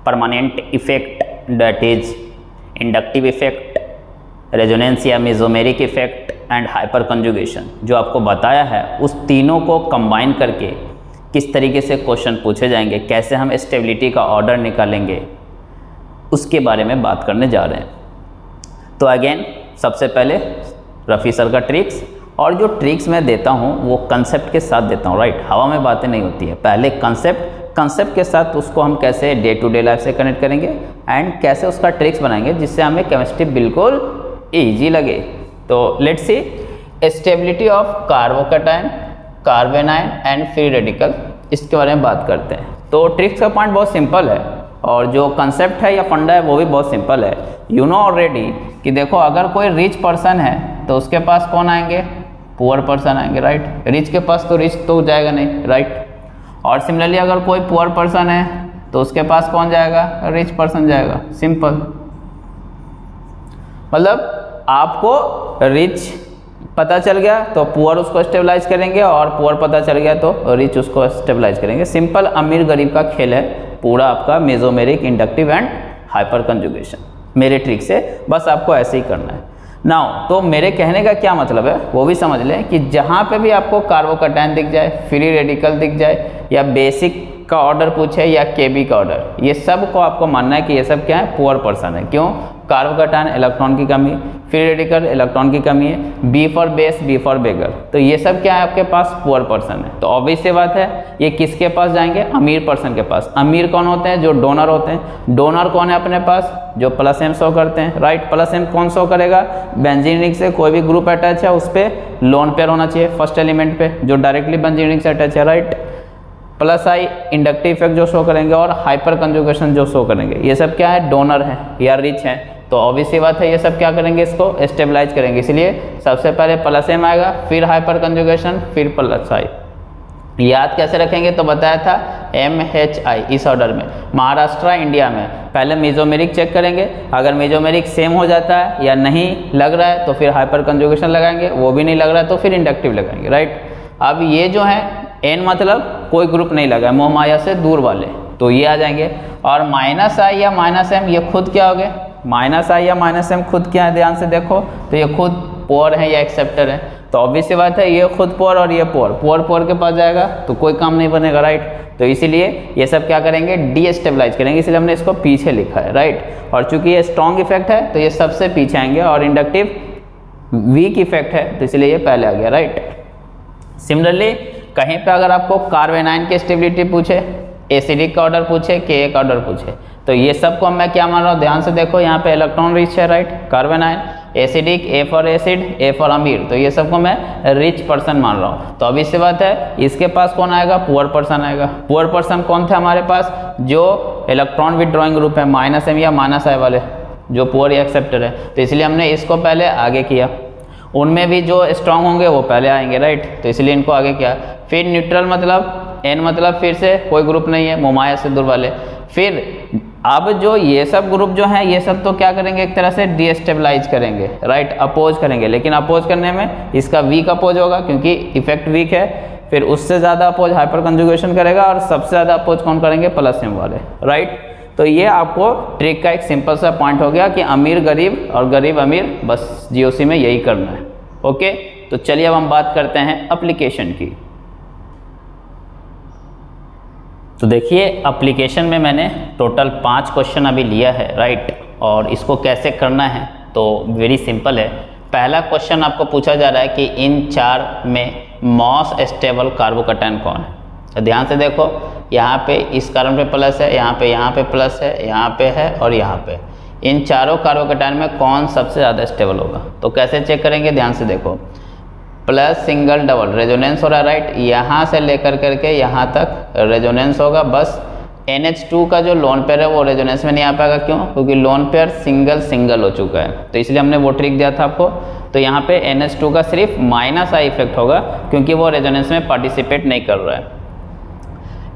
permanent effect that is inductive effect, resonance या mesomeric effect and hyperconjugation जो आपको बताया है, उस तीनों को कंबाइन करके किस तरीके से क्वेश्चन पूछे जाएँगे, कैसे हम स्टेबिलिटी का ऑर्डर निकालेंगे उसके बारे में बात करने जा रहे हैं। तो अगेन सबसे पहले रफ़ी सर का ट्रिक्स और जो ट्रिक्स मैं देता हूँ, वो कंसेप्ट के साथ देता हूँ राइट हवा में बातें नहीं होती है। पहले कंसेप्ट कंसेप्ट के साथ उसको हम कैसे डे टू डे लाइफ से कनेक्ट करेंगे एंड कैसे उसका ट्रिक्स बनाएँगे, जिससे हमें केमिस्ट्री बिल्कुल ईजी लगे। तो let see stability of carbocation carbanion and free radical इसके बारे में बात करते हैं। तो ट्रिक्स का पॉइंट बहुत सिंपल है। और जो कंसेप्ट है या फंडा है, वो भी बहुत सिंपल है। यू नो ऑलरेडी कि देखो, अगर कोई रिच पर्सन है तो उसके पास कौन आएँगे? पुअर पर्सन आएँगे राइट रिच के पास तो रिच तो जाएगा नहीं राइट और सिमिलरली अगर कोई पुअर पर्सन है तो उसके पास कौन जाएगा? रिच पर्सन जाएगा। सिंपल मतलब आपको रिच पता चल गया तो पुअर उसको स्टेबलाइज करेंगे और पुअर पता चल गया तो रिच उसको स्टेबलाइज करेंगे। सिंपल अमीर गरीब का खेल है। पूरा आपका mesomeric inductive and hyperconjugation मेरे ट्रिक से, बस आपको ऐसे ही करना है। नाउ तो मेरे कहने का क्या मतलब है? वो भी समझ लें कि जहाँ पे भी आपको कार्बोकटाइन दिख जाए फ्री रेडिकल दिख जाए, या बेसिक का ऑर्डर पूछे या केबी का ऑर्डर ये सबको आपको मानना है कि ये सब क्या है? पुअर पर्सन है। क्यों? कार्बोकटाइन इलेक्ट्रॉन की कमी फ्री रेडिकल इलेक्ट्रॉन की कमी है। B for base B for beggar तो ये सब क्या है आपके पास? पुअर पर्सन है। तो ऑब्वियस से बात है, ये किसके पास जाएँगे? अमीर पर्सन के पास। अमीर कौन होते हैं? जो डोनर होते हैं। डोनर कौन है अपने पास? जो प्लस एम शो करते हैं। राइट प्लस एम कौन शो करेगा? बेंजीनिक से कोई भी ग्रुप अटैच है, उस पर लोन पेयर होना चाहिए फ़र्स्ट एलिमेंट पे, जो डायरेक्टली बेंजीनिक से अटैच है। Right plus I inductive effect जो शो करेंगे और हाइपर कंजुगेशन जो शो करेंगे। ये सब क्या है? डोनर है, या रिच है। तो ऑब्वियसली बात है, ये सब क्या करेंगे इसको? स्टेबलाइज करेंगे। इसलिए सबसे पहले प्लस एम आएगा, फिर हाइपर कंजुगेशन, फिर प्लस आई। याद कैसे रखेंगे? तो बताया था एम एच आई, इस ऑर्डर में। महाराष्ट्र, इंडिया में। पहले मीजोमेरिक चेक करेंगे। अगर मीजोमेरिक सेम हो जाता है या नहीं लग रहा है तो फिर हाइपर कंजुगेशन लगाएँगे। वो भी नहीं लग रहा है तो फिर इंडक्टिव लगाएँगे राइट अब ये जो है एन मतलब कोई ग्रुप नहीं लगा है मोह माया से दूर वाले। तो ये आ जाएँगे। और माइनस आई या माइनस एम ये खुद क्या हो गए? माइनस आई या माइनस एम खुद क्या है? ध्यान से देखो। तो ये खुद पोअर है या एक्सेप्टर है। तो ऑब्वियस सी बात है, ये खुद पोअर और ये पोअर पोअर पोअर के पास जाएगा तो कोई काम नहीं बनेगा राइट तो इसीलिए ये सब क्या करेंगे? डी स्टेबलाइज करेंगे। इसलिए हमने इसको पीछे लिखा है राइट और चूँकि ये स्ट्रॉन्ग इफ़ेक्ट है तो ये सबसे पीछे आएँगे और इंडक्टिव वीक इफ़ेक्ट है तो इसलिए ये पहले आ गया राइट सिमिलरली कहीं पे अगर आपको कार्बेनाइन की स्टेबिलिटी पूछे, एसिडिक का ऑर्डर पूछे के का ऑर्डर पूछे तो ये सबको मैं क्या मान रहा हूँ? ध्यान से देखो, यहाँ पे इलेक्ट्रॉन रिच है right carbanion acidic A for acid A for अमीर तो ये सबको मैं रिच पर्सन मान रहा हूँ। तो अभी से बात है, इसके पास कौन आएगा? पुअर पर्सन आएगा। पुअर पर्सन कौन थे हमारे पास? जो इलेक्ट्रॉन विदड्रॉइंग ग्रुप है, माइनस एम या माइनस आई वाले, जो पुअर एक्सेप्टर है। तो इसलिए हमने इसको पहले आगे किया। उनमें भी जो स्ट्रांग होंगे, वो पहले आएँगे राइट तो इसलिए इनको आगे क्या? फिर न्यूट्रल मतलब एन मतलब फिर से कोई ग्रुप नहीं है मोमाया से दूर वाले। फिर अब जो ये सब ग्रुप जो हैं, ये सब तो क्या करेंगे? एक तरह से डीस्टेबलाइज करेंगे राइट अपोज करेंगे। लेकिन अपोज करने में इसका वीक अपोज होगा, क्योंकि इफ़ेक्ट वीक है। फिर उससे ज़्यादा अपोज हाइपर कंजुगेशन करेगा और सबसे ज़्यादा अपोज कौन करेंगे? प्लस एम वाले राइट तो ये आपको ट्रिक का एक सिंपल सा पॉइंट हो गया कि अमीर गरीब और गरीब अमीर, बस जीओसी में यही करना है। ओके तो चलिए अब हम बात करते हैं अप्लीकेशन की। तो देखिए अप्लीकेशन में मैंने टोटल पाँच क्वेश्चन अभी लिया है राइट और इसको कैसे करना है? तो वेरी सिंपल है। पहला क्वेश्चन आपको पूछा जा रहा है कि इन चार में मॉस स्टेबल कार्बोकटाइन कौन है? तो ध्यान से देखो, यहाँ पे इस कार्बन पे प्लस है, यहाँ पे यहाँ पे प्लस है, यहाँ पे है और यहाँ पे। इन चारों कार्बोकटाइन में कौन सबसे ज़्यादा स्टेबल होगा? तो कैसे चेक करेंगे? ध्यान से देखो। प्लस सिंगल डबल रेजोनेंस हो रहा राइट यहाँ से लेकर करके यहाँ तक रेजोनेंस होगा, बस NH2 का जो लोन पेयर है, वो रेजोनेंस में नहीं आ पाएगा। क्यों? क्योंकि लोन पेयर सिंगल सिंगल हो चुका है। तो इसलिए हमने वो ट्रिक दिया था आपको। तो यहाँ पे NH2 का सिर्फ़ माइनस आई इफ़ेक्ट होगा, क्योंकि वो रेजोनेंस में पार्टिसिपेट नहीं कर रहा है।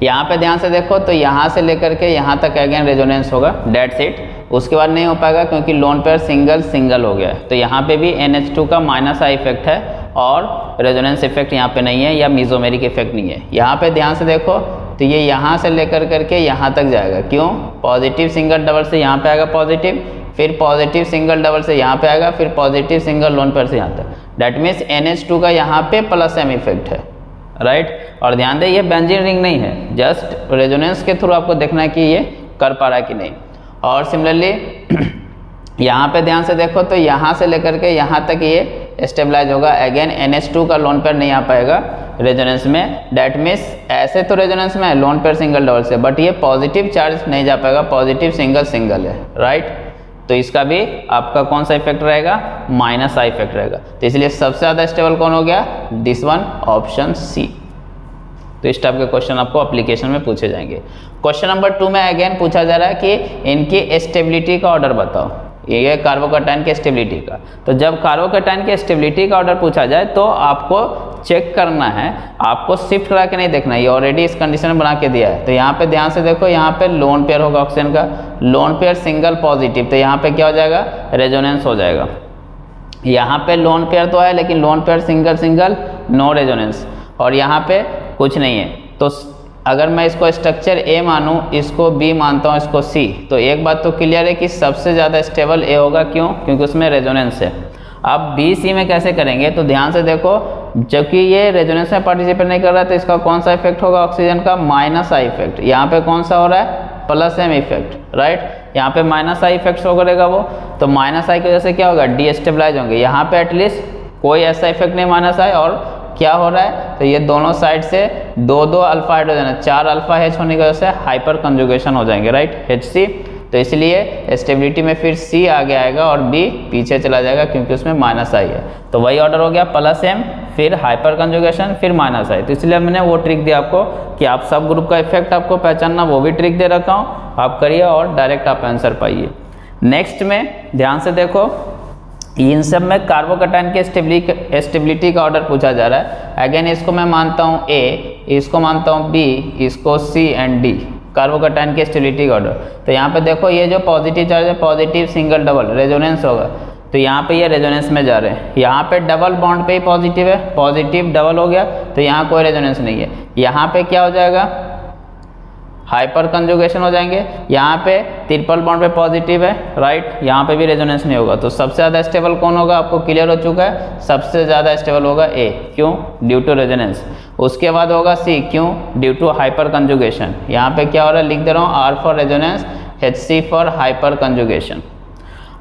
यहाँ पे ध्यान से देखो तो यहाँ से लेकर के यहाँ तक अगेन रेजोनेंस होगा डेड सीट उसके बाद नहीं हो पाएगा क्योंकि लोन पेयर सिंगल सिंगल हो गया है। तो यहाँ पे भी NH2 का माइनस आई इफ़ेक्ट है और रेजोनेंस इफ़ेक्ट यहाँ पे नहीं है या मीजोमेरिक इफ़ेक्ट नहीं है। यहाँ पे ध्यान से देखो तो ये यहाँ से लेकर करके यहाँ तक जाएगा। क्यों? पॉजिटिव सिंगल डबल से यहाँ पे आएगा पॉजिटिव फिर पॉजिटिव सिंगल डबल से यहाँ पे आएगा, फिर पॉजिटिव सिंगल लोन पेयर से यहाँ तक। डैट मीन्स एन का यहाँ पे प्लस एम इफ़ेक्ट है। राइट? और ध्यान दें, ये बेंजीन रिंग नहीं है। जस्ट रेजोनेंस के थ्रू आपको देखना है कि ये कर पा रहा है कि नहीं। और सिमिलरली यहाँ पे ध्यान से देखो तो यहाँ से लेकर के यहाँ तक ये स्टेबलाइज होगा। अगेन NH2 का लोन पेयर नहीं आ पाएगा रेजोनेंस में। डैट मीन्स ऐसे तो रेजोनेंस में है लोन पेयर सिंगल डबल से बट ये पॉजिटिव चार्ज नहीं जा पाएगा पॉजिटिव सिंगल सिंगल है। राइट तो इसका भी आपका कौन सा इफ़ेक्ट रहेगा? माइनस आई इफ़ेक्ट रहेगा। तो इसलिए सबसे ज़्यादा स्टेबल कौन हो गया? दिस वन ऑप्शन सी तो इस टाइप के क्वेश्चन आपको अप्लीकेशन में पूछे जाएँगे। क्वेश्चन नंबर टू में अगेन पूछा जा रहा है कि इनकी स्टेबिलिटी का ऑर्डर बताओ। ये कार्बोकटाइन के स्टेबिलिटी का। तो जब कार्बोकटाइन के स्टेबिलिटी का ऑर्डर पूछा जाए तो आपको चेक करना है। आपको शिफ्ट करा के नहीं देखना, ये ऑलरेडी इस कंडीशन में बना के दिया है। तो यहाँ पे ध्यान से देखो, यहाँ पे लोन पेयर होगा ऑक्सीजन का। लोन पेयर सिंगल पॉजिटिव तो यहाँ पे क्या हो जाएगा? रेजोनेंस हो जाएगा। यहाँ पे लोन पेयर तो है लेकिन lone pair single single no resonance और यहाँ पे कुछ नहीं है। तो अगर मैं इसको स्ट्रक्चर ए मानूँ, इसको बी मानता हूँ, इसको सी तो एक बात तो क्लियर है कि सबसे ज़्यादा स्टेबल ए होगा क्यों? क्योंकि उसमें रेजोनेंस है। अब बी सी में कैसे करेंगे? तो ध्यान से देखो, जबकि ये रेजोनेंस में पार्टिसिपेट नहीं कर रहा है तो इसका कौन सा इफ़ेक्ट होगा? ऑक्सीजन का माइनस आई इफ़ेक्ट यहाँ पे कौन सा हो रहा है? प्लस एम इफ़ेक्ट राइट यहाँ पे माइनस आई इफ़ेक्ट शो करेगा वो। तो माइनस आई की वजह से क्या होगा? डी होंगे। यहाँ पे एटलीस्ट कोई ऐसा इफ़ेक्ट नहीं माइनस आई और क्या हो रहा है? तो ये दोनों साइड से दो दो अल्फ़ा हाइड्रोजन है। चार अल्फ़ा हेच होने की वजह से हाइपर कंजुगेशन हो जाएँगे राइट एच सी तो इसलिए स्टेबिलिटी में फिर सी आगे आएगा और बी पीछे चला जाएगा क्योंकि उसमें माइनस आई है। तो वही ऑर्डर हो गया प्लस एम फिर हाइपर कंजुगेशन फिर माइनस आई तो इसलिए मैंने वो ट्रिक दिया आपको कि आप सब ग्रुप का इफ़ेक्ट आपको पहचानना, वो भी ट्रिक दे रखा हूँ। आप करिए और डायरेक्ट आप आंसर पाइए। नेक्स्ट में ध्यान से देखो इन सब में कार्बोकटाइन के स्टेबिलिटी का ऑर्डर पूछा जा रहा है। अगेन इसको मैं मानता हूँ ए इसको मानता हूँ बी इसको सी एंड डी कार्बोकटाइन के स्टेबिलिटी का ऑर्डर तो यहाँ पे देखो, ये जो पॉजिटिव चार्ज है पॉजिटिव सिंगल डबल रेजोनेंस होगा। तो यहाँ पे ये रेजोनेंस में जा रहे हैं। यहाँ पे डबल बॉन्ड पे ही पॉजिटिव है पॉजिटिव डबल हो गया तो यहाँ कोई रेजोनेंस नहीं है। यहाँ पे क्या हो जाएगा? हाइपर कंजुगेशन हो जाएँगे। यहाँ पे ट्रिपल बॉन्ड पे पॉजिटिव है राइट यहाँ पे भी रेजोनेंस नहीं होगा। तो सबसे ज़्यादा स्टेबल कौन होगा? आपको क्लियर हो चुका है। सबसे ज़्यादा स्टेबल होगा ए क्यों? ड्यू टू रेजोनेंस उसके बाद होगा सी क्यों? ड्यू टू हाइपर कंजुगेशन यहाँ पे क्या हो रहा है? लिख दे रहा हूँ R for resonance H C for hyperconjugation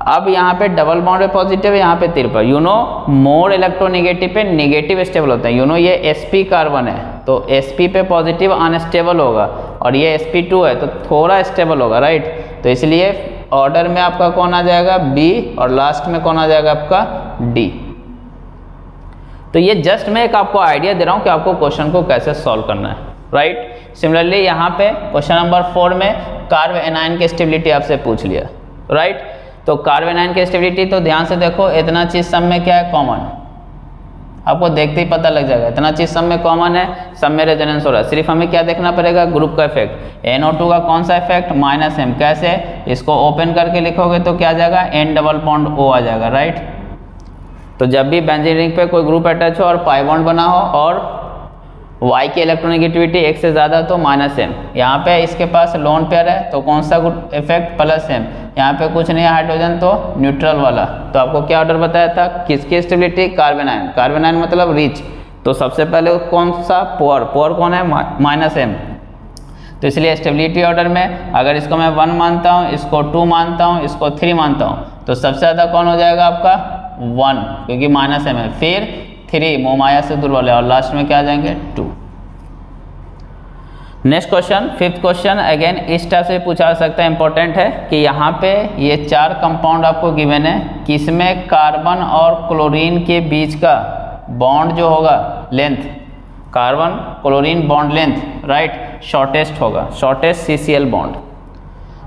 अब यहाँ पे डबल बॉन्ड पे पॉजिटिव है, यहाँ पे triple you know more electronegative पे नेगेटिव स्टेबल होता है। यू नो ये sp कार्बन है। तो sp पे पॉजिटिव अनस्टेबल होगा और ये एस टू है तो थोड़ा स्टेबल होगा राइट तो इसलिए ऑर्डर में आपका कौन आ जाएगा? बी और लास्ट में कौन आ जाएगा आपका? डी तो ये जस्ट मैं एक आपको आइडिया दे रहा हूँ कि आपको क्वेश्चन को कैसे सॉल्व करना है राइट सिमिलरली यहाँ पे क्वेश्चन नंबर फोर में कार्ब एनाइन की स्टेबिलिटी आपसे पूछ लिया राइट तो कार्बेनाइन की स्टेबिलिटी तो ध्यान से देखो, इतना चीज़ सब में क्या है? कॉमन आपको देखते ही पता लग जाएगा। इतना चीज़ सब में कॉमन है, सब में रेजोनेंस हो रहा है। सिर्फ़ हमें क्या देखना पड़ेगा? ग्रुप का इफ़ेक्ट NO2 का कौन सा इफ़ेक्ट माइनस एम कैसे? इसको ओपन करके लिखोगे तो क्या आ जाएगा? एन डबल पॉन्ड ओ आ जाएगा राइट तो जब भी बेंजीन रिंग पे कोई ग्रुप अटैच हो और पाई बॉन्ड बना हो और y की इलेक्ट्रोनिगेटिविटी एक से ज़्यादा तो माइनस एम यहाँ पे इसके पास लोन पेयर है तो कौन सा गुड इफ़ेक्ट प्लस एम यहाँ पे कुछ नहीं हाइड्रोजन तो न्यूट्रल वाला। तो आपको क्या ऑर्डर बताया था? किसकी स्टेबिलिटी कार्बेनाइन कार्बेनाइन मतलब रिच तो सबसे पहले कौन सा? पोअर पोअर कौन है? माइनस एम तो इसलिए स्टेबिलिटी ऑर्डर में अगर इसको मैं वन मानता हूँ, इसको टू मानता हूँ, इसको थ्री मानता हूँ तो सबसे ज़्यादा कौन हो जाएगा आपका? वन क्योंकि माइनस एम है। फिर थ्री मोमाया से दूर वाले, और लास्ट में क्या आ जाएँगे? To next question fifth question again इस टाइप से पूछा सकता है इंपॉर्टेंट है, कि यहाँ पे ये चार कंपाउंड आपको गिवन है, किसमें कार्बन और क्लोरीन के बीच का बॉन्ड जो होगा length carbon chlorine bond length right shortest होगा शॉर्टेस्ट सीसीएल बॉन्ड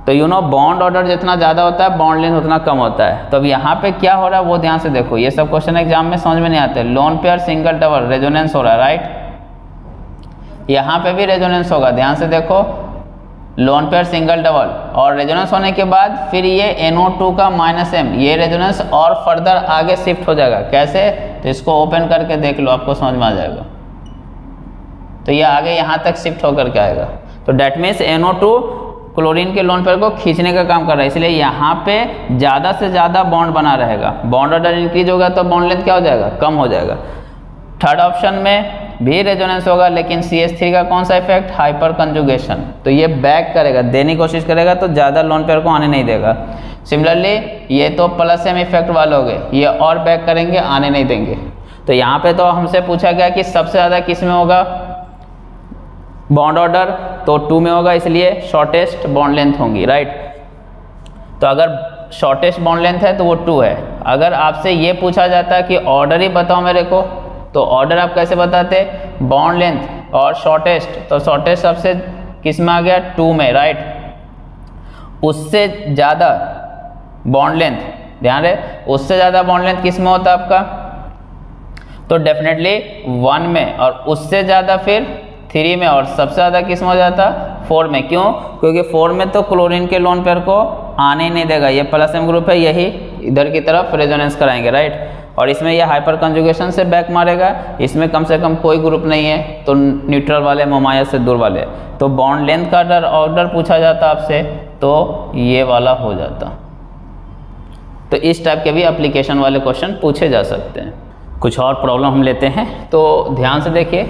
तो यू नो बॉन्ड ऑर्डर जितना ज़्यादा होता है बॉन्ड लेंथ उतना कम होता है। तो अब यहाँ पे क्या हो रहा है, वो ध्यान से देखो। ये सब क्वेश्चन एग्ज़ाम में समझ में नहीं आते। Lone pair single double resonance हो रहा है राइट यहाँ पे भी रेजोनेंस होगा। ध्यान से देखो। लोन पेयर सिंगल डबल और रेजोनेंस होने के बाद फिर ये NO2 का माइनस एम ये रेजोनेंस और फर्दर आगे शिफ्ट हो जाएगा। कैसे? तो इसको ओपन करके देख लो, आपको समझ में आ जाएगा। तो ये आगे यहाँ तक शिफ्ट होकर के आएगा। तो डेट मीन्स NO2 क्लोरीन के लोन पेयर को खींचने का काम कर रहा है, इसलिए यहाँ पे ज़्यादा से ज़्यादा बॉन्ड बना रहेगा। बॉन्ड ऑर्डर इंक्रीज होगा तो बॉन्ड लेंथ क्या हो जाएगा? कम हो जाएगा। थर्ड ऑप्शन में भी रेजोनेंस होगा, लेकिन सी एस थ्री का कौन सा इफ़ेक्ट? Hyper conjugation. तो ये बैक करेगा, देने की कोशिश करेगा तो ज़्यादा लोन पेयर को आने नहीं देगा। सिमिलरली, ये तो प्लस एम इफ़ेक्ट वाले हो गए, ये और बैक करेंगे, आने नहीं देंगे। तो यहाँ पे तो हमसे पूछा गया कि सबसे ज़्यादा किसमें होगा? बॉन्ड ऑर्डर तो टू में होगा, इसलिए शॉर्टेस्ट बॉन्ड लेंथ होंगी राइट तो अगर शॉर्टेस्ट बॉन्ड लेंथ है तो वो टू है। अगर आपसे ये पूछा जाता कि ऑर्डर ही बताओ मेरे को तो ऑर्डर आप कैसे बताते? बॉन्ड लेंथ और शॉर्टेस्ट तो शॉर्टेस्ट सबसे किसमें आ गया? टू में राइट उससे ज़्यादा बॉन्ड लेंथ, ध्यान रहे, उससे ज़्यादा बॉन्ड लेंथ किसमें होता आपका? तो डेफिनेटली वन में, और उससे ज़्यादा फिर थ्री में और सबसे ज़्यादा किसमें हो जाता फोर में। क्यों? क्योंकि फोर में तो क्लोरीन के लोन पेयर को आने ही नहीं देगा। ये प्लस एम ग्रुप है, यही इधर की तरफ़ रेजोनेंस कराएँगे राइट और इसमें यह हाइपर कंजुगेशन से बैक मारेगा। इसमें कम से कम कोई ग्रुप नहीं है तो न्यूट्रल वाले, मोमाया से दूर वाले। तो बॉन्ड लेंथ का ऑर्डर ऑर्डर पूछा जाता आपसे तो ये वाला हो जाता। तो इस टाइप के भी एप्लीकेशन वाले क्वेश्चन पूछे जा सकते हैं। कुछ और प्रॉब्लम हम लेते हैं तो ध्यान से देखिए।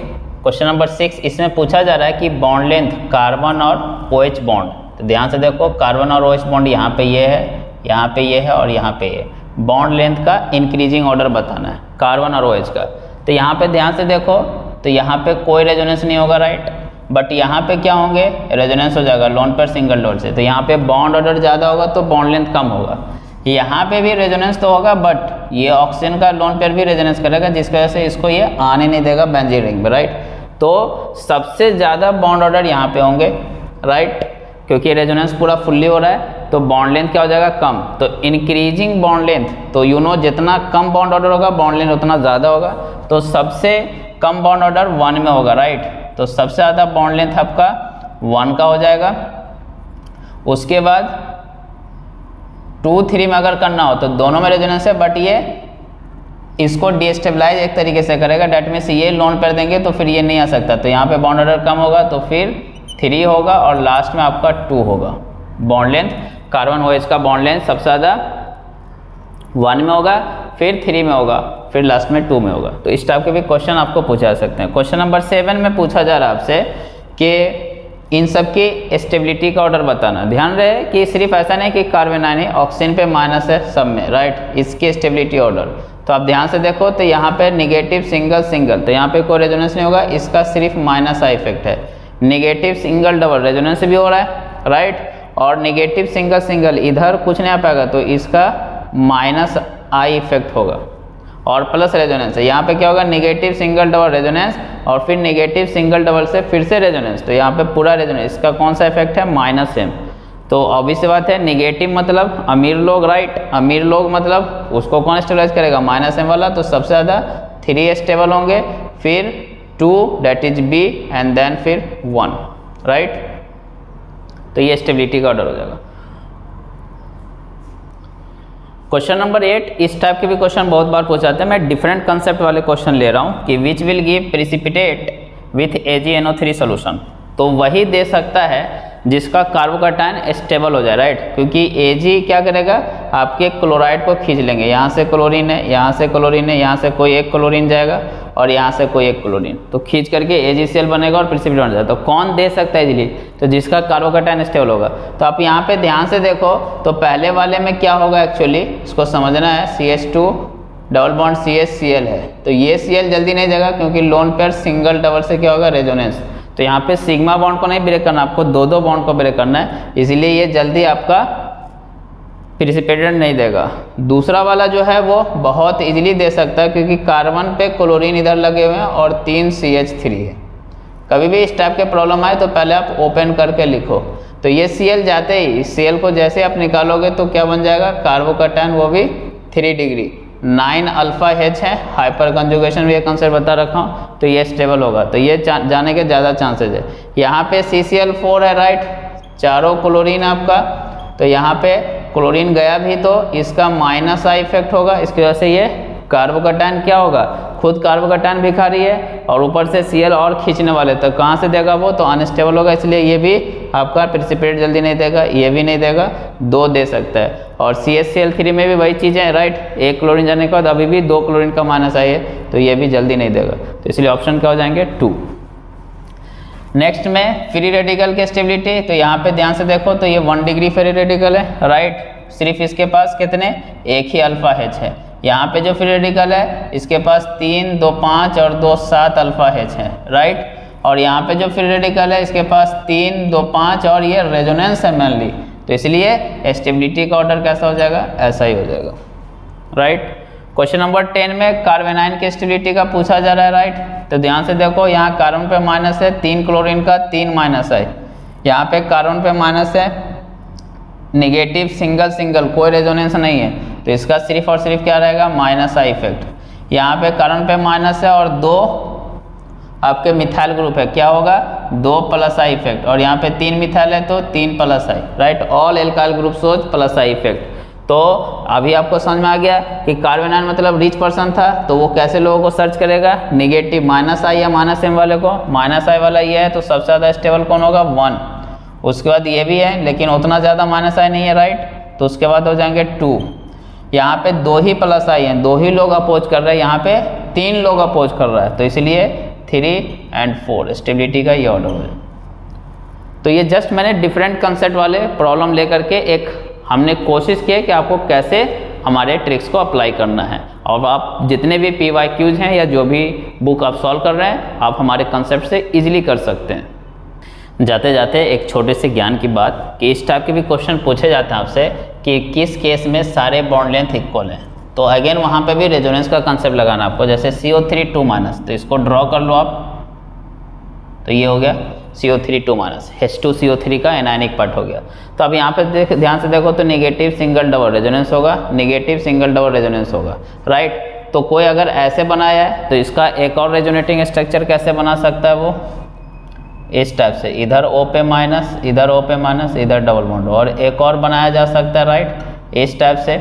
क्वेश्चन नंबर सिक्स इसमें पूछा जा रहा है कि बॉन्ड लेंथ कार्बन और ओ OH बॉन्ड तो ध्यान से देखो कार्बन और ओ OH बॉन्ड यहाँ पे ये है, यहाँ पे ये है और यहाँ पे ये। बॉन्ड लेंथ का इंक्रीजिंग ऑर्डर बताना है कार्बन और ओ OH का। तो यहाँ पे ध्यान से देखो तो यहाँ पे कोई रेजोनेंस नहीं होगा राइट बट यहाँ पे क्या होंगे? रेजोनेंस हो जाएगा लोन पर सिंगल डोर से। तो यहाँ पे बॉन्ड ऑर्डर ज़्यादा होगा तो बॉन्ड लेंथ कम होगा। यहाँ पे भी रेजोनेंस तो होगा बट ये ऑक्सीजन का लोन पेयर भी रेजोनेंस करेगा, जिसकी वजह से इसको ये आने नहीं देगा बेंजीन रिंग में राइट तो सबसे ज़्यादा बॉन्ड ऑर्डर यहाँ पे होंगे राइट क्योंकि रेजोनेंस पूरा फुल्ली हो रहा है तो बॉन्ड लेंथ क्या हो जाएगा? कम। तो इंक्रीजिंग बॉन्ड लेंथ तो यू नो जितना कम बॉन्ड ऑर्डर होगा बॉन्ड लेंथ उतना ज़्यादा होगा तो सबसे कम बॉन्ड ऑर्डर वन में होगा राइट तो सबसे ज़्यादा बॉन्ड लेंथ आपका वन का हो जाएगा। उसके बाद टू, थ्री में अगर करना हो तो दोनों में रेजोनेंस है बट ये इसको डिस्टेबलाइज एक तरीके से करेगा। डेट मीन्स ये लोन पर देंगे तो फिर ये नहीं आ सकता। तो यहाँ पे बॉन्ड ऑर्डर कम होगा तो फिर थ्री होगा और लास्ट में आपका टू होगा। बॉन्ड लेंथ कार्बन ओ का बॉन्ड लेंथ सबसे ज़्यादा वन में होगा, फिर थ्री में होगा, फिर लास्ट में टू में होगा। तो इस टाइप के भी क्वेश्चन आपको पूछा जा सकते हैं। क्वेश्चन नंबर सेवन में पूछा जा रहा है आपसे कि इन सब की स्टेबिलिटी का ऑर्डर बताना। ध्यान रहे कि सिर्फ़ ऐसा नहीं कि कार्बन आयन ऑक्सीजन पे माइनस है सब में राइट इसके स्टेबिलिटी ऑर्डर तो आप ध्यान से देखो तो यहाँ पे निगेटिव सिंगल सिंगल तो यहाँ पे कोई रेजोनेंस नहीं होगा, इसका सिर्फ़ माइनस आई इफ़ेक्ट है। निगेटिव सिंगल डबल रेजोनेंस भी हो रहा है राइट और निगेटिव सिंगल सिंगल इधर कुछ नहीं आ पाएगा तो इसका माइनस आई इफ़ेक्ट होगा। और प्लस रेजोनेंस है। यहाँ पे क्या होगा? निगेटिव सिंगल डबल रेजोनेंस और फिर निगेटिव सिंगल डबल से फिर से रेजोनेंस तो यहाँ पे पूरा रेजोनेंस इसका कौन सा इफ़ेक्ट है? माइनस एम तो ऑब्वियस बात है निगेटिव मतलब अमीर लोग राइट अमीर लोग मतलब उसको कौन स्टेबलाइज करेगा? माइनस एम वाला। तो सबसे ज़्यादा थ्री स्टेबल होंगे। फिर two that is B and then फिर वन राइट तो ये स्टेबिलिटी का ऑर्डर हो जाएगा। क्वेश्चन नंबर एट इस टाइप के भी क्वेश्चन बहुत बार पूछ जाते हैं। मैं डिफरेंट कंसेप्ट वाले क्वेश्चन ले रहा हूँ कि which will give precipitate with A G N O three solution तो वही दे सकता है जिसका कार्बोकाटाइन स्टेबल हो जाए राइट क्योंकि एजी क्या करेगा? आपके क्लोराइड को खींच लेंगे। यहाँ से क्लोरीन है, यहाँ से क्लोरीन है, यहाँ से कोई एक क्लोरीन जाएगा और यहाँ से कोई एक क्लोरीन तो खींच करके ए बनेगा और प्रिसिपिटेट बन जाएगा। तो कौन दे सकता है इजीली? तो जिसका कार्बोकाटाइन स्टेबल होगा। तो आप यहाँ पे ध्यान से देखो तो पहले वाले में क्या होगा एक्चुअली इसको समझना है C H two double bond C H C L है। तो ये सी एल जल्दी नहीं जाएगा, क्योंकि लोन पेयर सिंगल डबल से क्या होगा? रेजोनेंस तो यहाँ पे सिग्मा बॉन्ड को नहीं ब्रेक करना, आपको दो दो बॉन्ड को ब्रेक करना है, इसीलिए ये जल्दी आपका प्रिसिपेटेंट नहीं देगा। दूसरा वाला जो है वो बहुत इजीली दे सकता है, क्योंकि कार्बन पे क्लोरीन इधर लगे हुए हैं और तीन सी एच थ्री है। कभी भी इस टाइप के प्रॉब्लम आए तो पहले आप ओपन करके लिखो। तो ये सी एल जाते ही सी एल को जैसे आप निकालोगे तो क्या बन जाएगा? कार्बोकटाइन वो भी three degree nine alpha H है हाइपर कंजुगेशन भी एक कंसेप्ट बता रखा हूँ तो ये स्टेबल होगा। तो ये जाने के ज़्यादा चांसेज है। यहाँ पे सी सी एल फोर है राइट चारों क्लोरीन आपका। तो यहाँ पे क्लोरीन गया भी तो इसका माइनस आई इफ़ेक्ट होगा, इसकी वजह से ये कार्बोकटाइन क्या होगा? खुद कार्बोकटाइन भी खा रही है और ऊपर से सीएल और खींचने वाले। तो कहाँ से देगा वो? तो अनस्टेबल होगा, इसलिए ये भी आपका प्रिसिपेट जल्दी नहीं देगा, ये भी नहीं देगा, दो दे सकता है। और C S C L three में भी वही चीज़ें हैं राइट एक क्लोरीन जाने के बाद अभी भी दो क्लोरीन का आई है तो ये भी जल्दी नहीं देगा। तो इसलिए ऑप्शन क्या हो जाएँगे? टू नेक्स्ट में फ्री रेडिकल की स्टेबिलिटी तो यहाँ पे ध्यान से देखो तो ये वन डिग्री फ्री रेडिकल है राइट सिर्फ़ इसके पास कितने? एक ही अल्फ़ा एच है। यहाँ पे जो फ्री रेडिकल है, इसके पास तीन, दो पाँच और दो सात अल्फ़ा हेच है राइट और यहाँ पे जो फ्री रेडिकल है, इसके पास तीन, दो पाँच और ये रेजोनेंस है मेनली तो इसलिए स्टेबिलिटी का ऑर्डर कैसा हो जाएगा? ऐसा ही हो जाएगा राइट क्वेश्चन नंबर टेन में कार्बेनाइन की स्टेबिलिटी का पूछा जा रहा है राइट तो ध्यान से देखो, यहाँ कार्बन पे माइनस है, तीन क्लोरीन का, तीन माइनस है। यहाँ पे कार्बन पे माइनस है निगेटिव सिंगल सिंगल कोई रेजोनेंस नहीं है। तो इसका सिर्फ़ और सिर्फ़ क्या रहेगा? माइनस आई इफ़ेक्ट यहाँ पे करंट पे माइनस है और दो आपके मिथाइल ग्रुप है। क्या होगा? दो प्लस आई इफ़ेक्ट और यहाँ पे तीन मिथाइल है तो तीन plus I right all alkyl group सोच प्लस आई इफ़ेक्ट तो अभी आपको समझ में आ गया कि कार्बेनाइन मतलब रिच पर्सन था तो वो कैसे लोगों को सर्च करेगा? निगेटिव माइनस आई या माइनस एम वाले को? माइनस आई वाला ये है तो सबसे ज़्यादा स्टेबल कौन होगा? वन उसके बाद ये भी है, लेकिन उतना ज़्यादा माइनस आई नहीं है राइट तो उसके बाद हो जाएँगे टू यहाँ पे दो ही प्लस आई हैं, दो ही लोग अपोज कर रहे हैं, यहाँ पे तीन लोग अपोज कर रहा है तो इसलिए थ्री एंड फोर स्टेबिलिटी का ये ऑर्डर है। तो ये जस्ट मैंने डिफरेंट कंसेप्ट वाले प्रॉब्लम लेकर के एक हमने कोशिश की कि आपको कैसे हमारे ट्रिक्स को अप्लाई करना है। और आप जितने भी पी वाई क्यूज हैं या जो भी बुक आप सॉल्व कर रहे हैं, आप हमारे कंसेप्ट से इजीली कर सकते हैं। जाते जाते एक छोटे से ज्ञान की बात कि इस टाइप के भी क्वेश्चन पूछे जाते हैं आपसे कि किस केस में सारे बॉन्ड लेंथ इक्वल हैं। तो अगेन वहाँ पे भी रेजोनेंस का कंसेप्ट लगाना आपको, जैसे C O three two minus तो इसको ड्रॉ कर लो आप। तो ये हो गया C O three two minus H two C O three का एनाइनिक पार्ट हो गया। तो अब यहाँ पे देख, ध्यान से देखो तो निगेटिव सिंगल डबल रेजोनेंस होगा निगेटिव सिंगल डबल रेजोनेंस होगा राइट तो कोई अगर ऐसे बनाया है तो इसका एक और रेजोनेटिंग स्ट्रक्चर कैसे बना सकता है वो? इस टाइप से। इधर ओ पे माइनस इधर ओ पे माइनस इधर डबल बॉन्ड और एक और बनाया जा सकता है राइट इस टाइप से।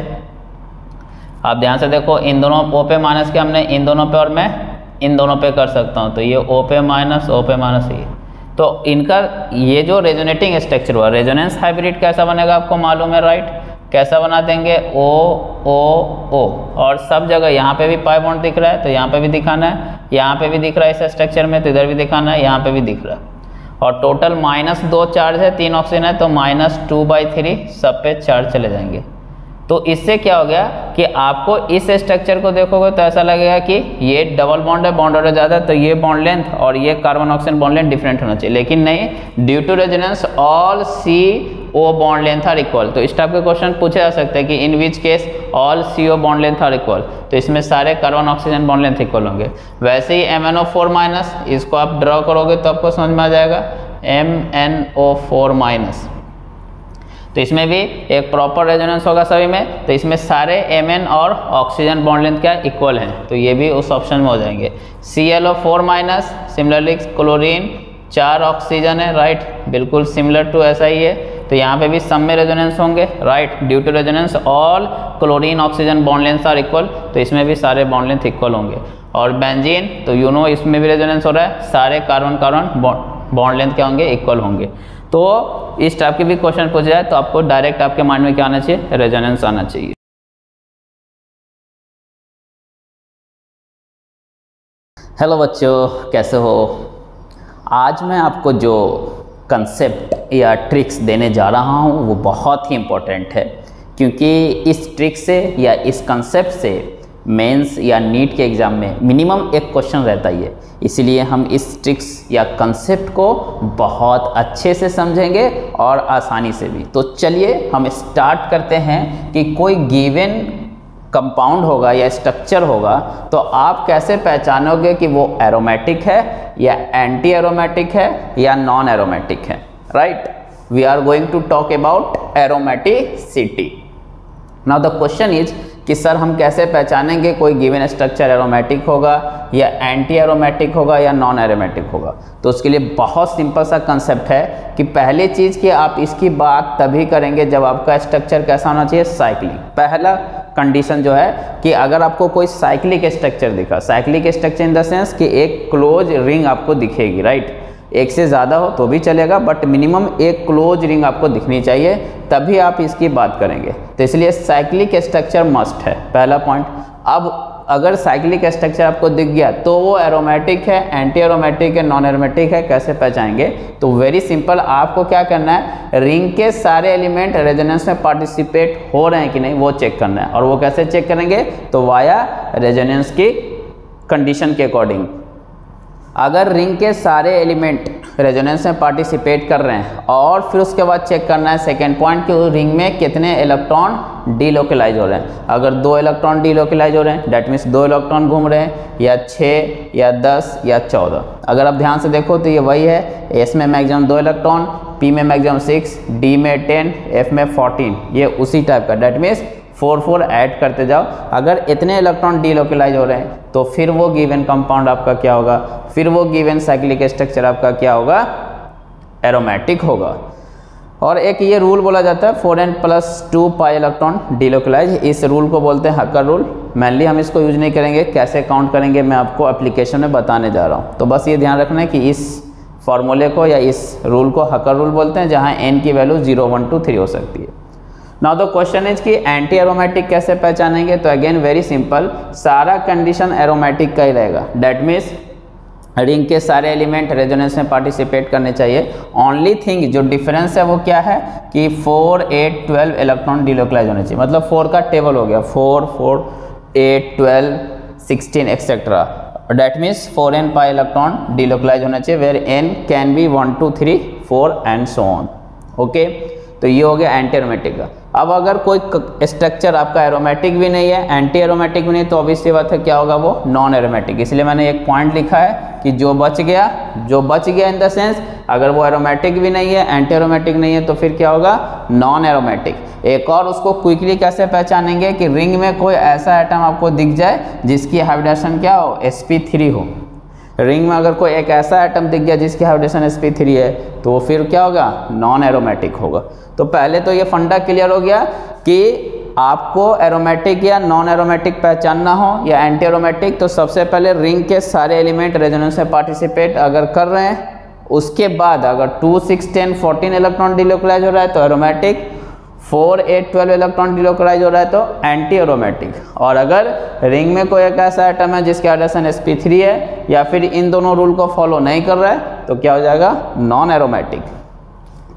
आप ध्यान से देखो, इन दोनों ओ पे माइनस के हमने इन दोनों पे और मैं इन दोनों पे कर सकता हूँ। तो ये ओ पे माइनस ओ पे माइनस ये। तो इनका ये जो रेजोनेटिंग स्ट्रक्चर हुआ रेजोनेंस हाइब्रिड कैसा बनेगा आपको मालूम है राइट कैसा बना देंगे? ओ ओ ओ और सब जगह यहाँ पे भी पाई बॉन्ड दिख रहा है तो यहाँ पे भी दिखाना है। यहाँ पे भी दिख रहा है इस स्ट्रक्चर में तो इधर भी दिखाना है, यहाँ पे भी दिख रहा है। और टोटल माइनस दो चार्ज है, तीन ऑक्सीजन है तो माइनस टू बाई थ्री सब पे चार्ज चले जाएँगे। तो इससे क्या हो गया कि आपको इस स्ट्रक्चर को देखोगे तो ऐसा लगेगा कि ये डबल बॉन्ड है बॉन्ड ऑर्डर ज़्यादा तो ये बॉन्ड लेंथ और ये carbon oxygen bond length different होना चाहिए। लेकिन नहीं due to resonance all C O bond length are equal तो इस टाइप के क्वेश्चन पूछे जा सकते हैं कि in which case all C O bond length are equal तो इसमें सारे carbon oxygen bond length equal होंगे. वैसे ही M N O four minus इसको आप ड्रॉ करोगे तो आपको समझ में आ जाएगा. M N O four minus तो इसमें भी एक प्रॉपर रेजोनेंस होगा सभी में. तो इसमें सारे एम एन और ऑक्सीजन बॉन्ड लेंथ क्या इक्वल हैं? तो ये भी उस ऑप्शन में हो जाएँगे. C L O four minus similarly chlorine चार ऑक्सीजन है राइट बिल्कुल सिमिलर टू ऐसा ही है. तो यहाँ पे भी सब में रेजोनेंस होंगे right due to resonance all chlorine oxygen bond length are equal तो इसमें भी सारे बॉन्ड लेंथ इक्वल होंगे। और बेंजीन तो यू नो इसमें भी रेजोनेंस हो रहा है, सारे कार्बन कार्बन बॉन्ड लेंथ क्या होंगे? इक्वल होंगे। तो इस टाइप के भी क्वेश्चन पूछ जाए तो आपको डायरेक्ट आपके माइंड में क्या आना चाहिए? रेजोनेंस आना चाहिए। हेलो बच्चों, कैसे हो? आज मैं आपको जो कंसेप्ट या ट्रिक्स देने जा रहा हूँ, वो बहुत ही इम्पोर्टेंट है। क्योंकि इस ट्रिक से या इस कंसेप्ट से मेंस या नीट के एग्ज़ाम में मिनिमम एक क्वेश्चन रहता ही है। इसलिए हम इस ट्रिक्स या कंसेप्ट को बहुत अच्छे से समझेंगे और आसानी से भी। तो चलिए हम स्टार्ट करते हैं कि कोई गिवन कंपाउंड होगा या स्ट्रक्चर होगा तो आप कैसे पहचानोगे कि वो एरोमेटिक है या एंटी एरोमेटिक है या नॉन एरोमेटिक है? Right we are going to talk about aromaticity now the question is कि सर हम कैसे पहचानेंगे कोई गिवन स्ट्रक्चर एरोमेटिक होगा या एंटी एरोमेटिक होगा या नॉन एरोमेटिक होगा? तो उसके लिए बहुत सिंपल सा कंसेप्ट है कि पहली चीज़ कि आप इसकी बात तभी करेंगे जब आपका स्ट्रक्चर कैसा होना चाहिए? साइक्लिक पहला कंडीशन जो है कि अगर आपको कोई साइक्लिक स्ट्रक्चर दिखा cyclic structure in the sense कि एक क्लोज रिंग आपको दिखेगी राइट एक से ज़्यादा हो तो भी चलेगा बट मिनिमम एक क्लोज रिंग आपको दिखनी चाहिए, तभी आप इसकी बात करेंगे। तो इसलिए साइक्लिक स्ट्रक्चर मस्ट है, पहला पॉइंट अब अगर साइक्लिक स्ट्रक्चर आपको दिख गया तो वो एरोमेटिक है एंटी एरोमेटिक है नॉन एरोमेटिक है, कैसे पहचाएँगे? तो वेरी सिंपल आपको क्या करना है? रिंग के सारे एलिमेंट रेजोनेंस में पार्टिसिपेट हो रहे हैं कि नहीं, वो चेक करना है। और वो कैसे चेक करेंगे? तो वाया रेजोनेंस की कंडीशन के अकॉर्डिंग अगर रिंग के सारे एलिमेंट रेजोनेंस में पार्टिसिपेट कर रहे हैं और फिर उसके बाद चेक करना है सेकेंड पॉइंट कि उस रिंग में कितने इलेक्ट्रॉन डीलोकलाइज हो रहे हैं। अगर दो इलेक्ट्रॉन डीलोकलाइज हो रहे हैं डैट मीन्स दो इलेक्ट्रॉन घूम रहे हैं, या छः या दस, या चौदह। अगर आप ध्यान से देखो तो ये वही है एस में मैक्सिमम दो इलेक्ट्रॉन पी में मैक्सिमम सिक्स डी में टेन एफ़ में फोर्टीन ये उसी टाइप का। That means four four add करते जाओ। अगर इतने इलेक्ट्रॉन डीलोकलाइज हो रहे हैं तो फिर वो गिवन कंपाउंड आपका क्या होगा? फिर वो गिवन साइक्लिक स्ट्रक्चर आपका क्या होगा? एरोमेटिक होगा। और एक ये रूल बोला जाता है, four n plus two pi electron delocalize. इस रूल को बोलते हैं हकर रूल। मेनली हम इसको यूज़ नहीं करेंगे। कैसे काउंट करेंगे मैं आपको एप्लीकेशन में बताने जा रहा हूँ। तो बस ये ध्यान रखना है कि इस फॉर्मूले को या इस रूल को हकर रूल बोलते हैं, जहाँ एन की value zero one two three हो सकती है। नाउ द क्वेश्चन इज़ कि एंटी एरोमेटिक कैसे पहचानेंगे? तो अगेन वेरी सिंपल सारा कंडीशन एरोमेटिक का ही रहेगा। डेट मीन्स रिंग के सारे एलिमेंट रेजोनेंस में पार्टिसिपेट करने चाहिए। ओनली थिंग जो डिफरेंस है वो क्या है? कि four eight twelve electron delocalize होने चाहिए। मतलब फोर का टेबल हो गया। Four four eight twelve sixteen etcetera that means four n pi electron delocalize होना चाहिए। Where n can be one two three four and so on okay तो ये हो गया एंटी एरोमेटिक का। अब अगर कोई स्ट्रक्चर आपका एरोमेटिक भी नहीं है एंटी एरोमेटिक भी नहीं तो ऑब्वियसली बात है क्या होगा वो? नॉन एरोमेटिक इसलिए मैंने एक पॉइंट लिखा है कि जो बच गया, जो बच गया इन द सेंस अगर वो एरोमेटिक भी नहीं है एंटी एरोमेटिक नहीं है तो फिर क्या होगा? नॉन एरोमेटिक एक और उसको क्विकली कैसे पहचानेंगे कि रिंग में कोई ऐसा आइटम आपको दिख जाए जिसकी हाइब्रिडेशन क्या हो? एस हो। रिंग में अगर कोई एक ऐसा आइटम दिख गया जिसकी हाइब्रिडेशन एस पी थ्री है तो वो फिर क्या होगा? नॉन एरोमेटिक होगा। तो पहले तो ये फंडा क्लियर हो गया कि आपको एरोमेटिक या नॉन एरोमेटिक पहचानना हो या एंटी एरोमेटिक तो सबसे पहले रिंग के सारे एलिमेंट रेजोनेंस में पार्टिसिपेट अगर कर रहे हैं, उसके बाद अगर two six ten fourteen electron delocalize हो रहा है तो aromatic four eight twelve electron delocalize हो रहा है तो एंटी एरोमेटिक और अगर रिंग में कोई एक ऐसा आइटम है जिसके एडेशन एस है, या फिर इन दोनों रूल को फॉलो नहीं कर रहा है तो क्या हो जाएगा? नॉन एरोमेटिक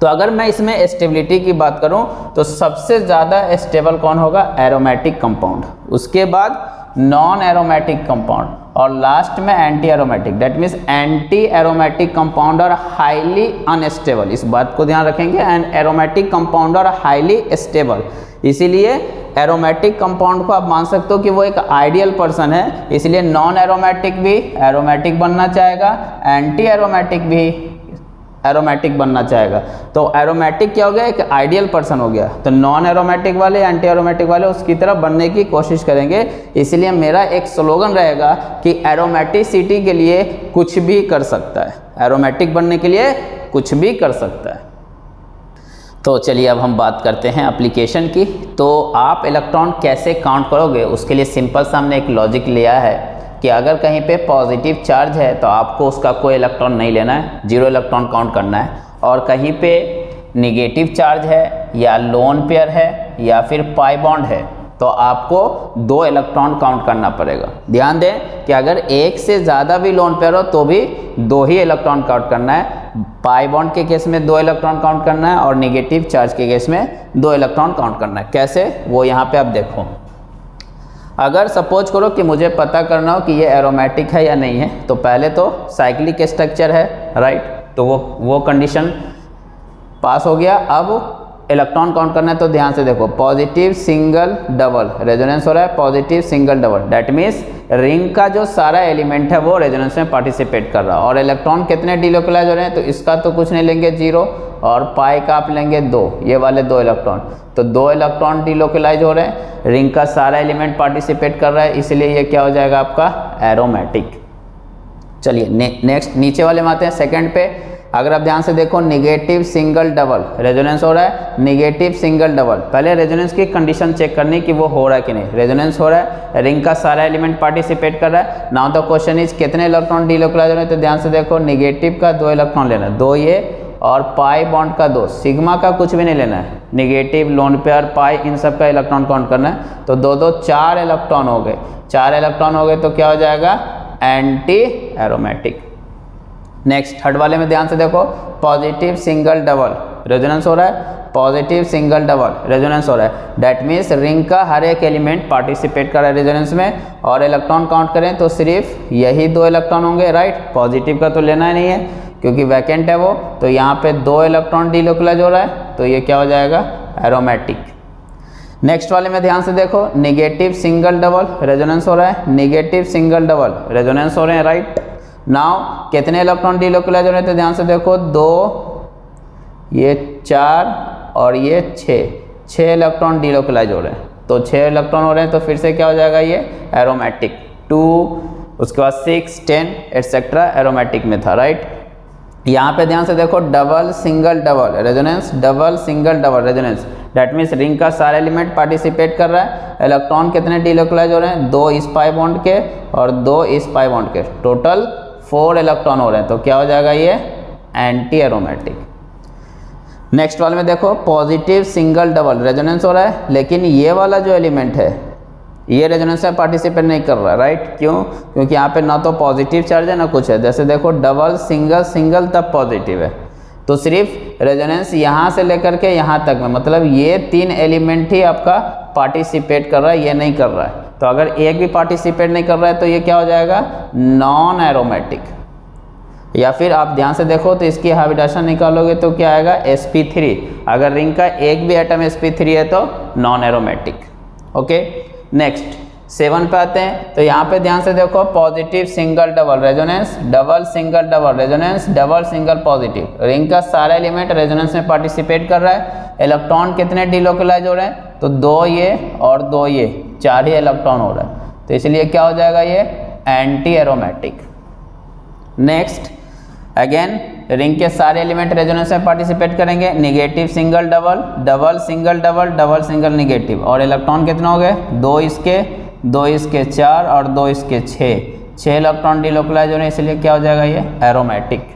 तो अगर मैं इसमें स्टेबिलिटी की बात करूँ तो सबसे ज़्यादा स्टेबल कौन होगा? एरोमेटिक कंपाउंड उसके बाद नॉन एरोमेटिक कंपाउंड और लास्ट में anti aromatic that means anti aromatic compound और हाईली अनस्टेबल इस बात को ध्यान रखेंगे। एंड एरोमेटिक कंपाउंड और हाईली स्टेबल इसीलिए एरोमेटिक कंपाउंड को आप मान सकते हो कि वो एक आइडियल पर्सन है। इसलिए नॉन एरोमेटिक भी एरोमेटिक बनना चाहेगा। एंटी एरोमेटिक भी एरोमेटिक बनना चाहेगा। तो एरोमेटिक क्या हो गया? एक आइडियल पर्सन हो गया। तो नॉन एरोमेटिक वाले एंटी एरोमेटिक वाले, उसकी तरफ़ बनने की कोशिश करेंगे। इसलिए मेरा एक स्लोगन रहेगा कि एरोमेटिसिटी के लिए कुछ भी कर सकता है। एरोमेटिक बनने के लिए कुछ भी कर सकता है। तो चलिए अब हम बात करते हैं अप्लीकेशन की। तो आप इलेक्ट्रॉन कैसे काउंट करोगे? उसके लिए सिंपल सा हमने एक लॉजिक लिया है। कि अगर कहीं पे पॉजिटिव चार्ज है तो आपको उसका कोई इलेक्ट्रॉन नहीं लेना है, ज़ीरो इलेक्ट्रॉन काउंट करना है। और कहीं पे निगेटिव चार्ज है या लोन पेयर है या फिर पाई बॉन्ड है तो आपको दो इलेक्ट्रॉन काउंट करना पड़ेगा। ध्यान दें कि अगर एक से ज़्यादा भी लोन पेयर हो तो भी दो ही इलेक्ट्रॉन काउंट करना है। पाई बॉन्ड के केस में दो इलेक्ट्रॉन काउंट करना है और निगेटिव चार्ज के केस में दो इलेक्ट्रॉन काउंट करना है। कैसे? वो यहाँ पे आप देखो। अगर सपोज़ करो कि मुझे पता करना हो कि ये एरोमेटिक है या नहीं है तो पहले तो साइक्लिक स्ट्रक्चर है राइट तो वो वो कंडीशन पास हो गया। अब इलेक्ट्रॉन काउंट करना है तो ध्यान से देखो पॉजिटिव सिंगल डबल रेजोनेंस हो रहा है positive single double that means ring का जो सारा एलिमेंट है वो रेजोनेंस में पार्टिसिपेट कर रहा है। और इलेक्ट्रॉन कितने डिलोकलाइज हो रहे हैं तो इसका तो कुछ नहीं लेंगे ज़ीरो और पाई का आप लेंगे दो ये वाले दो इलेक्ट्रॉन तो दो इलेक्ट्रॉन डिलोकलाइज हो रहे हैं रिंग का सारा एलिमेंट पार्टिसिपेट कर रहा है इसलिए ये क्या हो जाएगा आपका एरोमेटिक चलिए ने, नेक्स्ट नीचे वाले में आते हैं सेकंड पे. अगर आप ध्यान से देखो निगेटिव सिंगल डबल रेजोनेंस हो रहा है निगेटिव सिंगल डबल पहले रेजोनेंस की कंडीशन चेक करनी कि वो हो रहा है कि नहीं। रेजोनेंस हो रहा है रिंग का सारा एलिमेंट पार्टिसिपेट कर रहा है। नाउ द क्वेश्चन इज़ कितने इलेक्ट्रॉन डीलोकलाइज हो रहे हैं? तो ध्यान से देखो निगेटिव का दो इलेक्ट्रॉन लेना दो ये और पाई बॉन्ड का दो। सिग्मा का कुछ भी नहीं लेना है। निगेटिव लोन पेयर पाई इन सब का इलेक्ट्रॉन काउंट करना है। तो दो दो, चार इलेक्ट्रॉन हो गए। चार इलेक्ट्रॉन हो गए तो क्या हो जाएगा? एंटी एरोमेटिक नेक्स्ट थर्ड वाले में ध्यान से देखो पॉजिटिव सिंगल डबल रेजोनेंस हो रहा है? पॉजिटिव सिंगल डबल रेजोनेंस हो रहा है. डेट मीन्स रिंग का हर एक एलिमेंट पार्टिसिपेट कर रहा है रेजोनेंस में। और इलेक्ट्रॉन काउंट करें तो सिर्फ़ यही दो इलेक्ट्रॉन होंगे राइट पॉजिटिव का तो लेना ही नहीं है, क्योंकि वैकेंट है वो। तो यहाँ पे दो इलेक्ट्रॉन डिलोकलाइज हो रहा है तो ये क्या हो जाएगा? एरोमेटिक नेक्स्ट वाले में ध्यान से देखो निगेटिव सिंगल डबल रेजोनेंस हो रहा है? निगेटिव सिंगल डबल रेजोनेंस हो रहे हैं राइट नाउ कितने इलेक्ट्रॉन डिलोकलाइज हो रहे तो ध्यान से देखो, दो, ये चार और ये छः छः इलेक्ट्रॉन डीलोकलाइज हो रहे हैं। तो छः इलेक्ट्रॉन हो रहे हैं तो फिर से क्या हो जाएगा ये? एरोमेटिक टू उसके बाद सिक्स टेन एटसेट्रा एरोमेटिक में था राइट यहाँ पे ध्यान से देखो double single double resonance double single double resonance that means ring का सारा एलिमेंट पार्टिसिपेट कर रहा है। इलेक्ट्रॉन कितने डीलोकलाइज हो रहे हैं? दो इस पाई बॉन्ड के और दो इस पाई बॉन्ड के। टोटल फोर इलेक्ट्रॉन हो रहे हैं तो क्या हो जाएगा ये? एंटी एरोमेटिक नेक्स्ट वाले में देखो पॉजिटिव सिंगल डबल रेजोनेंस हो रहा है, लेकिन ये वाला जो एलिमेंट है, ये रेजोनेंस में पार्टिसिपेट नहीं कर रहा राइट क्यों? क्योंकि यहाँ पे ना तो पॉजिटिव चार्ज है, ना कुछ है। जैसे देखो डबल सिंगल सिंगल तब पॉजिटिव है। तो सिर्फ़ रेजोनेंस यहाँ से लेकर के यहाँ तक में मतलब ये तीन एलिमेंट ही आपका पार्टिसिपेट कर रहा है, ये नहीं कर रहा है। तो अगर एक भी पार्टिसिपेट नहीं कर रहा है तो ये क्या हो जाएगा? नॉन एरोमेटिक या फिर आप ध्यान से देखो तो इसकी हाइब्रिडेशन निकालोगे तो क्या आएगा? Sp3 अगर रिंग का एक भी एटम sp3 है तो non aromatic okay next seven पे आते हैं. तो यहाँ पे ध्यान से देखो positive single double resonance double single double resonance double single positive ring का सारा एलिमेंट रेजोनेंस में पार्टिसिपेट कर रहा है. इलेक्ट्रॉन कितने डिलोकलाइज हो रहे हैं? तो दो ये और दो ये. चार ही इलेक्ट्रॉन हो रहा है। तो इसलिए क्या हो जाएगा ये? Anti aromatic next again ring के सारे एलिमेंट रेजोनेंस में पार्टिसिपेट करेंगे। Negative single double double single double double single negative और इलेक्ट्रॉन कितने हो गए? दो इसके दो इसके चार और दो इसके छः छः इलेक्ट्रॉन डिलोकलाइज हो रहे हैं इसलिए क्या हो जाएगा ये? एरोमेटिक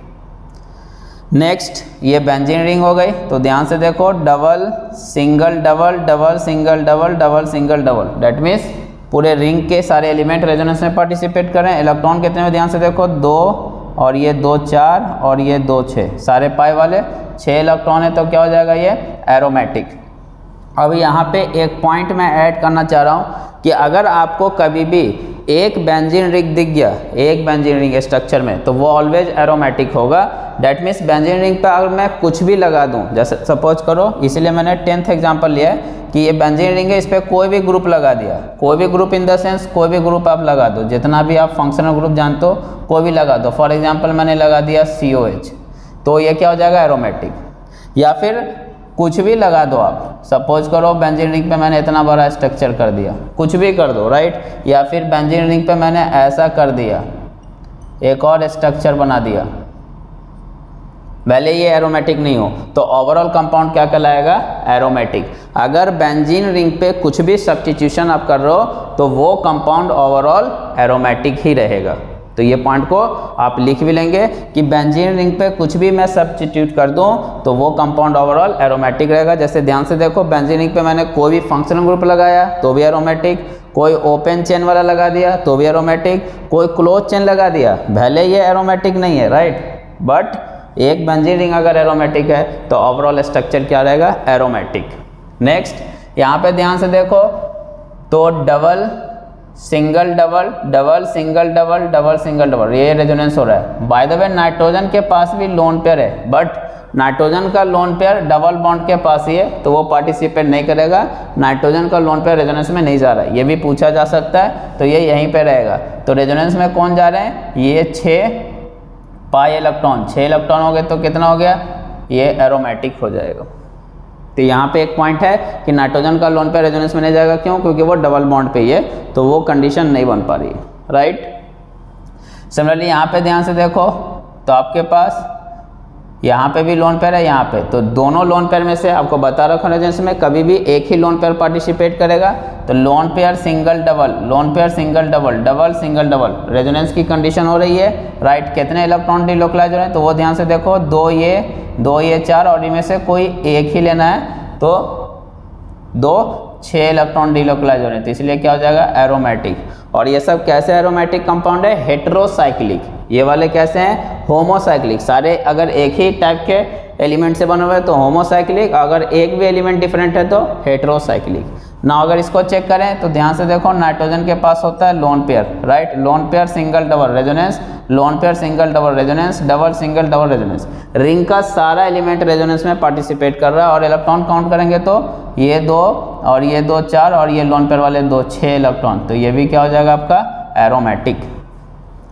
नेक्स्ट ये बेंजीन रिंग हो गई तो ध्यान से देखो double single double double single double double single double that means पूरे रिंग के सारे एलिमेंट रेजोनेंस में पार्टिसिपेट करें। इलेक्ट्रॉन कितने में ध्यान से देखो, दो, और ये दो, चार, और ये दो छः सारे पाई वाले छः इलेक्ट्रॉन है तो क्या हो जाएगा ये? एरोमेटिक अब यहाँ पे एक पॉइंट मैं ऐड करना चाह रहा हूँ। कि अगर आपको कभी भी एक बेंजीन रिंग दिख गया, एक बेंजीन रिंग स्ट्रक्चर में तो वो ऑलवेज एरोमेटिक होगा। डैट मीन्स बेंजीन रिंग पर अगर मैं कुछ भी लगा दूँ, जैसे सपोज़ करो, इसीलिए मैंने टेंथ एग्ज़ाम्पल लिया है कि ये बेंजीन रिंग है, इस पर कोई भी ग्रुप लगा दिया। कोई भी ग्रुप इन द सेंस कोई भी ग्रुप आप लगा दो। जितना भी आप फंक्शनल ग्रुप जानते हो, कोई भी लगा दो। फॉर एग्ज़ाम्पल मैंने लगा दिया सीओएच तो ये क्या हो जाएगा? एरोमेटिक या फिर कुछ भी लगा दो आप। सपोज़ करो बेंजीन रिंग पे मैंने इतना बड़ा स्ट्रक्चर कर दिया। कुछ भी कर दो राइट या फिर बेंजीन रिंग पे मैंने ऐसा कर दिया। एक और स्ट्रक्चर बना दिया। भले ये एरोमेटिक नहीं हो तो ओवरऑल कंपाउंड क्या कहलाएगा? एरोमेटिक अगर बेंजीन रिंग पे कुछ भी सब्सटीट्यूशन आप कर रहे हो तो वो कंपाउंड ओवरऑल एरोमेटिक ही रहेगा। तो ये पॉइंट को आप लिख भी लेंगे कि बेंजीन रिंग पे कुछ भी मैं सब्सटीट्यूट कर दूँ तो वो कंपाउंड ओवरऑल एरोमेटिक रहेगा। जैसे ध्यान से देखो बेंजीन रिंग पे मैंने कोई भी फंक्शनल ग्रुप लगाया तो भी एरोमेटिक कोई ओपन चेन वाला लगा दिया तो भी एरोमेटिक कोई क्लोज चेन लगा दिया, भले ये एरोमेटिक नहीं है राइट बट एक बेंजीन रिंग अगर एरोमेटिक है तो ओवरऑल स्ट्रक्चर क्या रहेगा? एरोमेटिक नेक्स्ट यहाँ पे ध्यान से देखो तो double single double double single double double single double. ये रेजोनेंस हो रहा है। बाय द वे नाइट्रोजन के पास भी लोन पेयर है बट नाइट्रोजन का लोन पेयर डबल बॉन्ड के पास ही है तो वो पार्टिसिपेट नहीं करेगा। नाइट्रोजन का लोन पेयर रेजोनेंस में नहीं जा रहा है। ये भी पूछा जा सकता है तो ये यहीं पे रहेगा। तो रेजोनेंस में कौन जा रहे हैं? ये छः पाई इलेक्ट्रॉन। छः इलेक्ट्रॉन हो गए तो कितना हो गया? ये एरोमेटिक हो जाएगा। तो यहाँ पे एक पॉइंट है कि नाइट्रोजन का लोन पे रेजोनेंस में नहीं जाएगा। क्यों? क्योंकि वो डबल बॉन्ड पे ही है तो वो कंडीशन नहीं बन पा रही राइट सिमिलरली यहाँ पे ध्यान से देखो तो आपके पास यहाँ पे भी लोन पेयर है, यहाँ पे। तो दोनों लोन पेयर में से आपको बता रखा रेजोनेंस में, कभी भी एक ही लोन पेयर पार्टिसिपेट करेगा तो lone pair single double lone pair single double double single double resonance की कंडीशन हो रही है राइट कितने इलेक्ट्रॉन डिलोकलाइज हो रहे हैं तो वो ध्यान से देखो, दो ये दो ये चार, और इनमें से कोई एक ही लेना है तो दो छः इलेक्ट्रॉन डीलोकलाइज हो रहे तो इसलिए क्या हो जाएगा? एरोमेटिक और ये सब कैसे एरोमेटिक कंपाउंड है? हेट्रोसाइक्लिक ये वाले कैसे हैं? होमोसाइक्लिक सारे अगर एक ही टाइप के एलिमेंट से बने हुए तो होमोसाइक्लिक अगर एक भी एलिमेंट डिफरेंट है तो हेट्रोसाइक्लिक ना अगर इसको चेक करें तो ध्यान से देखो नाइट्रोजन के पास होता है lone pair right lone pair single double resonance lone pair single double resonance double single double resonance ring का सारा एलिमेंट रेजोनेंस में पार्टिसिपेट कर रहा है, और इलेक्ट्रॉन काउंट करेंगे तो ये दो, और ये दो चार, और ये लोन पेयर वाले दो छः इलेक्ट्रॉन तो ये भी क्या हो जाएगा आपका? Aromatic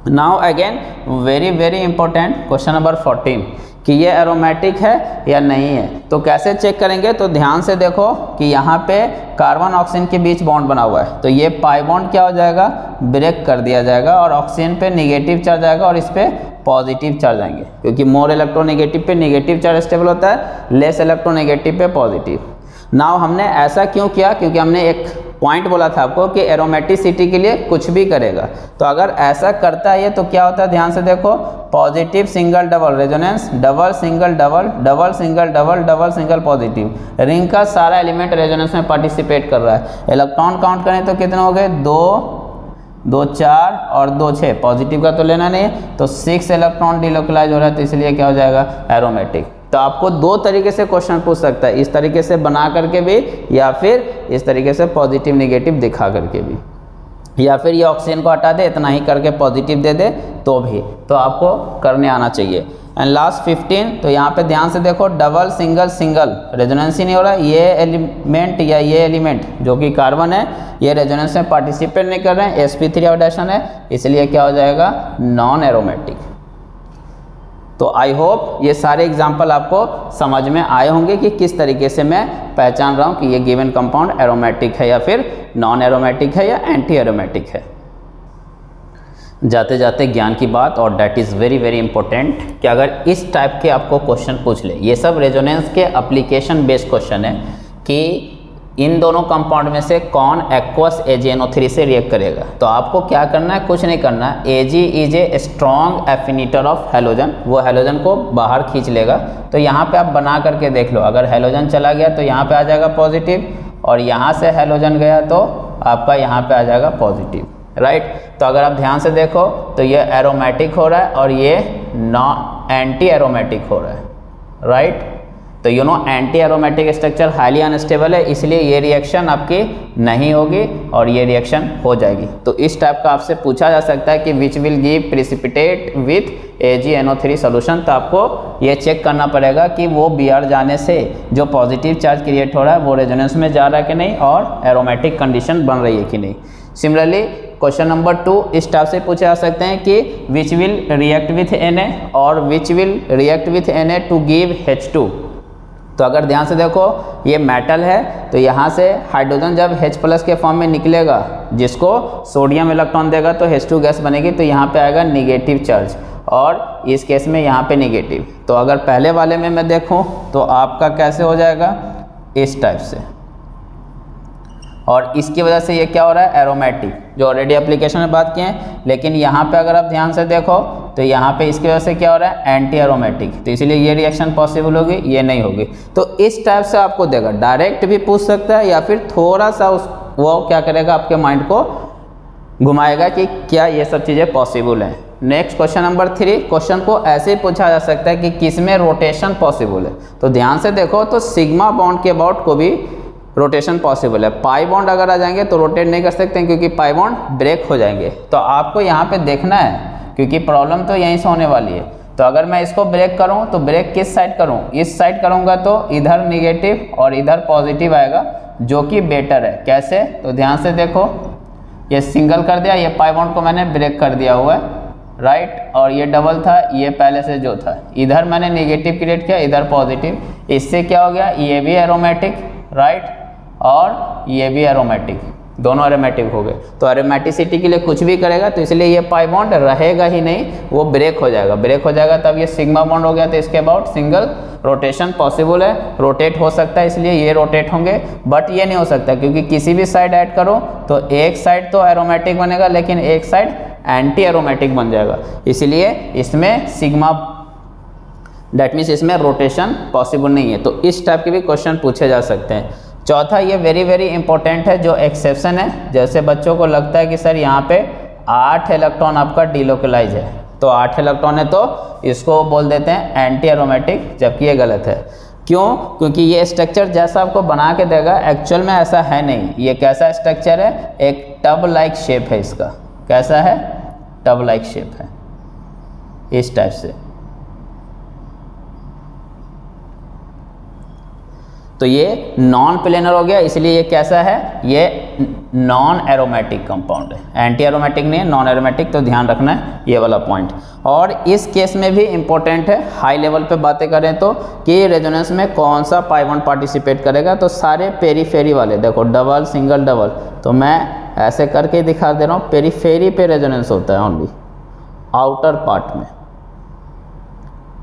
now again very very important question number fourteen कि ये एरोमेटिक है या नहीं है। तो कैसे चेक करेंगे? तो ध्यान से देखो कि यहाँ पे कार्बन ऑक्सीजन के बीच बॉन्ड बना हुआ है। तो ये पाई बॉन्ड क्या हो जाएगा? ब्रेक कर दिया जाएगा और ऑक्सीजन पे निगेटिव चार्ज आएगा और इस पर पॉजिटिव चार्ज आएँगे। क्योंकि मोर इलेक्ट्रोनेगेटिव पे निगेटिव चार्ज स्टेबल होता है लेस इलेक्ट्रोनेगेटिव पे पॉजिटिव नाव हमने ऐसा क्यों किया? क्योंकि हमने एक पॉइंट बोला था आपको कि एरोमेटिसिटी के लिए कुछ भी करेगा। तो अगर ऐसा करता है तो क्या होता है? ध्यान से देखो positive single double resonance double single double double single double double single positive ring का सारा एलिमेंट रेजोनेंस में पार्टिसिपेट कर रहा है। इलेक्ट्रॉन काउंट करें तो कितने हो गए? दो दो, चार और दो छः पॉजिटिव का तो लेना नहीं तो सिक्स इलेक्ट्रॉन डिलोकलाइज हो रहा है तो इसलिए क्या हो जाएगा? एरोमेटिक तो आपको दो तरीके से क्वेश्चन पूछ सकता है। इस तरीके से बना करके भी, या फिर इस तरीके से पॉजिटिव निगेटिव दिखा करके भी। या फिर ये ऑक्सीजन को हटा दे, इतना ही करके पॉजिटिव दे दे तो भी। तो आपको करने आना चाहिए। एंड लास्ट 15 तो यहाँ पे ध्यान से देखो डबल सिंगल सिंगल रेजोनेंस ही नहीं हो रहा। ये एलिमेंट या ये एलिमेंट जो कि कार्बन है, ये रेजोनेंस में पार्टिसिपेट नहीं कर रहे हैं। एस पी थ्री है, इसलिए क्या हो जाएगा? नॉन एरोमेटिक तो आई होप ये सारे एग्ज़ाम्पल आपको समझ में आए होंगे कि किस तरीके से मैं पहचान रहा हूँ कि ये गिवन कंपाउंड एरोमेटिक है या फिर नॉन एरोमेटिक है या एंटी एरोमेटिक है। जाते जाते ज्ञान की बात, और that is very very important कि अगर इस टाइप के आपको क्वेश्चन पूछ ले, ये सब रेजोनेंस के अप्लीकेशन बेस्ड क्वेश्चन है कि इन दोनों कंपाउंड में से कौन एक्वस थ्री से रिएक्ट करेगा? तो आपको क्या करना है? कुछ नहीं करना है। A G is a strong affinity of halogen वो हेलोजन को बाहर खींच लेगा। तो यहाँ पे आप बना करके देख लो। अगर हेलोजन चला गया तो यहाँ पे आ जाएगा पॉजिटिव और यहाँ से हेलोजन गया तो आपका यहाँ पे आ जाएगा पॉजिटिव राइट तो अगर आप ध्यान से देखो तो ये एरोमेटिक हो रहा है और ये नॉ एंटी एरोमेटिक हो रहा है राइट तो you know anti aromatic structure highly unstable है, इसलिए ये रिएक्शन आपकी नहीं होगी और ये रिएक्शन हो जाएगी। तो इस टाइप का आपसे पूछा जा सकता है कि which will give precipitate with A G N O three solution तो आपको ये चेक करना पड़ेगा कि वो बी आर जाने से जो पॉजिटिव चार्ज क्रिएट हो रहा है, वो रेजोनेंस में जा रहा है कि नहीं और एरोमेटिक कंडीशन बन रही है कि नहीं। सिमिलरली क्वेश्चन नंबर टू इस टाइप से पूछे जा सकते हैं कि which will react with N A और which will react with N A to give H two तो अगर ध्यान से देखो, ये मेटल है तो यहाँ से हाइड्रोजन जब H प्लस के फॉर्म में निकलेगा, जिसको सोडियम इलेक्ट्रॉन देगा तो H2 गैस बनेगी तो यहाँ पे आएगा निगेटिव चार्ज और इस केस में यहाँ पे निगेटिव तो अगर पहले वाले में मैं देखूँ तो आपका कैसे हो जाएगा? इस टाइप से. और इसकी वजह से ये क्या हो रहा है? एरोमेटिक जो ऑलरेडी एप्लीकेशन में बात किए हैं, लेकिन यहाँ पे अगर आप ध्यान से देखो तो यहाँ पे इसकी वजह से क्या हो रहा है? एंटी एरोमेटिक तो इसलिए ये रिएक्शन पॉसिबल होगी, ये नहीं होगी। तो इस टाइप से आपको देगा डायरेक्ट भी पूछ सकता है या फिर थोड़ा सा उस, वो क्या करेगा, आपके माइंड को घुमाएगा कि क्या ये सब चीज़ें पॉसिबल हैं। Next question number three question को ऐसे ही पूछा जा सकता है कि किसमें रोटेशन पॉसिबल है। तो ध्यान से देखो तो सिग्मा बॉन्ड के अबाउट को भी रोटेशन पॉसिबल है। पाई बॉन्ड अगर आ जाएँगे तो रोटेट नहीं कर सकते क्योंकि पाई बॉन्ड ब्रेक हो जाएँगे। तो आपको यहाँ पे देखना है, क्योंकि प्रॉब्लम तो यहीं से होने वाली है। तो अगर मैं इसको ब्रेक करूँ तो ब्रेक किस साइड करूँ? इस साइड करूँगा तो इधर निगेटिव और इधर पॉजिटिव आएगा, जो कि बेटर है। कैसे? तो ध्यान से देखो, ये सिंगल कर दिया, ये पाई बॉन्ड को मैंने ब्रेक कर दिया हुआ है राइट और ये डबल था, ये पहले से जो था। इधर मैंने निगेटिव क्रिएट किया, इधर पॉजिटिव इससे क्या हो गया? ये भी एरोमेटिक राइट और ये भी एरोमेटिक दोनों एरोमेटिक हो गए। तो एरोमेटिसिटी के लिए कुछ भी करेगा तो इसलिए ये पाई बॉन्ड रहेगा ही नहीं, वो ब्रेक हो जाएगा। ब्रेक हो जाएगा तब ये सिग्मा बॉन्ड हो गया तो इसके अबाउट सिंगल रोटेशन पॉसिबल है। रोटेट हो सकता है, इसलिए ये रोटेट होंगे बट ये नहीं हो सकता, क्योंकि किसी भी साइड ऐड करो तो एक साइड तो एरोमेटिक बनेगा, लेकिन एक साइड एंटी एरोमेटिक बन जाएगा। इसलिए इसमें सिग्मा डेट मीन्स इसमें रोटेशन पॉसिबल नहीं है। तो इस टाइप के भी क्वेश्चन पूछे जा सकते हैं। चौथा, ये वेरी वेरी इंपॉर्टेंट है, जो एक्सेप्शन है, जैसे बच्चों को लगता है कि सर यहाँ पे आठ इलेक्ट्रॉन आपका डिलोकलाइज है। तो आठ इलेक्ट्रॉन है तो इसको बोल देते हैं एंटी एरोमेटिक जबकि ये गलत है। क्यों? क्योंकि ये स्ट्रक्चर जैसा आपको बना के देगा एक्चुअल में ऐसा है नहीं। ये कैसा स्ट्रक्चर है? एक टब लाइक शेप है इसका। कैसा है? टब लाइक शेप है। इस टाइप से। तो ये नॉन प्लेनर हो गया, इसलिए ये कैसा है? ये नॉन एरोमेटिक कंपाउंड है। एंटी एरोमेटिक नहीं है नॉन एरोमेटिक तो ध्यान रखना है ये वाला पॉइंट और इस केस में भी इंपॉर्टेंट है हाई लेवल पे बातें करें तो कि रेजोनेंस में कौन सा पाइवन पार्टिसिपेट करेगा? तो सारे पेरीफेरी वाले, देखो डबल सिंगल डबल तो मैं ऐसे करके दिखा दे रहा हूँ पेरीफेरी पे रेजोनेंस होता है ओनली आउटर पार्ट में।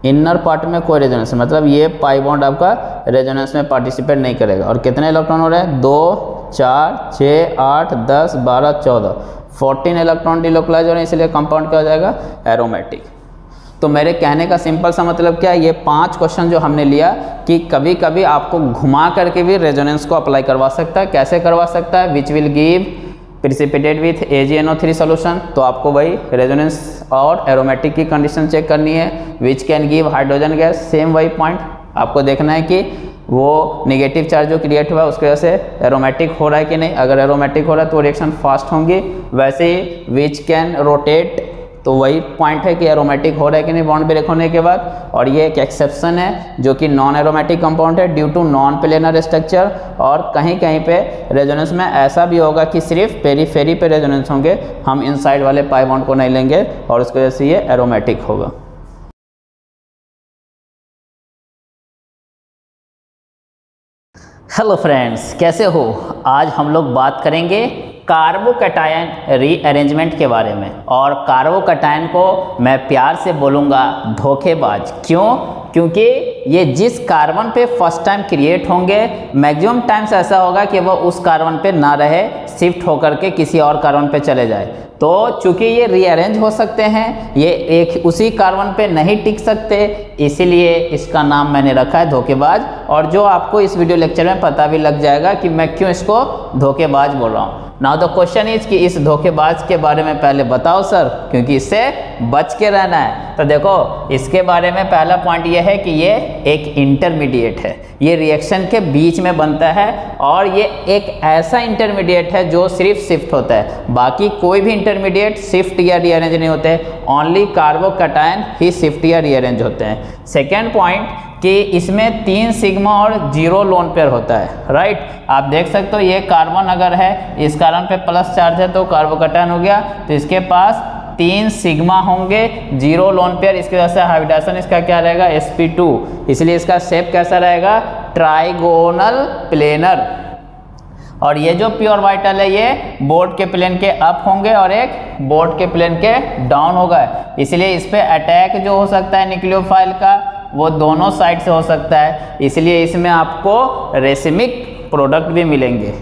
इनर पार्ट में कोई रेजोनेंस मतलब ये पाई बॉन्ड आपका रेजोनेंस में पार्टिसिपेट नहीं करेगा। और कितने इलेक्ट्रॉन हो रहे हैं? दो, चार छः आठ, दस, बारह, चौदह। फोर्टीन इलेक्ट्रॉन डिलोकलाइज हो रहे हैं, इसलिए कंपाउंड क्या हो जाएगा? एरोमेटिक तो मेरे कहने का सिंपल सा मतलब क्या है? ये पाँच क्वेश्चन जो हमने लिया कि कभी कभी आपको घुमा करके भी रेजोनेंस को अप्लाई करवा सकता है। कैसे करवा सकता है? Which will give precipitate with A G N O three solution तो आपको वही रेजोनेंस और एरोमेटिक की कंडीशन चेक करनी है which can give hydrogen gas same वही पॉइंट आपको देखना है कि वो निगेटिव चार्ज जो क्रिएट हुआ है, उसकी वजह से एरोमेटिक हो रहा है कि नहीं। अगर एरोमेटिक हो रहा है तो रिएक्शन फास्ट होंगी। वैसे ही विच कैन रोटेट तो वही पॉइंट है कि एरोमेटिक हो रहा है कि नहीं बॉन्ड ब्रेक होने के बाद। और ये एक एक्सेप्शन है, जो कि नॉन एरोमेटिक कंपाउंड है due to non planar structure और कहीं कहीं पे रेजोनेंस में ऐसा भी होगा कि सिर्फ़ पेरी फेरी पे रेजोनेंस होंगे। हम इनसाइड वाले पाई बॉन्ड को नहीं लेंगे और उसकी वजह से ये एरोमेटिक होगा। हेलो फ्रेंड्स कैसे हो? आज हम लोग बात करेंगे कार्बोकटायन रीअरेंजमेंट के बारे में। और कार्बोकटायन को मैं प्यार से बोलूँगा धोखेबाज। क्यों? क्योंकि ये जिस कार्बन पे फ़र्स्ट टाइम क्रिएट होंगे मैक्सिमम टाइम्स ऐसा होगा कि वह उस कार्बन पे ना रहे शिफ्ट होकर के किसी और कार्बन पे चले जाए। तो चूँकि ये रीअरेंज हो सकते हैं, ये एक उसी कार्बन पे नहीं टिक सकते, इसीलिए इसका नाम मैंने रखा है धोखेबाज। और जो आपको इस वीडियो लेक्चर में पता भी लग जाएगा कि मैं क्यों इसको धोखेबाज बोल रहा हूँ। नाउ द क्वेश्चन इज़ कि इस धोखेबाज के बारे में पहले बताओ सर, क्योंकि इससे बच के रहना है। तो देखो, इसके बारे में पहला पॉइंट ये है कि ये एक इंटरमीडिएट है। ये रिएक्शन के बीच में बनता है और ये एक ऐसा इंटरमीडिएट है जो सिर्फ़ शिफ्ट होता है। बाकी कोई भी इंटरमीडिएट शिफ्ट या रीअरेंज नहीं होते। ओनली कार्बोकटायन ही शिफ्ट या रीअरेंज होते हैं। सेकेंड पॉइंट कि इसमें तीन सिग्मा और ज़ीरो लोन पेयर होता है राइट आप देख सकते हो, ये कार्बन अगर है, इस कार्बन पे प्लस चार्ज है तो कार्बोकटायन हो गया। तो इसके पास तीन सिग्मा होंगे, ज़ीरो लोन पेयर इसकी वजह से हाइब्रिडेशन इसका क्या रहेगा? Sp2 इसलिए इसका शेप कैसा रहेगा? ट्राइगोनल प्लेनर और ये जो प्योर वाइटल है, ये बोर्ड के प्लेन के अप होंगे और एक बोर्ड के प्लेन के डाउन होगा। इसलिए इस पर अटैक जो हो सकता है निक्लियोफाइल का वो दोनों साइड से हो सकता है। इसलिए इसमें आपको रेसिमिक प्रोडक्ट भी मिलेंगे।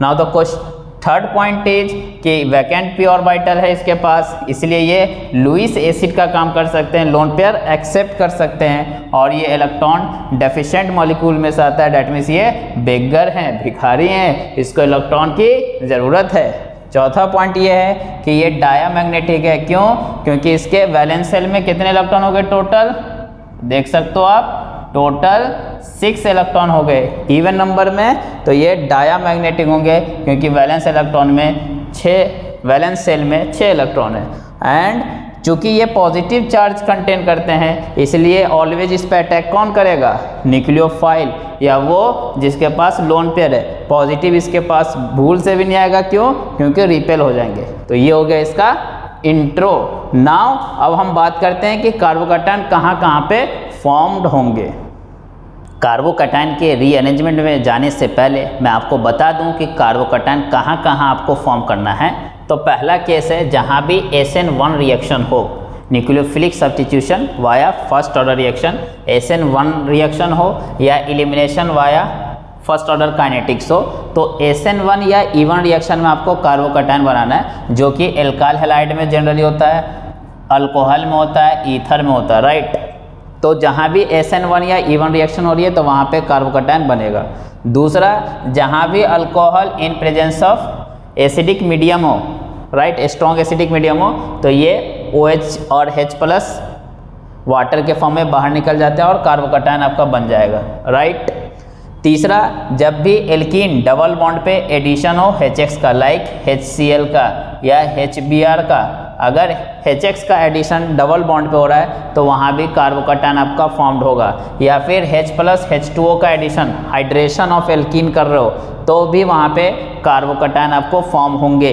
Now the question third point is कि वैकेंट प्योर ऑर्बिटल है इसके पास। इसलिए ये लुइस एसिड का काम कर सकते हैं लोन पेयर एक्सेप्ट कर सकते हैं। और ये इलेक्ट्रॉन डेफिशिएंट मॉलिक्यूल में से आता है। डेट मीन्स ये बेगर हैं, भिखारी हैं। इसको इलेक्ट्रॉन की ज़रूरत है। चौथा पॉइंट ये है कि ये डायामैग्नेटिक है। क्यों? क्योंकि इसके वैलेंस सेल में कितने इलेक्ट्रॉन हो गए टोटल देख सकते हो आप टोटल सिक्स इलेक्ट्रॉन हो गए। इवन नंबर में तो ये डायामैग्नेटिक होंगे, क्योंकि वैलेंस इलेक्ट्रॉन में छः वैलेंस सेल में छः इलेक्ट्रॉन है। एंड चूँकि ये पॉजिटिव चार्ज कंटेन करते हैं, इसलिए ऑलवेज इस पर अटैक कौन करेगा? न्यूक्लियोफाइल या वो जिसके पास लोन पेयर है। पॉजिटिव इसके पास भूल से भी नहीं आएगा, क्यों? क्योंकि रिपेल हो जाएँगे। तो ये हो गया इसका इंट्रो नाउ अब हम बात करते हैं कि कार्बोकटायन कहाँ कहाँ पे फॉर्म्ड होंगे। कार्बोकटायन के रीअरेंजमेंट में जाने से पहले मैं आपको बता दूँ कि कार्बोकटायन कहाँ कहाँ आपको फॉर्म करना है। तो पहला केस है जहाँ भी एस एन वन रिएक्शन हो। Nucleophilic substitution via first order reaction S N one reaction हो या elimination via first order kinetics हो तो एस एन वन या इवन रिएक्शन में आपको कार्बोकटाइन बनाना है, जो कि एल्काल हेलाइड में जनरली होता है अल्कोहल में होता है ईथर में होता है राइट तो जहाँ भी एस एन वन या इवन रिएक्शन हो रही है तो वहाँ पे कार्बोकटाइन बनेगा। दूसरा, जहाँ भी alcohol in presence of acidic medium हो राइट स्ट्रॉन्ग एसिडिक मीडियम हो तो ये ओ OH और H प्लस वाटर के फॉर्म में बाहर निकल जाता है और कार्बोकटाइन आपका बन जाएगा राइट तीसरा, जब भी एल्कीन डबल बॉन्ड पे एडिशन हो एच का लाइक एच का या एच का, अगर एच का एडिशन डबल बॉन्ड पे हो रहा है तो वहाँ भी कार्बोकटायन आपका फॉर्म्ड होगा। या फिर H प्लस एच का एडिशन हाइड्रेशन ऑफ़ एल्कीन कर रहे हो तो भी वहाँ पे कार्बोकटायन आपको फॉर्म होंगे।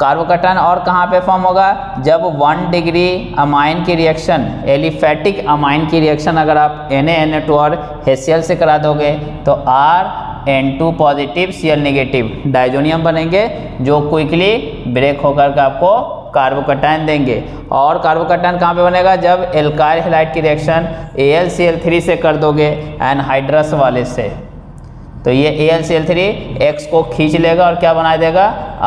कार्बोकटायन और कहाँ पे फॉर्म होगा? जब वन डिग्री अमाइन की रिएक्शन एलिफेटिक अमाइन की रिएक्शन अगर आप Na और HCl से करा दोगे तो R N two positive Cl negative diazonium बनेंगे, जो क्विकली ब्रेक होकर के आपको कार्बोकटायन देंगे। और कार्बोकटायन कहाँ पे बनेगा? जब एल्काइल हेलाइट की reaction A L C L three से कर दोगे एनहाइड्रस वाले से। तो ये A L C L three X को खींच लेगा और क्या बना देगा?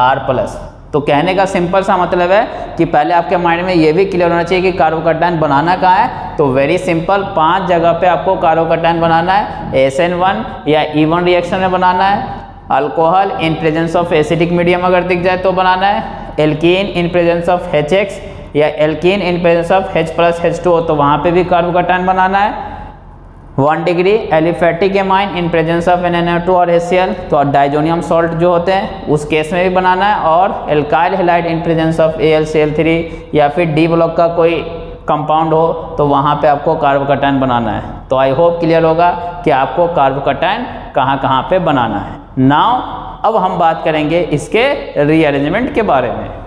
आर प्लस तो कहने का सिंपल सा मतलब है कि पहले आपके माइंड में ये भी क्लियर होना चाहिए कि कार्बोकटायन बनाना कहाँ है। तो वेरी सिंपल पाँच जगह पे आपको कार्बोकटायन बनाना है। एस एन वन या ई वन रिएक्शन में बनाना है। Alcohol in presence of acidic medium अगर दिख जाए तो बनाना है। Alkene in presence of H X या alkene in presence of H plus H two तो वहाँ पर भी कार्बोकटायन बनाना है। One degree aliphatic amine in presence of N N two और एल तो और डाइजोनियम सॉल्ट जो होते हैं, उस केस में भी बनाना है, और alkyl halide in presence of A L C L three या फिर डी ब्लॉक का कोई कंपाउंड हो तो वहाँ पे आपको कार्बोकटाइन बनाना है। तो आई होप क्लियर होगा कि आपको कार्बोकटाइन कहाँ कहाँ पे बनाना है। नाउ अब हम बात करेंगे इसके रीअरेंजमेंट के बारे में।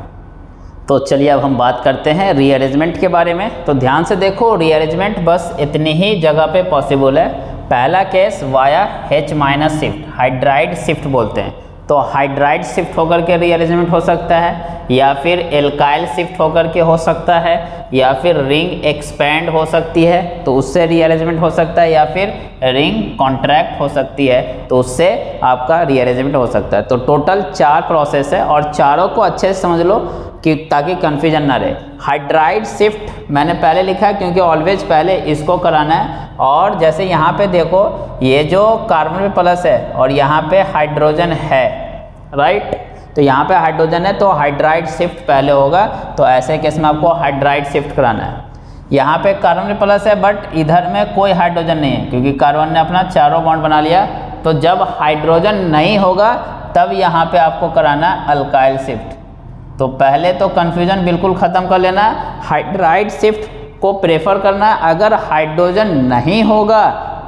तो चलिए अब हम बात करते हैं रीअरेंजमेंट के बारे में। तो ध्यान से देखो रीअरेंजमेंट बस इतनी ही जगह पे पॉसिबल है। पहला case via H minus shift hydride shift बोलते हैं। तो हाइड्राइड शिफ्ट होकर के रीअरेंजमेंट हो सकता है, या फिर एल्काइल शिफ्ट होकर के हो सकता है, या फिर रिंग एक्सपेंड हो सकती है तो उससे रीअरेंजमेंट हो सकता है, या फिर रिंग कॉन्ट्रैक्ट हो सकती है तो उससे आपका रीअरेंजमेंट हो सकता है। तो टोटल चार प्रोसेस है और चारों को अच्छे से समझ लो। कि ताकि कन्फ्यूज़न ना रहे। हाइड्राइड शिफ्ट मैंने पहले लिखा है क्योंकि ऑलवेज पहले इसको कराना है। और जैसे यहाँ पे देखो, ये जो कार्बन पे प्लस है और यहाँ पे हाइड्रोजन है राइट तो यहाँ पे हाइड्रोजन है तो हाइड्राइड शिफ्ट पहले होगा। तो ऐसे केस में आपको हाइड्राइड शिफ्ट कराना है। यहाँ पे कार्बन प्लस है बट इधर में कोई हाइड्रोजन नहीं है, क्योंकि कार्बन ने अपना चारों बॉन्ड बना लिया। तो जब हाइड्रोजन नहीं होगा, तब यहाँ पे आपको कराना अल्काइल शिफ्ट तो पहले तो कन्फ्यूज़न बिल्कुल ख़त्म कर लेना हाइड्राइड शिफ्ट को प्रेफर करना। अगर हाइड्रोजन नहीं होगा,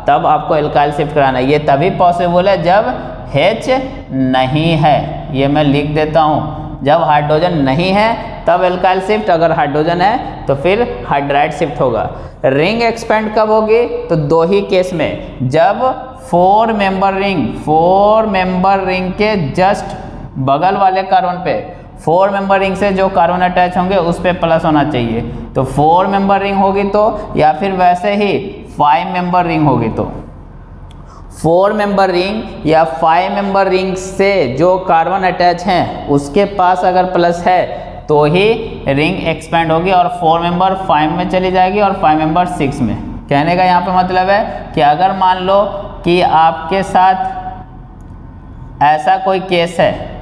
तब आपको एल्काइल शिफ्ट कराना। ये तभी पॉसिबल है जब H नहीं है। ये मैं लिख देता हूँ। जब हाइड्रोजन नहीं है, तब एल्काइल शिफ्ट अगर हाइड्रोजन है तो फिर हाइड्राइड शिफ्ट होगा। रिंग एक्सपेंड कब होगी? तो दो ही केस में। जब four member ring four member ring के जस्ट बगल वाले कार्बन पे फोर मेंबर रिंग से जो कार्बन अटैच होंगे, उस पर प्लस होना चाहिए। तो फोर मेंबर रिंग होगी तो या फिर वैसे ही फाइव मेंबर रिंग होगी तो। फोर मेंबर रिंग या फाइव मेंबर रिंग से जो कार्बन अटैच हैं, उसके पास अगर प्लस है तो ही रिंग एक्सपेंड होगी और फोर मेंबर फाइव में चली जाएगी और फाइव मेंबर सिक्स में। कहने का यहाँ पे मतलब है कि अगर मान लो कि आपके साथ ऐसा कोई केस है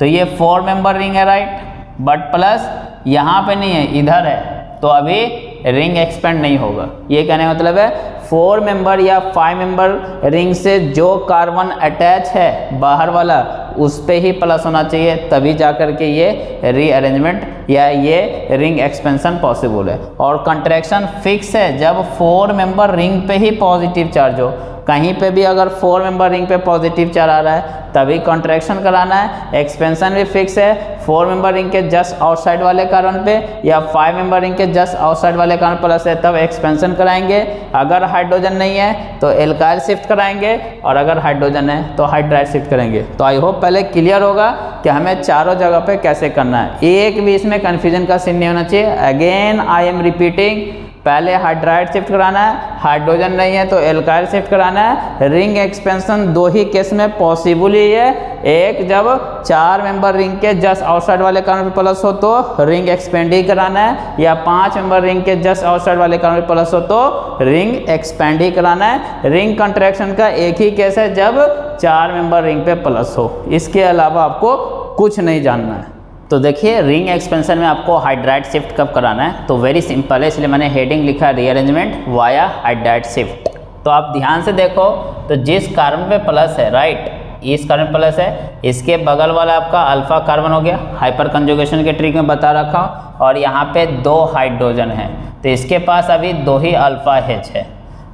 तो ये फोर मेंबर रिंग है राइट बट प्लस यहाँ पे नहीं है, इधर है। तो अभी रिंग एक्सपेंड नहीं होगा। ये कहने का मतलब है फोर मेंबर या फाइव मेंबर रिंग से जो कार्बन अटैच है, बाहर वाला, उस पर ही प्लस होना चाहिए। तभी जा कर के ये रीअरेंजमेंट या ये रिंग एक्सपेंशन पॉसिबल है। और कंट्रैक्शन फिक्स है, जब फोर मेंबर रिंग पे ही पॉजिटिव चार्ज हो कहीं पे भी अगर फोर मेंबर रिंग पे पॉजिटिव आ रहा है, तभी कॉन्ट्रैक्शन कराना है एक्सपेंशन भी फिक्स है फोर मेंबर रिंग के जस्ट आउटसाइड वाले कारण पे या फाइव मेंबर रिंग के जस्ट आउटसाइड वाले कारण प्लस है, तब एक्सपेंशन कराएँगे। अगर हाइड्रोजन नहीं है तो एल्काइल शिफ्ट कराएँगे और अगर हाइड्रोजन है तो हाइड्राइड शिफ्ट करेंगे। तो आई होप पहले क्लियर होगा कि हमें चारों जगह पे कैसे करना है। एक भी इसमें कन्फ्यूज़न का सीन नहीं होना चाहिए। अगेन आई एम रिपीटिंग पहले हाइड्राइड शिफ्ट कराना है, हाइड्रोजन नहीं है तो एल्काइल शिफ्ट कराना है। रिंग एक्सपेंशन दो ही केस में पॉसिबल ही है। एक, जब चार मेंबर रिंग के जस्ट आउटसाइड वाले कारण प्लस हो तो रिंग एक्सपेंड ही कराना है, या पाँच मेंबर रिंग के जस्ट आउटसाइड वाले कारण प्लस हो तो रिंग एक्सपेंड ही कराना है। रिंग कंट्रैक्शन का एक ही केस है, जब चार मेंबर रिंग पे प्लस हो। इसके अलावा आपको कुछ नहीं जानना है। तो देखिए रिंग एक्सपेंशन में आपको हाइड्राइट शिफ्ट कब कराना है? तो वेरी सिंपल है, इसलिए मैंने हेडिंग लिखा रीअरेंजमेंट वाया हाइड्राइट शिफ्ट तो आप ध्यान से देखो तो जिस कार्बन पे प्लस है राइट इस कार्बन प्लस है, इसके बगल वाला आपका अल्फ़ा कार्बन हो गया हाइपर कंजुगेशन के ट्रिक में बता रखा और यहाँ पे दो हाइड्रोजन है तो इसके पास अभी दो ही अल्फ़ा हेच है।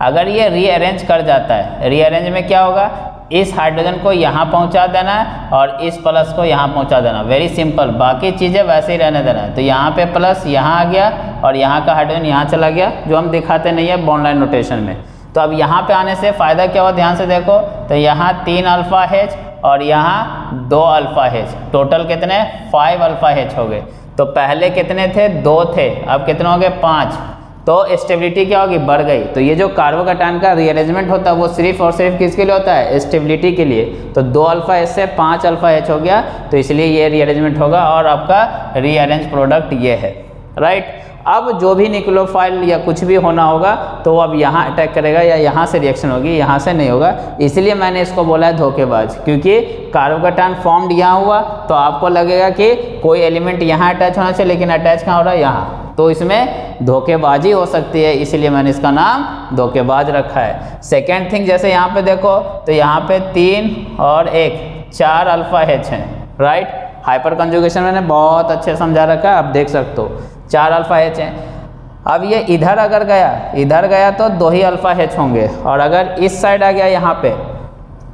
अगर ये रीअरेंज कर जाता है रीअरेंज में क्या होगा? इस हाइड्रोजन को यहाँ पहुँचा देना है और इस प्लस को यहाँ पहुँचा देना वेरी सिंपल बाकी चीज़ें वैसे ही रहने देना है। तो यहाँ पे प्लस यहाँ आ गया और यहाँ का हाइड्रोजन यहाँ चला गया, जो हम दिखाते नहीं है बॉन्डलाइन नोटेशन में। तो अब यहाँ पे आने से फ़ायदा क्या हुआ? ध्यान से देखो। तो यहाँ तीन अल्फ़ा हेच और यहाँ दो अल्फ़ा हेच टोटल कितने? फाइव अल्फ़ा हेच हो गए। तो पहले कितने थे? दो थे। अब कितने हो गए? पाँच। तो स्टेबिलिटी क्या होगी? बढ़ गई। तो ये जो कार्बोकटान का रीअरेंजमेंट होता है, वो सिर्फ़ और सिर्फ़ किसके लिए होता है? स्टेबिलिटी के लिए। तो दो अल्फ़ा एच से पाँच अल्फ़ा एच हो गया तो इसलिए ये रीअरेंजमेंट होगा और आपका रीअरेंज प्रोडक्ट ये है। राइट अब जो भी निक्लोफाइल या कुछ भी होना होगा तो वो अब यहाँ अटैक करेगा या यहाँ से रिएक्शन होगी, यहाँ से नहीं होगा। इसलिए मैंने इसको बोला है धोखेबाज, क्योंकि कार्बोकटान फॉर्म्ड यहाँ हुआ तो आपको लगेगा कि कोई एलिमेंट यहाँ अटैच होना चाहिए, लेकिन अटैच कहाँ हो रहा है? यहाँ। तो इसमें धोखेबाजी हो सकती है, इसलिए मैंने इसका नाम धोखेबाज रखा है। सेकेंड थिंग जैसे यहाँ पे देखो तो यहाँ पे तीन और एक, चार अल्फ़ा एच हैं राइट हाइपर कंजुगेशन मैंने बहुत अच्छे समझा रखा है, आप देख सकते हो। चार अल्फ़ा एच हैं। अब ये इधर अगर गया, इधर गया तो दो ही अल्फ़ा एच होंगे। और अगर इस साइड आ गया यहाँ पे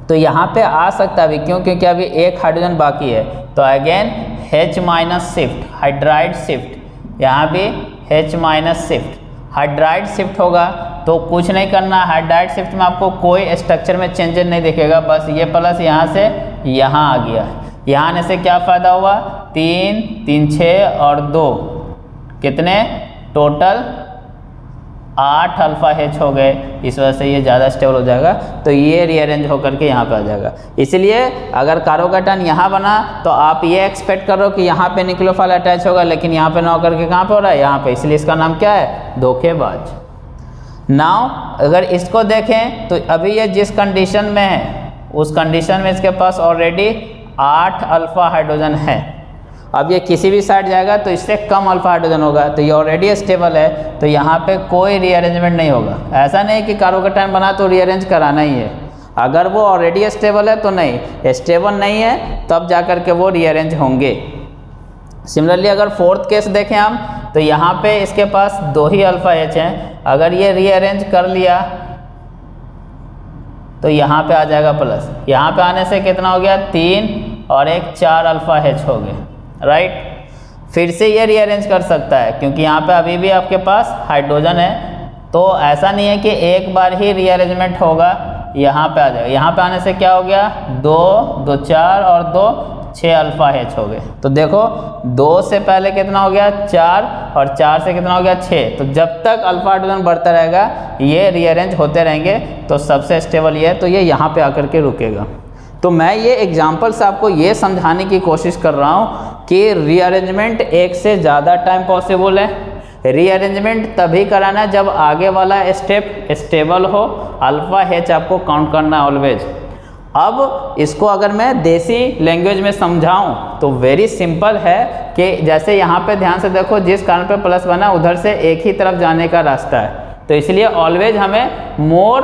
तो यहाँ पे आ सकता अभी क्यों? क्योंकि अभी एक हाइड्रोजन बाकी है। तो again H minus shift hydride shift यहाँ भी H minus shift hydride shift होगा तो कुछ नहीं करना। हाइड्राइड शिफ्ट में आपको कोई स्ट्रक्चर में चेंजेस नहीं दिखेगा। बस ये प्लस यहाँ से यहाँ आ गया। यहाँ आने से क्या फ़ायदा हुआ? तीन तीन छः और दो। कितने? टोटल आठ अल्फ़ा हेच हो गए, इस वजह से ये ज़्यादा स्टेबल हो जाएगा तो ये रीअरेंज होकर के यहाँ पे आ जाएगा। इसलिए अगर कार्बोकैटन यहाँ बना तो आप ये एक्सपेक्ट करो कि यहाँ पे निक्लोफाइल अटैच होगा, लेकिन यहाँ पे ना होकर के कहाँ पे हो रहा है? यहाँ पे। इसलिए इसका नाम क्या है? धोखेबाज। नाव अगर इसको देखें तो अभी ये जिस कंडीशन में है, उस कंडीशन में इसके पास ऑलरेडी आठ अल्फ़ा हाइड्रोजन है। अब ये किसी भी साइड जाएगा तो इससे कम अल्फ़ा हाइड्रोजन होगा। तो ये ऑलरेडी स्टेबल है तो यहाँ पे कोई रीअरेंजमेंट नहीं होगा। ऐसा नहीं कि कार्बोकेटाइन बना तो रीअरेंज कराना ही है। अगर वो ऑलरेडी स्टेबल है तो नहीं। स्टेबल नहीं है, तब जा कर के वो रीअरेंज होंगे। सिमिलरली अगर फोर्थ केस देखें हम तो यहाँ पे इसके पास दो ही अल्फ़ा एच हैं। अगर ये रीअरेंज कर लिया तो यहाँ पे आ जाएगा प्लस यहाँ पे आने से कितना हो गया? तीन और एक चार अल्फ़ा एच हो गए। राइट? फिर से ये रीअरेंज कर सकता है, क्योंकि यहाँ पे अभी भी आपके पास हाइड्रोजन है। तो ऐसा नहीं है कि एक बार ही रीअरेंजमेंट होगा, यहाँ पे आ जाएगा। यहाँ पे आने से क्या हो गया? दो दो चार और दो छः अल्फ़ा एच हो गए। तो देखो, दो से पहले कितना हो गया? चार, और चार से कितना हो गया? छः तो जब तक अल्फ़ा हाइड्रोजन बढ़ता रहेगा, ये रीअरेंज होते रहेंगे तो सबसे स्टेबल ये है तो ये यहाँ पे आकर के रुकेगा। तो मैं ये एग्ज़ाम्पल से आपको ये समझाने की कोशिश कर रहा हूँ कि रीअरेंजमेंट एक से ज़्यादा टाइम पॉसिबल है। रीअरेंजमेंट तभी कराना जब आगे वाला स्टेप स्टेबल हो। अल्फ़ा हेच आपको काउंट करना ऑलवेज अब इसको अगर मैं देसी लैंग्वेज में समझाऊं तो वेरी सिंपल है कि जैसे यहाँ पे ध्यान से देखो, जिस कारण पे प्लस बना, उधर से एक ही तरफ़ जाने का रास्ता है। तो इसलिए ऑलवेज हमें मोर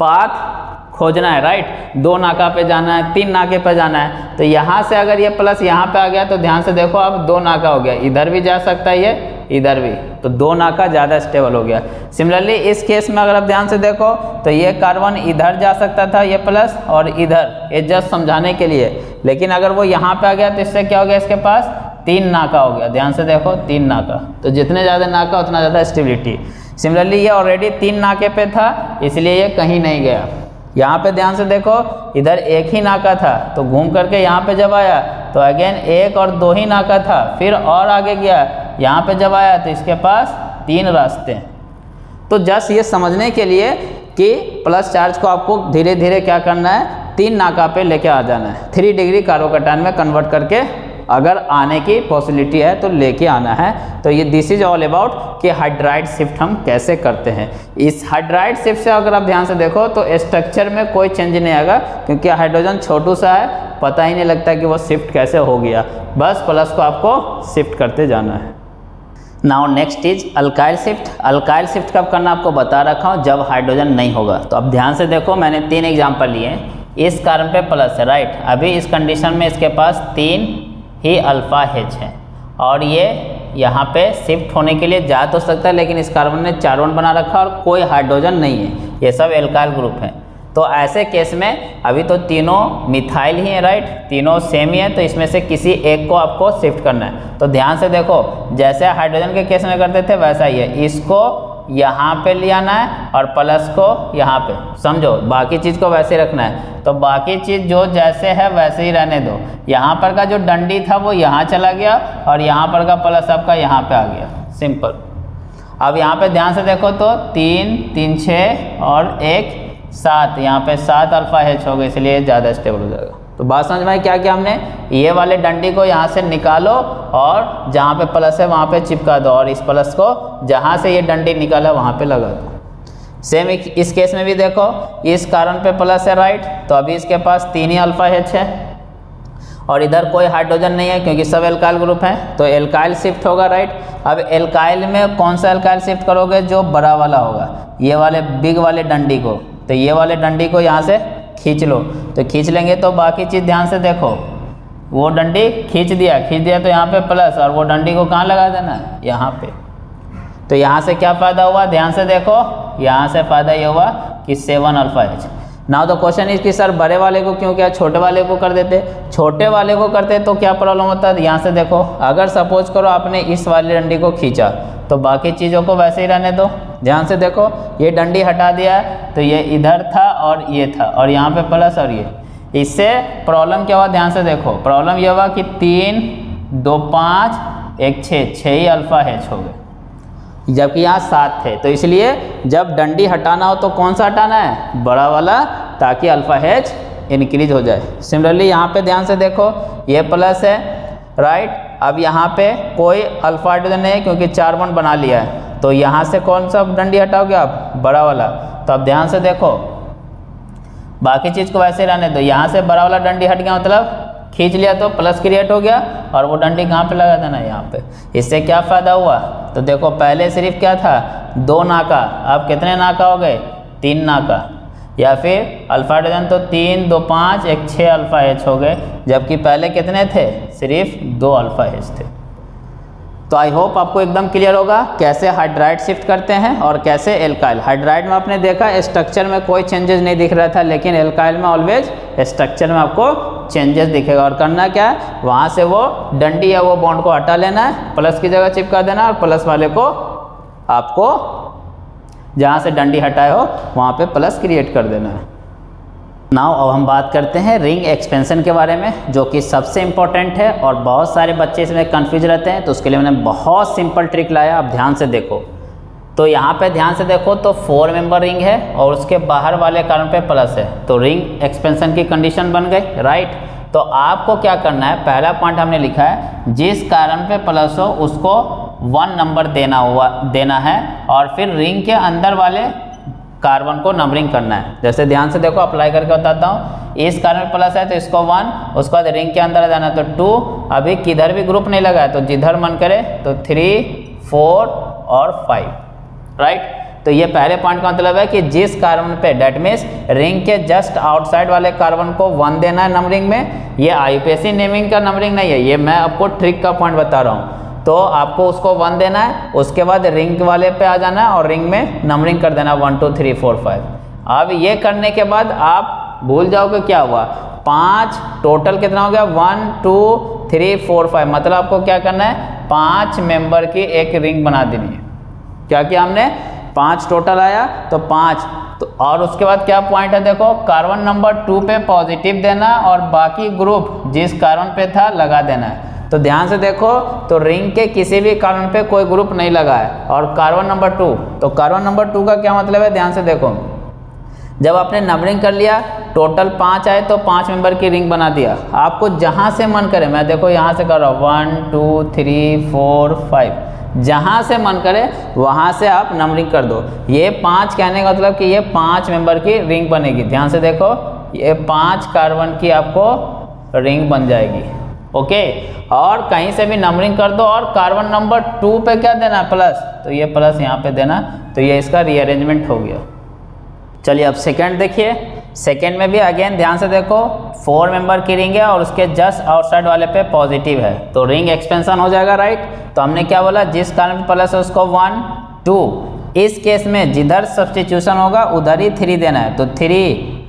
पाथ खोजना है राइट दो नाका पे जाना है, तीन नाके पे जाना है। तो यहाँ से अगर ये प्लस यहाँ पे आ गया तो ध्यान से देखो, अब दो नाका हो गया। इधर भी जा सकता है ये, इधर भी। तो दो नाका ज़्यादा स्टेबल हो गया। सिमिलरली इस केस में अगर आप ध्यान से देखो तो ये कार्बन इधर जा सकता था, ये प्लस और इधर ये जस्ट समझाने के लिए। लेकिन अगर वो यहाँ पे आ गया तो इससे क्या हो गया इसके पास? तीन नाका हो गया। ध्यान से देखो, तीन नाका। तो जितने ज़्यादा नाका, उतना ज़्यादा स्टेबिलिटी सिमिलरली ये ऑलरेडी तीन नाके पे था, इसलिए ये कहीं नहीं गया। यहाँ पे ध्यान से देखो, इधर एक ही नाका था तो घूम करके यहाँ पे जब आया तो अगेन एक और दो ही नाका था, फिर और आगे गया, यहाँ पे जब आया तो इसके पास तीन रास्ते। तो जस्ट ये समझने के लिए कि प्लस चार्ज को आपको धीरे धीरे क्या करना है, तीन नाका पे लेके आ जाना है। थ्री डिग्री कारोकटान में कन्वर्ट करके अगर आने की पॉसिबिलिटी है तो लेके आना है। तो ये दिस इज़ ऑल अबाउट कि हाइड्राइड शिफ्ट हम कैसे करते हैं। इस हाइड्राइड शिफ्ट से अगर आप ध्यान से देखो तो स्ट्रक्चर में कोई चेंज नहीं आएगा, क्योंकि हाइड्रोजन छोटू सा है, पता ही नहीं लगता कि वो शिफ्ट कैसे हो गया। बस प्लस को आपको शिफ्ट करते जाना है। Now next is alkyl shift alkyl shift कब करना आपको बता रखा हूँ, जब हाइड्रोजन नहीं होगा। तो अब ध्यान से देखो, मैंने तीन एग्ज़ाम्पल लिए। इस कारण पे प्लस है राइट अभी इस कंडीशन में इसके पास तीन ही अल्फ़ा हेच है। और ये यहाँ पे शिफ्ट होने के लिए जा तो सकता है, लेकिन इस कार्बन ने चार वन बना रखा और कोई हाइड्रोजन नहीं है। ये सब एल्काइल ग्रुप है। तो ऐसे केस में अभी तो तीनों मिथाइल ही है राइट तीनों सेम ही है तो इसमें से किसी एक को आपको शिफ्ट करना है। तो ध्यान से देखो, जैसे हाइड्रोजन के केस में करते थे, वैसा ही है। इसको यहाँ पे ले आना है और प्लस को यहाँ पे। समझो? बाकी चीज़ को वैसे रखना है। तो बाकी चीज़ जो जैसे है वैसे ही रहने दो। यहाँ पर का जो डंडी था वो यहाँ चला गया और यहाँ पर का प्लस आपका यहाँ पे आ गया। सिंपल अब यहाँ पे ध्यान से देखो तो तीन तीन, छः और एक, सात। यहाँ पे सात अल्फ़ा एच हो गए, इसलिए ज़्यादा स्टेबल हो जाएगा। तो बात समझ में क्या क्या हमने? ये वाले डंडी को यहाँ से निकालो और जहाँ पे प्लस है वहाँ पे चिपका दो और इस प्लस को जहाँ से ये डंडी निकाला वहाँ पे लगा दो। सेम इस केस में भी देखो, इस कारण पे प्लस है, राइट? तो अभी इसके पास तीन ही अल्फ़ा है। और इधर कोई हाइड्रोजन नहीं है क्योंकि सब एल्काइल ग्रुप है तो एल्काइल शिफ्ट होगा, राइट? अब एल्काइल में कौन सा एल्काइल शिफ्ट करोगे? जो बड़ा वाला होगा। ये वाले बिग वाले डंडी को। तो ये वाले डंडी को यहाँ से खींच लो। तो खींच लेंगे तो बाकी चीज़ ध्यान से देखो। वो डंडी खींच दिया खींच दिया तो यहाँ पे प्लस और वो डंडी को कहाँ लगा देना? यहाँ पे। तो यहाँ से क्या फ़ायदा हुआ? ध्यान से देखो। यहाँ से फ़ायदा ये हुआ कि seven alpha H now the question is कि सर बड़े वाले को क्यों क्या, छोटे वाले को कर देते? छोटे वाले को करते तो क्या प्रॉब्लम होता? है यहाँ से देखो, अगर सपोज़ करो आपने इस वाली डंडी को खींचा तो बाकी चीज़ों को वैसे ही रहने दो। ध्यान से देखो, ये डंडी हटा दिया है तो ये इधर था और ये था, और यहाँ पे प्लस और ये। इससे प्रॉब्लम क्या हुआ? ध्यान से देखो प्रॉब्लम ये हुआ कि तीन, दो, पाँच, एक, छः छः ही अल्फ़ा हैच हो गए। जबकि यहाँ सात थे। तो इसलिए जब डंडी हटाना हो तो कौन सा हटाना है? बड़ा वाला, ताकि अल्फ़ा हैच इनक्रीज हो जाए। सिमिलरली यहाँ पे ध्यान से देखो, ये प्लस है राइट अब यहाँ पे कोई अल्फ़ा हाइड्रोजन नहीं है, क्योंकि चार वन बना लिया है। तो यहाँ से कौन सा डंडी हटाओगे आप? बड़ा वाला। तो अब ध्यान से देखो, बाकी चीज़ को वैसे रहने दो। यहाँ से बड़ा वाला डंडी हट गया मतलब खींच लिया तो प्लस क्रिएट हो गया और वो डंडी कहाँ पे लगा देना? यहाँ पे। इससे क्या फ़ायदा हुआ? तो देखो, पहले सिर्फ़ क्या था? दो नाका। अब कितने नाका हो गए? तीन नाका। या फिर अल्फ़ा हाइड्रोजन तो तीन, दो, पाँच, एक छः अल्फ़ा एच हो गए। जबकि पहले कितने थे? सिर्फ़ दो अल्फ़ा एच थे। तो आई होप आपको एकदम क्लियर होगा कैसे हाइड्राइड शिफ्ट करते हैं और कैसे एल्काइल हाइड्राइड में आपने देखा स्ट्रक्चर में कोई चेंजेस नहीं दिख रहा था, लेकिन एल्काइल में ऑलवेज स्ट्रक्चर में आपको चेंजेस दिखेगा। और करना क्या है? वहाँ से वो डंडी या वो बॉन्ड को हटा लेना है प्लस की जगह चिपका देना और प्लस वाले को आपको जहाँ से डंडी हटाए हो, वहाँ पे प्लस क्रिएट कर देना है। नाउ अब हम बात करते हैं रिंग एक्सपेंशन के बारे में, जो कि सबसे इम्पोर्टेंट है और बहुत सारे बच्चे इसमें कन्फ्यूज़ रहते हैं तो उसके लिए मैंने बहुत सिंपल ट्रिक लाया। आप ध्यान से देखो। तो यहाँ पे ध्यान से देखो तो फोर मेंबर रिंग है और उसके बाहर वाले कारण पे प्लस है। तो रिंग एक्सपेंशन की कंडीशन बन गई राइट तो आपको क्या करना है? पहला पॉइंट हमने लिखा है, जिस कारण पे प्लस हो, उसको वन नंबर देना हुआ, देना है और फिर रिंग के अंदर वाले कार्बन को नंबरिंग करना है। जैसे ध्यान से देखो अप्लाई करके बताता हूँ। इस कार्बन प्लस है तो इसको वन उसके बाद रिंग के अंदर जाना तो टू अभी किधर भी ग्रुप नहीं लगा है तो जिधर मन करे तो थ्री फोर और फाइव राइट तो ये पहले पॉइंट का मतलब है कि जिस कार्बन पे डेट मीन्स रिंग के जस्ट आउटसाइड वाले कार्बन को वन देना है नंबरिंग में। ये आईपीएससी नेमिंग का नंबरिंग नहीं है, ये मैं आपको ट्रिक का पॉइंट बता रहा हूँ। तो आपको उसको वन देना है, उसके बाद रिंग वाले पे आ जाना है और रिंग में नंबरिंग कर देना one two three four five अब ये करने के बाद आप भूल जाओगे क्या हुआ? पाँच टोटल कितना हो गया? One two three four five मतलब आपको क्या करना है? पाँच मेंबर की एक रिंग बना देनी है। क्या किया हमने? पाँच टोटल आया तो पाँच। तो और उसके बाद क्या पॉइंट है देखो? कार्बन नंबर टू पे पॉजिटिव देना और बाकी ग्रुप जिस कार्बन पे था लगा देना है। तो ध्यान से देखो तो रिंग के किसी भी कार्बन पे कोई ग्रुप नहीं लगा है। और कार्बन नंबर टू तो कार्बन नंबर टू का क्या मतलब है? ध्यान से देखो। जब आपने नंबरिंग कर लिया टोटल पाँच आए तो पाँच मेंबर की रिंग बना दिया। आपको जहाँ से मन करे, मैं देखो यहाँ से कर रहा हूँ। One two three four five जहाँ से मन करे, वहाँ से आप नंबरिंग कर दो। ये पाँच कहने का मतलब कि ये पाँच मेंबर की रिंग बनेगी। ध्यान से देखो, ये पाँच कार्बन की आपको रिंग बन जाएगी। ओके? और कहीं से भी नंबरिंग कर दो और कार्बन नंबर टू पे क्या देना? प्लस तो ये प्लस यहाँ पे देना। तो ये इसका रीअरेंजमेंट हो गया। चलिए अब सेकंड देखिए। सेकंड में भी अगेन ध्यान से देखो फोर मेंबर की रिंग है और उसके जस्ट आउटसाइड वाले पे पॉजिटिव है। तो रिंग एक्सपेंशन हो जाएगा राइट तो हमने क्या बोला? जिस कारण प्लस है उसको वन टू इस केस में जिधर सब्सटीट्यूशन होगा, उधर ही थ्री देना है। तो थ्री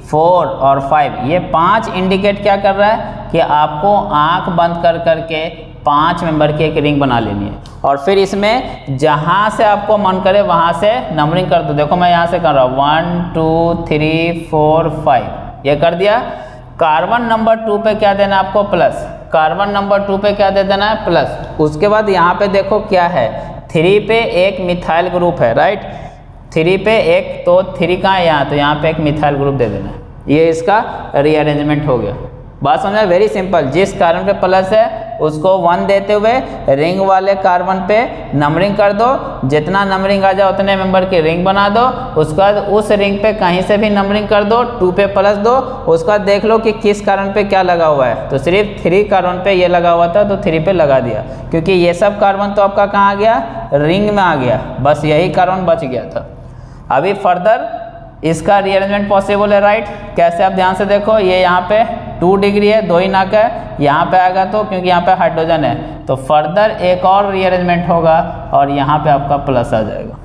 फोर और फाइव ये पाँच इंडिकेट क्या कर रहा है? कि आपको आँख बंद कर करके पाँच मेंबर की एक रिंग बना लेनी है। और फिर इसमें जहाँ से आपको मन करे, वहाँ से नंबरिंग कर दो। देखो मैं यहाँ से कर रहा हूँ। One two three four five ये कर दिया। कार्बन नंबर टू पे क्या देना है आपको? प्लस कार्बन नंबर टू पे क्या दे देना है? प्लस उसके बाद यहाँ पे देखो क्या है। थ्री पे एक मिथाइल ग्रुप है राइट थ्री पे एक तो थ्री कहाँ है यहाँ? तो यहाँ पे एक मिथाइल ग्रुप दे देना है। ये इसका रीअरेंजमेंट हो गया। बात समझा वेरी सिंपल जिस कार्बन पे प्लस है उसको वन देते हुए रिंग वाले कार्बन पे नंबरिंग कर दो। जितना नंबरिंग आ जाए, उतने मेंबर की रिंग बना दो। उसके बाद उस रिंग पे कहीं से भी नंबरिंग कर दो टू पे प्लस दो। उसके बाद देख लो कि किस कार्बन पे क्या लगा हुआ है। तो सिर्फ़ थ्री कार्बन पे ये लगा हुआ था तो थ्री पे लगा दिया। क्योंकि ये सब कार्बन तो आपका कहाँ आ गया? रिंग में आ गया। बस यही कार्बन बच गया था। अभी फर्दर इसका रीअरेंजमेंट पॉसिबल है राइट कैसे? आप ध्यान से देखो, ये यहाँ पे टू डिग्री है, दो ही नाक है, यहाँ पे आएगा तो क्योंकि यहाँ पे हाइड्रोजन है तो फर्दर एक और रीअरेंजमेंट होगा और यहाँ पे आपका प्लस आ जाएगा।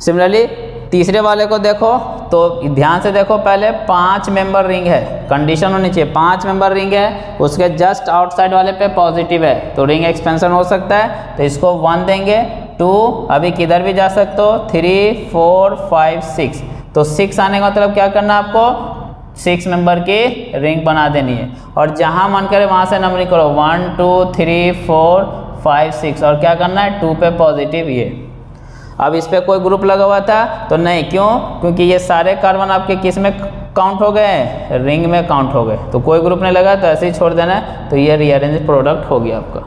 सिमिलरली तीसरे वाले को देखो तो ध्यान से देखो, पहले पाँच मेंबर रिंग है कंडीशन होनी चाहिए, पाँच मेंबर रिंग है, उसके जस्ट आउटसाइड वाले पे पॉजिटिव है तो रिंग एक्सपेंशन हो सकता है तो इसको वन देंगे टू अभी किधर भी जा सकते हो थ्री फोर फाइव सिक्स तो सिक्स आने का मतलब क्या करना है आपको? सिक्स मेंबर की रिंग बना देनी है। और जहाँ मन करे वहाँ से नंबरिंग करो। One two three four five six और क्या करना है? टू पे पॉजिटिव ये। अब इस पर कोई ग्रुप लगा हुआ था तो नहीं, क्यों? क्योंकि ये सारे कार्बन आपके किसमें काउंट हो गए रिंग में काउंट हो गए। तो कोई ग्रुप नहीं लगा तो ऐसे ही छोड़ देना है। तो ये रीअरेंज प्रोडक्ट हो गया आपका।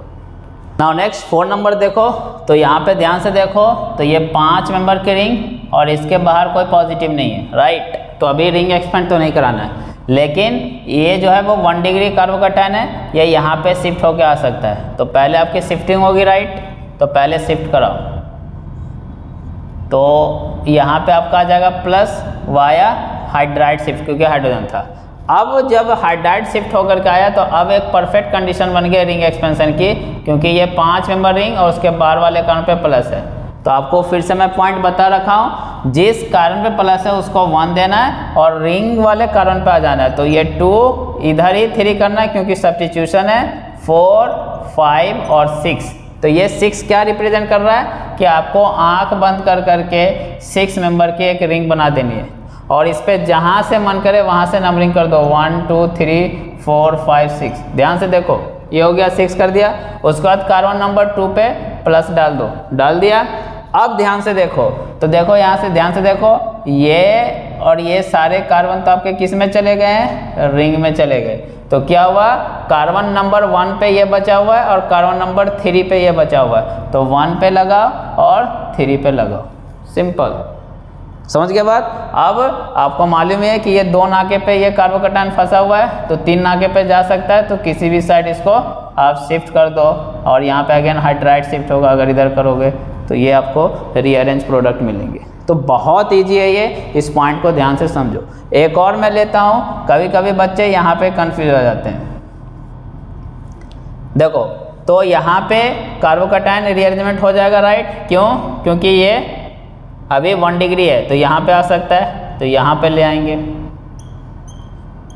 नाउ नेक्स्ट फोर नंबर देखो। तो यहाँ पे ध्यान से देखो। तो ये पाँच मेंबर की रिंग और इसके बाहर कोई पॉजिटिव नहीं है। राइट तो अभी रिंग एक्सपेंड तो नहीं कराना है। लेकिन ये जो है वो वन डिग्री कर्व का कार्बोकटाइन है, ये यहाँ पे शिफ्ट होके आ सकता है। तो पहले आपकी शिफ्टिंग होगी राइट तो पहले शिफ्ट कराओ। तो यहाँ पे आपका आ जाएगा प्लस वाया हाइड्राइड शिफ्ट क्योंकि हाइड्रोजन था। अब जब हाइड्राइड शिफ्ट होकर के आया तो अब एक परफेक्ट कंडीशन बन गया रिंग एक्सपेंशन की, क्योंकि ये पाँच मेंबर रिंग और उसके बार वाले कारण पे प्लस है। तो आपको फिर से मैं पॉइंट बता रखा हूँ। जिस कारण पे प्लस है, उसको वन देना है और रिंग वाले कारण पे आ जाना है। तो ये टू इधर ही थ्री करना है क्योंकि सब्सटीट्यूशन है फोर फाइव और सिक्स तो ये सिक्स क्या रिप्रेजेंट कर रहा है कि आपको आँख बंद कर करके सिक्स मेंबर की एक रिंग बना देनी है। और इस पर जहाँ से मन करे, वहाँ से नंबरिंग कर दो। One two three four five six ध्यान से देखो, ये हो गया सिक्स कर दिया। उसके बाद कार्बन नंबर टू पे प्लस डाल दो। डाल दिया। अब ध्यान से देखो। तो देखो यहाँ से ध्यान से देखो, ये और ये सारे कार्बन तो आपके किसमें चले गए हैं? रिंग में चले गए। तो क्या हुआ? कार्बन नंबर वन पे ये बचा हुआ है और कार्बन नंबर थ्री पे ये बचा हुआ है। तो वन पे लगाओ और थ्री पे लगाओ। सिंपल। समझ गए बात? अब आपको मालूम है कि ये दो नाके पे ये कार्बोकटाइन फंसा हुआ है। तो तीन नाके पे जा सकता है। तो किसी भी साइड इसको आप शिफ्ट कर दो। और यहाँ पे अगेन हाइड्राइड शिफ्ट होगा अगर इधर करोगे। तो ये आपको रीअरेंज प्रोडक्ट मिलेंगे। तो बहुत ईजी है ये, इस पॉइंट को ध्यान से समझो। एक और मैं लेता हूँ कभी कभी बच्चे यहाँ पे कन्फ्यूज़ हो जाते हैं। देखो तो यहाँ पे कार्बोकटाइन रीअरेंजमेंट हो जाएगा राइट क्यों? क्योंकि ये अभी वन डिग्री है तो यहाँ पे आ सकता है तो यहाँ पे ले आएँगे।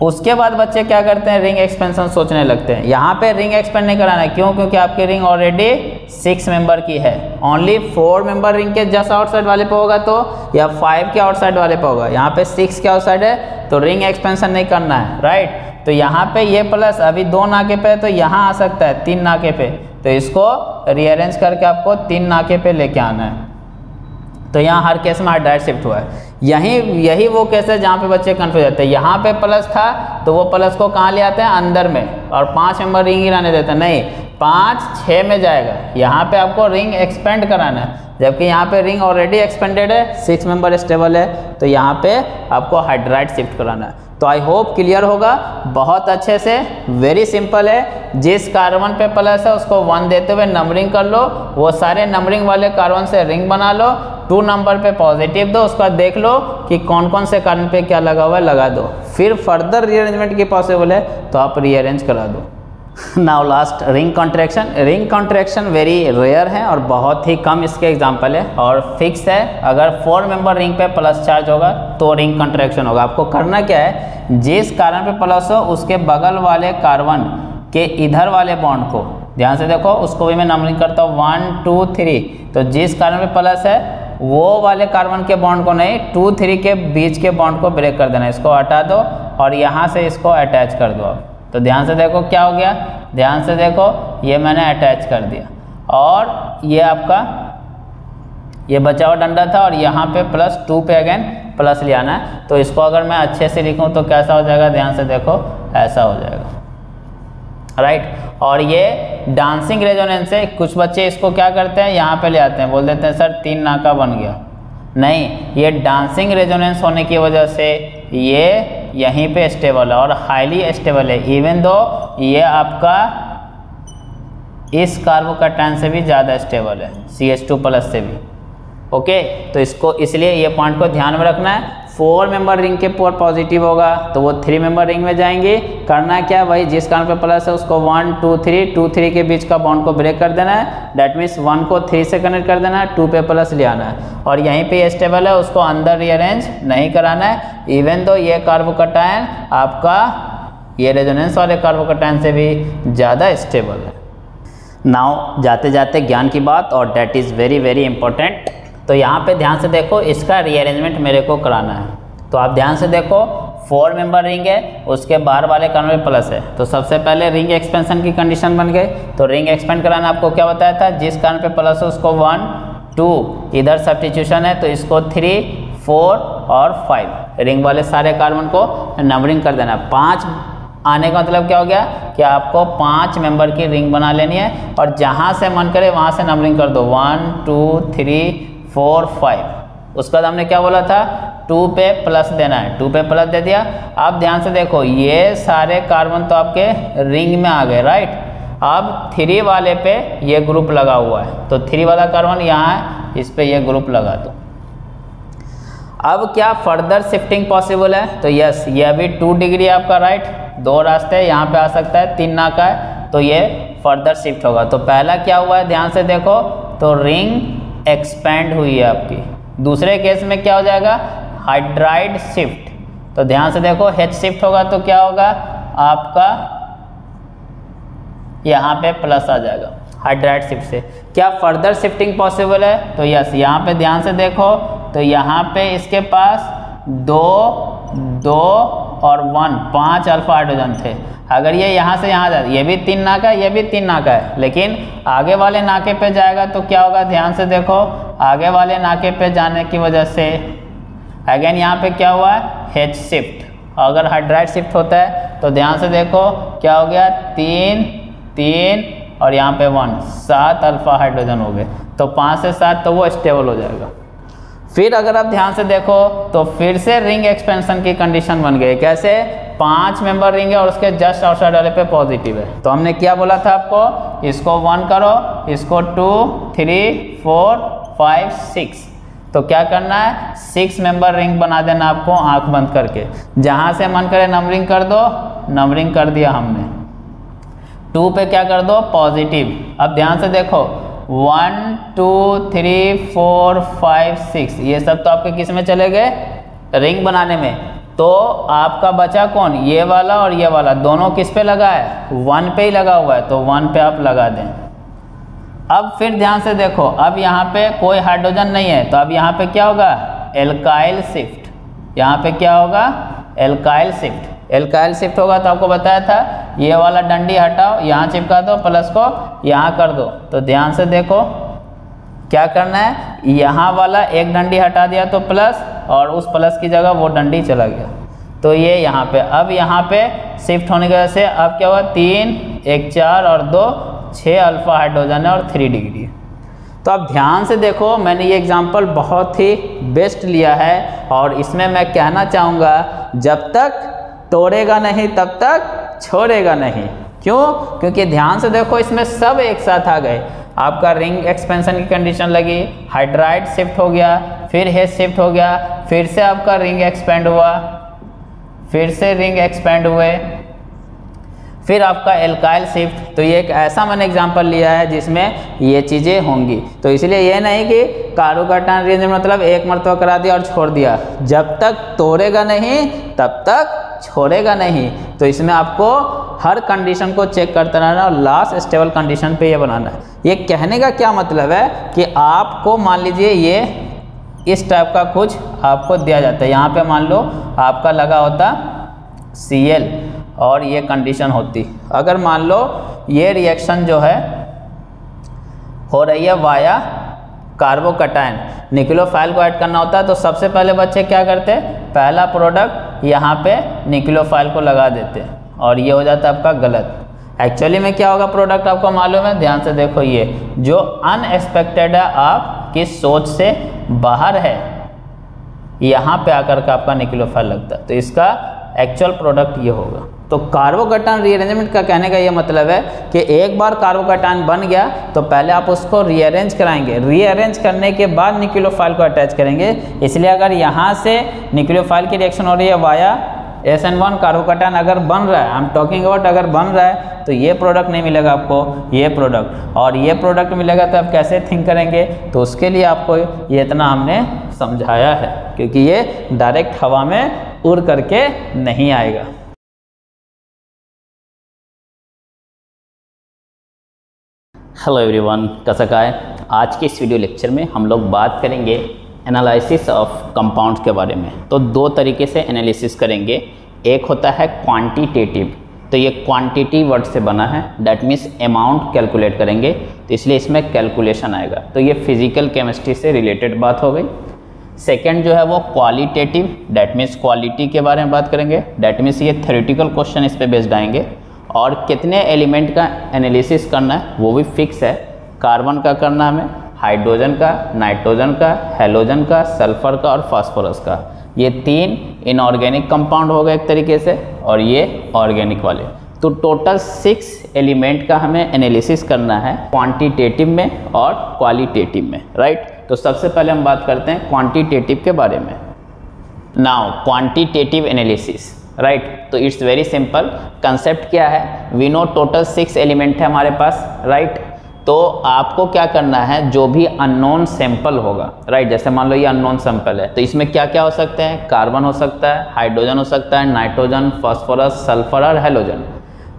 उसके बाद बच्चे क्या करते हैं? रिंग एक्सपेंशन सोचने लगते हैं। यहाँ पे रिंग एक्सपेंड नहीं कराना है। क्यों? क्योंकि आपकी रिंग ऑलरेडी सिक्स मेंबर की है। ओनली फोर मेंबर रिंग के जस्ट आउटसाइड वाले पे होगा तो या फाइव के आउटसाइड वाले पे होगा। यहाँ पे सिक्स के आउटसाइड है तो रिंग एक्सपेंशन नहीं करना है। राइट तो यहाँ पे ये प्लस अभी दो नाके पे है तो यहाँ आ सकता है तीन नाके पे। तो इसको रीअरेंज करके आपको तीन नाके पे लेके आना है। तो यहाँ हर केस में हाइड्राइड शिफ्ट हुआ है। यही यही वो केस जहाँ पे बच्चे कन्फ्यूज़ होते हैं। यहाँ पे प्लस था तो वो प्लस को कहाँ ले आते हैं? अंदर में। और पाँच मेंबर रिंग ही रहने देते हैं। नहीं, पाँच छः में जाएगा। यहाँ पे आपको रिंग एक्सपेंड कराना है। जबकि यहाँ पे रिंग ऑलरेडी एक्सपेंडेड है सिक्स मेंबर स्टेबल है तो यहाँ पे आपको हाइड्राइड शिफ्ट कराना है। तो आई होप क्लियर होगा। बहुत अच्छे से वेरी सिंपल है। जिस कार्बन पे प्लस है, उसको वन देते हुए नंबरिंग कर लो। वो सारे नंबरिंग वाले कार्बन से रिंग बना लो। टू नंबर पे पॉजिटिव दो, उसके बाद देख लो कि कौन कौन से कारण पे क्या लगा हुआ है, लगा दो। फिर फर्दर रीअरेंजमेंट की पॉसिबल है तो आप रीअरेंज करा दो। Now last ring contraction ring contraction very rare है और बहुत ही कम इसके एग्ज़ाम्पल है और फिक्स है। अगर फोर मेंबर रिंग पे प्लस चार्ज होगा तो रिंग कॉन्ट्रैक्शन होगा। आपको करना क्या है? जिस कारण पे प्लस हो, उसके बगल वाले कार्बन के इधर वाले बॉन्ड को, ध्यान से देखो, उसको भी मैं नंबरिंग करता हूँ वन टू थ्री तो जिस कारण पे प्लस है वो वाले कार्बन के बॉन्ड को नहीं टू थ्री के बीच के बॉन्ड को ब्रेक कर देना, इसको हटा दो और यहाँ से इसको अटैच कर दो। तो ध्यान से देखो क्या हो गया। ध्यान से देखो, ये मैंने अटैच कर दिया। और ये आपका, ये बचाव डंडा था और यहाँ पे प्लस टू पे अगेन प्लस ले आना। है तो इसको अगर मैं अच्छे से लिखूँ तो कैसा हो जाएगा? ध्यान से देखो, ऐसा हो जाएगा। राइट? और ये डांसिंग रेजोनेंस है। कुछ बच्चे इसको क्या करते हैं? यहाँ पे ले आते हैं। बोल देते हैं, सर, तीन नाका बन गया। नहीं, ये डांसिंग रेजोनेंस होने की वजह से ये यहीं पे स्टेबल है और हाईली स्टेबल है। इवन दो ये आपका इस कार्बोकटाइन से भी ज़्यादा स्टेबल है। सी एच टू प्लस से भी। ओके तो इसको, इसलिए ये पॉइंट को ध्यान में रखना है। फोर मेंबर रिंग के पोर पॉजिटिव होगा तो वो थ्री मेंबर रिंग में जाएँगे। करना क्या भाई? जिस कारण पे प्लस है, उसको one two three two three के बीच का बाउंड को ब्रेक कर देना है। डैट मीन्स वन को थ्री से कनेक्ट कर देना है टू पे प्लस ले आना है। और यहीं पे स्टेबल है, उसको अंदर रीअरेंज नहीं कराना है। इवन तो ये कार्बोकटायन आपका ये रेजोनेंस वाले कार्बोकटायन से भी ज़्यादा स्टेबल है। नाउ जाते जाते ज्ञान की बात, और that is very very important तो यहाँ पे ध्यान से देखो, इसका रीअरेंजमेंट मेरे को कराना है। तो आप ध्यान से देखो फोर मेंबर रिंग है, उसके बाहर वाले कर्न में प्लस है। तो सबसे पहले रिंग एक्सपेंशन की कंडीशन बन गई। तो रिंग एक्सपेंड कराना आपको क्या बताया था? जिस कारण पे प्लस है, उसको वन टू इधर सब्सटीट्यूशन है तो इसको थ्री फोर और फाइव रिंग वाले सारे कार्बन को नंबरिंग कर देना। पाँच आने का मतलब क्या हो गया? कि आपको पाँच मेंबर की रिंग बना लेनी है, और जहाँ से मन करे, वहाँ से नंबरिंग कर दो। One two three four five. उसके बाद हमने क्या बोला था? टू पे प्लस देना है। टू पे प्लस दे दिया। अब ध्यान से देखो, ये सारे कार्बन तो आपके रिंग में आ गए राइट अब थ्री वाले पे ये ग्रुप लगा हुआ है। तो थ्री वाला कार्बन यहाँ है, इस पे ये ग्रुप लगा दो। अब क्या फर्दर शिफ्टिंग पॉसिबल है? तो यस ये अभी टू डिग्री आपका राइट दो रास्ते यहाँ पे आ सकता है, तीन नाका है तो ये फर्दर शिफ्ट होगा। तो पहला क्या हुआ है? ध्यान से देखो तो रिंग एक्सपेंड हुई है आपकी। दूसरे केस में क्या हो जाएगा? हाइड्राइड शिफ्ट तो ध्यान से देखो हेच शिफ्ट होगा तो क्या होगा? आपका यहाँ पे प्लस आ जाएगा हाइड्राइड शिफ्ट से। क्या फर्दर शिफ्टिंग पॉसिबल है? तो यस यहाँ पे ध्यान से देखो तो यहाँ पे इसके पास दो दो और वन, पाँच अल्फ़ा हाइड्रोजन थे। अगर ये यहाँ से यहाँ जाए, ये भी तीन नाका है, ये भी तीन नाका है। लेकिन आगे वाले नाके पे जाएगा तो क्या होगा? ध्यान से देखो, आगे वाले नाके पे जाने की वजह से अगेन यहाँ पे क्या हुआ? है हेच शिफ्ट अगर हाइड्राइड शिफ्ट होता है तो ध्यान से देखो, क्या हो गया? तीन तीन और यहाँ पे वन, सात अल्फ़ा हाइड्रोजन हो गए। तो पाँच से सात तो वो स्टेबल हो जाएगा। फिर अगर आप ध्यान से देखो तो फिर से रिंग एक्सपेंशन की कंडीशन बन गई। कैसे? पाँच मेंबर रिंग है और उसके जस्ट आउटसाइड वाले पे पॉजिटिव है। तो हमने क्या बोला था आपको? इसको वन करो, इसको two three four five six तो क्या करना है? सिक्स मेंबर रिंग बना देना आपको आँख बंद करके। जहाँ से मन करे नंबरिंग कर दो नंबरिंग कर दिया हमने। टू पे क्या कर दो? पॉजिटिव अब ध्यान से देखो one, two, three, four, five, six. ये सब तो आपके किसमें चले गए? रिंग बनाने में। तो आपका बचा कौन? ये वाला और ये वाला। दोनों किस पे लगा है? वन पे ही लगा हुआ है तो वन पे आप लगा दें। अब फिर ध्यान से देखो, अब यहाँ पे कोई हाइड्रोजन नहीं है तो अब यहाँ पे क्या होगा? Alkyl shift. यहाँ पे क्या होगा? Alkyl shift. एल्काइल शिफ्ट होगा तो आपको बताया था, ये वाला डंडी हटाओ, यहाँ चिपका दो प्लस को यहाँ कर दो। तो ध्यान से देखो, क्या करना है? यहाँ वाला एक डंडी हटा दिया तो प्लस और उस प्लस की जगह वो डंडी चला गया। तो ये यहाँ पे, अब यहाँ पे शिफ्ट होने की वजह से अब क्या हुआ? तीन, एक चार और दो छः अल्फ़ा हाइड्रोजन है और थ्री डिग्री तो अब ध्यान से देखो, मैंने ये एग्जांपल बहुत ही बेस्ट लिया है, और इसमें मैं कहना चाहूँगा, जब तक तोड़ेगा नहीं, तब तक छोड़ेगा नहीं। क्यों? क्योंकि ध्यान से देखो, इसमें सब एक साथ आ गए। आपका रिंग एक्सपेंशन की कंडीशन लगी हाइड्राइड शिफ्ट हो गया, फिर हेड शिफ्ट हो गया, फिर से आपका रिंग एक्सपेंड हुआ, फिर से रिंग एक्सपेंड हुए, फिर आपका एल्काइल शिफ्ट तो ये एक ऐसा मैंने एग्जांपल लिया है जिसमें ये चीज़ें होंगी। तो इसलिए ये नहीं कि कार्बोकैटायन रेंज मतलब एक मरतबा करा दिया और छोड़ दिया। जब तक तोड़ेगा नहीं, तब तक छोड़ेगा नहीं। तो इसमें आपको हर कंडीशन को चेक करते रहना और लास्ट स्टेबल कंडीशन पे ये बनाना है। ये कहने का क्या मतलब है कि आपको मान लीजिए ये, इस टाइप का कुछ आपको दिया जाता है। यहाँ पे मान लो आपका लगा होता सी एल और ये कंडीशन होती। अगर मान लो ये रिएक्शन जो है, हो रही है वाया कार्बोकटाइन निक्लोफाइल को ऐड करना होता है तो सबसे पहले बच्चे क्या करते हैं? पहला प्रोडक्ट यहाँ पे निक्लोफाइल को लगा देते हैं और ये हो जाता है आपका गलत। एक्चुअली में क्या होगा प्रोडक्ट आपको मालूम है? ध्यान से देखो ये। जो अनएक्सपेक्टेड है आपकी सोच से बाहर है, यहाँ पे आकर के आपका निक्लोफाइल लगता है। तो इसका एक्चुअल प्रोडक्ट ये होगा। तो कार्बोकटान रीअरेंजमेंट का कहने का ये मतलब है कि एक बार कार्बोकटान बन गया तो पहले आप उसको रीअरेंज कराएँगे। रीअरेंज करने के बाद निक्लोफाइल को अटैच करेंगे। इसलिए अगर यहाँ से निक्लोफाइल की रिएक्शन हो रही है via S N one carbocation अगर बन रहा है आई एम टॉकिंग अबाउट अगर बन रहा है तो ये प्रोडक्ट नहीं मिलेगा आपको, ये प्रोडक्ट और ये प्रोडक्ट मिलेगा तो आप कैसे थिंक करेंगे? तो उसके लिए आपको ये इतना हमने समझाया है, क्योंकि ये डायरेक्ट हवा में उड़ करके नहीं आएगा। हेलो एवरीवन कैसा का है आज के इस वीडियो लेक्चर में हम लोग बात करेंगे एनालिसिस ऑफ़ कंपाउंड्स के बारे में। तो दो तरीके से एनालिसिस करेंगे। एक होता है क्वांटिटेटिव तो ये क्वांटिटी वर्ड से बना है। डैट मीन्स अमाउंट कैलकुलेट करेंगे। तो इसलिए इसमें कैलकुलेशन आएगा। तो ये फ़िज़िकल केमिस्ट्री से रिलेटेड बात हो गई। सेकेंड जो है वो क्वालिटेटिव डैट मीन्स क्वालिटी के बारे में बात करेंगे। डैट मीन्स ये थेरेटिकल क्वेश्चन इस पर बेस्ड आएँगे। और कितने एलिमेंट का एनालिसिस करना है, वो भी फिक्स है। कार्बन का करना हमें हाइड्रोजन का नाइट्रोजन का हेलोजन का सल्फ़र का और फास्फोरस का। ये तीन इनऑर्गेनिक कंपाउंड हो गए एक तरीके से, और ये ऑर्गेनिक वाले। तो टोटल सिक्स एलिमेंट का हमें एनालिसिस करना है क्वांटिटेटिव में और क्वालिटेटिव में राइट तो सबसे पहले हम बात करते हैं क्वांटिटेटिव के बारे में। Now quantitative analysis right right. तो इट्स वेरी सिंपल कंसेप्ट क्या है? We know total six element है हमारे पास राइट right? तो आपको क्या करना है? जो भी अननोन सैंपल होगा राइट जैसे मान लो ये अननोन सैंपल है तो इसमें क्या क्या हो सकते हैं? कार्बन हो सकता है हाइड्रोजन हो सकता है नाइट्रोजन फॉस्फोरस सल्फ़र और हेलोजन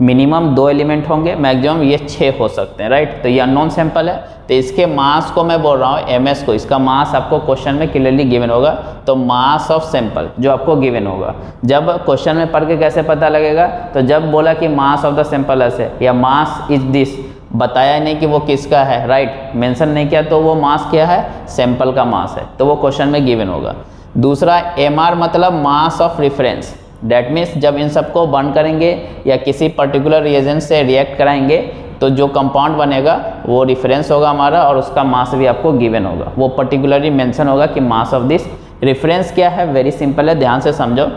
मिनिमम दो एलिमेंट होंगे, मैक्सिमम ये छः हो सकते हैं राइट तो ये अननोन सैंपल है। तो इसके मास को मैं बोल रहा हूँ एम को, इसका मास आपको क्वेश्चन में क्लियरली गिवन होगा। तो मास ऑफ़ सैंपल जो आपको गिवन होगा। जब क्वेश्चन में पढ़ के कैसे पता लगेगा? तो जब बोला कि मास ऑफ़ द सैंपल ऐसे, या मास इज़ दिस, बताया नहीं कि वो किसका है राइट मेंशन नहीं किया तो वो मास क्या है? सैंपल का मास है। तो वो क्वेश्चन में गिवन होगा। दूसरा एमआर मतलब mass of reference that means जब इन सबको बर्न करेंगे या किसी पर्टिकुलर रिएजेंट से रिएक्ट कराएँगे तो जो कंपाउंड बनेगा, वो रिफरेंस होगा हमारा और उसका मास भी आपको गिवन होगा। वो पर्टिकुलरली मेंशन होगा कि मास ऑफ़ दिस रिफरेंस क्या है। वेरी सिंपल है, ध्यान से समझो।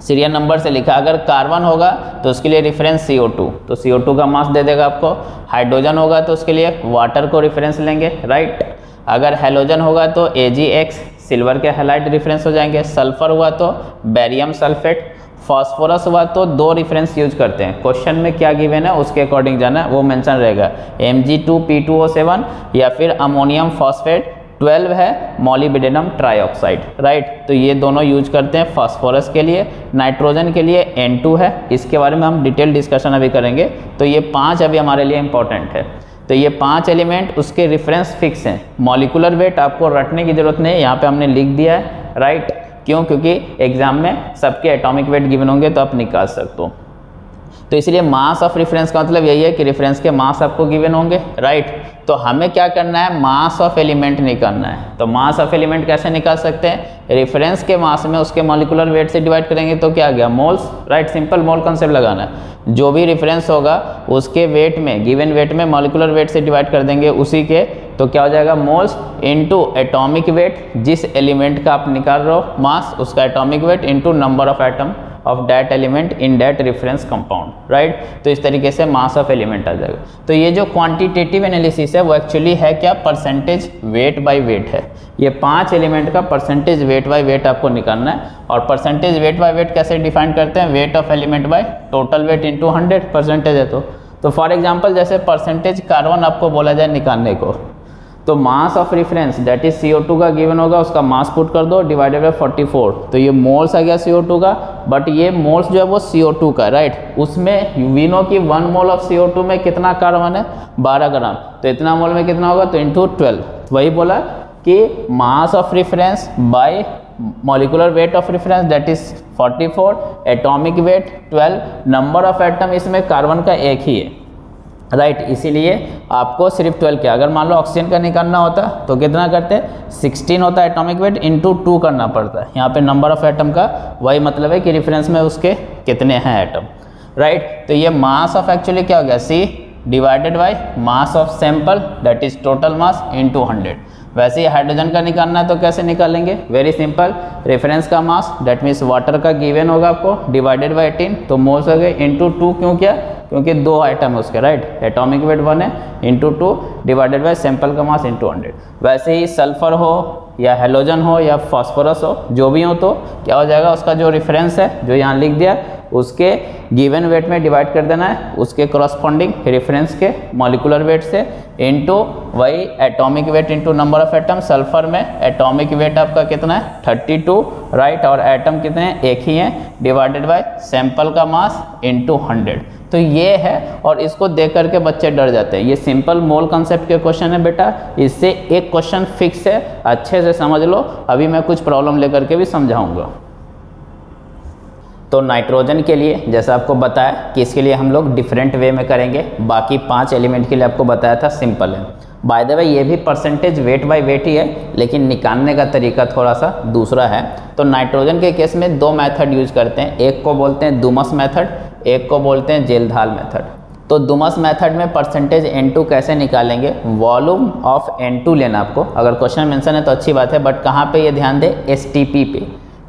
सीरियल नंबर से लिखा, अगर कार्बन होगा तो उसके लिए रिफरेंस CO2 तो CO2 का मास दे देगा आपको। हाइड्रोजन होगा तो उसके लिए वाटर को रिफरेंस लेंगे राइट अगर हेलोजन होगा तो AgX सिल्वर के हेलाइट रिफरेंस हो जाएँगे। सल्फ़र हुआ तो बैरियम सल्फेट फॉस्फोरस हुआ तो दो रिफरेंस यूज़ करते हैं। क्वेश्चन में क्या गिवन है, उसके अकॉर्डिंग जाना वो मेंशन रहेगा। M G two P two O seven या फिर अमोनियम फॉस्फेट 12 है मॉलीबिडेनम ट्राईऑक्साइड राइट तो ये दोनों यूज़ करते हैं फास्फोरस के लिए नाइट्रोजन के लिए N2 है। इसके बारे में हम डिटेल डिस्कशन अभी करेंगे। तो ये पाँच अभी हमारे लिए इंपॉर्टेंट है। तो ये पाँच एलिमेंट उसके रेफरेंस फिक्स हैं। मॉलिकुलर वेट आपको रटने की ज़रूरत नहीं है, यहाँ पे हमने लिख दिया है राइट क्यों? क्योंकि एग्ज़ाम में सबके एटॉमिक वेट गिवन होंगे तो आप निकाल सकते हो। तो इसलिए मास ऑफ़ रेफरेंस का मतलब यही है कि रेफरेंस के मास आपको गिवन होंगे राइट तो हमें क्या करना है? मास ऑफ़ एलिमेंट निकालना है। तो मास ऑफ़ एलिमेंट कैसे निकाल सकते हैं? रेफरेंस के मास में उसके मॉलिकुलर वेट से डिवाइड करेंगे तो क्या आ गया? Moles right simple mole concept लगाना है। जो भी रेफरेंस होगा, उसके वेट में गिवन वेट में मॉलिकुलर वेट से डिवाइड कर देंगे उसी के। तो क्या हो जाएगा? मोल्स इंटू एटॉमिक वेट जिस एलिमेंट का आप निकाल रहे हो मास उसका atomic weight into number of atom of that element in that reference compound right तो इस तरीके से मास ऑफ़ एलिमेंट आ जाएगा। तो ये जो क्वांटिटेटिव एनालिसिस है, वो एक्चुअली है क्या? परसेंटेज वेट बाय वेट है। ये पाँच एलिमेंट का परसेंटेज वेट बाय वेट आपको निकालना है। और परसेंटेज वेट बाय वेट कैसे डिफाइन करते हैं? Weight of element by total weight into hundred percentage है तो। तो फॉर एग्ज़ाम्पल जैसे परसेंटेज कार्बन आपको बोला जाए निकालने को। तो mass of reference that is CO2 का गिवन होगा, उसका मास पुट कर दो डिवाइडेड बाय 44 तो ये मोल्स आ गया CO2 का बट ये मोल्स जो है वो CO2 का राइट उसमें वी नो की वन मोल ऑफ़ CO2 में कितना कार्बन है? 12 ग्राम. तो इतना मोल में कितना होगा? तो इंटू ट्वेल्व वही बोला कि mass of reference by molecular weight of reference that is 44 atomic weight 12 number of atom इसमें कार्बन का एक ही है. राइट right, इसीलिए आपको सिर्फ़ 12 क्या। अगर मान लो ऑक्सीजन का निकालना होता तो कितना करते? 16 होता है एटॉमिक वेट इंटू टू करना पड़ता है। यहाँ पे नंबर ऑफ़ एटम का वही मतलब है कि रेफरेंस में उसके कितने हैं एटम राइट right? तो ये मास ऑफ़ एक्चुअली क्या हो गया? C divided by mass of sample that is total mass into hundred वैसे ही हाइड्रोजन का निकालना है तो कैसे निकालेंगे? वेरी सिंपल रेफरेंस का मास दैट मीन्स वाटर का गिवन होगा आपको डिवाइडेड बाई एटीन तो मोल्स हो गए इंटू टू क्यों किया? क्योंकि दो आइटम है उसके राइट एटॉमिक वेट वन है into two divided by sample का मास इंटू हंड्रेड वैसे ही सल्फ़र हो, या हेलोजन हो, या फॉस्फोरस हो, जो भी हो तो क्या हो जाएगा? उसका जो रेफरेंस है, जो यहाँ लिख दिया, उसके गिवन वेट में डिवाइड कर देना है, उसके करस्पॉन्डिंग रेफरेंस के मॉलिकुलर वेट से इंटू वही atomic weight into number of atom sulphur में एटॉमिक वेट आपका कितना है? 32 राइट और एटम कितने हैं? एक ही हैं डिवाइडेड बाय सैंपल का मास इंटू 100 तो ये है और इसको देख करके बच्चे डर जाते हैं। ये सिंपल मोल कॉन्सेप्ट के क्वेश्चन है बेटा। इससे एक क्वेश्चन फिक्स है। अच्छे से समझ लो। अभी मैं कुछ प्रॉब्लम लेकर के भी समझाऊँगा। तो नाइट्रोजन के लिए, जैसा आपको बताया कि इसके लिए हम लोग डिफरेंट वे में करेंगे? बाकी पाँच एलिमेंट के लिए आपको बताया था सिंपल है। बाय द वे ये भी परसेंटेज वेट बाय वेट ही है, लेकिन निकालने का तरीका थोड़ा सा दूसरा है। तो नाइट्रोजन के केस में दो मेथड यूज़ करते हैं। एक को बोलते हैं दुमस मेथड एक को बोलते हैं जेलधाल मेथड तो दुमस मेथड में परसेंटेज N2 कैसे निकालेंगे? वॉल्यूम ऑफ़ N2 लेना आपको। अगर क्वेश्चन मेंशन है तो अच्छी बात है बट कहाँ पे ये ध्यान दे? एस पे।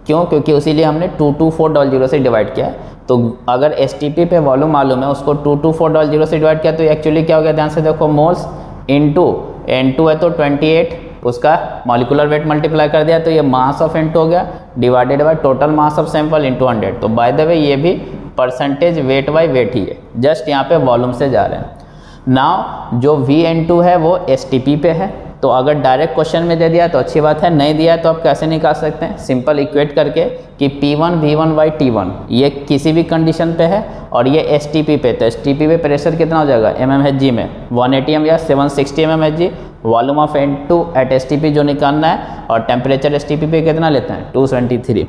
क्यों? क्योंकि उसी लिए हमने two two four double zero से डिवाइड किया। तो अगर एसटीपी पे वॉल्यूम मालूम है, उसको two two four double zero से डिवाइड किया तो एक्चुअली क्या हो गया? ध्यान से देखो moles into N two है तो ट्वेंटी एट उसका मॉलिकुलर वेट मल्टीप्लाई कर दिया तो ये मास ऑफ़ एन टू हो गया divided by total mass of sample into hundred तो बाय द वे ये भी परसेंटेज वेट बाय वेट ही है। जस्ट यहाँ पे वॉल्यूम से जा रहे हैं। नाव जो वी एन टू है, वो एस टी पी पे है। तो अगर डायरेक्ट क्वेश्चन में दे दिया तो अच्छी बात है, नहीं दिया तो आप कैसे निकाल सकते हैं? सिंपल इक्वेट करके कि P1 one V one by T one ये किसी भी कंडीशन पे है और ये एसटीपी पे तो एसटीपी पे प्रेशर कितना हो जाएगा? एम एम एच जी में। वन एटी एम या seven sixty M M H G volume of N two at STP जो निकालना है और टेम्परेचर एस पे कितना लेते हैं? टू सेवेंटी थ्री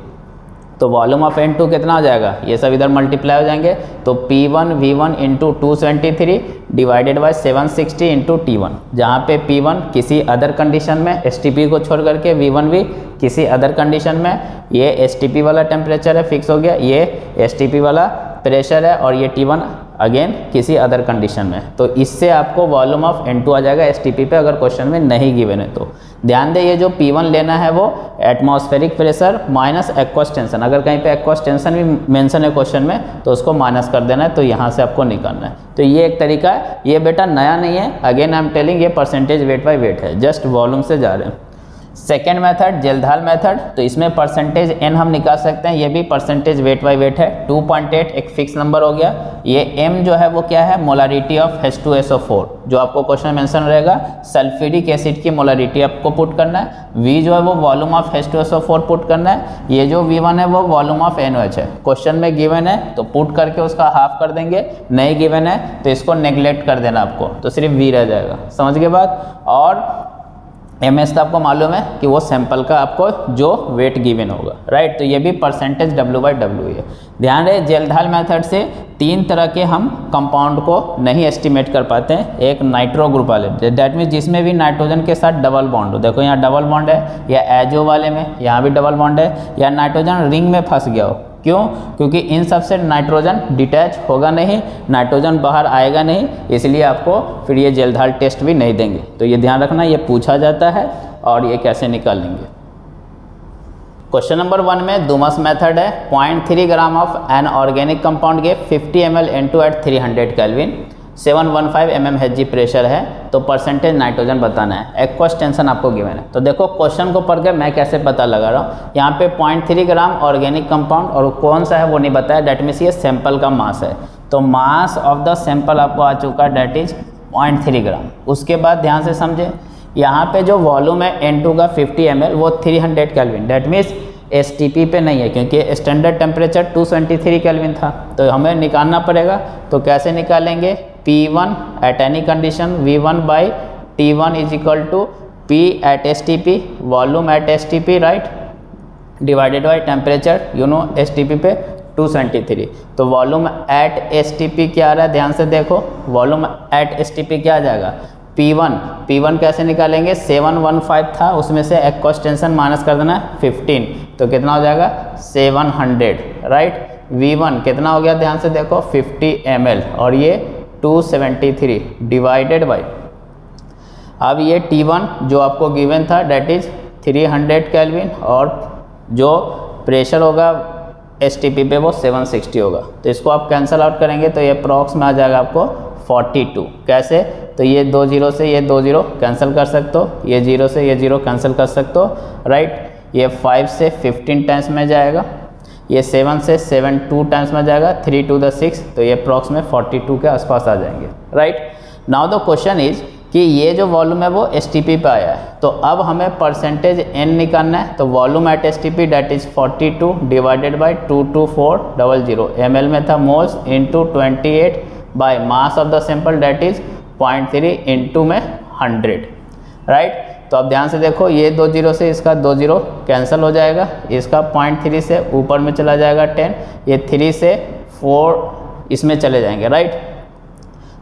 तो वॉल्यूम ऑफ़ एन टू कितना आ जाएगा? ये सब इधर मल्टीप्लाई हो जाएँगे। तो P one V one into two seventy three divided by seven sixty into T one जहाँ पे पी वन किसी अदर कंडीशन में एस टी पी को छोड़ करके वी वन भी किसी अदर कंडीशन में, ये एस टी पी वाला टेम्परेचर है फिक्स हो गया। ये एस टी पी वाला प्रेशर है और ये टी वन अगेन किसी अदर कंडीशन में। तो इससे आपको वॉल्यूम ऑफ़ एन आ जाएगा एस टी पी अगर क्वेश्चन में नहीं गिवन है तो। ध्यान दें, ये जो P1 लेना है वो atmospheric pressure minus aqueous tension अगर कहीं पे एक्वस टेंशन भी मेंशन है क्वेश्चन में तो उसको माइनस कर देना है तो यहाँ से आपको निकालना है। तो ये एक तरीका है। ये बेटा नया नहीं है। अगेन आई एम टेलिंग ये परसेंटेज वेट बाई वेट है। जस्ट वॉल्यूम से जा रहे हैं। सेकेंड मेथड जेलधाल मेथड तो इसमें परसेंटेज एन हम निकाल सकते हैं, ये भी परसेंटेज वेट बाई वेट है 2.8 एक फिक्स नंबर हो गया। ये एम जो है, वो क्या है? Molarity of H two S O four जो आपको क्वेश्चन मेंशन रहेगा सल्फ्यूरिक एसिड की मोलारिटी आपको पुट करना है। वी जो है, वो volume of H two S O four put करना है। ये जो वी वन है, वो वॉल्यूम ऑफ़ एन है। क्वेश्चन में गिवन है तो पुट करके उसका हाफ़ कर देंगे। नहीं गिवन है तो इसको नेग्लेक्ट कर देना आपको। तो सिर्फ़ वी रह जाएगा। समझ के बाद और एम एस तो आपको मालूम है कि वो सैंपल का आपको जो वेट गिवन होगा राइट तो ये भी परसेंटेज डब्ल्यू बाई डब्ल्यू है। ध्यान रहे जेलधाल मेथड से तीन तरह के हम कंपाउंड को नहीं एस्टिमेट कर पाते हैं। एक नाइट्रो ग्रुप वाले डैट मीन जिसमें भी नाइट्रोजन के साथ डबल बॉन्ड हो। देखो, यहाँ डबल बॉन्ड है, या एजो वाले में, यहाँ भी डबल बॉन्ड है, या नाइट्रोजन रिंग में फंस गया हो। क्यों? क्योंकि इन सबसे नाइट्रोजन डिटैच होगा नहीं, नाइट्रोजन बाहर आएगा नहीं, इसलिए आपको फिर ये जेलधार टेस्ट भी नहीं देंगे। तो ये ध्यान रखना, ये पूछा जाता है और ये कैसे निकालेंगे क्वेश्चन नंबर वन में दुमस मेथड है। Point three gram of an organic compound के 50 M L at three hundred kelvin seven one five M M H G pressure है तो परसेंटेज नाइट्रोजन बताना है। एक टेंशन आपको गिवन है। तो देखो क्वेश्चन को पढ़ के मैं कैसे पता लगा रहा हूँ। यहाँ पे point three gram organic compound और कौन सा है वो नहीं बताया डेट मीन्स ये सैंपल का मास है। तो मास ऑफ़ द सैंपल आपको आ चुका है that is point three gram उसके बाद ध्यान से समझे, यहाँ पे जो वॉल्यूम है एन टू का फिफ्टी एम एल वो three hundred kelvin that means S T P पे नहीं है, क्योंकि स्टैंडर्ड टेम्परेचर 223 केल्विन था। तो हमें निकालना पड़ेगा तो कैसे निकालेंगे? P1 at any condition V1 by T one is equal to P at S T P volume at S T P right divided by temperature you know S T P पे 273 तो volume at S T P क्या आ रहा है? ध्यान से देखो volume at S T P क्या आ जाएगा? P1 P1 कैसे निकालेंगे? 715 था, उसमें से एक टेंशन माइनस कर देना है 15 तो कितना हो जाएगा? 700 राइट V1 कितना हो गया? ध्यान से देखो 50 ml और ये 273 डिवाइडेड बाई अब ये T1 जो आपको गिवन था डेट इज़ 300 केल्विन और जो प्रेशर होगा एसटीपी पे वो 760 होगा। तो इसको आप कैंसिल आउट करेंगे तो ये अप्रॉक्स में आ जाएगा आपको 42 कैसे? तो ये दो ज़ीरो से ये दो ज़ीरो कैंसिल कर सकते हो, ये ज़ीरो से ये ज़ीरो कैंसिल कर सकते हो राइट ये फाइव से फिफ्टीन टाइम्स में जाएगा। ये सेवन से सेवन टू टाइम्स में जाएगा थ्री टू द सिक्स तो ये अप्रॉक्स में फोर्टी टू के आसपास आ जाएँगे right now the question is कि ये जो वॉल्यूम है वो एस टी पी पे आया है तो अब हमें परसेंटेज एन निकालना है तो volume at S T P that is forty two divided by two two four double zero M L में था moles into twenty eight by mass of the sample that is point three into में hundred right तो अब ध्यान से देखो, ये दो ज़ीरो से इसका दो ज़ीरो कैंसिल हो जाएगा। इसका पॉइंट थ्री से ऊपर में चला जाएगा टेन ये थ्री से फोर इसमें चले जाएँगे राइट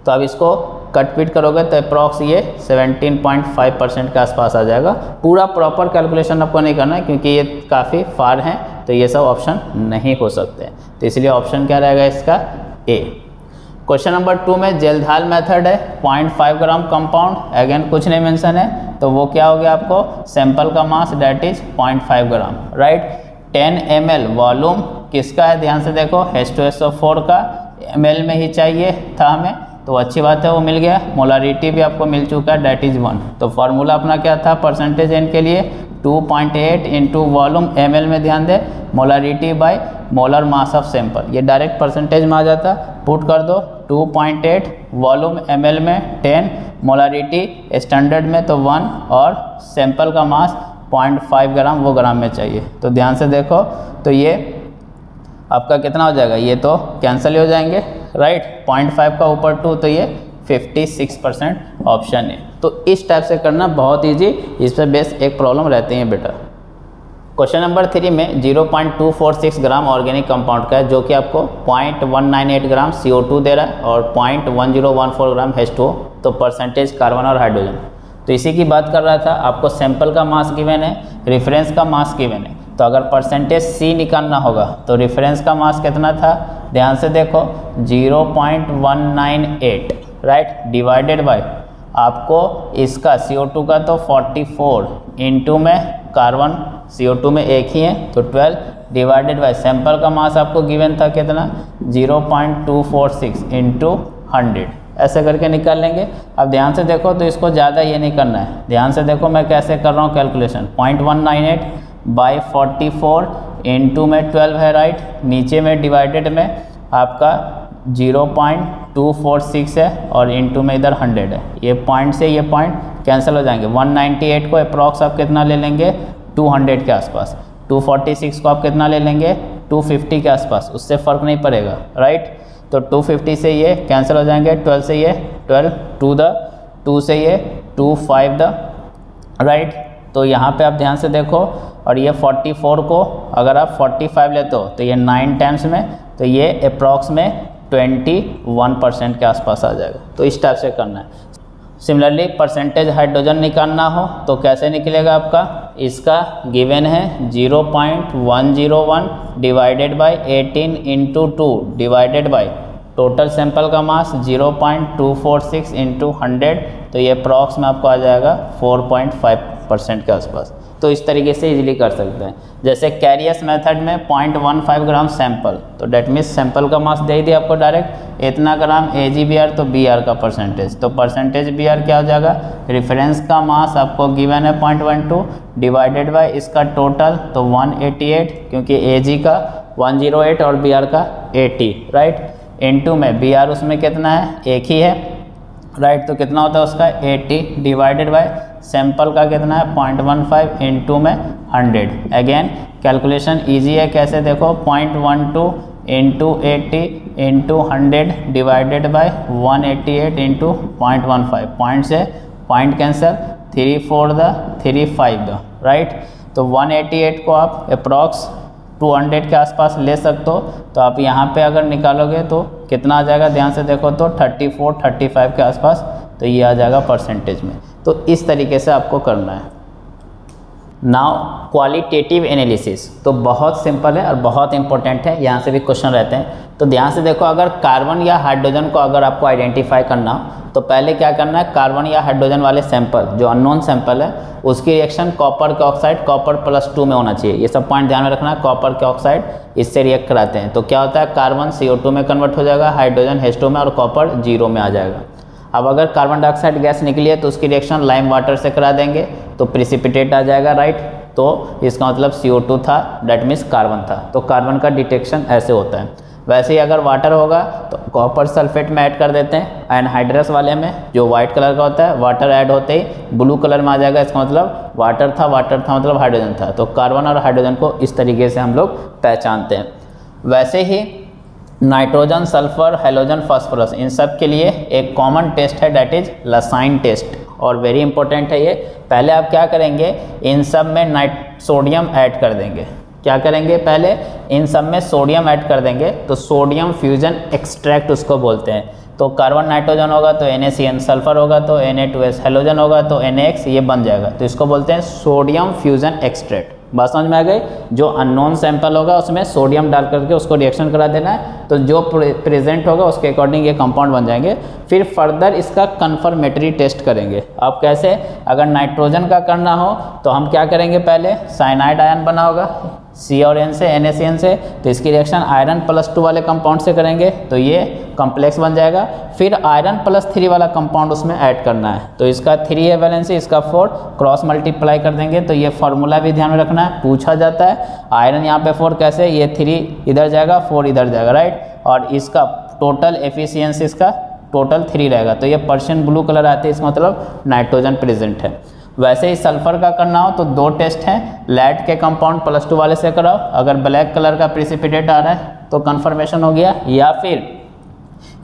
तो अब इसको कट पिट करोगे तो अप्रॉक्स ये 17.5 परसेंट के आसपास आ जाएगा। पूरा प्रॉपर कैलकुलेशन आपको नहीं करना है, क्योंकि ये काफ़ी फार हैं तो ये सब ऑप्शन नहीं हो सकते। तो इसलिए ऑप्शन क्या रहेगा इसका? ए क्वेश्चन नंबर टू में जेलधाल मेथड है point five gram compound again कुछ नहीं मेंशन है तो वो क्या हो गया आपको? सैंपल का mass that is point five gram right ten M L volume किसका है? ध्यान से देखो H two S O four का एम एल में ही चाहिए था हमें तो अच्छी बात है, वो मिल गया मोलारिटी भी आपको मिल चुका है डेट इज़ वन तो फार्मूला अपना क्या था? परसेंटेज एन के लिए 2.8 पॉइंट एट वॉल्यूम एम में ध्यान दे molarity by molar mass of sample. ये डायरेक्ट परसेंटेज में आ जाता। पुट कर दो। 2.8 वॉल्यूम एम में 10 मोलारिटी स्टैंडर्ड में तो 1 और सैंपल का मास 0.5 ग्राम, वो ग्राम में चाहिए। तो ध्यान से देखो। तो ये आपका कितना हो जाएगा? ये तो कैंसिल हो जाएँगे राइट पॉइंट फाइव का ऊपर टू तो ये 56 परसेंट ऑप्शन है। तो इस टाइप से करना बहुत ईजी इस पर बेस एक प्रॉब्लम रहती है बेटा। क्वेश्चन नंबर थ्री में 0.246 ग्राम ऑर्गेनिक कंपाउंड का है, जो कि आपको 0.198 ग्राम CO2 दे रहा है और 0.1014 ग्राम H2O तो परसेंटेज कार्बन और हाइड्रोजन तो इसी की बात कर रहा था, आपको सैंपल का मास गिवन है रेफरेंस का मास गिवन है। तो अगर परसेंटेज सी निकालना होगा तो रेफरेंस का मास कितना था? ध्यान से देखो 0.198 राइट डिवाइडेड बाय आपको इसका CO2 का तो 44 फोर इंटू में कार्बन CO2 में एक ही है तो 12 डिवाइडेड बाय सैंपल का मास आपको गिवन था कितना? 0.246 point two four six into hundred ऐसे करके निकाल लेंगे। अब ध्यान से देखो तो इसको ज़्यादा ये नहीं करना है। ध्यान से देखो, मैं कैसे कर रहा हूँ calculation point one nine eight by forty four into में ट्वेल्व है राइट नीचे में डिवाइडेड में आपका zero point two four six है और इंटू में इधर हंड्रेड है। ये पॉइंट से ये पॉइंट कैंसिल हो जाएँगे। वन नाइन्टी एट को अप्रॉक्स आप कितना ले लेंगे? 200 के आसपास। 246 को आप कितना ले लेंगे? 250 के आसपास। उससे फ़र्क नहीं पड़ेगा राइट तो 250 से ये कैंसिल हो जाएँगे। 12 से ये 12 टू द टू से ये टू फाइव द राइट तो यहाँ पे आप ध्यान से देखो और ये 44 को अगर आप 45 लेते हो तो ये 9 टाइम्स में तो ये अप्रॉक्स में 21 परसेंट के आसपास आ जाएगा। तो इस टाइप से करना है। सिमिलरली परसेंटेज हाइड्रोजन निकालना हो तो कैसे निकलेगा आपका? इसका गिवन है 0.101 divided by 18 into two divided by total sample का मास 0.246 इंटू हंड्रेड तो ये अप्रॉक्स में आपको आ जाएगा 4.5 परसेंट के आसपास। तो इस तरीके से इजीली कर सकते हैं। जैसे कैरियस मेथड में 0.15 ग्राम सैंपल तो डेट मीन्स सैंपल का मास दे दिया आपको डायरेक्ट इतना gram A G B R तो बी आर का परसेंटेज तो परसेंटेज बी आर क्या हो जाएगा? रेफरेंस का मास आपको गिवन है point one two divided by इसका टोटल तो वन एटी एट क्योंकि ए जी का वन ज़ीरो एट और बी आर का एटी राइट टू में बी आर उसमें कितना है? एक ही है राइट तो कितना होता है उसका? 80 डिवाइडेड बाय सैंपल का कितना है? पॉइंट वन फाइव इंटू में हंड्रेड। अगेन कैलकुलेशन ईजी है कैसे? देखो, point one two into eighty into hundred divided by one eighty eight into point one five. Point से point cancel three four the three five the right तो one eighty eight को आप approx 200 के आसपास ले सकते हो। तो आप यहाँ पे अगर निकालोगे तो कितना आ जाएगा? ध्यान से देखो तो 34 35 के आसपास। तो ये आ जाएगा परसेंटेज में। तो इस तरीके से आपको करना है। नाउ क्वालिटेटिव एनालिसिस तो बहुत सिंपल है और बहुत इंपॉर्टेंट है। यहाँ से भी क्वेश्चन रहते हैं। तो ध्यान से देखो, अगर कार्बन या हाइड्रोजन को अगर आपको आइडेंटिफाई करना हो तो पहले क्या करना है? कार्बन या हाइड्रोजन वाले सैंपल जो अननोन सैंपल है, उसकी रिएक्शन कॉपर के ऑक्साइड कॉपर प्लस टू में होना चाहिए। ये सब पॉइंट ध्यान में रखना है कॉपर के ऑक्साइड इससे रिएक्ट कराते हैं। तो क्या होता है? कार्बन सी में कन्वर्ट हो जाएगा हाइड्रोजन हेस्टो में और कॉपर ज़ीरो में आ जाएगा। अब अगर कार्बन डाइऑक्साइड गैस निकली है तो उसकी रिएक्शन लाइम वाटर से करा देंगे तो प्रिसिपिटेट आ जाएगा राइट तो इसका मतलब CO2 था डेट मीन्स कार्बन था। तो कार्बन का डिटेक्शन ऐसे होता है। वैसे ही अगर वाटर होगा तो कॉपर सल्फेट में ऐड कर देते हैं एनहाइड्रस वाले में, जो वाइट कलर का होता है वाटर ऐड होते ही ब्लू कलर में आ जाएगा, इसका मतलब वाटर था वाटर था मतलब हाइड्रोजन था। तो कार्बन और हाइड्रोजन को इस तरीके से हम लोग पहचानते हैं। वैसे ही नाइट्रोजन, सल्फ़र, हेलोजन, फास्फोरस, इन सब के लिए एक कॉमन टेस्ट है डैट इज़ लसाइन टेस्ट और वेरी इंपॉर्टेंट है ये, पहले आप क्या करेंगे, इन सब में नाइट सोडियम ऐड कर देंगे। क्या करेंगे पहले, इन सब में सोडियम ऐड कर देंगे तो सोडियम फ्यूजन एक्सट्रैक्ट उसको बोलते हैं। तो कार्बन नाइट्रोजन होगा तो एन सल्फ़र होगा तो Na2S हेलोजन होगा तो Na ये बन जाएगा। तो इसको बोलते हैं सोडियम फ्यूजन एक्सट्रैक्ट बात समझ में आ गई? जो अननोन सैंपल होगा, उसमें सोडियम डाल करके उसको रिएक्शन करा देना है। तो जो प्रेजेंट होगा, उसके अकॉर्डिंग ये कंपाउंड बन जाएँगे। फिर फर्दर इसका कन्फर्मेटरी टेस्ट करेंगे। आप कैसे? अगर नाइट्रोजन का करना हो तो हम क्या करेंगे पहले? साइनाइड आयन बना होगा। सी और एन से एन एस एन से तो इसकी रिएक्शन आयरन प्लस टू वाले कंपाउंड से करेंगे। तो ये कॉम्प्लेक्स बन जाएगा। फिर आयरन प्लस थ्री वाला कंपाउंड उसमें ऐड करना है। तो इसका थ्री है वैलेंसी इसका फोर क्रॉस मल्टीप्लाई कर देंगे। तो ये फॉर्मूला भी ध्यान में रखना है। पूछा जाता है आयरन यहाँ पे फोर कैसे? ये थ्री इधर जाएगा फोर इधर जाएगा राइट और इसका टोटल एफिशियंसी इसका टोटल थ्री रहेगा। तो ये पर्शियन ब्लू कलर आते हैं, इसका मतलब नाइट्रोजन प्रेजेंट है। वैसे ही सल्फ़र का करना हो तो दो टेस्ट हैं। लैड के कंपाउंड प्लस टू वाले से कराओ। अगर ब्लैक कलर का प्रिसिपिटेट आ रहा है तो कन्फर्मेशन हो गया। या फिर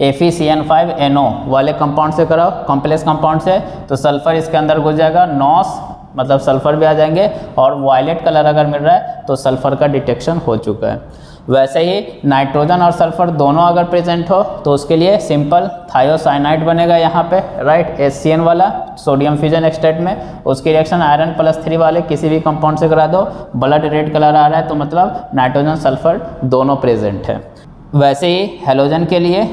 F E C N five N O वाले कंपाउंड से कराओ। कॉम्प्लेक्स कंपाउंड से। तो सल्फ़र इसके अंदर घुस जाएगा। नॉस मतलब सल्फ़र भी आ जाएँगे। और वायलेट कलर अगर मिल रहा है तो सल्फ़र का डिटेक्शन हो चुका है। वैसे ही नाइट्रोजन और सल्फ़र दोनों अगर प्रेजेंट हो तो उसके लिए सिंपल थायोसाइनाइड बनेगा यहाँ पे राइट एस वाला सोडियम फ्यूजन एक्सटेट में। उसकी रिएक्शन आयरन प्लस थ्री वाले किसी भी कंपाउंड से करा दो। ब्लड रेड कलर आ रहा है तो मतलब नाइट्रोजन, सल्फ़र दोनों प्रेजेंट है। वैसे ही हेलोजन के लिए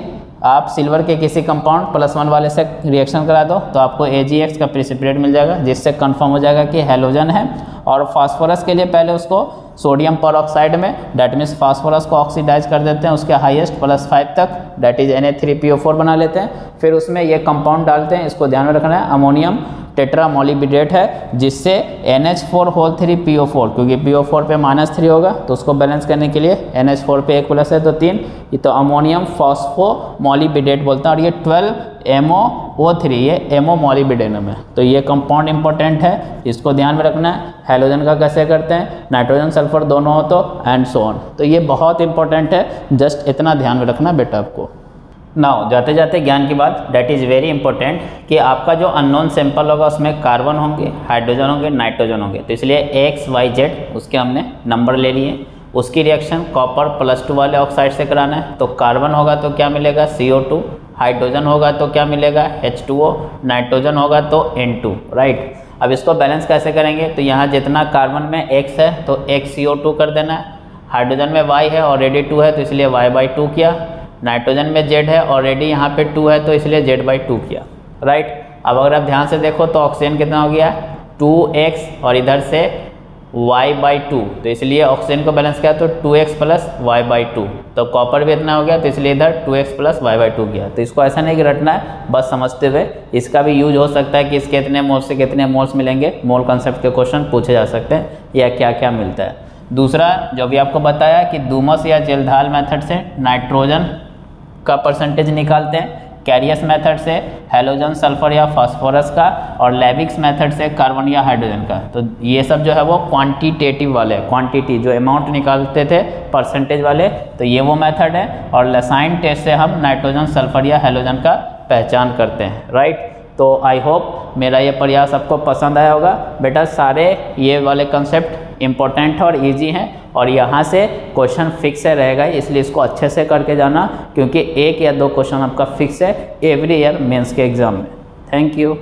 आप सिल्वर के किसी कंपाउंड प्लस वन वाले से रिएक्शन करा दो तो आपको एजीएक्स का प्रिसिपिटेट मिल जाएगा, जिससे कन्फर्म हो जाएगा कि हेलोजन है। और फॉस्फोरस के लिए पहले उसको सोडियम पर में डैट मीन्स फास्फोरस को ऑक्सीडाइज कर देते हैं, उसके हाईएस्ट प्लस फाइव तक डैट इज़ एन बना लेते हैं। फिर उसमें ये कंपाउंड डालते हैं, इसको ध्यान में रखना है अमोनियम टेट्रामोलिबिडेट है, जिससे N H four whole three P O four क्योंकि पी ओ फोर पर माइनस थ्री होगा तो उसको बैलेंस करने के लिए एन एच फोर पे एक प्लस है तो तीन। ये तो अमोनियम फॉस्फोमोलिबिडेट बोलते हैं, और ये ट्वेल्व एमओ ओ थ्री ये एमओ मॉलिबिडेनम है। तो ये कंपाउंड इंपॉर्टेंट है, इसको ध्यान में रखना है। हेलोजन का कैसे करते हैं? नाइट्रोजन सल्फ़र दोनों हो तो एंड सो ऑन तो ये बहुत इंपॉर्टेंट है जस्ट इतना ध्यान में रखना बेटा आपको। नाउ जाते जाते ज्ञान की बात डेट इज़ वेरी इंपॉर्टेंट कि आपका जो अननोन सैंपल होगा, उसमें कार्बन होंगे हाइड्रोजन होंगे नाइट्रोजन होंगे। तो इसलिए एक्स वाई जेड उसके हमने नंबर ले लिए। उसकी रिएक्शन कॉपर प्लस टू वाले ऑक्साइड से कराना है। तो कार्बन होगा तो क्या मिलेगा? सी हाइड्रोजन होगा तो क्या मिलेगा? H2O नाइट्रोजन होगा तो N2 राइट अब इसको बैलेंस कैसे करेंगे? तो यहाँ जितना कार्बन में X है तो X CO2 कर देना है। हाइड्रोजन में Y है ऑलरेडी टू है तो इसलिए Y बाई टू किया। नाइट्रोजन में Z है ऑलरेडी यहाँ पे टू है तो इसलिए Z बाई टू किया राइट अब अगर आप ध्यान से देखो तो ऑक्सीजन कितना हो गया? टू एक्स और इधर से वाई बाई टू तो इसलिए ऑक्सीजन को बैलेंस किया तो two X plus Y by two तो कॉपर भी इतना हो गया तो इसलिए इधर two X plus Y by two गया. तो इसको ऐसा नहीं कि रटना है, बस समझते हुए इसका भी यूज़ हो सकता है कि इसके इतने मोल्स से कितने मोल्स मिलेंगे. मोल कंसेप्ट के क्वेश्चन पूछे जा सकते हैं, या क्या क्या मिलता है. दूसरा, जो भी आपको बताया कि दूमस या जेलधाल मेथड से नाइट्रोजन का परसेंटेज निकालते हैं कैरियस मेथड से, हेलोजन सल्फ़र या फास्फोरस का और लेबिक्स मेथड से कार्बन या हाइड्रोजन का। तो ये सब जो है वो क्वांटिटेटिव वाले क्वांटिटी जो अमाउंट निकालते थे परसेंटेज वाले तो ये वो मेथड है और लसाइन टेस्ट से हम नाइट्रोजन सल्फ़र या हेलोजन का पहचान करते हैं राइट तो आई होप मेरा ये प्रयास आपको पसंद आया होगा। बेटा, सारे ये वाले कंसेप्ट इम्पोर्टेंट और इजी है और यहाँ से क्वेश्चन फिक्स है रहेगा, इसलिए इसको अच्छे से करके जाना, क्योंकि एक या दो क्वेश्चन आपका फिक्स है एवरी ईयर मेंस के एग्ज़ाम में। Thank you